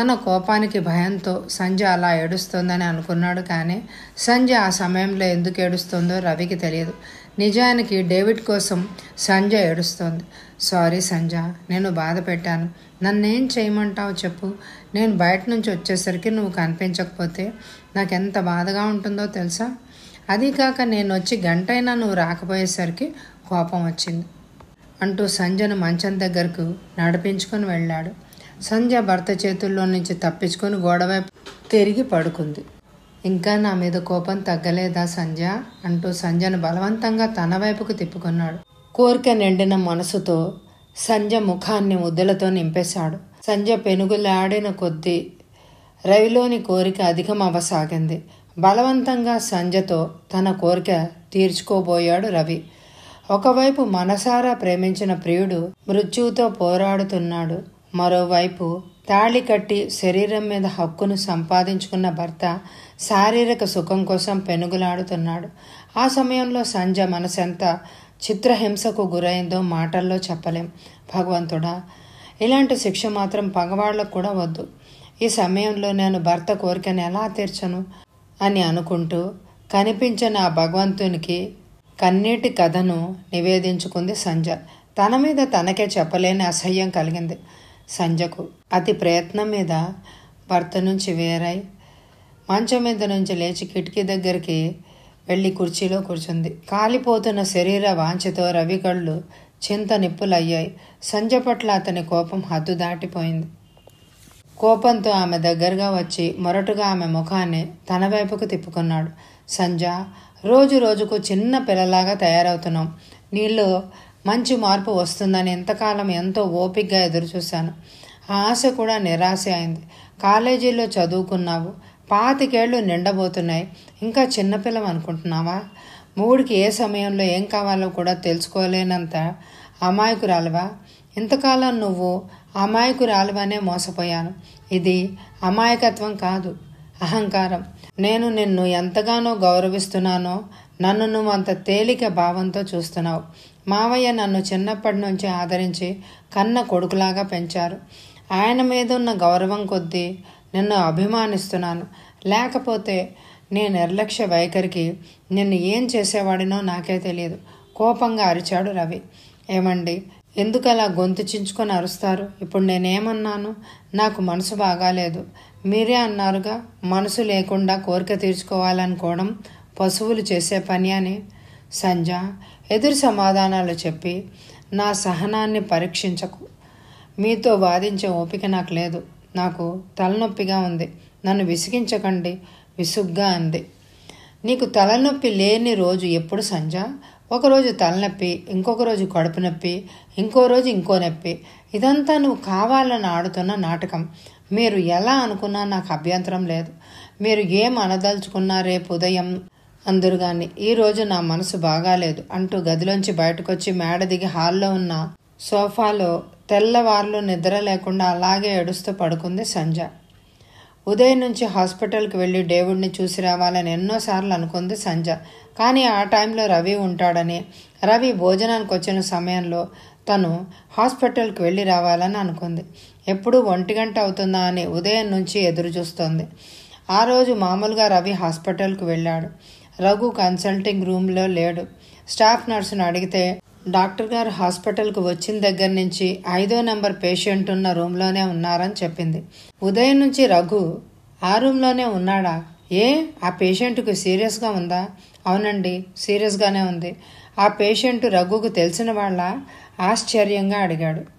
తన కోపానికి భయంతో సంజ అలా ఏడుస్తోందని అనుకున్నాడు కానీ సంజ ఆ సమయంలో ఎందుకు ఏడుస్తుందో రవికి తెలియదు. నిజానికి డేవిడ్ కోసం సంజ ఏడుస్తోంది. సారీ సంజ నేను బాధ పెట్టాను. నన్నేం చేయమంటావు చెప్పు. నేను బయట నుంచి వచ్చేసరికి నువ్వు కనిపించకపోతే నాకెంత బాధగా ఉంటుందో తెలుసా? అది కాక నేను వచ్చి గంటైనా నువ్వు రాకపోయేసరికి కోపం వచ్చింది. అంటూ సంజను మంచం దగ్గరకు నడిపించుకొని వెళ్ళాడు. సంజ భర్త చేతుల్లో నుంచి తప్పించుకొని గోడవైపు తిరిగి పడుకుంది. ఇంకా నా మీద కోపం తగ్గలేదా సంజ? అంటూ సంజను బలవంతంగా తన వైపుకు తిప్పుకున్నాడు. కోరిక నిండిన మనసుతో సంజ ముఖాన్ని ముద్దలతో నింపేశాడు. సంజ పెనుగులాడిన కొద్దీ రవిలోని కోరిక అధికం అవ్వసాగింది బలవంతంగా సంజతో తన కోరిక తీర్చుకోబోయాడు రవి. ఒకవైపు మనసారా ప్రేమించిన ప్రియుడు మృత్యువుతో పోరాడుతున్నాడు. మరోవైపు తాళి కట్టి శరీరం మీద హక్కును సంపాదించుకున్న భర్త శారీరక సుఖం కోసం పెనుగులాడుతున్నాడు. ఆ సమయంలో సంజ మనసెంత చిత్రహింసకు గురైందో మాటల్లో చెప్పలేం. భగవంతుడా ఇలాంటి శిక్ష మాత్రం పగవాళ్ళకు కూడా వద్దు. ఈ సమయంలో నేను భర్త కోరికను ఎలా తీర్చను? అని అనుకుంటూ కనిపించిన ఆ భగవంతునికి కన్నీటి కథను నివేదించుకుంది సంజ. తన మీద తనకే చెప్పలేని అసహ్యం కలిగింది సంజకు. అతి ప్రయత్నం మీద భర్త నుంచి వేరై మంచం మీద నుంచి లేచి కిటికీ దగ్గరికి వెళ్ళి కుర్చీలో కూర్చుంది. కాలిపోతున్న శరీర వాంఛతో రవి కళ్ళు చింత నిప్పులయ్యాయి. సంజ పట్ల అతని కోపం హద్దు దాటిపోయింది. కోపంతో ఆమె దగ్గరగా వచ్చి మొరటుగా ఆమె ముఖాన్ని తన వైపుకు తిప్పుకున్నాడు. సంజ రోజు రోజుకు చిన్న పిల్లలాగా తయారవుతున్నాం. నీళ్ళు మంచి మార్పు వస్తుందని ఎంతకాలం ఎంతో ఓపికగా ఎదురుచూశాను. ఆ ఆశ కూడా నిరాశ అయింది. కాలేజీలో చదువుకున్నావు. పాతికేళ్ళు నిండబోతున్నాయి. ఇంకా చిన్నపిల్లం అనుకుంటున్నావా? మూడికి ఏ సమయంలో ఏం కావాలో కూడా తెలుసుకోలేనంత అమాయకురాలువా? ఇంతకాలం నువ్వు అమాయకురాలువనే మోసపోయాను. ఇది అమాయకత్వం కాదు అహంకారం. నేను నిన్ను ఎంతగానో గౌరవిస్తున్నానో నన్ను నువ్వు అంత తేలిక భావంతో చూస్తున్నావు. మావయ్య నన్ను చిన్నప్పటి నుంచి ఆదరించి కన్న కొడుకులాగా పెంచారు. ఆయన మీద ఉన్న గౌరవం కొద్దీ నిన్ను అభిమానిస్తున్నాను. లేకపోతే నీ నిర్లక్ష్య వైఖరికి నిన్ను ఏం చేసేవాడినో నాకే తెలియదు. కోపంగా అరిచాడు రవి. ఏమండి ఎందుకు అలా గొంతు చించుకొని అరుస్తారు? ఇప్పుడు నేనేమన్నాను? నాకు మనసు బాగాలేదు. మీరే అన్నారుగా మనసు లేకుండా కోరిక తీర్చుకోవాలనుకోవడం పశువులు చేసే పని అని. సంజ ఎదురు సమాధానాలు చెప్పి నా సహనాన్ని పరీక్షించకు. మీతో వాదించే ఓపిక నాకు లేదు. నాకు తలనొప్పిగా ఉంది. నన్ను విసిగించకండి. విసుగ్గా అంది. నీకు తలనొప్పి లేని రోజు ఎప్పుడు సంజ? ఒకరోజు తలనొప్పి ఇంకొక రోజు కడుపు నొప్పి ఇంకో రోజు ఇంకో నొప్పి. ఇదంతా నువ్వు కావాలని ఆడుతున్న నాటకం. మీరు ఎలా అనుకున్నా నాకు అభ్యంతరం లేదు. మీరు ఏం అనదలుచుకున్నా రేపు ఉదయం అందరు కానీ ఈరోజు నా మనసు బాగాలేదు అంటూ గదిలోంచి బయటకొచ్చి మేడ దిగి హాల్లో ఉన్న సోఫాలో తెల్లవార్లు నిద్ర లేకుండా అలాగే ఏడుస్తూ పడుకుంది సంజ ఉదయం నుంచి హాస్పిటల్కి వెళ్ళి డేవిడ్ని చూసి రావాలని ఎన్నోసార్లు అనుకుంది సంజ. కానీ ఆ టైంలో రవి ఉంటాడని రవి భోజనానికి వచ్చిన సమయంలో తను హాస్పిటల్కి వెళ్ళి రావాలని అనుకుంది. ఎప్పుడు ఒంటి గంట అవుతుందా అని ఉదయం నుంచి ఎదురు చూస్తోంది. ఆ రోజు మామూలుగా రవి హాస్పిటల్కి వెళ్ళాడు. రఘు కన్సల్టింగ్ రూమ్లో లేడు. స్టాఫ్ నర్సును అడిగితే డాక్టర్ గారు హాస్పిటల్కు వచ్చిన దగ్గర నుంచి ఐదో నెంబర్ పేషెంట్ ఉన్న రూమ్లోనే ఉన్నారని చెప్పింది. ఉదయం నుంచి రఘు ఆ రూమ్లోనే ఉన్నాడా? ఏ? ఆ పేషెంట్కు సీరియస్గా ఉందా? అవునండి సీరియస్గానే ఉంది. ఆ పేషెంట్ రఘుకు తెలిసిన వాళ్ళ ఆశ్చర్యంగా అడిగాడు.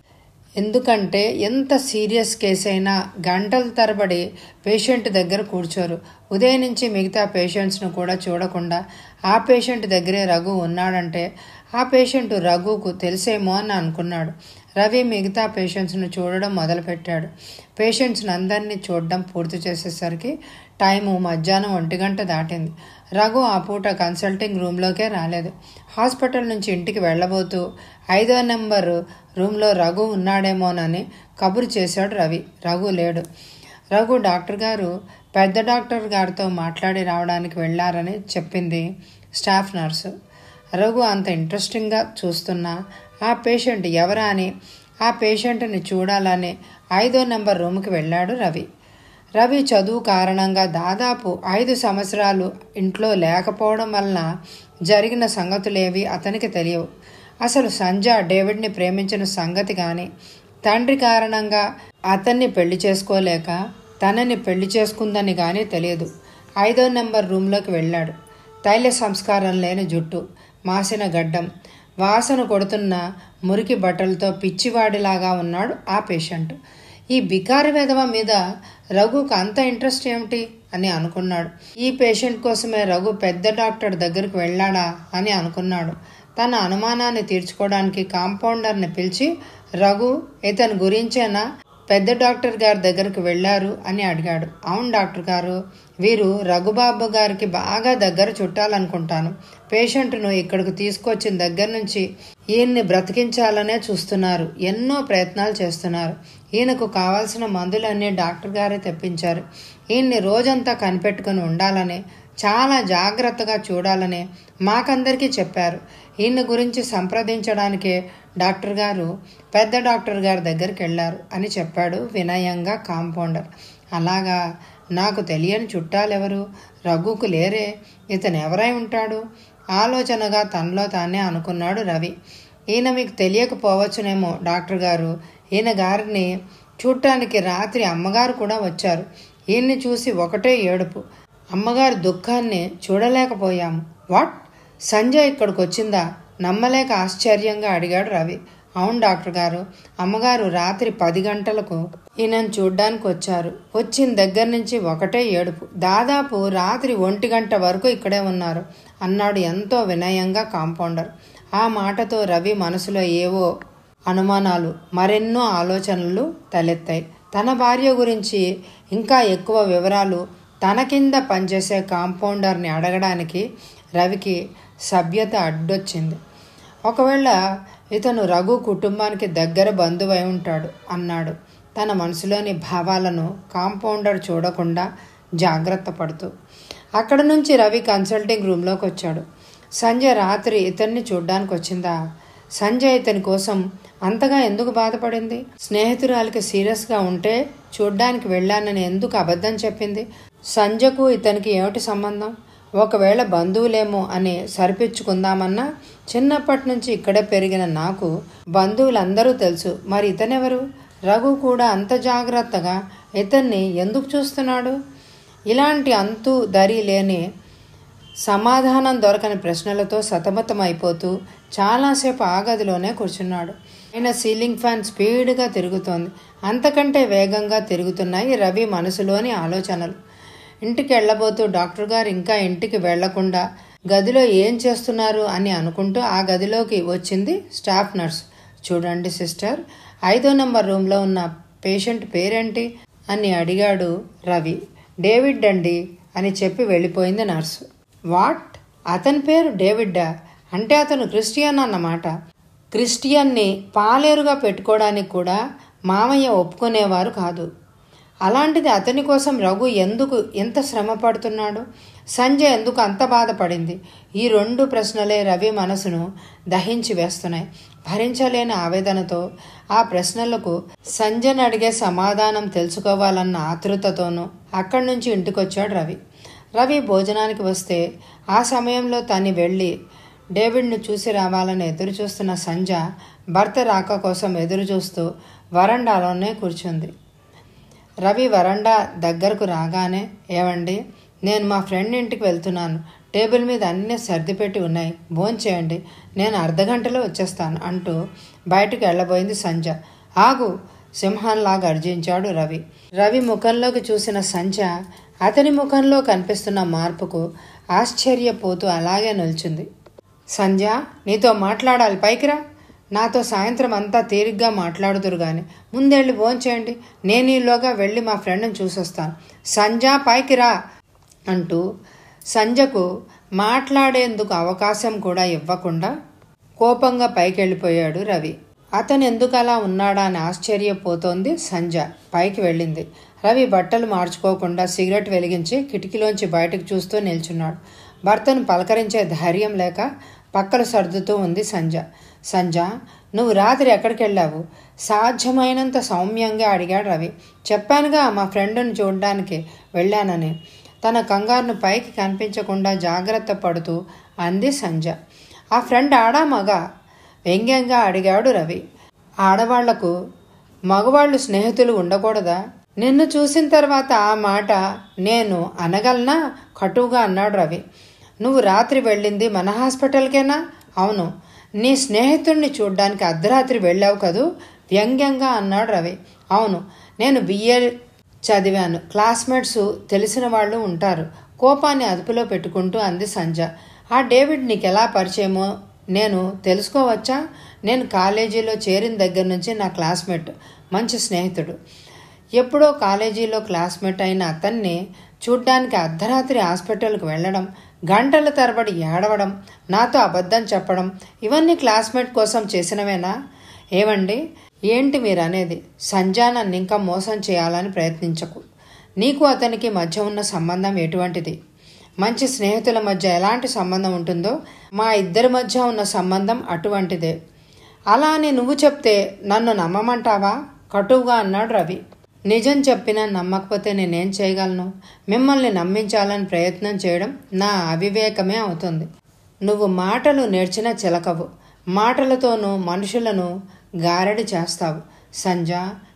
ఎందుకంటే ఎంత సీరియస్ కేసు అయినా గంటల తరబడి పేషెంట్ దగ్గర కూర్చోరు. ఉదయం నుంచి మిగతా పేషెంట్స్ను కూడా చూడకుండా ఆ పేషెంట్ దగ్గరే రఘు ఉన్నాడంటే ఆ పేషెంట్ రఘుకు తెలిసేమో అని అనుకున్నాడు. రవి మిగతా పేషెంట్స్ను చూడడం మొదలుపెట్టాడు. పేషెంట్స్ని అందరినీ చూడడం పూర్తి చేసేసరికి టైము మధ్యాహ్నం ఒంటి గంట దాటింది. రఘు ఆ పూట కన్సల్టింగ్ రూమ్లోకే రాలేదు. హాస్పిటల్ నుంచి ఇంటికి వెళ్ళబోతూ ఐదో నెంబర్ రూమ్లో రఘు ఉన్నాడేమోనని కబురు చేశాడు రవి. రఘు లేడు. రఘు డాక్టర్ గారు పెద్ద డాక్టర్ గారితో మాట్లాడి రావడానికి వెళ్ళారని చెప్పింది స్టాఫ్ నర్సు. రఘు అంత ఇంట్రెస్టింగ్గా చూస్తున్నా ఆ పేషెంట్ ఎవరా అని? ఆ పేషెంట్ని చూడాలని ఐదో నెంబర్ రూమ్కి వెళ్ళాడు రవి. రవి చదువు కారణంగా దాదాపు ఐదు సంవత్సరాలు ఇంట్లో లేకపోవడం వలన జరిగిన సంగతులేవి అతనికి తెలియవు. అసలు సంజ డేవిడ్ని ప్రేమించిన సంగతి కానీ తండ్రి కారణంగా అతన్ని పెళ్ళి చేసుకోలేక తనని పెళ్ళి చేసుకుందని కానీ తెలియదు. ఐదో నెంబర్ రూమ్లోకి వెళ్ళాడు. తైల సంస్కారం లేని జుట్టు. మాసిన గడ్డం. వాసన కొడుతున్న మురికి బట్టలతో పిచ్చివాడిలాగా ఉన్నాడు ఆ పేషెంట్. ఈ బికారి విధవ మీద రఘుకు అంత ఇంట్రెస్ట్ ఏమిటి? అని అనుకున్నాడు. ఈ పేషెంట్ కోసమే రఘు పెద్ద డాక్టర్ దగ్గరికి వెళ్ళాడా? అని అనుకున్నాడు. తన అనుమానాన్ని తీర్చుకోవడానికి కాంపౌండర్ని పిలిచి రఘు ఇతని గురించేనా పెద్ద డాక్టర్ గారి దగ్గరికి వెళ్ళారు? అని అడిగాడు. అవును డాక్టర్ గారు వీరు రఘుబాబు గారికి బాగా దగ్గర చుట్టాలనుకుంటాను. పేషెంట్ను ఇక్కడికి తీసుకొచ్చిన దగ్గర నుంచి ఈయన్ని బ్రతికించాలనే చూస్తున్నారు. ఎన్నో ప్రయత్నాలు చేస్తున్నారు. ఈయనకు కావాల్సిన మందులన్నీ డాక్టర్ గారే తెప్పించారు. ఈయన్ని రోజంతా కనిపెట్టుకుని ఉండాలని చాలా జాగ్రత్తగా చూడాలని మాకందరికీ చెప్పారు. ఈయన గురించి సంప్రదించడానికే డాక్టర్ గారు పెద్ద డాక్టర్ గారి దగ్గరికి వెళ్ళారు అని చెప్పాడు వినయంగా కాంపౌండర్. అలాగా? నాకు తెలియని చుట్టాలెవరు? రఘుకు లేరే? ఇతను ఎవరై ఉంటాడు? ఆలోచనగా తనలో తానే అనుకున్నాడు రవి. ఈయన మీకు తెలియకపోవచ్చునేమో డాక్టర్ గారు. ఈయన గారిని చూడటానికి రాత్రి అమ్మగారు కూడా వచ్చారు. ఈయన్ని చూసి ఒకటే ఏడుపు. అమ్మగారి దుఃఖాన్ని చూడలేకపోయాము. వాట్? సంజయ్ ఇక్కడికి వచ్చిందా నమ్మలేక ఆశ్చర్యంగా అడిగాడు రవి. అవును డాక్టర్ గారు. అమ్మగారు రాత్రి పది గంటలకు ఈయనను చూడ్డానికి వచ్చారు. వచ్చిన దగ్గర నుంచి ఒకటే ఏడుపు. దాదాపు రాత్రి ఒంటి గంట వరకు ఇక్కడే ఉన్నారు. అన్నాడు ఎంతో వినయంగా కాంపౌండర్. ఆ మాటతో రవి మనసులో ఏవో అనుమానాలు మరెన్నో ఆలోచనలు తలెత్తాయి. తన భార్య గురించి ఇంకా ఎక్కువ వివరాలు తన కింద పనిచేసే కాంపౌండర్ని అడగడానికి రవికి సభ్యత అడ్డొచ్చింది. ఒకవేళ ఇతను రఘు కుటుంబానికి దగ్గర బంధువై ఉంటాడు అన్నాడు. తన మనసులోని భావాలను కాంపౌండర్ చూడకుండా జాగ్రత్త పడుతూ అక్కడ నుంచి రవి కన్సల్టింగ్ రూమ్లోకి వచ్చాడు. సంజయ్ రాత్రి ఇతన్ని చూడ్డానికి వచ్చిందా? సంజయ్ ఇతని కోసం అంతగా ఎందుకు బాధపడింది? స్నేహితురాలికి సీరియస్గా ఉంటే చూడ్డానికి వెళ్ళానని ఎందుకు అబద్ధం చెప్పింది? సంజయ్కు ఇతనికి ఏమిటి సంబంధం? ఒకవేళ బంధువులేమో అని సరిపించుకుందామన్నా చిన్నప్పటి నుంచి ఇక్కడే పెరిగిన నాకు బంధువులందరూ తెలుసు. మరి ఇతనెవరు? రఘు కూడా అంత జాగ్రత్తగా ఇతన్ని ఎందుకు చూస్తున్నాడు? ఇలాంటి అంతు దరి లేని సమాధానం దొరకని ప్రశ్నలతో సతమతమైపోతూ చాలాసేపు ఆ గదిలోనే కూర్చున్నాడు. ఆయన సీలింగ్ ఫ్యాన్ స్పీడ్గా తిరుగుతోంది. అంతకంటే వేగంగా తిరుగుతున్నాయి రవి మనసులోని ఆలోచనలు. ఇంటికి వెళ్ళబోతూ డాక్టర్ గారు ఇంకా ఇంటికి వెళ్ళకుండా గదిలో ఏం చేస్తున్నారు అని అనుకుంటూ ఆ గదిలోకి వచ్చింది స్టాఫ్ నర్స్. చూడండి సిస్టర్ ఐదో నంబర్ రూమ్లో ఉన్న పేషెంట్ పేరేంటి? అని అడిగాడు రవి. డేవిడ్ అండి అని చెప్పి వెళ్ళిపోయింది నర్సు. వాట్? అతని పేరు డేవిడ్డా? అంటే అతను క్రిస్టియన్ అన్నమాట. క్రిస్టియన్ని పాలేరుగా పెట్టుకోవడానికి కూడా మామయ్య ఒప్పుకునేవారు కాదు. అలాంటిది అతని కోసం రఘు ఎందుకు ఎంత శ్రమ పడుతున్నాడు? సంజయ్ ఎందుకు అంత బాధపడింది? ఈ రెండు ప్రశ్నలే రవి మనసును దహించి వేస్తున్నాయి. భరించలేని ఆవేదనతో ఆ ప్రశ్నలకు సంజయ్ అడిగే సమాధానం తెలుసుకోవాలన్న ఆతృతతోనూ అక్కడి నుంచి ఇంటికొచ్చాడు రవి. రవి భోజనానికి వస్తే ఆ సమయంలో తను వెళ్ళి డేవిడ్ను చూసి రావాలని ఎదురు చూస్తున్న సంజ భర్త రాక కోసం ఎదురు చూస్తూ వరండాలోనే కూర్చుంది. రవి వరండా దగ్గరకు రాగానే ఏమండి నేను మా ఫ్రెండ్ ఇంటికి వెళ్తున్నాను. టేబుల్ మీద అన్నీ సర్దిపెట్టి ఉన్నాయి. భోంచేయండి నేను అర్ధగంటలో వచ్చేస్తాను అంటూ బయటకు వెళ్ళబోయింది సంజ ఆగు సింహంలాగా అర్జించాడు రవి. రవి ముఖంలోకి చూసిన సంజ అతని ముఖంలో కనిపిస్తున్న మార్పుకు ఆశ్చర్యపోతూ అలాగే నిల్చుంది. సంజ నీతో మాట్లాడాలి. పైకిరా నాతో సాయంత్రం అంతా తీరిగ్గా మాట్లాడుతురు గాని. ముందెళ్ళి భోంచేయండి నేను ఈలోగా వెళ్ళి మా ఫ్రెండ్ని చూసొస్తాను. సంజ పైకి రా. అంటూ సంజకు మాట్లాడేందుకు అవకాశం కూడా ఇవ్వకుండా కోపంగా పైకెళ్ళిపోయాడు రవి. అతను ఎందుకు అలా ఉన్నాడా అని ఆశ్చర్యపోతోంది సంజ పైకి వెళ్ళింది. రవి బట్టలు మార్చుకోకుండా సిగరెట్ వెలిగించి కిటికీలోంచి బయటకు చూస్తూ నిల్చున్నాడు. భర్తను పలకరించే ధైర్యం లేక పక్కలు సర్దుతూ ఉంది సంజ సంజ నువ్వు రాత్రి ఎక్కడికి వెళ్ళావు? సాధ్యమైనంత సౌమ్యంగా అడిగాడు రవి. చెప్పానుగా మా ఫ్రెండ్ని చూడడానికి వెళ్ళానని. తన కంగారును పైకి కనిపించకుండా జాగ్రత్త పడుతూ అంది సంజ ఆ ఫ్రెండ్ ఆడా మగ? వ్యంగ్యంగా అడిగాడు రవి. ఆడవాళ్ళకు మగవాళ్ళు స్నేహితులు ఉండకూడదా? నిన్ను చూసిన తర్వాత ఆ మాట నేను అనగలనా? కటువుగా అన్నాడు రవి. నువ్వు రాత్రి వెళ్ళింది మన హాస్పిటల్కేనా? అవును. నీ స్నేహితుడిని చూడ్డానికి అర్ధరాత్రి వెళ్ళావు కదూ? వ్యంగ్యంగా అన్నాడు రవి. అవును. నేను బిఏ చదివాను. క్లాస్మేట్స్ తెలిసిన వాళ్ళు ఉంటారు. కోపాన్ని అదుపులో పెట్టుకుంటూ అంది సంజ ఆ డేవిడ్ నీకు ఎలా పరిచయమో నేను తెలుసుకోవచ్చా? నేను కాలేజీలో చేరిన దగ్గర నుంచి నా క్లాస్మేట్. మంచి స్నేహితుడు. ఎప్పుడో కాలేజీలో క్లాస్మేట్ అయిన అతన్ని చూడ్డానికి అర్ధరాత్రి హాస్పిటల్కి వెళ్ళడం గంటల తరబడి ఏడవడం నాతో అబద్ధం చెప్పడం ఇవన్నీ క్లాస్మేట్ కోసం చేసినవేనా? ఏవండి? ఏంటి మీరు అనేది సంజా నన్ను ఇంకా మోసం చేయాలని ప్రయత్నించకు. నీకు అతనికి మధ్య ఉన్న సంబంధం ఎటువంటిది? మంచి స్నేహితుల మధ్య ఎలాంటి సంబంధం ఉంటుందో మా ఇద్దరి మధ్య ఉన్న సంబంధం అటువంటిదే. అలా అని నువ్వు చెప్తే నన్ను నమ్మమంటావా? కటువుగా అన్నాడు రవి. నిజం చెప్పినా నమ్మకపోతే నేనేం చేయగలను? మిమ్మల్ని నమ్మించాలని ప్రయత్నం చేయడం నా అవివేకమే అవుతుంది. నువ్వు మాటలు నేర్చిన చిలకవు. మాటలతోనూ మనుషులను గారడి చేస్తావు. సంజ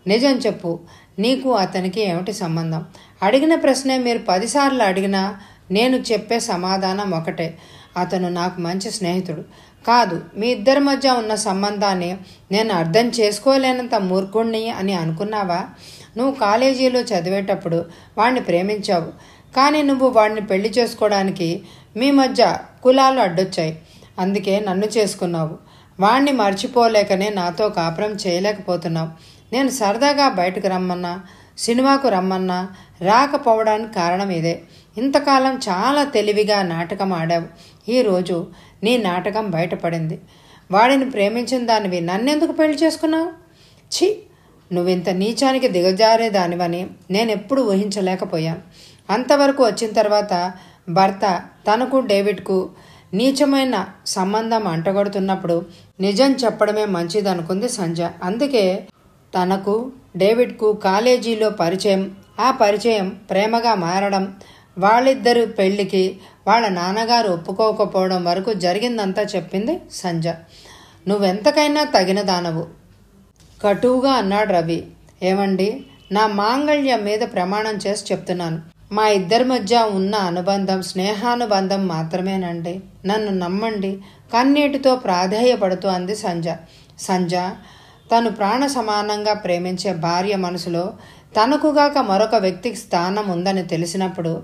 నిజం చెప్పు. నీకు అతనికి ఏమిటి సంబంధం? అడిగిన ప్రశ్నే మీరు పదిసార్లు అడిగినా నేను చెప్పే సమాధానం ఒకటే. అతను నాకు మంచి స్నేహితుడు. కాదు మీ ఇద్దరి మధ్య ఉన్న సంబంధాన్ని నేను అర్థం చేసుకోలేనంత మూర్ఖుణ్ణి అని అనుకున్నావా? నువ్వు కాలేజీలో చదివేటప్పుడు వాడిని ప్రేమించావు. కానీ నువ్వు వాడిని పెళ్ళి చేసుకోవడానికి మీ మధ్య కులాలు అడ్డొచ్చాయి. అందుకే నన్ను చేసుకున్నావు. వాణ్ణి మర్చిపోలేకనే నాతో కాపురం చేయలేకపోతున్నావు. నేను సరదాగా బయటకు రమ్మన్నా సినిమాకు రమ్మన్నా రాకపోవడానికి కారణం ఇదే. ఇంతకాలం చాలా తెలివిగా నాటకం ఆడావు. ఈరోజు నీ నాటకం బయటపడింది. వాడిని ప్రేమించిన దానివి నన్నెందుకు పెళ్ళి చేసుకున్నావు? ఛీ! నువ్వింత నీచానికి దిగజారేదానివని నేనెప్పుడు ఊహించలేకపోయాను. అంతవరకు వచ్చిన తర్వాత భర్త తనకు డేవిడ్కు నీచమైన సంబంధం అంటగడుతున్నప్పుడు నిజం చెప్పడమే మంచిదనుకుంది సంజ అందుకే తనకు డేవిడ్కు కాలేజీలో పరిచయం. ఆ పరిచయం ప్రేమగా మారడం వాళ్ళిద్దరు పెళ్ళికి వాళ్ళ నాన్నగారు ఒప్పుకోకపోవడం వరకు జరిగిందంతా చెప్పింది సంజ నువ్వెంతకైనా తగిన దానవు. కటువుగా అన్నాడు రవి. ఏమండి? నా మాంగళ్యం మీద ప్రమాణం చేసి చెప్తున్నాను. మా ఇద్దరి మధ్య ఉన్న అనుబంధం స్నేహానుబంధం మాత్రమేనండి. నన్ను నమ్మండి. కన్నీటితో ప్రాధేయపడుతూ అంది సంజ. సంజ తను ప్రాణ సమానంగా ప్రేమించే భార్య మనసులో తనకుగాక మరొక వ్యక్తికి స్థానం ఉందని తెలిసినప్పుడు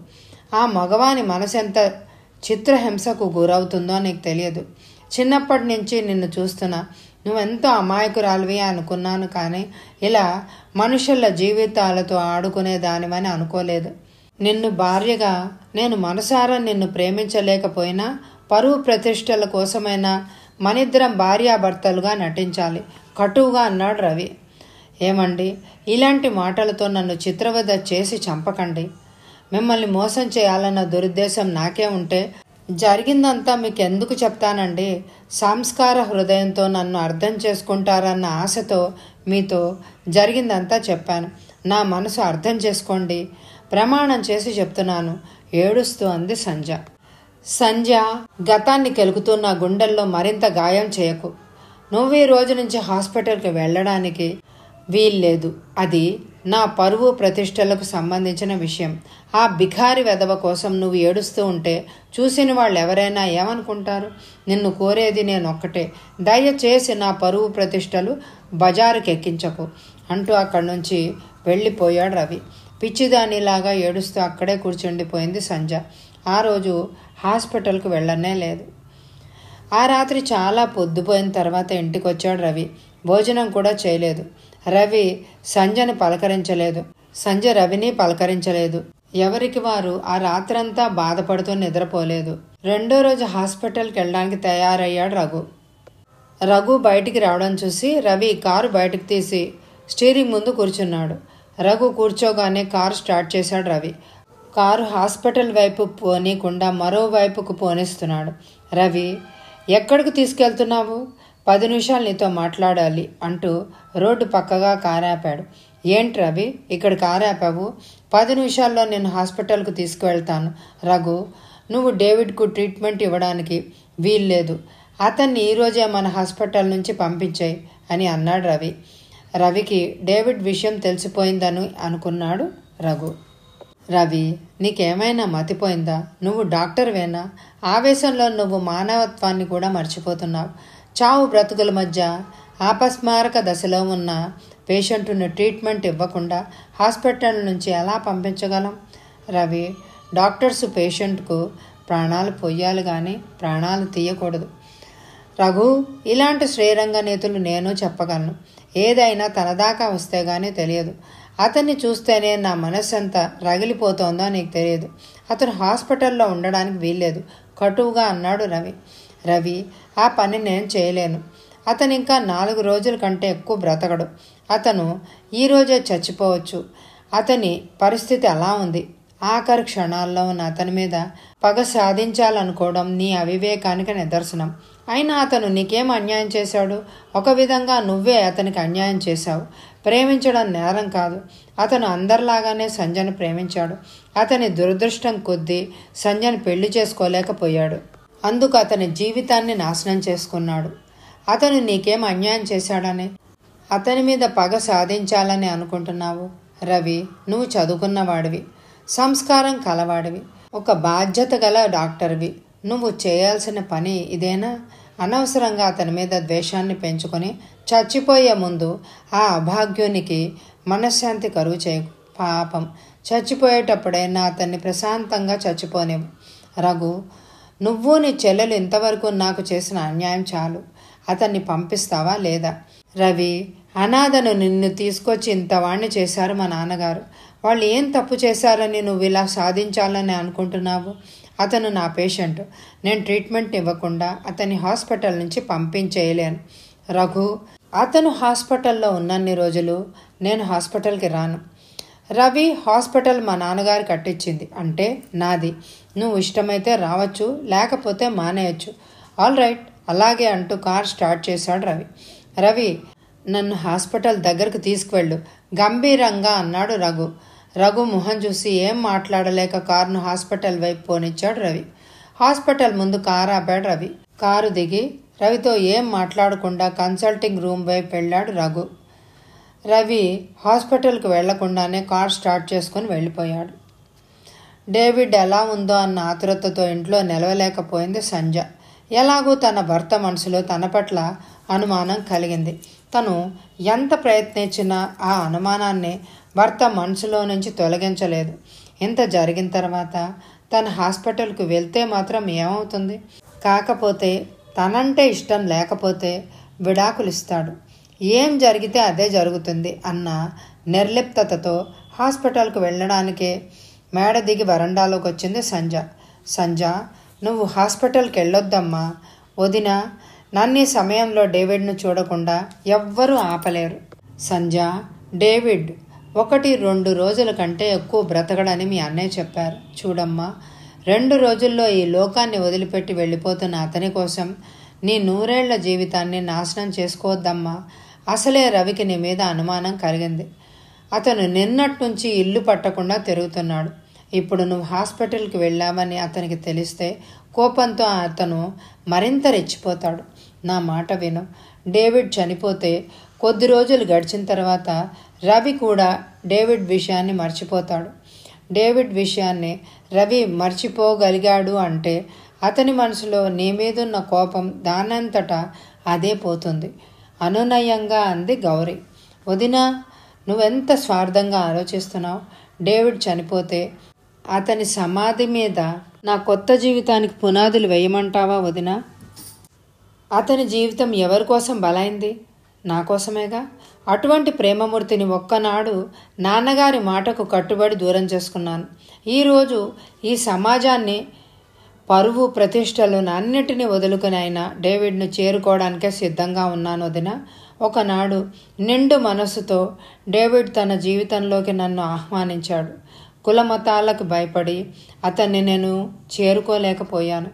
ఆ మగవాని మనసెంత చిత్రహింసకు గురవుతుందో నీకు తెలియదు. చిన్నప్పటి నుంచి నిన్ను చూస్తున్నా. నువ్వెంతో అమాయకురాలివి అనుకున్నాను కానీ ఇలా మనుషుల జీవితాలతో ఆడుకునే దానివని అనుకోలేదు. నిన్ను భార్యగా నేను మనసారా నిన్ను ప్రేమించలేకపోయినా పరువు ప్రతిష్టల కోసమైనా మనిద్దరం భార్యాభర్తలుగా నటించాలి. కటువుగా అన్నాడు రవి. ఏమండి? ఇలాంటి మాటలతో నన్ను చిత్రవద చేసి చంపకండి. మిమ్మల్ని మోసం చేయాలన్న దురుద్దేశం నాకే ఉంటే జరిగిందంతా మీకు ఎందుకు చెప్తానండి? సంస్కార హృదయంతో నన్ను అర్థం చేసుకుంటారన్న ఆశతో మీతో జరిగిందంతా చెప్పాను. నా మనసు అర్థం చేసుకోండి. ప్రమాణం చేసి చెప్తున్నాను. ఏడుస్తూ అంది సంజ సంజ గతాన్ని కెలుకుతున్న గుండెల్లో మరింత గాయం చేయకు. నువ్వు ఈ రోజు నుంచి హాస్పిటల్కి వెళ్ళడానికి వీల్లేదు. అది నా పరువు ప్రతిష్టలకు సంబంధించిన విషయం. ఆ బిఖారి వెధవ కోసం నువ్వు ఏడుస్తూ ఉంటే చూసిన వాళ్ళు ఎవరైనా ఏమనుకుంటారు? నిన్ను కోరేది నేను ఒక్కటే దయచేసి నా పరువు ప్రతిష్టలు బజారుకెక్కించకు అంటూ అక్కడి నుంచి వెళ్ళిపోయాడు రవి. పిచ్చిదానిలాగా ఏడుస్తూ అక్కడే కూర్చుండిపోయింది సంజ. ఆ రోజు హాస్పిటల్కి వెళ్ళనే లేదు. ఆ రాత్రి చాలా పొద్దుపోయిన తర్వాత ఇంటికి వచ్చాడు రవి. భోజనం కూడా చేయలేదు. రవి సంజను పలకరించలేదు. సంజ రవిని పలకరించలేదు. ఎవరికి వారు ఆ రాత్రంతా బాధపడుతూ నిద్రపోలేదు. రెండో రోజు హాస్పిటల్కి వెళ్ళడానికి తయారయ్యాడు రఘు. రఘు బయటికి రావడం చూసి రవి కారు బయటకు తీసి స్టీరింగ్ ముందు కూర్చున్నాడు. రఘు కూర్చోగానే కారు స్టార్ట్ చేశాడు రవి. కారు హాస్పిటల్ వైపు పోనీకుండా మరోవైపుకు పోనిస్తున్నాడు. రవి ఎక్కడికి తీసుకెళ్తున్నావు? పది నిమిషాలు నీతో మాట్లాడాలి అంటూ రోడ్డు పక్కగా కారాపాడు. ఏంటి రవి ఇక్కడ కారాపావు? పది నిమిషాల్లో నేను హాస్పిటల్కు తీసుకువెళ్తాను. రఘు నువ్వు డేవిడ్కు ట్రీట్మెంట్ ఇవ్వడానికి వీల్లేదు. అతన్ని ఈరోజే మన హాస్పిటల్ నుంచి పంపించాయి అని అన్నాడు రవి. రవికి డేవిడ్ విషయం తెలిసిపోయిందని అనుకున్నాడు రఘు. రవి నీకేమైనా మతిపోయిందా? నువ్వు డాక్టర్వేనా ఆవేశంలో నువ్వు మానవత్వాన్ని కూడా మర్చిపోతున్నావు. చావు బ్రతుకుల మధ్య ఆపస్మారక దశలో ఉన్న పేషెంట్ను ట్రీట్మెంట్ ఇవ్వకుండా హాస్పిటల్ నుంచి ఎలా పంపించగలం? రవి డాక్టర్స్ పేషెంట్కు ప్రాణాలు పొయ్యాలి కానీ ప్రాణాలు తీయకూడదు. రఘు ఇలాంటి శ్రీరంగ నేతలు నేను చెప్పగలను. ఏదైనా తన దాకా వస్తే గానీ తెలియదు. అతన్ని చూస్తేనే నా మనస్సు ఎంత రగిలిపోతోందో నీకు తెలియదు. అతను హాస్పిటల్లో ఉండడానికి వీల్లేదు. కటువుగా అన్నాడు రవి. రవి ఆ పని నేను చేయలేను. అతను ఇంకా నాలుగు రోజుల కంటే ఎక్కువ బ్రతకడు. అతను ఈరోజే చచ్చిపోవచ్చు. అతని పరిస్థితి అలా ఉంది. ఆఖరి క్షణాల్లో ఉన్న అతని మీద పగ సాధించాలనుకోవడం నీ అవివేకానికి నిదర్శనం. అయినా అతను నీకేం అన్యాయం చేశాడు? ఒక విధంగా నువ్వే అతనికి అన్యాయం చేశావు. ప్రేమించడం నేరం కాదు. అతను అందరిలాగానే సంజను ప్రేమించాడు. అతని దురదృష్టం కొద్దీ సంజయను పెళ్ళి చేసుకోలేకపోయాడు. అందుకు అతని జీవితాన్ని నాశనం చేసుకున్నాడు. అతను నీకేం అన్యాయం చేశాడని? అతని మీద పగ సాధించాలని అనుకుంటున్నావు? రవి నువ్వు చదువుకున్నవాడివి. సంస్కారం కలవాడివి. ఒక బాధ్యత గల డాక్టర్వి. నువ్వు చేయాల్సిన పని ఇదేనా? అనవసరంగా అతని మీద ద్వేషాన్ని పెంచుకొని చచ్చిపోయే ముందు ఆ అభాగ్యునికి మనశ్శాంతి కరువు చేయకు పాపం. చచ్చిపోయేటప్పుడైనా అతన్ని ప్రశాంతంగా చచ్చిపోనేవు రఘు నువ్వు నీ చెల్లెలు ఇంతవరకు నాకు చేసిన అన్యాయం చాలు. అతన్ని పంపిస్తావా లేదా? రవి అనాథను నిన్ను తీసుకొచ్చి ఇంతవాణ్ణి చేశారు మా నాన్నగారు. వాళ్ళు ఏం తప్పు చేశారని నువ్వు ఇలా సాధించాలని అనుకుంటున్నావు? అతను నా పేషెంట్. నేను ట్రీట్మెంట్ ఇవ్వకుండా అతని హాస్పిటల్ నుంచి పంపించేయలేను. రఘు అతను హాస్పిటల్లో ఉన్నన్ని రోజులు నేను హాస్పిటల్కి రాను. రవి హాస్పిటల్ మా నాన్నగారు కట్టించింది. అంటే నాది. నువ్వు ఇష్టమైతే రావచ్చు లేకపోతే మానేయచ్చు. All right. అలాగే అంటూ కార్ స్టార్ట్ చేశాడు రవి. రవి నన్ను హాస్పిటల్ దగ్గరకు తీసుకువెళ్ళు. గంభీరంగా అన్నాడు రఘు. రఘు మొహం చూసి ఏం మాట్లాడలేక కారును హాస్పిటల్ వైపు పోనిచ్చాడు రవి. హాస్పిటల్ ముందు కారు ఆపాడు రవి. కారు దిగి రవితో ఏం మాట్లాడకుండా కన్సల్టింగ్ రూమ్ వైపు వెళ్ళాడు రఘు. రవి హాస్పిటల్కి వెళ్ళకుండానే కార్ స్టార్ట్ చేసుకుని వెళ్ళిపోయాడు. డేవిడ్ ఎలా ఉందో అన్న ఆతురతతో ఇంట్లో నిలవలేకపోయింది సంజ ఎలాగూ తన భర్త మనసులో తన పట్ల అనుమానం కలిగింది. తను ఎంత ప్రయత్నించినా ఆ అనుమానాన్ని భర్త మనసులో నుంచి తొలగించలేదు. ఇంత జరిగిన తర్వాత తన హాస్పిటల్కు వెళ్తే మాత్రం ఏమవుతుంది? కాకపోతే తనంటే ఇష్టం లేకపోతే విడాకులు ఇస్తాడు. ఏం జరిగితే అదే జరుగుతుంది అన్న నిర్లిప్తతతో హాస్పిటల్కు వెళ్ళడానికే మేడ దిగి వరండాలోకి వచ్చింది సంజ సంజ నువ్వు హాస్పిటల్కి వెళ్ళొద్దమ్మా. వదిన నన్ను ఈ సమయంలో డేవిడ్ను చూడకుండా ఎవ్వరూ ఆపలేరు. సంజ డేవిడ్ ఒకటి రెండు రోజుల కంటే ఎక్కువ బ్రతకడని మీ అన్నయ్య చెప్పారు. చూడమ్మా రెండు రోజుల్లో ఈ లోకాన్ని వదిలిపెట్టి వెళ్ళిపోతున్న అతని కోసం నీ నూరేళ్ళ జీవితాన్ని నాశనం చేసుకోవద్దమ్మా. అసలే రవికి నీ మీద అనుమానం కలిగింది. అతను నిన్నటి నుంచి ఇల్లు పట్టకుండా తిరుగుతున్నాడు. ఇప్పుడు నువ్వు హాస్పిటల్కి వెళ్ళామని అతనికి తెలిస్తే కోపంతో అతను మరింత రెచ్చిపోతాడు. నా మాట విను. డేవిడ్ చనిపోతే కొద్ది రోజులు గడిచిన తర్వాత రవి కూడా డేవిడ్ విషయాన్ని మర్చిపోతాడు. డేవిడ్ విషయాన్ని రవి మర్చిపోగలిగాడు అంటే అతని మనసులో నీ మీదున్న కోపం దానంతటా అదే పోతుంది. అనునయంగా అంది గౌరీ. వదినా నువ్వెంత స్వార్థంగా ఆలోచిస్తున్నావు? డేవిడ్ చనిపోతే అతని సమాధి మీద నా కొత్త జీవితానికి పునాదులు వేయమంటావా వదినా? అతని జీవితం ఎవరి కోసం బలైంది? నా కోసమేగా? అటువంటి ప్రేమమూర్తిని ఒక్కనాడు నాన్నగారి మాటకు కట్టుబడి దూరం చేసుకున్నాను. ఈరోజు ఈ సమాజాన్ని పరువు ప్రతిష్టలను అన్నిటినీ వదులుకుని అయినా డేవిడ్ను చేరుకోవడానికే సిద్ధంగా ఉన్నాను వదిన. ఒకనాడు నిండు మనసుతో డేవిడ్ తన జీవితంలోకి నన్ను ఆహ్వానించాడు. కులమతాలకు భయపడి అతన్ని నేను చేరుకోలేకపోయాను.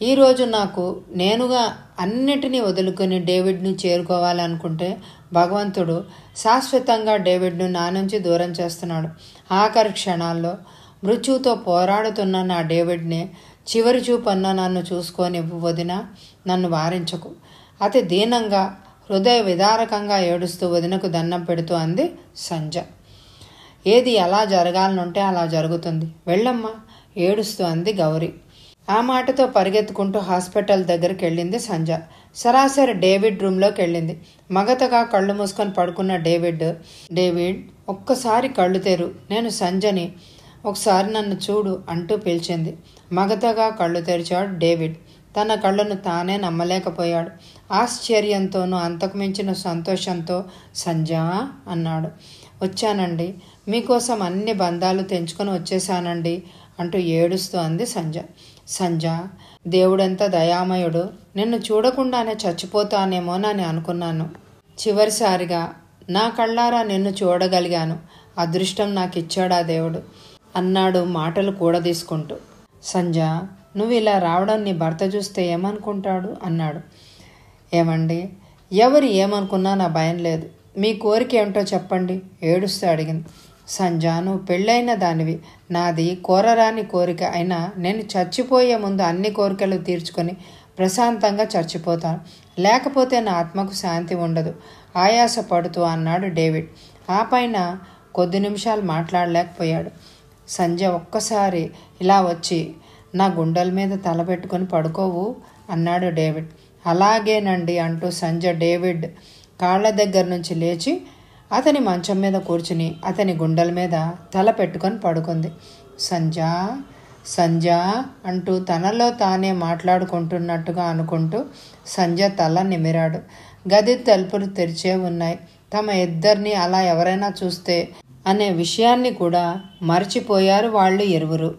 ఈరోజు నాకు నేనుగా అన్నిటినీ వదులుకొని డేవిడ్ను చేరుకోవాలనుకుంటే భగవంతుడు శాశ్వతంగా డేవిడ్ను నా నుంచి దూరం చేస్తున్నాడు. ఆఖరి క్షణాల్లో మృత్యుతో పోరాడుతున్న నా డేవిడ్ని చివరి చూపన్న నన్ను చూసుకొని వదిన నన్ను వారించకు. అతి దీనంగా హృదయ విదారకంగా ఏడుస్తూ వదినకు దండం పెడుతూ అంది సంజ. ఏది ఎలా జరగాలనుంటే అలా జరుగుతుంది. వెళ్ళమ్మా ఏడుస్తూ అంది గౌరీ. ఆ మాటతో పరిగెత్తుకుంటూ హాస్పిటల్ దగ్గరికి వెళ్ళింది సంజ సరాసరి డేవిడ్ రూమ్లోకి వెళ్ళింది. మగతగా కళ్ళు మూసుకొని పడుకున్న డేవిడ్ డేవిడ్ ఒక్కసారి కళ్ళు తెరు. నేను సంజని ఒకసారి నన్ను చూడు అంటూ పిలిచింది. మగతగా కళ్ళు తెరిచాడు డేవిడ్. తన కళ్ళను తానే నమ్మలేకపోయాడు. ఆశ్చర్యంతోనూ అంతకుమించిన సంతోషంతో సంజా అన్నాడు. వచ్చానండి. మీకోసం అన్ని బంధాలు తెంచుకొని వచ్చేసానండి అంటూ ఏడుస్తూ అంది సంజ సంజ దేవుడెంత దయామయుడు. నిన్ను చూడకుండానే చచ్చిపోతానేమోనని అనుకున్నాను. చివరిసారిగా నా కళ్ళారా నిన్ను చూడగలిగాను. అదృష్టం నాకు ఇచ్చాడా దేవుడు? అన్నాడు మాటలు కూడదీసుకుంటూ. సంజ నువ్వు ఇలా రావడం నీ భర్త చూస్తే ఏమనుకుంటాడు? అన్నాడు. ఏమండి? ఎవరు ఏమనుకున్నా నా భయం లేదు. మీ కోరిక ఏమిటో చెప్పండి ఏడుస్తూ అడిగింది. సంజాను పెళ్ళైన దానివి. నాది కోరరాని కోరిక అయినా నేను చచ్చిపోయే ముందు అన్ని కోరికలు తీర్చుకొని ప్రశాంతంగా చచ్చిపోతాను. లేకపోతే నా ఆత్మకు శాంతి ఉండదు. ఆయాస పడుతూ అన్నాడు డేవిడ్. ఆ పైన కొద్ది నిమిషాలు మాట్లాడలేకపోయాడు. సంజయ్ ఒక్కసారి ఇలా వచ్చి నా గుండెల మీద తలపెట్టుకొని పడుకోవు అన్నాడు డేవిడ్. అలాగేనండి అంటూ సంజయ్ డేవిడ్ కాళ్ళ దగ్గర నుంచి లేచి అతని మంచం మీద కూర్చుని అతని గుండెల మీద తల పెట్టుకొని పడుకుంది. సంజా సంజ అంటూ తనలో తానే మాట్లాడుకుంటున్నట్టుగా అనుకుంటూ సంజ తల నిమిరాడు. గది తలుపులు తెరిచే ఉన్నాయి. తమ ఇద్దరిని అలా ఎవరైనా చూస్తే అనే విషయాన్ని కూడా మర్చిపోయారు వాళ్ళు ఇరువురు.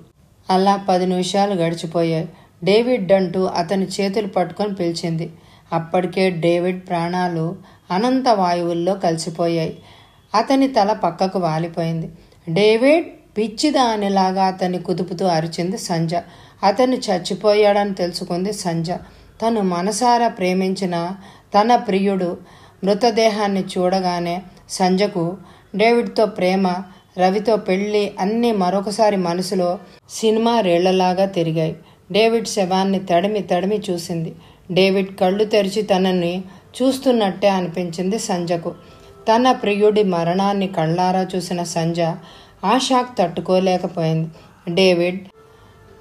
అలా పది నిమిషాలు గడిచిపోయాయి. డేవిడ్ అంటూ అతని చేతులు పట్టుకొని పిలిచింది. అప్పటికే డేవిడ్ ప్రాణాలు అనంత వాయువుల్లో కలిసిపోయాయి. అతని తల పక్కకు వాలిపోయింది. డేవిడ్ పిచ్చిదానిలాగా అతన్ని కుదుపుతూ అరిచింది సంజ. అతను చచ్చిపోయాడని తెలుసుకుంది సంజ. తను మనసారా ప్రేమించిన తన ప్రియుడు మృతదేహాన్ని చూడగానే సంజకు డేవిడ్తో ప్రేమ రవితో పెళ్ళి అన్నీ మరొకసారి మనసులో సినిమా రేళ్ళలాగా తిరిగాయి. డేవిడ్ శవాన్ని తడిమి తడిమి చూసింది. డేవిడ్ కళ్ళు తెరిచి తనని చూస్తున్నట్టే అనిపించింది సంజకు. తన ప్రియుడి మరణాన్ని కళ్ళారా చూసిన సంజ ఆ షాక్ తట్టుకోలేకపోయింది. డేవిడ్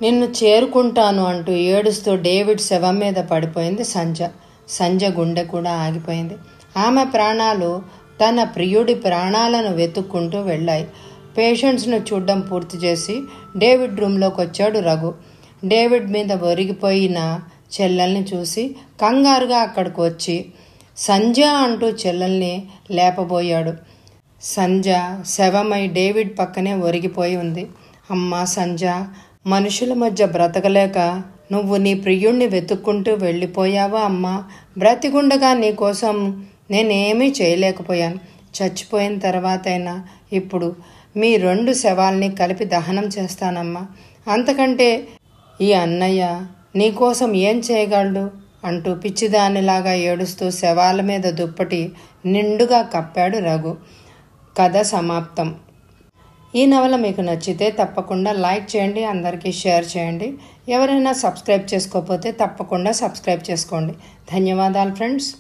నిన్ను చేరుకుంటాను అంటూ ఏడుస్తూ డేవిడ్ శవం మీద పడిపోయింది సంజ. సంజ గుండె కూడా ఆగిపోయింది. ఆమె ప్రాణాలు తన ప్రియుడి ప్రాణాలను వెతుక్కుంటూ వెళ్ళాయి. పేషెంట్స్ను చూడడం పూర్తి చేసి డేవిడ్ రూమ్లోకి వచ్చాడు రఘు. డేవిడ్ మీద ఒరిగిపోయిన చెల్లెల్ని చూసి కంగారుగా అక్కడికి వచ్చి సంజ అంటూ చెల్లెల్ని లేపబోయాడు. సంజ శవమై డేవిడ్ పక్కనే ఒరిగిపోయి ఉంది. అమ్మా సంజ మనుషుల మధ్య బ్రతకలేక నువ్వు నీ ప్రియుణ్ణి వెతుక్కుంటూ వెళ్ళిపోయావా అమ్మా? బ్రతికుండగా నీకోసం నేనేమీ చేయలేకపోయాను. చచ్చిపోయిన తర్వాతైనా ఇప్పుడు మీ రెండు శవాల్ని కలిపి దహనం చేస్తానమ్మా. అంతకంటే ఈ అన్నయ్య నీకోసం ఏం చేయగలడు? అంటూ పిచ్చిదానిలాగా ఏడుస్తూ శవాల మీద దుప్పటి నిండుగా కప్పాడు రఘు. కథ సమాప్తం. ఈ నవల మీకు నచ్చితే తప్పకుండా లైక్ చేయండి అందరికీ షేర్ చేయండి. ఎవరైనా సబ్స్క్రైబ్ చేసుకోకపోతే తప్పకుండా సబ్స్క్రైబ్ చేసుకోండి. ధన్యవాదాలు ఫ్రెండ్స్.